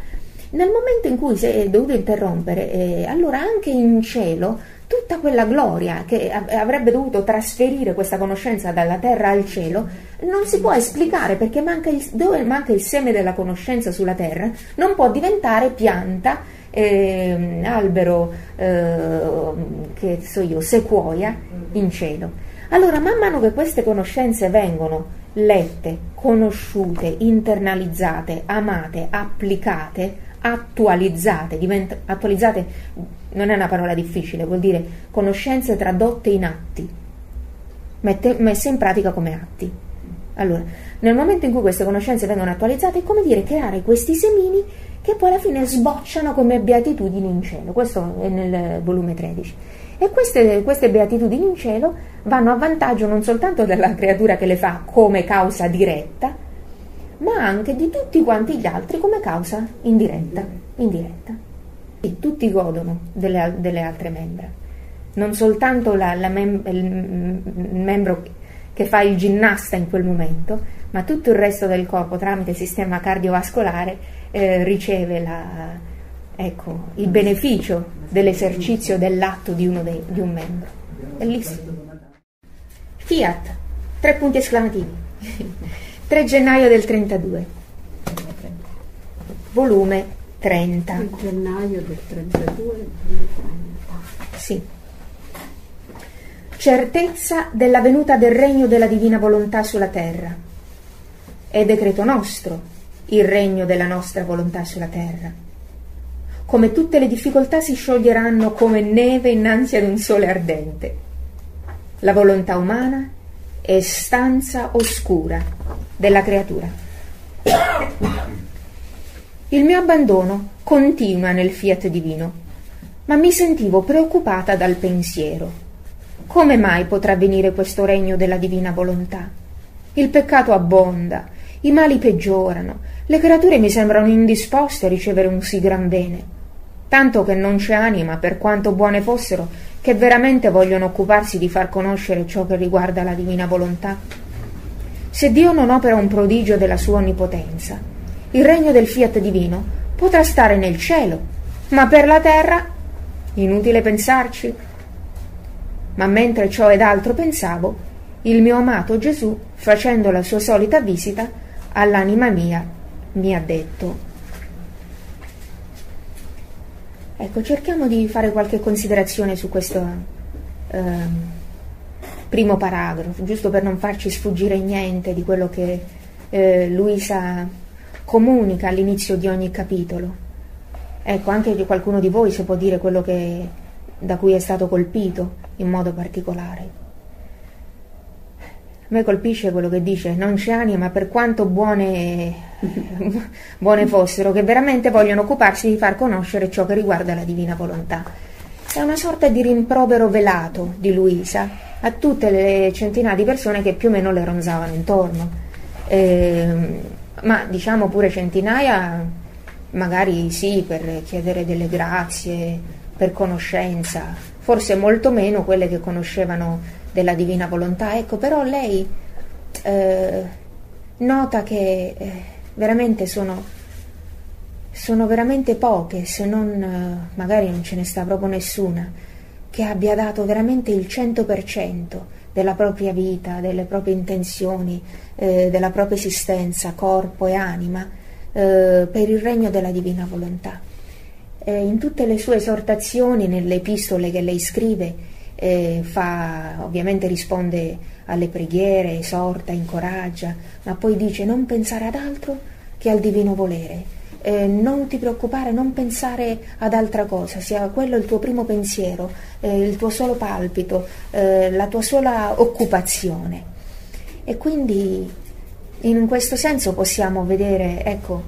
nel momento in cui si è dovuto interrompere, eh, allora anche in cielo tutta quella gloria che avrebbe dovuto trasferire questa conoscenza dalla terra al cielo non si può esplicare perché manca il, dove manca il seme della conoscenza sulla terra non può diventare pianta, eh, albero, eh, che so io, sequoia in cielo. Allora, man mano che queste conoscenze vengono lette, conosciute, internalizzate, amate, applicate, attualizzate, diventa, attualizzate non è una parola difficile, vuol dire conoscenze tradotte in atti, mette, messe in pratica come atti. Allora, nel momento in cui queste conoscenze vengono attualizzate, è come dire creare questi semini che poi alla fine sbocciano come beatitudini in cielo. Questo è nel volume 13. E queste, queste, beatitudini in cielo vanno a vantaggio non soltanto della creatura che le fa come causa diretta, ma anche di tutti quanti gli altri come causa indiretta. indiretta. E tutti godono delle, delle altre membra, non soltanto la, la mem, il membro che fa il ginnasta in quel momento, ma tutto il resto del corpo tramite il sistema cardiovascolare eh, riceve la, ecco, il beneficio dell'esercizio dell'atto di, uno dei, di un membro. Bellissimo. Fiat, tre punti esclamativi. 3 gennaio del 32. Volume 30. 3 gennaio del 32. Sì certezza della venuta del regno della divina volontà sulla terra. È decreto nostro il regno della nostra volontà sulla terra. Come tutte le difficoltà si scioglieranno come neve innanzi ad un sole ardente. La volontà umana è stanza oscura della creatura. Il mio abbandono continua nel fiat divino, ma mi sentivo preoccupata dal pensiero come mai potrà venire questo regno della divina volontà? Il peccato abbonda, i mali peggiorano, le creature mi sembrano indisposte a ricevere un sì gran bene. Tanto che non c'è anima, per quanto buone fossero, che veramente vogliono occuparsi di far conoscere ciò che riguarda la divina volontà. Se Dio non opera un prodigio della sua onnipotenza, il regno del fiat divino potrà stare nel cielo, ma per la terra, inutile pensarci, ma mentre ciò ed altro pensavo, il mio amato Gesù, facendo la sua solita visita all'anima mia, mi ha detto, ecco, cerchiamo di fare qualche considerazione su questo eh, primo paragrafo, giusto per non farci sfuggire niente di quello che eh, Luisa comunica all'inizio di ogni capitolo. Ecco, anche qualcuno di voi se può dire quello che, da cui è stato colpito in modo particolare. A me colpisce quello che dice, non c'è anima per quanto buone, buone fossero, che veramente vogliono occuparsi di far conoscere ciò che riguarda la divina volontà. È una sorta di rimprovero velato di Luisa a tutte le centinaia di persone che più o meno le ronzavano intorno. Eh, ma diciamo pure centinaia, magari sì, per chiedere delle grazie, per conoscenza, forse molto meno quelle che conoscevano della divina volontà. Ecco, però lei eh, nota che eh, veramente sono, sono, veramente poche, se non eh, magari non ce ne sta proprio nessuna, che abbia dato veramente il 100% della propria vita, delle proprie intenzioni, eh, della propria esistenza, corpo e anima, eh, per il regno della divina volontà eh, in tutte le sue esortazioni, nelle epistole che lei scrive, eh, fa, ovviamente risponde alle preghiere, esorta, incoraggia, ma poi dice non pensare ad altro che al divino volere. Eh, non ti preoccupare, non pensare ad altra cosa, sia quello il tuo primo pensiero, eh, il tuo solo palpito, eh, la tua sola occupazione. E quindi in questo senso possiamo vedere, ecco,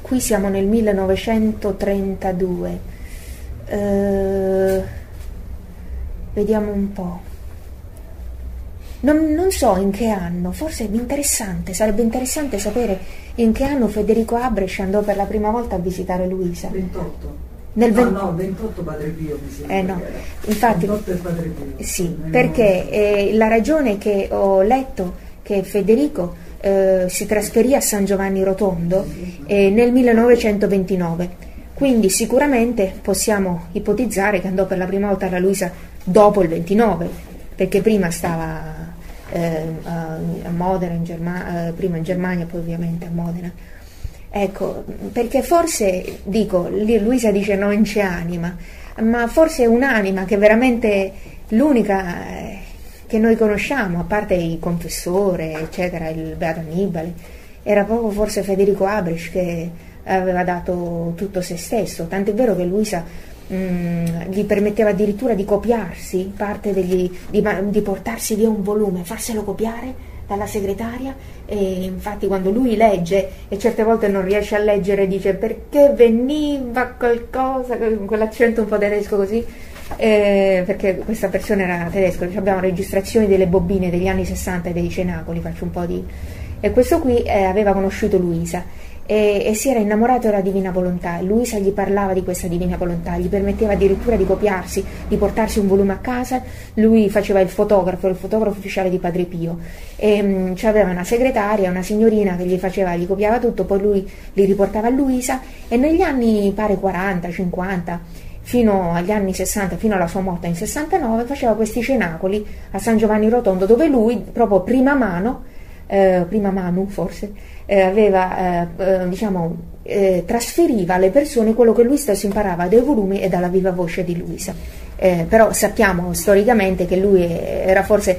qui siamo nel 1932. Eh, vediamo un po'. Non, non, so in che anno, forse è interessante, sarebbe interessante sapere in che anno Federico Abresch andò per la prima volta a visitare Luisa. 28. Nel no, 20... no, 28 Padre Pio mi sembra. Eh no, infatti. 28 è Padre Pio. Sì, perché eh, la ragione che ho letto che Federico eh, si trasferì a San Giovanni Rotondo eh, nel 1929. Quindi sicuramente possiamo ipotizzare che andò per la prima volta alla Luisa dopo il 29, perché prima stava eh, a Modena, in Germa- eh, prima in Germania, poi ovviamente a Modena. Ecco, perché forse, dico, Luisa dice non c'è anima, ma forse è un'anima che veramente l'unica eh, che noi conosciamo, a parte il confessore, eccetera, il Beato Annibale, era proprio forse Federico Abrisch che aveva dato tutto se stesso, tant'è vero che Luisa mm, gli permetteva addirittura di copiarsi parte degli, di, di portarsi via un volume, farselo copiare dalla segretaria e infatti quando lui legge e certe volte non riesce a leggere dice perché veniva qualcosa con quell'accento un po' tedesco così? Eh, perché questa persona era tedesca abbiamo registrazioni delle bobine degli anni 60 e dei cenacoli faccio un po' di e questo qui eh, aveva conosciuto Luisa e, e, si era innamorato della divina volontà. Luisa gli parlava di questa divina volontà, gli permetteva addirittura di copiarsi, di portarsi un volume a casa. Lui faceva il fotografo, il fotografo ufficiale di Padre Pio. E mh, aveva una segretaria, una signorina che gli faceva, gli copiava tutto, poi lui li riportava a Luisa e negli anni pare 40, 50 fino agli anni 60, fino alla sua morte in 69, faceva questi cenacoli a San Giovanni Rotondo dove lui, proprio prima mano, eh, prima mano forse, aveva, eh, eh, diciamo, eh, trasferiva alle persone quello che lui stesso imparava dai volumi e dalla viva voce di Luisa. Eh, però sappiamo storicamente che lui era forse,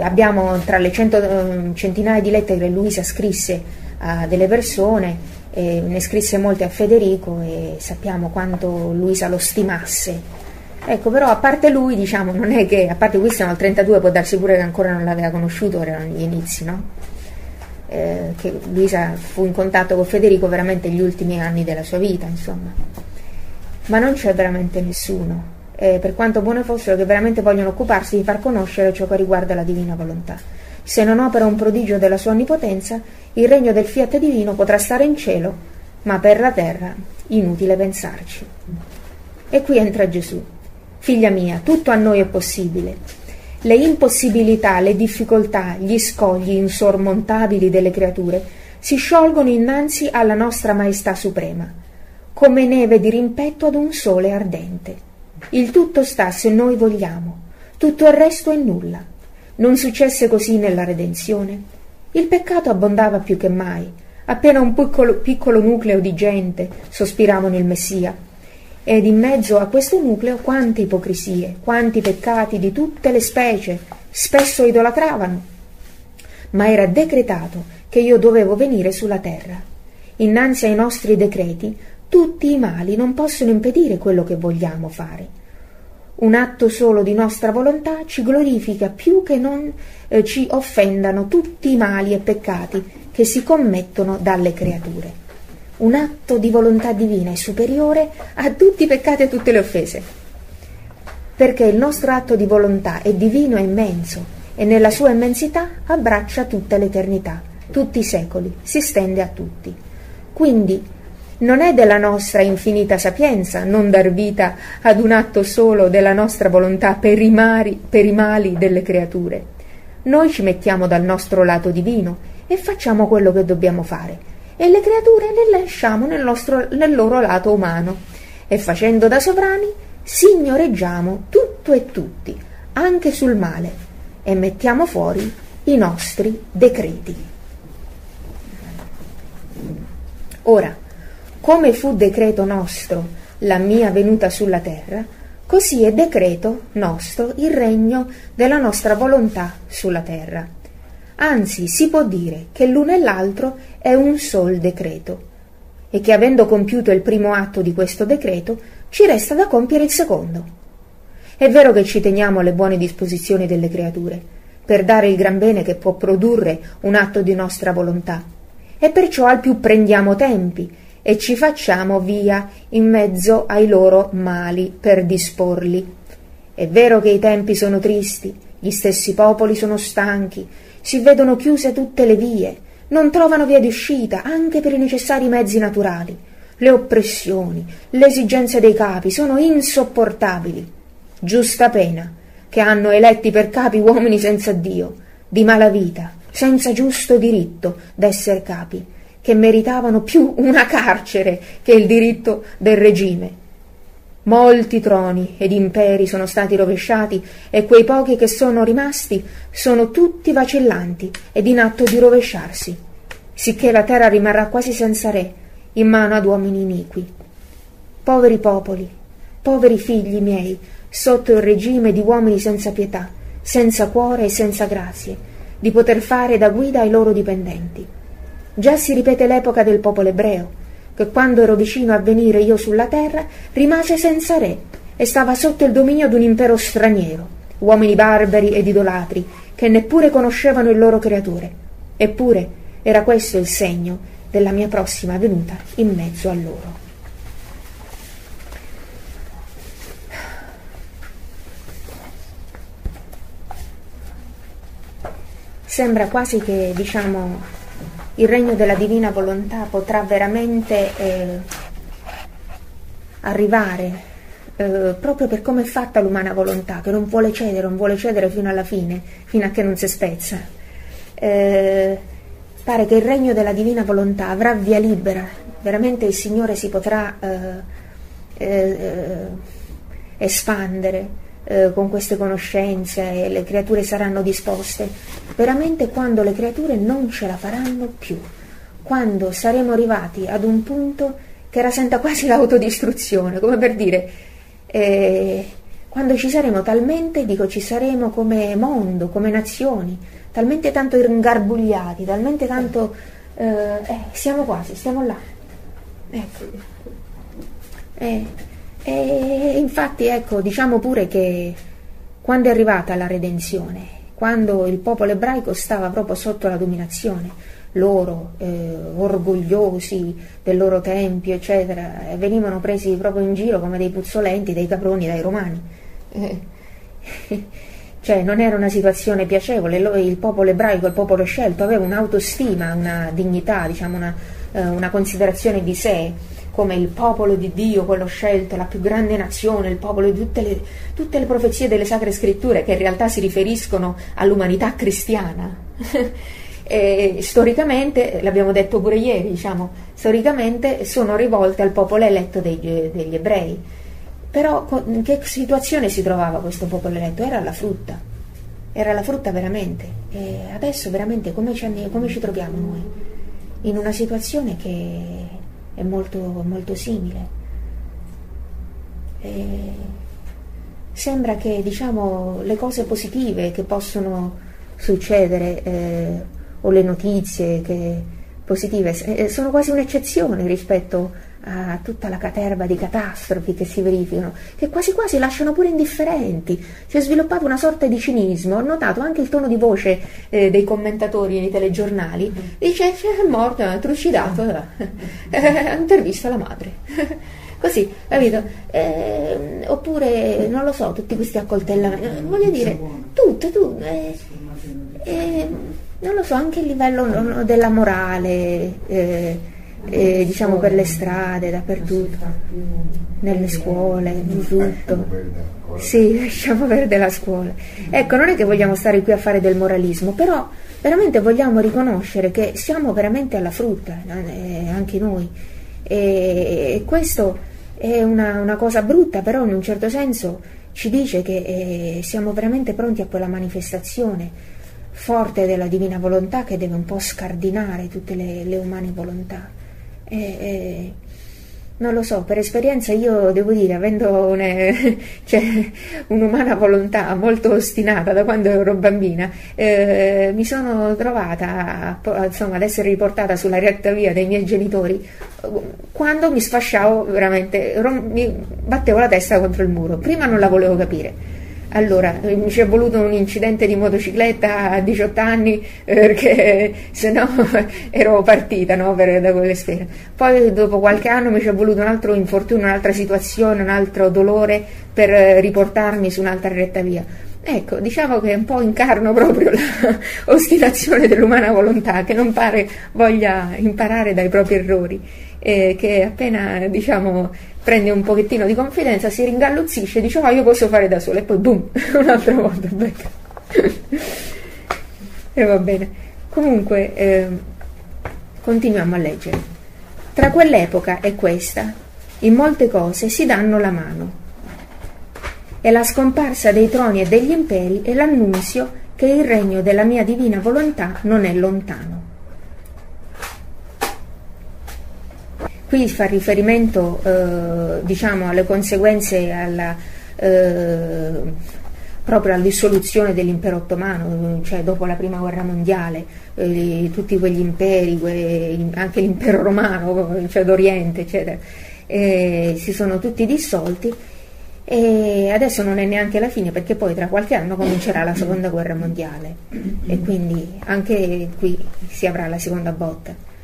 abbiamo tra le cento, centinaia di lettere che Luisa scrisse a delle persone, ne scrisse molte a Federico e sappiamo quanto Luisa lo stimasse. Ecco, però a parte lui, diciamo, non è che, a parte siamo al 32, può darsi pure che ancora non l'aveva conosciuto, erano gli inizi, no? Eh, che Luisa fu in contatto con Federico veramente gli ultimi anni della sua vita, insomma. Ma non c'è veramente nessuno, eh, per quanto buone fossero, che veramente vogliono occuparsi di far conoscere ciò che riguarda la divina volontà. Se non opera un prodigio della sua onnipotenza, il regno del fiat divino potrà stare in cielo, ma per la terra inutile pensarci. E qui entra Gesù. Figlia mia, tutto a noi è possibile le impossibilità, le difficoltà, gli scogli insormontabili delle creature si sciolgono innanzi alla nostra maestà suprema, come neve di rimpetto ad un sole ardente. Il tutto sta se noi vogliamo, tutto il resto è nulla. Non successe così nella redenzione. Il peccato abbondava più che mai, appena un piccolo, piccolo nucleo di gente sospiravano il Messia, ed in mezzo a questo nucleo quante ipocrisie, quanti peccati di tutte le specie, spesso idolatravano. Ma era decretato che io dovevo venire sulla terra. Innanzi ai nostri decreti, tutti i mali non possono impedire quello che vogliamo fare. Un atto solo di nostra volontà ci glorifica più che non eh, ci offendano tutti i mali e peccati che si commettono dalle creature un atto di volontà divina è superiore a tutti i peccati e tutte le offese. Perché il nostro atto di volontà è divino e immenso e nella sua immensità abbraccia tutta l'eternità, tutti i secoli, si stende a tutti. Quindi non è della nostra infinita sapienza non dar vita ad un atto solo della nostra volontà per i, mari, per i mali delle creature. Noi ci mettiamo dal nostro lato divino e facciamo quello che dobbiamo fare e le creature le lasciamo nel, nostro, nel loro lato umano e facendo da sovrani signoreggiamo tutto e tutti, anche sul male, e mettiamo fuori i nostri decreti. Ora, come fu decreto nostro la mia venuta sulla terra, così è decreto nostro il regno della nostra volontà sulla terra. Anzi, si può dire che l'uno e l'altro è un sol decreto e che avendo compiuto il primo atto di questo decreto ci resta da compiere il secondo. È vero che ci teniamo alle buone disposizioni delle creature, per dare il gran bene che può produrre un atto di nostra volontà, e perciò al più prendiamo tempi e ci facciamo via in mezzo ai loro mali per disporli. È vero che i tempi sono tristi, gli stessi popoli sono stanchi, si vedono chiuse tutte le vie, non trovano via di uscita anche per i necessari mezzi naturali. Le oppressioni, le esigenze dei capi sono insopportabili. Giusta pena che hanno eletti per capi uomini senza Dio, di mala vita, senza giusto diritto d'esser capi, che meritavano più una carcere che il diritto del regime Molti troni ed imperi sono stati rovesciati e quei pochi che sono rimasti sono tutti vacillanti ed in atto di rovesciarsi, sicché la terra rimarrà quasi senza re in mano ad uomini iniqui. Poveri popoli, poveri figli miei, sotto il regime di uomini senza pietà, senza cuore e senza grazie, di poter fare da guida ai loro dipendenti. Già si ripete l'epoca del popolo ebreo, che quando ero vicino a venire io sulla terra rimase senza re e stava sotto il dominio di un impero straniero, uomini barbari ed idolatri che neppure conoscevano il loro creatore. Eppure era questo il segno della mia prossima venuta in mezzo a loro. Sembra quasi che, diciamo, il regno della divina volontà potrà veramente eh, arrivare eh, proprio per come è fatta l'umana volontà, che non vuole cedere, non vuole cedere fino alla fine, fino a che non si spezza. Eh, pare che il regno della divina volontà avrà via libera, veramente il Signore si potrà eh, eh espandere eh, con queste conoscenze e le creature saranno disposte, veramente quando le creature non ce la faranno più, quando saremo arrivati ad un punto che rasenta quasi l'autodistruzione, come per dire, eh, quando ci saremo talmente, dico ci saremo come mondo, come nazioni, talmente tanto ingarbugliati, talmente tanto... Eh, eh, siamo quasi, stiamo là. Ecco. Eh, e infatti, ecco, diciamo pure che quando è arrivata la redenzione, quando il popolo ebraico stava proprio sotto la dominazione, loro, eh, orgogliosi del loro tempio, eccetera, venivano presi proprio in giro come dei puzzolenti, dei caproni dai romani. Cioè non era una situazione piacevole, il popolo ebraico, il popolo scelto, aveva un'autostima, una dignità, diciamo una, eh, una considerazione di sé come il popolo di Dio, quello scelto, la più grande nazione, il popolo di tutte le, tutte le profezie delle sacre scritture che in realtà si riferiscono all'umanità cristiana. e, storicamente, l'abbiamo detto pure ieri, diciamo, storicamente sono rivolte al popolo eletto degli, degli ebrei. Però in che situazione si trovava questo popolo eletto? Era la frutta, era la frutta veramente. E adesso veramente come ci, come ci troviamo noi? In una situazione che è molto, molto simile. E sembra che diciamo, le cose positive che possono succedere eh, o le notizie che, positive eh, sono quasi un'eccezione rispetto a tutta la caterva di catastrofi che si verificano, che quasi quasi lasciano pure indifferenti. Si è sviluppato una sorta di cinismo, ho notato anche il tono di voce eh, dei commentatori nei telegiornali, dice è morto, è trucidato, eh, ha intervistato la madre. Così, capito? Eh, oppure, non lo so, tutti questi accoltellamenti, eh, voglio dire, tutto. Eh, eh, non lo so, anche a livello della morale eh, diciamo per le strade, dappertutto, nelle scuole, in tutto. Sì, lasciamo perdere la scuola. Ecco, non è che vogliamo stare qui a fare del moralismo, però veramente vogliamo riconoscere che siamo veramente alla frutta, eh, anche noi. E, e questo è una, una, cosa brutta, però in un certo senso ci dice che eh, siamo veramente pronti a quella manifestazione forte della divina volontà che deve un po' scardinare tutte le, le umane volontà. E, e, non lo so, per esperienza io devo dire, avendo una, cioè, un'umana volontà molto ostinata da quando ero bambina, eh, mi sono trovata insomma, ad essere riportata sulla retta via dai miei genitori quando mi sfasciavo veramente, mi battevo la testa contro il muro. Prima non la volevo capire allora, mi ci è voluto un incidente di motocicletta a 18 anni eh, perché se no ero partita no, per, da quelle sfere. Poi dopo qualche anno mi ci è voluto un altro infortunio, un'altra situazione, un altro dolore per eh, riportarmi su un'altra retta via. Ecco, diciamo che un po' incarno proprio l'ostinazione dell'umana volontà che non pare voglia imparare dai propri errori, eh, che appena diciamo prende un pochettino di confidenza, si ringalluzzisce, dice oh io posso fare da sola e poi boom, un'altra volta e va bene. Comunque, eh, continuiamo a leggere. Tra quell'epoca e questa, in molte cose si danno la mano. E la scomparsa dei troni e degli imperi è l'annunzio che il regno della mia divina volontà non è lontano. Qui fa riferimento eh, diciamo, alle conseguenze alla, eh, proprio alla dissoluzione dell'impero ottomano, cioè dopo la prima guerra mondiale, eh, tutti quegli imperi, que, anche l'impero romano, cioè d'Oriente, eccetera, eh, si sono tutti dissolti e adesso non è neanche la fine perché poi tra qualche anno comincerà la seconda guerra mondiale e quindi anche qui si avrà la seconda botta.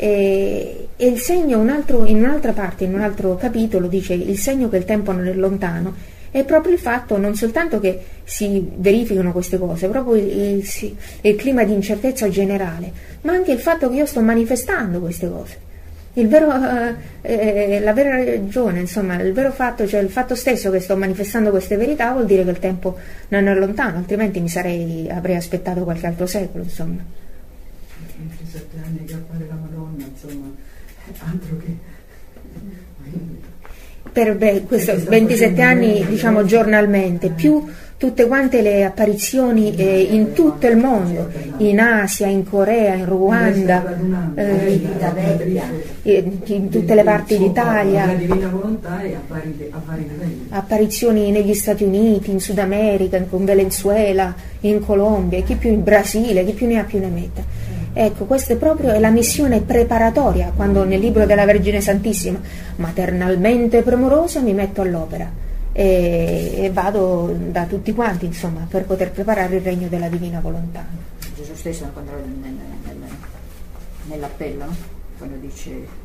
E, e il segno, un altro, in un'altra parte, in un altro capitolo, dice il segno che il tempo non è lontano è proprio il fatto non soltanto che si verificano queste cose, proprio il, il, il clima di incertezza generale, ma anche il fatto che io sto manifestando queste cose. Vero, eh, eh, la vera ragione, insomma, il vero fatto, cioè il fatto stesso che sto manifestando queste verità vuol dire che il tempo non è lontano, altrimenti mi sarei, avrei aspettato qualche altro secolo, insomma. 27 anni che appare la Madonna, insomma, altro che per beh, questo, 27 anni diciamo giornalmente, più tutte quante le apparizioni eh, in tutto il mondo, in Asia, in Corea, in Ruanda, eh, in tutte le parti d'Italia, apparizioni negli Stati Uniti, in Sud America, in Venezuela, in Colombia, chi più in Brasile, chi più ne ha più ne metta. Ecco, questa è proprio la missione preparatoria, quando nel libro della Vergine Santissima, maternalmente premurosa, mi metto all'opera e, e vado da tutti quanti, insomma, per poter preparare il regno della divina volontà. Gesù stesso nell'appello, quando dice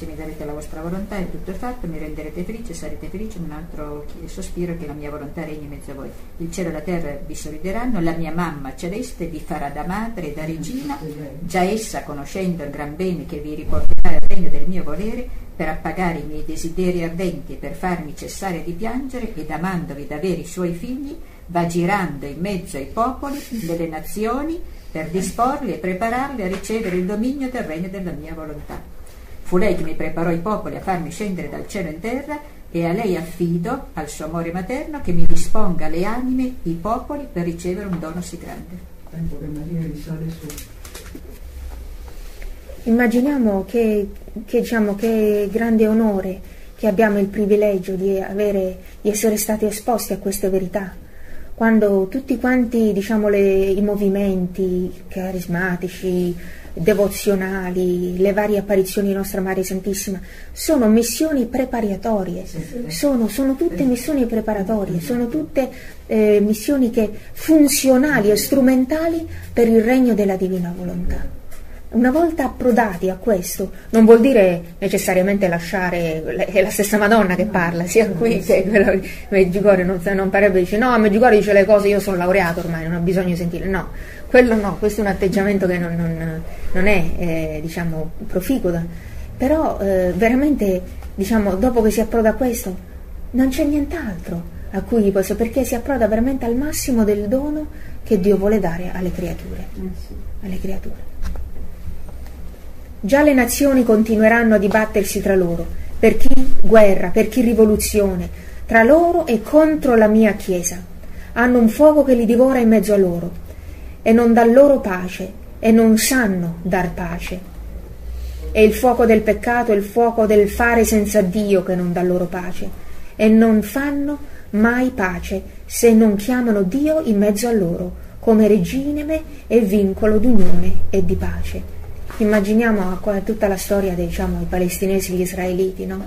se mi darete la vostra volontà e tutto è fatto, mi renderete felice, sarete felici, un altro sospiro che la mia volontà regni in mezzo a voi. Il cielo e la terra vi sorrideranno, la mia mamma celeste vi farà da madre e da regina, già essa conoscendo il gran bene che vi riporterà il regno del mio volere, per appagare i miei desideri ardenti e per farmi cessare di piangere ed amandovi da veri suoi figli, va girando in mezzo ai popoli, delle nazioni, per disporli e prepararli a ricevere il dominio del regno della mia volontà Fu lei che mi preparò i popoli a farmi scendere dal cielo in terra e a lei affido, al suo amore materno, che mi disponga le anime, i popoli, per ricevere un dono sì grande. Tempo che Maria risale su. Immaginiamo che, che, diciamo, che grande onore che abbiamo il privilegio di, avere, di essere stati esposti a queste verità quando tutti quanti diciamo, le, i movimenti carismatici, devozionali, le varie apparizioni di Nostra Maria Santissima, sono missioni preparatorie, sono, sono tutte missioni preparatorie, sono tutte eh, missioni che, funzionali e strumentali per il regno della Divina Volontà. Una volta approdati a questo, non vuol dire necessariamente lasciare, è la stessa Madonna che parla, sia qui che quello di Meggiugorio, non, non parebbe dice no, a Meggiugorio dice le cose, io sono laureato ormai, non ho bisogno di sentire, no, quello no, questo è un atteggiamento che non, non, non è, eh, diciamo, proficuo, però eh, veramente, diciamo, dopo che si approda a questo, non c'è nient'altro a cui gli posso, perché si approda veramente al massimo del dono che Dio vuole dare alle creature. Eh alle creature. Già le nazioni continueranno a dibattersi tra loro, per chi guerra, per chi rivoluzione, tra loro e contro la mia Chiesa. Hanno un fuoco che li divora in mezzo a loro e non dà loro pace e non sanno dar pace. È il fuoco del peccato, il fuoco del fare senza Dio che non dà loro pace e non fanno mai pace se non chiamano Dio in mezzo a loro come regime e vincolo d'unione e di pace. Immaginiamo tutta la storia dei diciamo, palestinesi e gli israeliti, no?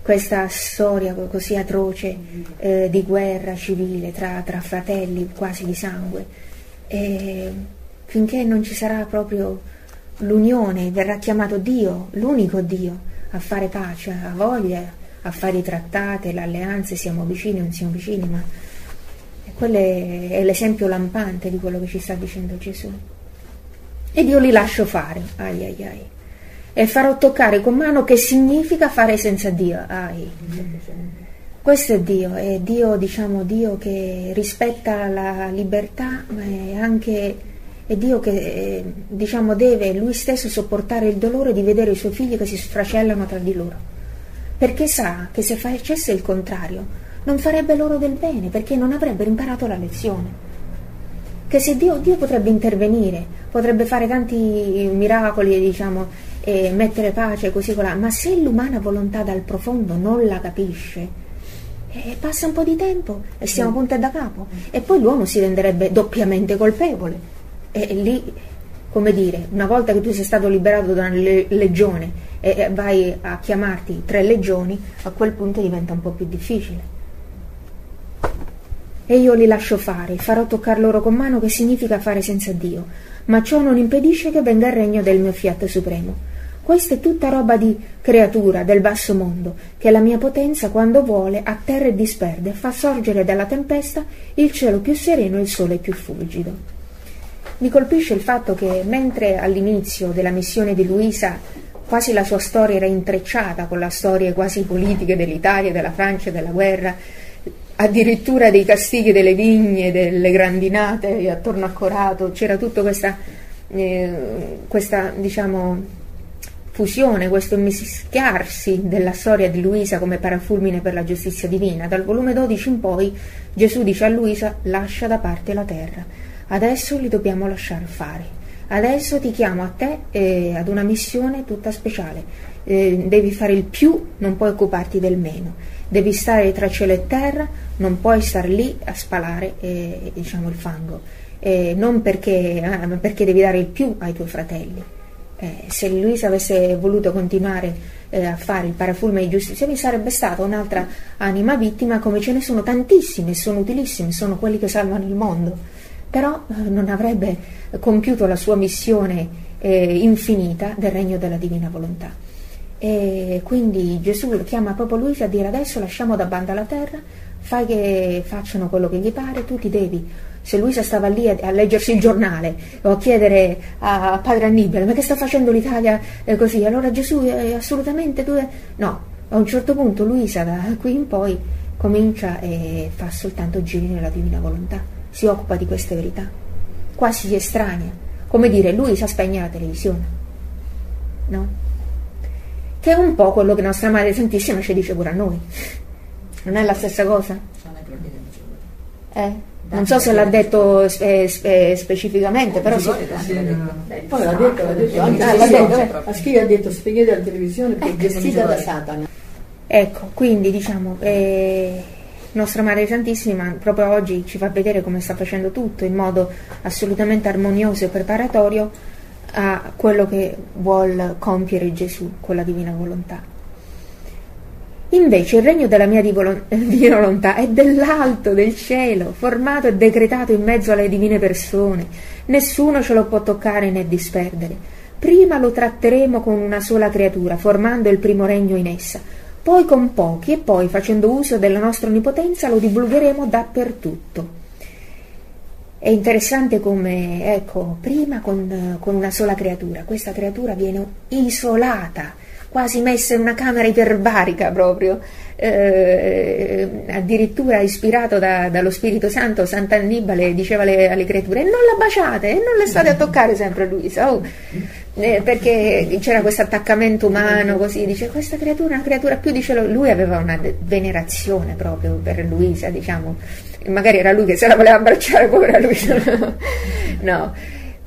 questa storia così atroce eh, di guerra civile tra, tra, fratelli quasi di sangue. E finché non ci sarà proprio l'unione, verrà chiamato Dio, l'unico Dio, a fare pace, a voglia, a fare i trattati, le alleanze, siamo vicini o non siamo vicini, ma quello è, è l'esempio lampante di quello che ci sta dicendo Gesù ed io li lascio fare, ai ai ai, e farò toccare con mano che significa fare senza Dio, ai. Questo è Dio, è Dio, diciamo, Dio che rispetta la libertà, ma è anche è Dio che eh, diciamo, deve lui stesso sopportare il dolore di vedere i suoi figli che si sfracellano tra di loro. Perché sa che se facesse il contrario non farebbe loro del bene, perché non avrebbero imparato la lezione. Che se Dio, Dio potrebbe intervenire, potrebbe fare tanti miracoli, diciamo, e mettere pace così colà, ma se l'umana volontà dal profondo non la capisce, E passa un po' di tempo e siamo punte da capo. E poi l'uomo si renderebbe doppiamente colpevole. E lì, come dire, una volta che tu sei stato liberato da una legione e vai a chiamarti tre legioni, a quel punto diventa un po' più difficile. E io li lascio fare, farò toccar loro con mano che significa fare senza Dio, ma ciò non impedisce che venga il regno del mio fiat supremo. Questa è tutta roba di creatura del basso mondo, che la mia potenza, quando vuole, atterra e disperde, fa sorgere dalla tempesta il cielo più sereno e il sole più fulgido. Mi colpisce il fatto che mentre all'inizio della missione di Luisa quasi la sua storia era intrecciata con la storia quasi politiche dell'Italia, della Francia, della guerra, addirittura dei castighi delle vigne, delle grandinate attorno a Corato, c'era tutta questa, eh, questa diciamo, fusione, questo mischiarsi della storia di Luisa come parafulmine per la giustizia divina. Dal volume 12 in poi Gesù dice a Luisa lascia da parte la terra, adesso li dobbiamo lasciare fare. Adesso ti chiamo a te e ad una missione tutta speciale. Eh, devi fare il più, non puoi occuparti del meno. Devi stare tra cielo e terra, non puoi stare lì a spalare eh, diciamo, il fango. Eh, non perché, ah, ma perché devi dare il più ai tuoi fratelli eh, se Luisa avesse voluto continuare eh, a fare il parafulme di giustizia vi sarebbe stata un'altra anima vittima come ce ne sono tantissime, sono utilissime, sono quelli che salvano il mondo, però eh, non avrebbe compiuto la sua missione eh, infinita del regno della divina volontà. E quindi Gesù chiama proprio Luisa a dire adesso lasciamo da banda la terra, fai che facciano quello che gli pare, tu ti devi. Se Luisa stava lì a, a, leggersi il giornale o a chiedere a, padre Annibale ma che sta facendo l'Italia eh, così, allora Gesù è assolutamente tu no, a un certo punto Luisa da qui in poi comincia e fa soltanto giri nella divina volontà, si occupa di queste verità, quasi estranea, come dire Luisa spegne la televisione, no? Che è un po' quello che nostra Madre Santissima ci dice pure a noi, non è la stessa cosa? Eh? non so se l'ha detto spe, spe, specificamente, però sì. Poi l'ha detto, l'ha detto anche ah, l'ha detto, a chi ha detto spiegate la televisione che è gestita da Satana. Ecco, quindi diciamo, eh, Nostra Madre Santissima proprio oggi ci fa vedere come sta facendo tutto in modo assolutamente armonioso e preparatorio a quello che vuol compiere Gesù con la divina volontà. Invece il regno della mia divina volontà è dell'alto, del cielo, formato e decretato in mezzo alle divine persone. Nessuno ce lo può toccare né disperdere. Prima lo tratteremo con una sola creatura, formando il primo regno in essa, poi con pochi e poi, facendo uso della nostra onnipotenza, lo divulgheremo dappertutto. È interessante come, ecco, prima con, con una sola creatura, questa creatura viene isolata quasi messa in una camera iperbarica proprio, eh, addirittura ispirato da, dallo Spirito Santo, Sant'Annibale diceva alle, alle, creature, non la baciate e non le state a toccare sempre Luisa, oh, eh, perché c'era questo attaccamento umano così, dice questa creatura è una creatura più, dice lui aveva una venerazione proprio per Luisa, diciamo, magari era lui che se la voleva abbracciare, povera Luisa, no.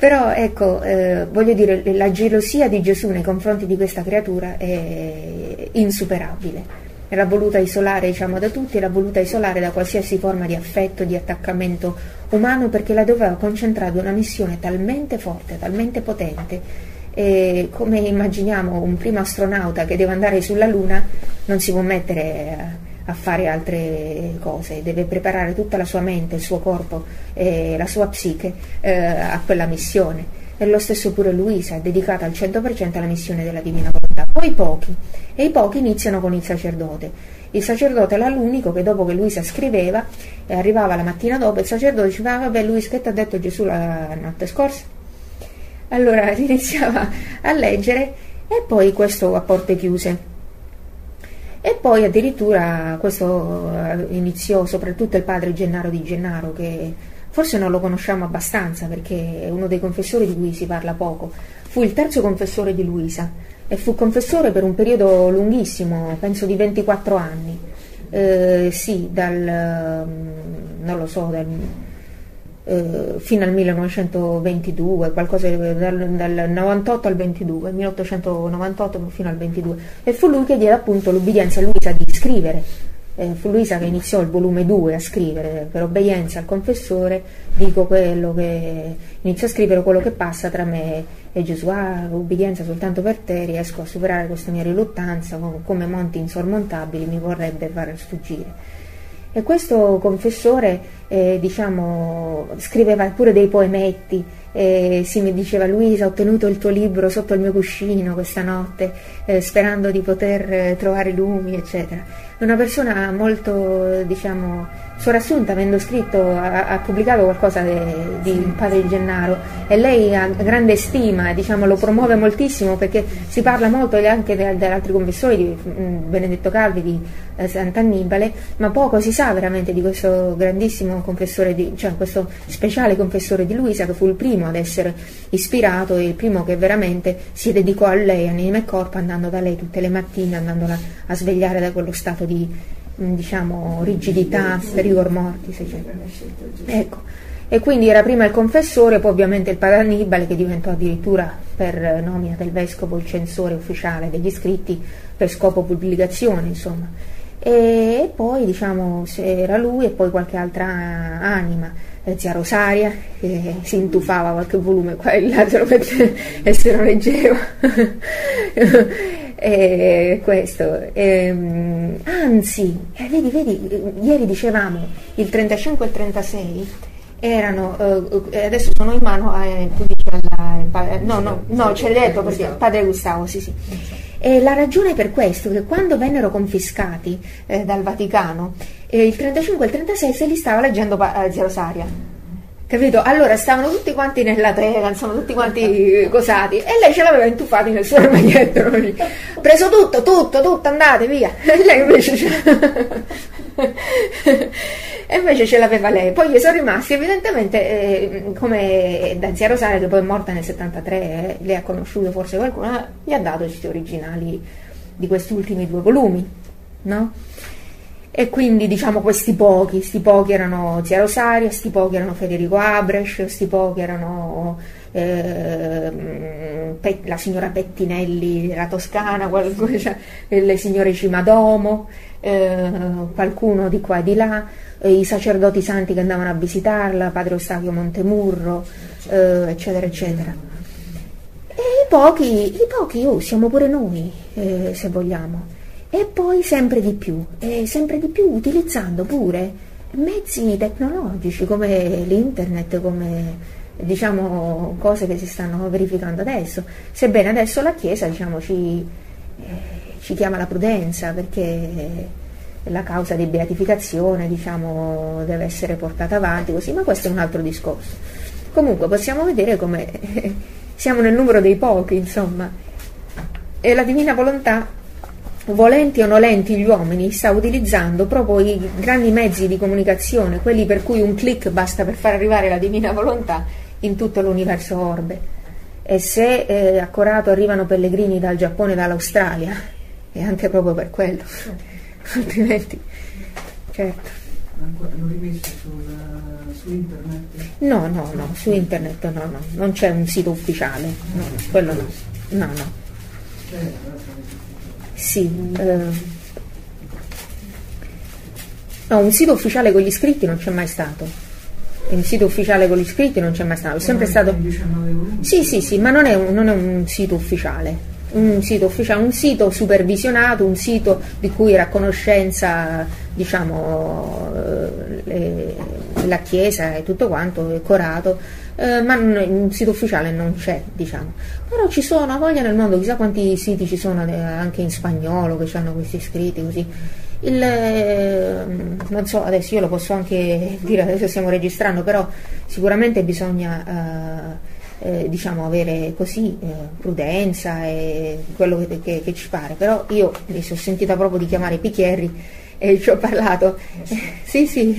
Però ecco, eh, voglio dire, la gelosia di Gesù nei confronti di questa creatura è insuperabile. L'ha voluta isolare diciamo, da tutti, l'ha voluta isolare da qualsiasi forma di affetto, di attaccamento umano, perché la doveva concentrare una missione talmente forte, talmente potente, e come immaginiamo un primo astronauta che deve andare sulla Luna, non si può mettere... A, a fare altre cose, deve preparare tutta la sua mente, il suo corpo e la sua psiche eh, a quella missione. E lo stesso pure Luisa è dedicata al 100% alla missione della Divina Volontà. Poi pochi, e i pochi iniziano con il sacerdote. Il sacerdote era l'unico che dopo che Luisa scriveva, e arrivava la mattina dopo, il sacerdote diceva, ah, vabbè Luisa, che ti ha detto Gesù la notte scorsa? Allora iniziava a leggere e poi questo a porte chiuse e poi addirittura questo eh, iniziò soprattutto il padre Gennaro di Gennaro, che forse non lo conosciamo abbastanza perché è uno dei confessori di cui si parla poco. Fu il terzo confessore di Luisa e fu confessore per un periodo lunghissimo, penso di 24 anni. Eh, sì, dal, mm, non lo so, dal eh, fino al 1922, qualcosa dal, dal 98 al 22, 1898 fino al 22, e fu lui che diede appunto l'ubbidienza a Luisa di scrivere. Eh, fu Luisa che iniziò il volume 2 a scrivere per obbedienza al confessore, dico quello che inizio a scrivere quello che passa tra me e Gesù, ah, obbedienza soltanto per te, riesco a superare questa mia riluttanza, come monti insormontabili mi vorrebbe far sfuggire. E questo confessore eh, diciamo, scriveva pure dei poemetti, eh, si mi diceva Luisa ho tenuto il tuo libro sotto il mio cuscino questa notte eh, sperando di poter eh, trovare lumi eccetera una persona molto diciamo soprassunta avendo scritto, ha, ha pubblicato qualcosa de, di Padre Gennaro. E lei ha grande stima e diciamo, lo promuove moltissimo perché si parla molto anche degli altri confessori, di mm, Benedetto Calvi, di eh, Sant'Annibale, ma poco si sa veramente di questo grandissimo confessore, di, cioè questo speciale confessore di Luisa che fu il primo ad essere ispirato e il primo che veramente si dedicò a lei, anima e corpo, andando da lei tutte le mattine, andandola a svegliare da quello stato di diciamo, rigidità, rigor mortis, eccetera. Ecco. E quindi era prima il confessore, poi ovviamente il padre Annibale che diventò addirittura per nomina del vescovo il censore ufficiale degli scritti per scopo pubblicazione, insomma. E poi diciamo era lui e poi qualche altra anima, eh, zia Rosaria, che si intufava qualche volume qua e là e se lo leggeva. Eh, questo. Eh, anzi, eh, vedi, vedi, ieri dicevamo il 35 e il 36 erano, eh, adesso sono in mano a, eh, alla, no, no, no, ce l'hai detto perché padre Gustavo, sì, sì. E la ragione per questo è che quando vennero confiscati eh, dal Vaticano, il 35 e il 36 se li stava leggendo pa- Zia Rosaria Capito? Allora stavano tutti quanti nella tela, insomma, tutti quanti cosati, e lei ce l'aveva intuffato nel suo armadietto. Preso tutto, tutto, tutto, andate via. E lei invece ce... e invece ce l'aveva lei. Poi gli sono rimasti, evidentemente, eh, come da zia Rosaria, che poi è morta nel 73, eh, lei ha conosciuto forse qualcuno, gli ha dato questi originali di questi ultimi due volumi, no? E quindi diciamo questi pochi, questi pochi erano Zia Rosaria, questi pochi erano Federico Abresch, questi pochi erano eh, la signora Pettinelli della Toscana, qualcuno, cioè, le signore Cimadomo, eh, qualcuno di qua e di là, eh, i sacerdoti santi che andavano a visitarla, padre Ostachio Montemurro, eh, eccetera, eccetera. E i pochi, i pochi, oh, siamo pure noi, eh, se vogliamo e poi sempre di più, e sempre di più utilizzando pure mezzi tecnologici come l'internet, come diciamo cose che si stanno verificando adesso. Sebbene adesso la Chiesa diciamo, ci, eh, ci chiama la prudenza perché la causa di beatificazione diciamo, deve essere portata avanti così, ma questo è un altro discorso. Comunque possiamo vedere come siamo nel numero dei pochi, insomma, e la divina volontà volenti o nolenti gli uomini, sta utilizzando proprio i grandi mezzi di comunicazione, quelli per cui un clic basta per far arrivare la divina volontà in tutto l'universo orbe. E se eh, a Corato arrivano pellegrini dal Giappone e dall'Australia, è anche proprio per quello, altrimenti, certo. L'hanno rimesso sul, su internet? No, no, no, su internet no, no, non c'è un sito ufficiale, no, quello no, no, no. Sì. Eh, no, un sito ufficiale con gli iscritti non c'è mai stato. Un sito ufficiale con gli iscritti non c'è mai stato. È sempre stato. Sì, sì, sì, ma non è un, non è un sito ufficiale. Un sito ufficiale, un sito supervisionato, un sito di cui era a conoscenza, diciamo, eh, la Chiesa e tutto quanto, è corato eh, ma un sito ufficiale non c'è, diciamo. Però ci sono, a voglia nel mondo, chissà quanti siti ci sono eh, anche in spagnolo che hanno questi scritti così. Il, eh, non so, adesso io lo posso anche dire, adesso stiamo registrando, però sicuramente bisogna eh, eh, diciamo avere così eh, prudenza e quello che, che, che, ci pare. Però io mi sono sentita proprio di chiamare Picchieri e ci ho parlato. sì, sì,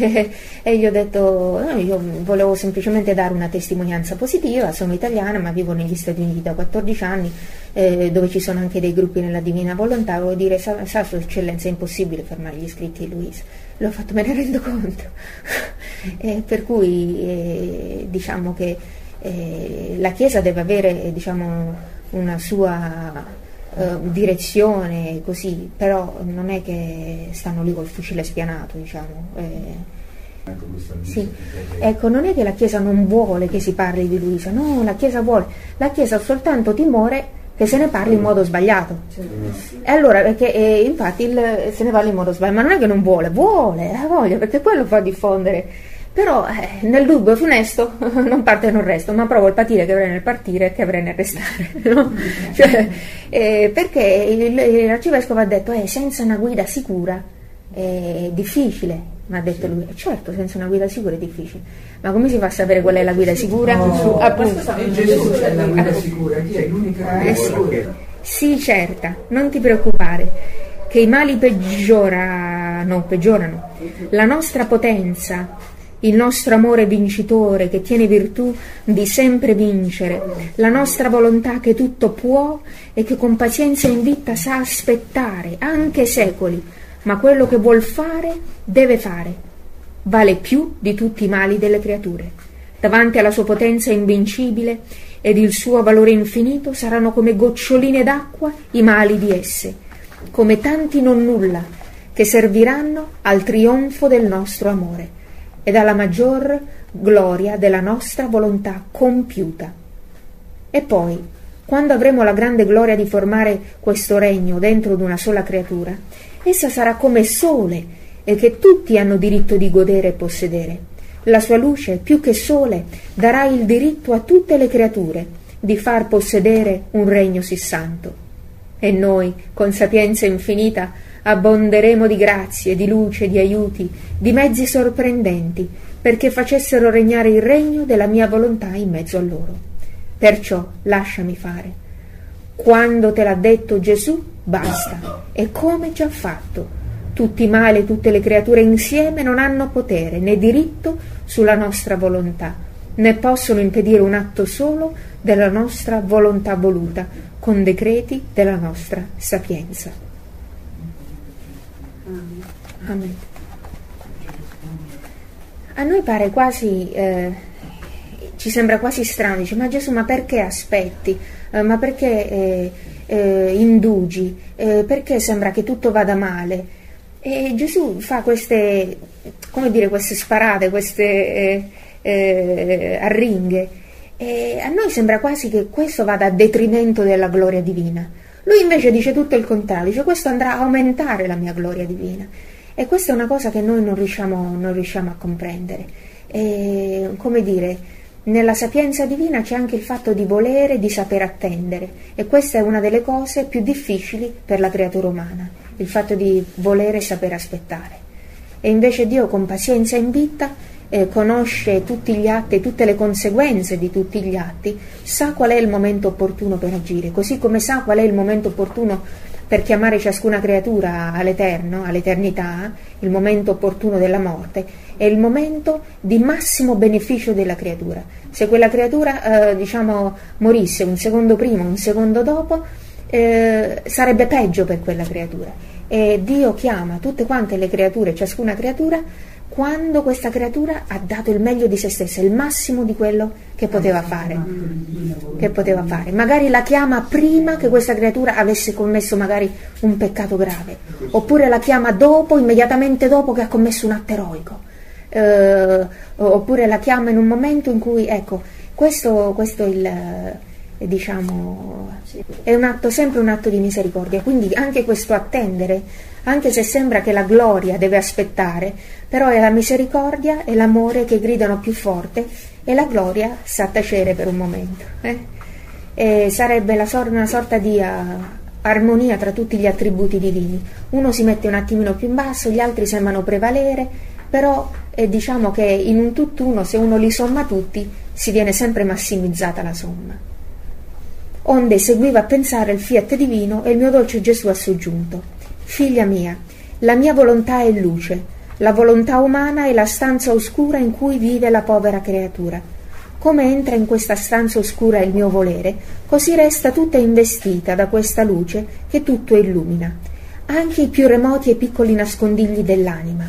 e gli ho detto, no, io volevo semplicemente dare una testimonianza positiva, sono italiana ma vivo negli Stati Uniti da 14 anni, eh, dove ci sono anche dei gruppi nella Divina Volontà, volevo dire, sa, sa Sua Eccellenza, è impossibile fermare gli iscritti di Luisa. L'ho fatto, me ne rendo conto. per cui eh, diciamo che eh, la Chiesa deve avere diciamo, una sua eh, direzione, così, però non è che stanno lì col fucile spianato, diciamo. Eh, sì. Ecco, non è che la Chiesa non vuole che si parli di Luisa, no, la Chiesa vuole, la Chiesa ha soltanto timore che se ne parli in modo sbagliato. E allora, perché eh, infatti il, se ne parla in modo sbagliato, ma non è che non vuole, vuole, ha voglia, perché quello fa diffondere. Però eh, nel dubbio funesto non parte non resto, ma provo il patire che avrei nel partire e che avrei nel restare. No? Cioè, eh, perché il, l'arcivescovo ha detto, eh, senza una guida sicura è difficile, mi ha detto lui, certo, senza una guida sicura è difficile. Ma come si fa a sapere qual è la guida sicura? No, Appunto. In Gesù c'è la guida sicura, chi è l'unica eh, sicura? Sì, certa, non ti preoccupare, che i mali peggiorano, peggiorano. La nostra potenza, il nostro amore vincitore che tiene virtù di sempre vincere, la nostra volontà che tutto può e che con pazienza invita sa aspettare anche secoli ma quello che vuol fare deve fare. Vale più di tutti i mali delle creature. Davanti alla sua potenza invincibile ed il suo valore infinito saranno come goccioline d'acqua i mali di esse, come tanti non nulla che serviranno al trionfo del nostro amore ed alla maggior gloria della nostra volontà compiuta. E poi, quando avremo la grande gloria di formare questo regno dentro di una sola creatura, essa sarà come sole e che tutti hanno diritto di godere e possedere. La sua luce, più che sole, darà il diritto a tutte le creature di far possedere un regno sì santo. E noi, con sapienza infinita, abbonderemo di grazie, di luce, di aiuti, di mezzi sorprendenti, perché facessero regnare il regno della mia volontà in mezzo a loro. Perciò lasciami fare. Quando te l'ha detto Gesù, basta. E come già fatto. Tutti i mali e tutte le creature insieme non hanno potere né diritto sulla nostra volontà, né possono impedire un atto solo della nostra volontà voluta, con decreti della nostra sapienza. Amen. A noi pare quasi, eh, ci sembra quasi strano, dice, ma Gesù, ma perché aspetti? Eh, ma perché eh, eh, indugi? Eh, perché sembra che tutto vada male? E Gesù fa queste, come dire, queste sparate, queste eh, arringhe. E a noi sembra quasi che questo vada a detrimento della gloria divina. Lui invece dice tutto il contrario, dice questo andrà a aumentare la mia gloria divina. E questa è una cosa che noi non riusciamo, non riusciamo a comprendere. E, come dire, nella sapienza divina c'è anche il fatto di volere, di saper attendere e questa è una delle cose più difficili per la creatura umana, il fatto di volere e saper aspettare. E invece Dio con pazienza invita, eh, conosce tutti gli atti e tutte le conseguenze di tutti gli atti, sa qual è il momento opportuno per agire, così come sa qual è il momento opportuno per chiamare ciascuna creatura all'eterno, all'eternità, il momento opportuno della morte, è il momento di massimo beneficio della creatura. Se quella creatura, eh, diciamo, morisse un secondo prima, un secondo dopo, eh, sarebbe peggio per quella creatura. E Dio chiama tutte quante le creature, ciascuna creatura, quando questa creatura ha dato il meglio di se stessa, il massimo di quello che poteva fare. Che poteva fare. Magari la chiama prima che questa creatura avesse commesso magari un peccato grave, oppure la chiama dopo, immediatamente dopo che ha commesso un atto eroico, eh, oppure la chiama in un momento in cui, ecco, questo, questo è il diciamo, è un atto, sempre un atto di misericordia. Quindi anche questo attendere, anche se sembra che la gloria deve aspettare, però è la misericordia e l'amore che gridano più forte e la gloria sa tacere per un momento. Eh? sarebbe sor- una sorta di uh, armonia tra tutti gli attributi divini. Uno si mette un attimino più in basso, gli altri sembrano prevalere, però eh, diciamo che in un tutt'uno, se uno li somma tutti, si viene sempre massimizzata la somma onde seguiva a pensare il fiat divino e il mio dolce Gesù ha soggiunto. Figlia mia, la mia volontà è luce, la volontà umana è la stanza oscura in cui vive la povera creatura. Come entra in questa stanza oscura il mio volere, così resta tutta investita da questa luce che tutto illumina, anche i più remoti e piccoli nascondigli dell'anima.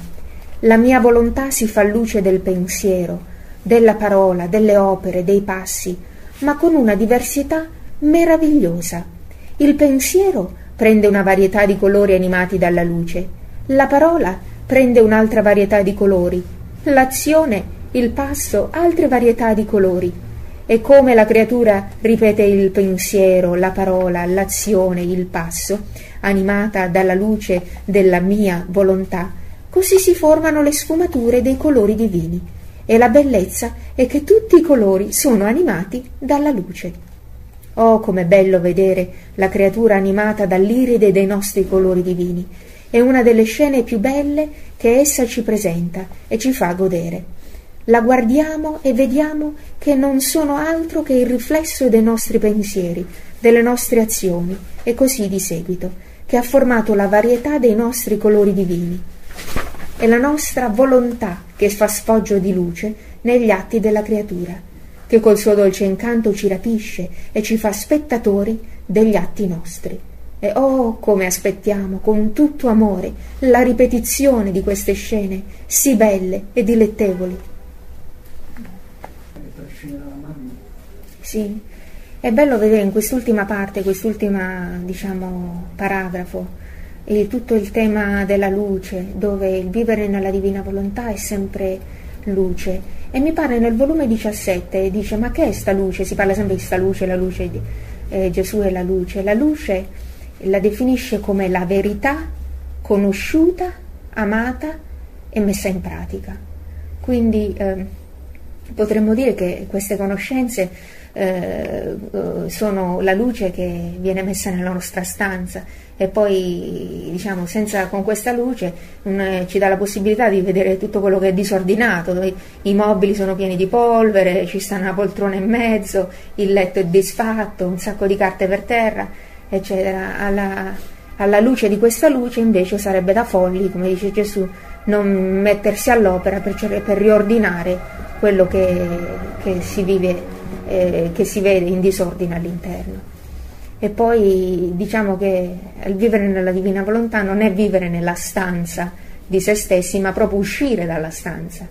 La mia volontà si fa luce del pensiero, della parola, delle opere, dei passi, ma con una diversità meravigliosa. Il pensiero prende una varietà di colori animati dalla luce, la parola prende un'altra varietà di colori, l'azione, il passo, altre varietà di colori. E come la creatura ripete il pensiero, la parola, l'azione, il passo, animata dalla luce della mia volontà, così si formano le sfumature dei colori divini. E la bellezza è che tutti i colori sono animati dalla luce. Oh, com'è bello vedere la creatura animata dall'iride dei nostri colori divini. È una delle scene più belle che essa ci presenta e ci fa godere. La guardiamo e vediamo che non sono altro che il riflesso dei nostri pensieri, delle nostre azioni e così di seguito, che ha formato la varietà dei nostri colori divini. È la nostra volontà che fa sfoggio di luce negli atti della creatura che col suo dolce incanto ci rapisce e ci fa spettatori degli atti nostri. E oh, come aspettiamo con tutto amore la ripetizione di queste scene sì belle e dilettevoli. Sì, è bello vedere in quest'ultima parte, quest'ultima, diciamo, paragrafo, il, tutto il tema della luce, dove il vivere nella divina volontà è sempre luce e mi pare nel volume 17 dice ma che è sta luce? Si parla sempre di sta luce, la luce di eh, Gesù è la luce. La luce la definisce come la verità conosciuta, amata e messa in pratica. Quindi eh, potremmo dire che queste conoscenze eh, eh, sono la luce che viene messa nella nostra stanza e poi diciamo senza, con questa luce um, ci dà la possibilità di vedere tutto quello che è disordinato, i mobili sono pieni di polvere, ci sta una poltrona in mezzo, il letto è disfatto, un sacco di carte per terra, eccetera. Alla, alla luce di questa luce invece sarebbe da folli, come dice Gesù, non mettersi all'opera per, per riordinare quello che, che si vive eh, che si vede in disordine all'interno. E poi diciamo che il vivere nella divina volontà non è vivere nella stanza di se stessi, ma proprio uscire dalla stanza.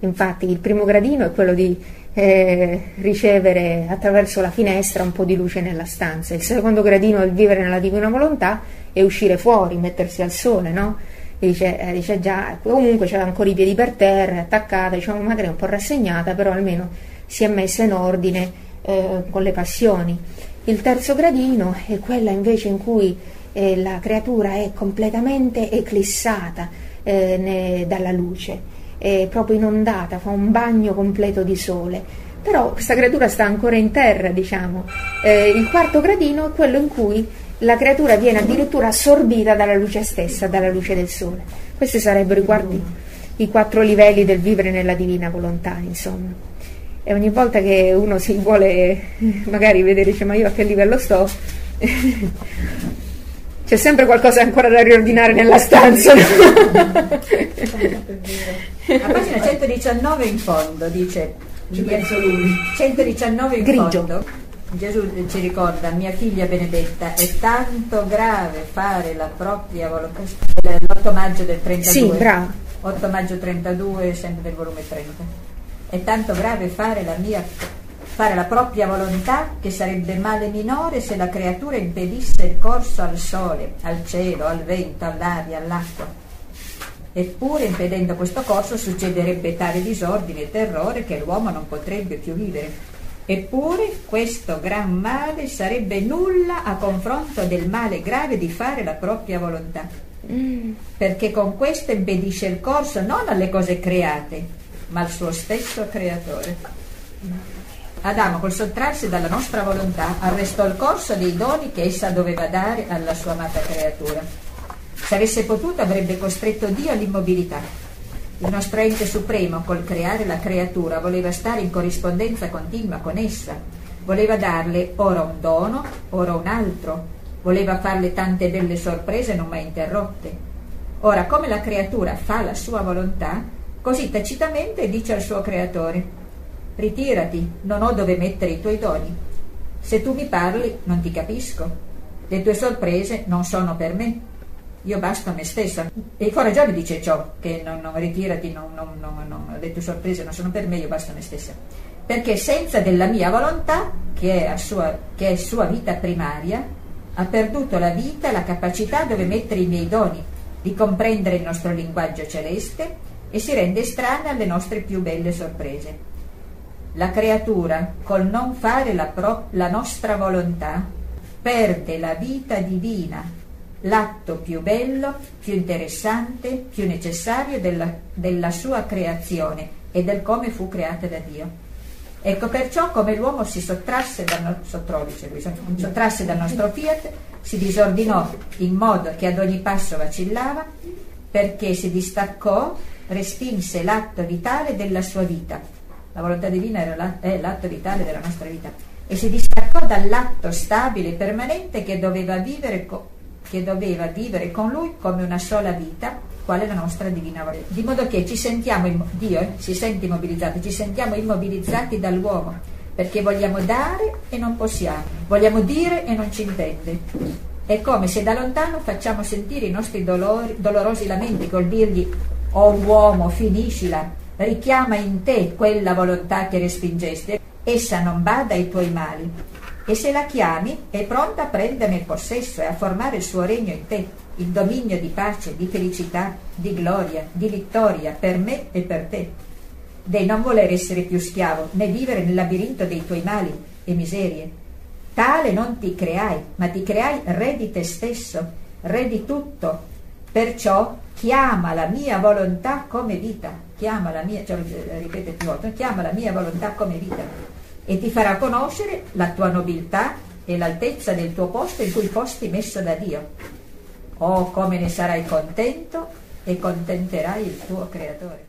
Infatti il primo gradino è quello di eh, ricevere attraverso la finestra un po' di luce nella stanza. Il secondo gradino è il vivere nella divina volontà e uscire fuori, mettersi al sole, no? Dice, eh, dice, già, comunque c'era ancora i piedi per terra, attaccata, diciamo magari un po' rassegnata, però almeno si è messa in ordine eh, con le passioni. Il terzo gradino è quella invece in cui eh, la creatura è completamente eclissata eh, ne, dalla luce, è proprio inondata, fa un bagno completo di sole. Però questa creatura sta ancora in terra, diciamo. Eh, il quarto gradino è quello in cui la creatura viene addirittura assorbita dalla luce stessa, dalla luce del sole. Questi sarebbero i, quarti, i quattro livelli del vivere nella divina volontà, insomma e ogni volta che uno si vuole magari vedere, dice ma io a che livello sto, c'è sempre qualcosa ancora da riordinare nella stanza. A pagina 119 in fondo dice, ci penso lui. 119 in Grigio. fondo, Gesù ci ricorda, mia figlia benedetta, è tanto grave fare la propria volontà, l'8 maggio del 32. Sì, bravo. 8 maggio 32, sempre del volume 30. È tanto grave fare la, mia, fare la propria volontà che sarebbe male minore se la creatura impedisse il corso al sole, al cielo, al vento, all'aria, all'acqua. Eppure impedendo questo corso succederebbe tale disordine e terrore che l'uomo non potrebbe più vivere. Eppure questo gran male sarebbe nulla a confronto del male grave di fare la propria volontà. Mm. Perché con questo impedisce il corso non alle cose create, ma al suo stesso creatore. Adamo, col sottrarsi dalla nostra volontà, arrestò il corso dei doni che essa doveva dare alla sua amata creatura. Se avesse potuto avrebbe costretto Dio all'immobilità. Il nostro ente supremo, col creare la creatura, voleva stare in corrispondenza continua con essa, voleva darle ora un dono, ora un altro, voleva farle tante belle sorprese non mai interrotte. Ora, come la creatura fa la sua volontà, Così tacitamente dice al suo creatore, ritirati, non ho dove mettere i tuoi doni. Se tu mi parli, non ti capisco. Le tue sorprese non sono per me. Io basto a me stessa. E il Coragione dice ciò, che non, non ritirati, non, non, le tue sorprese non sono per me, io basto a me stessa. Perché senza della mia volontà, che è, sua, che è sua vita primaria, ha perduto la vita la capacità dove mettere i miei doni, di comprendere il nostro linguaggio celeste e si rende estranea alle nostre più belle sorprese. La creatura, col non fare la, pro- la nostra volontà, perde la vita divina, l'atto più bello, più interessante, più necessario della, della sua creazione e del come fu creata da Dio. Ecco perciò come l'uomo si sottrasse dal, lui, sottrasse dal nostro fiat, si disordinò in modo che ad ogni passo vacillava, perché si distaccò, respinse l'atto vitale della sua vita. La volontà divina è l'atto vitale della nostra vita. E si distaccò dall'atto stabile e permanente che doveva vivere, che doveva vivere con lui come una sola vita quale la nostra divina volontà. Di modo che ci sentiamo, Dio eh, si sente immobilizzato, ci sentiamo immobilizzati dall'uomo, perché vogliamo dare e non possiamo, vogliamo dire e non ci intende. È come se da lontano facciamo sentire i nostri dolori, dolorosi lamenti col dirgli, oh uomo, finiscila, richiama in te quella volontà che respingesti, essa non bada ai tuoi mali, e se la chiami è pronta a prenderne il possesso e a formare il suo regno in te il dominio di pace, di felicità, di gloria, di vittoria per me e per te. Dei non voler essere più schiavo, né vivere nel labirinto dei tuoi mali e miserie. Tale non ti creai, ma ti creai re di te stesso, re di tutto. Perciò chiama la mia volontà come vita, chiama la mia, cioè, ripete più volte, chiama la mia volontà come vita e ti farà conoscere la tua nobiltà e l'altezza del tuo posto in cui fosti messo da Dio Oh, come ne sarai contento e contenterai il tuo creatore.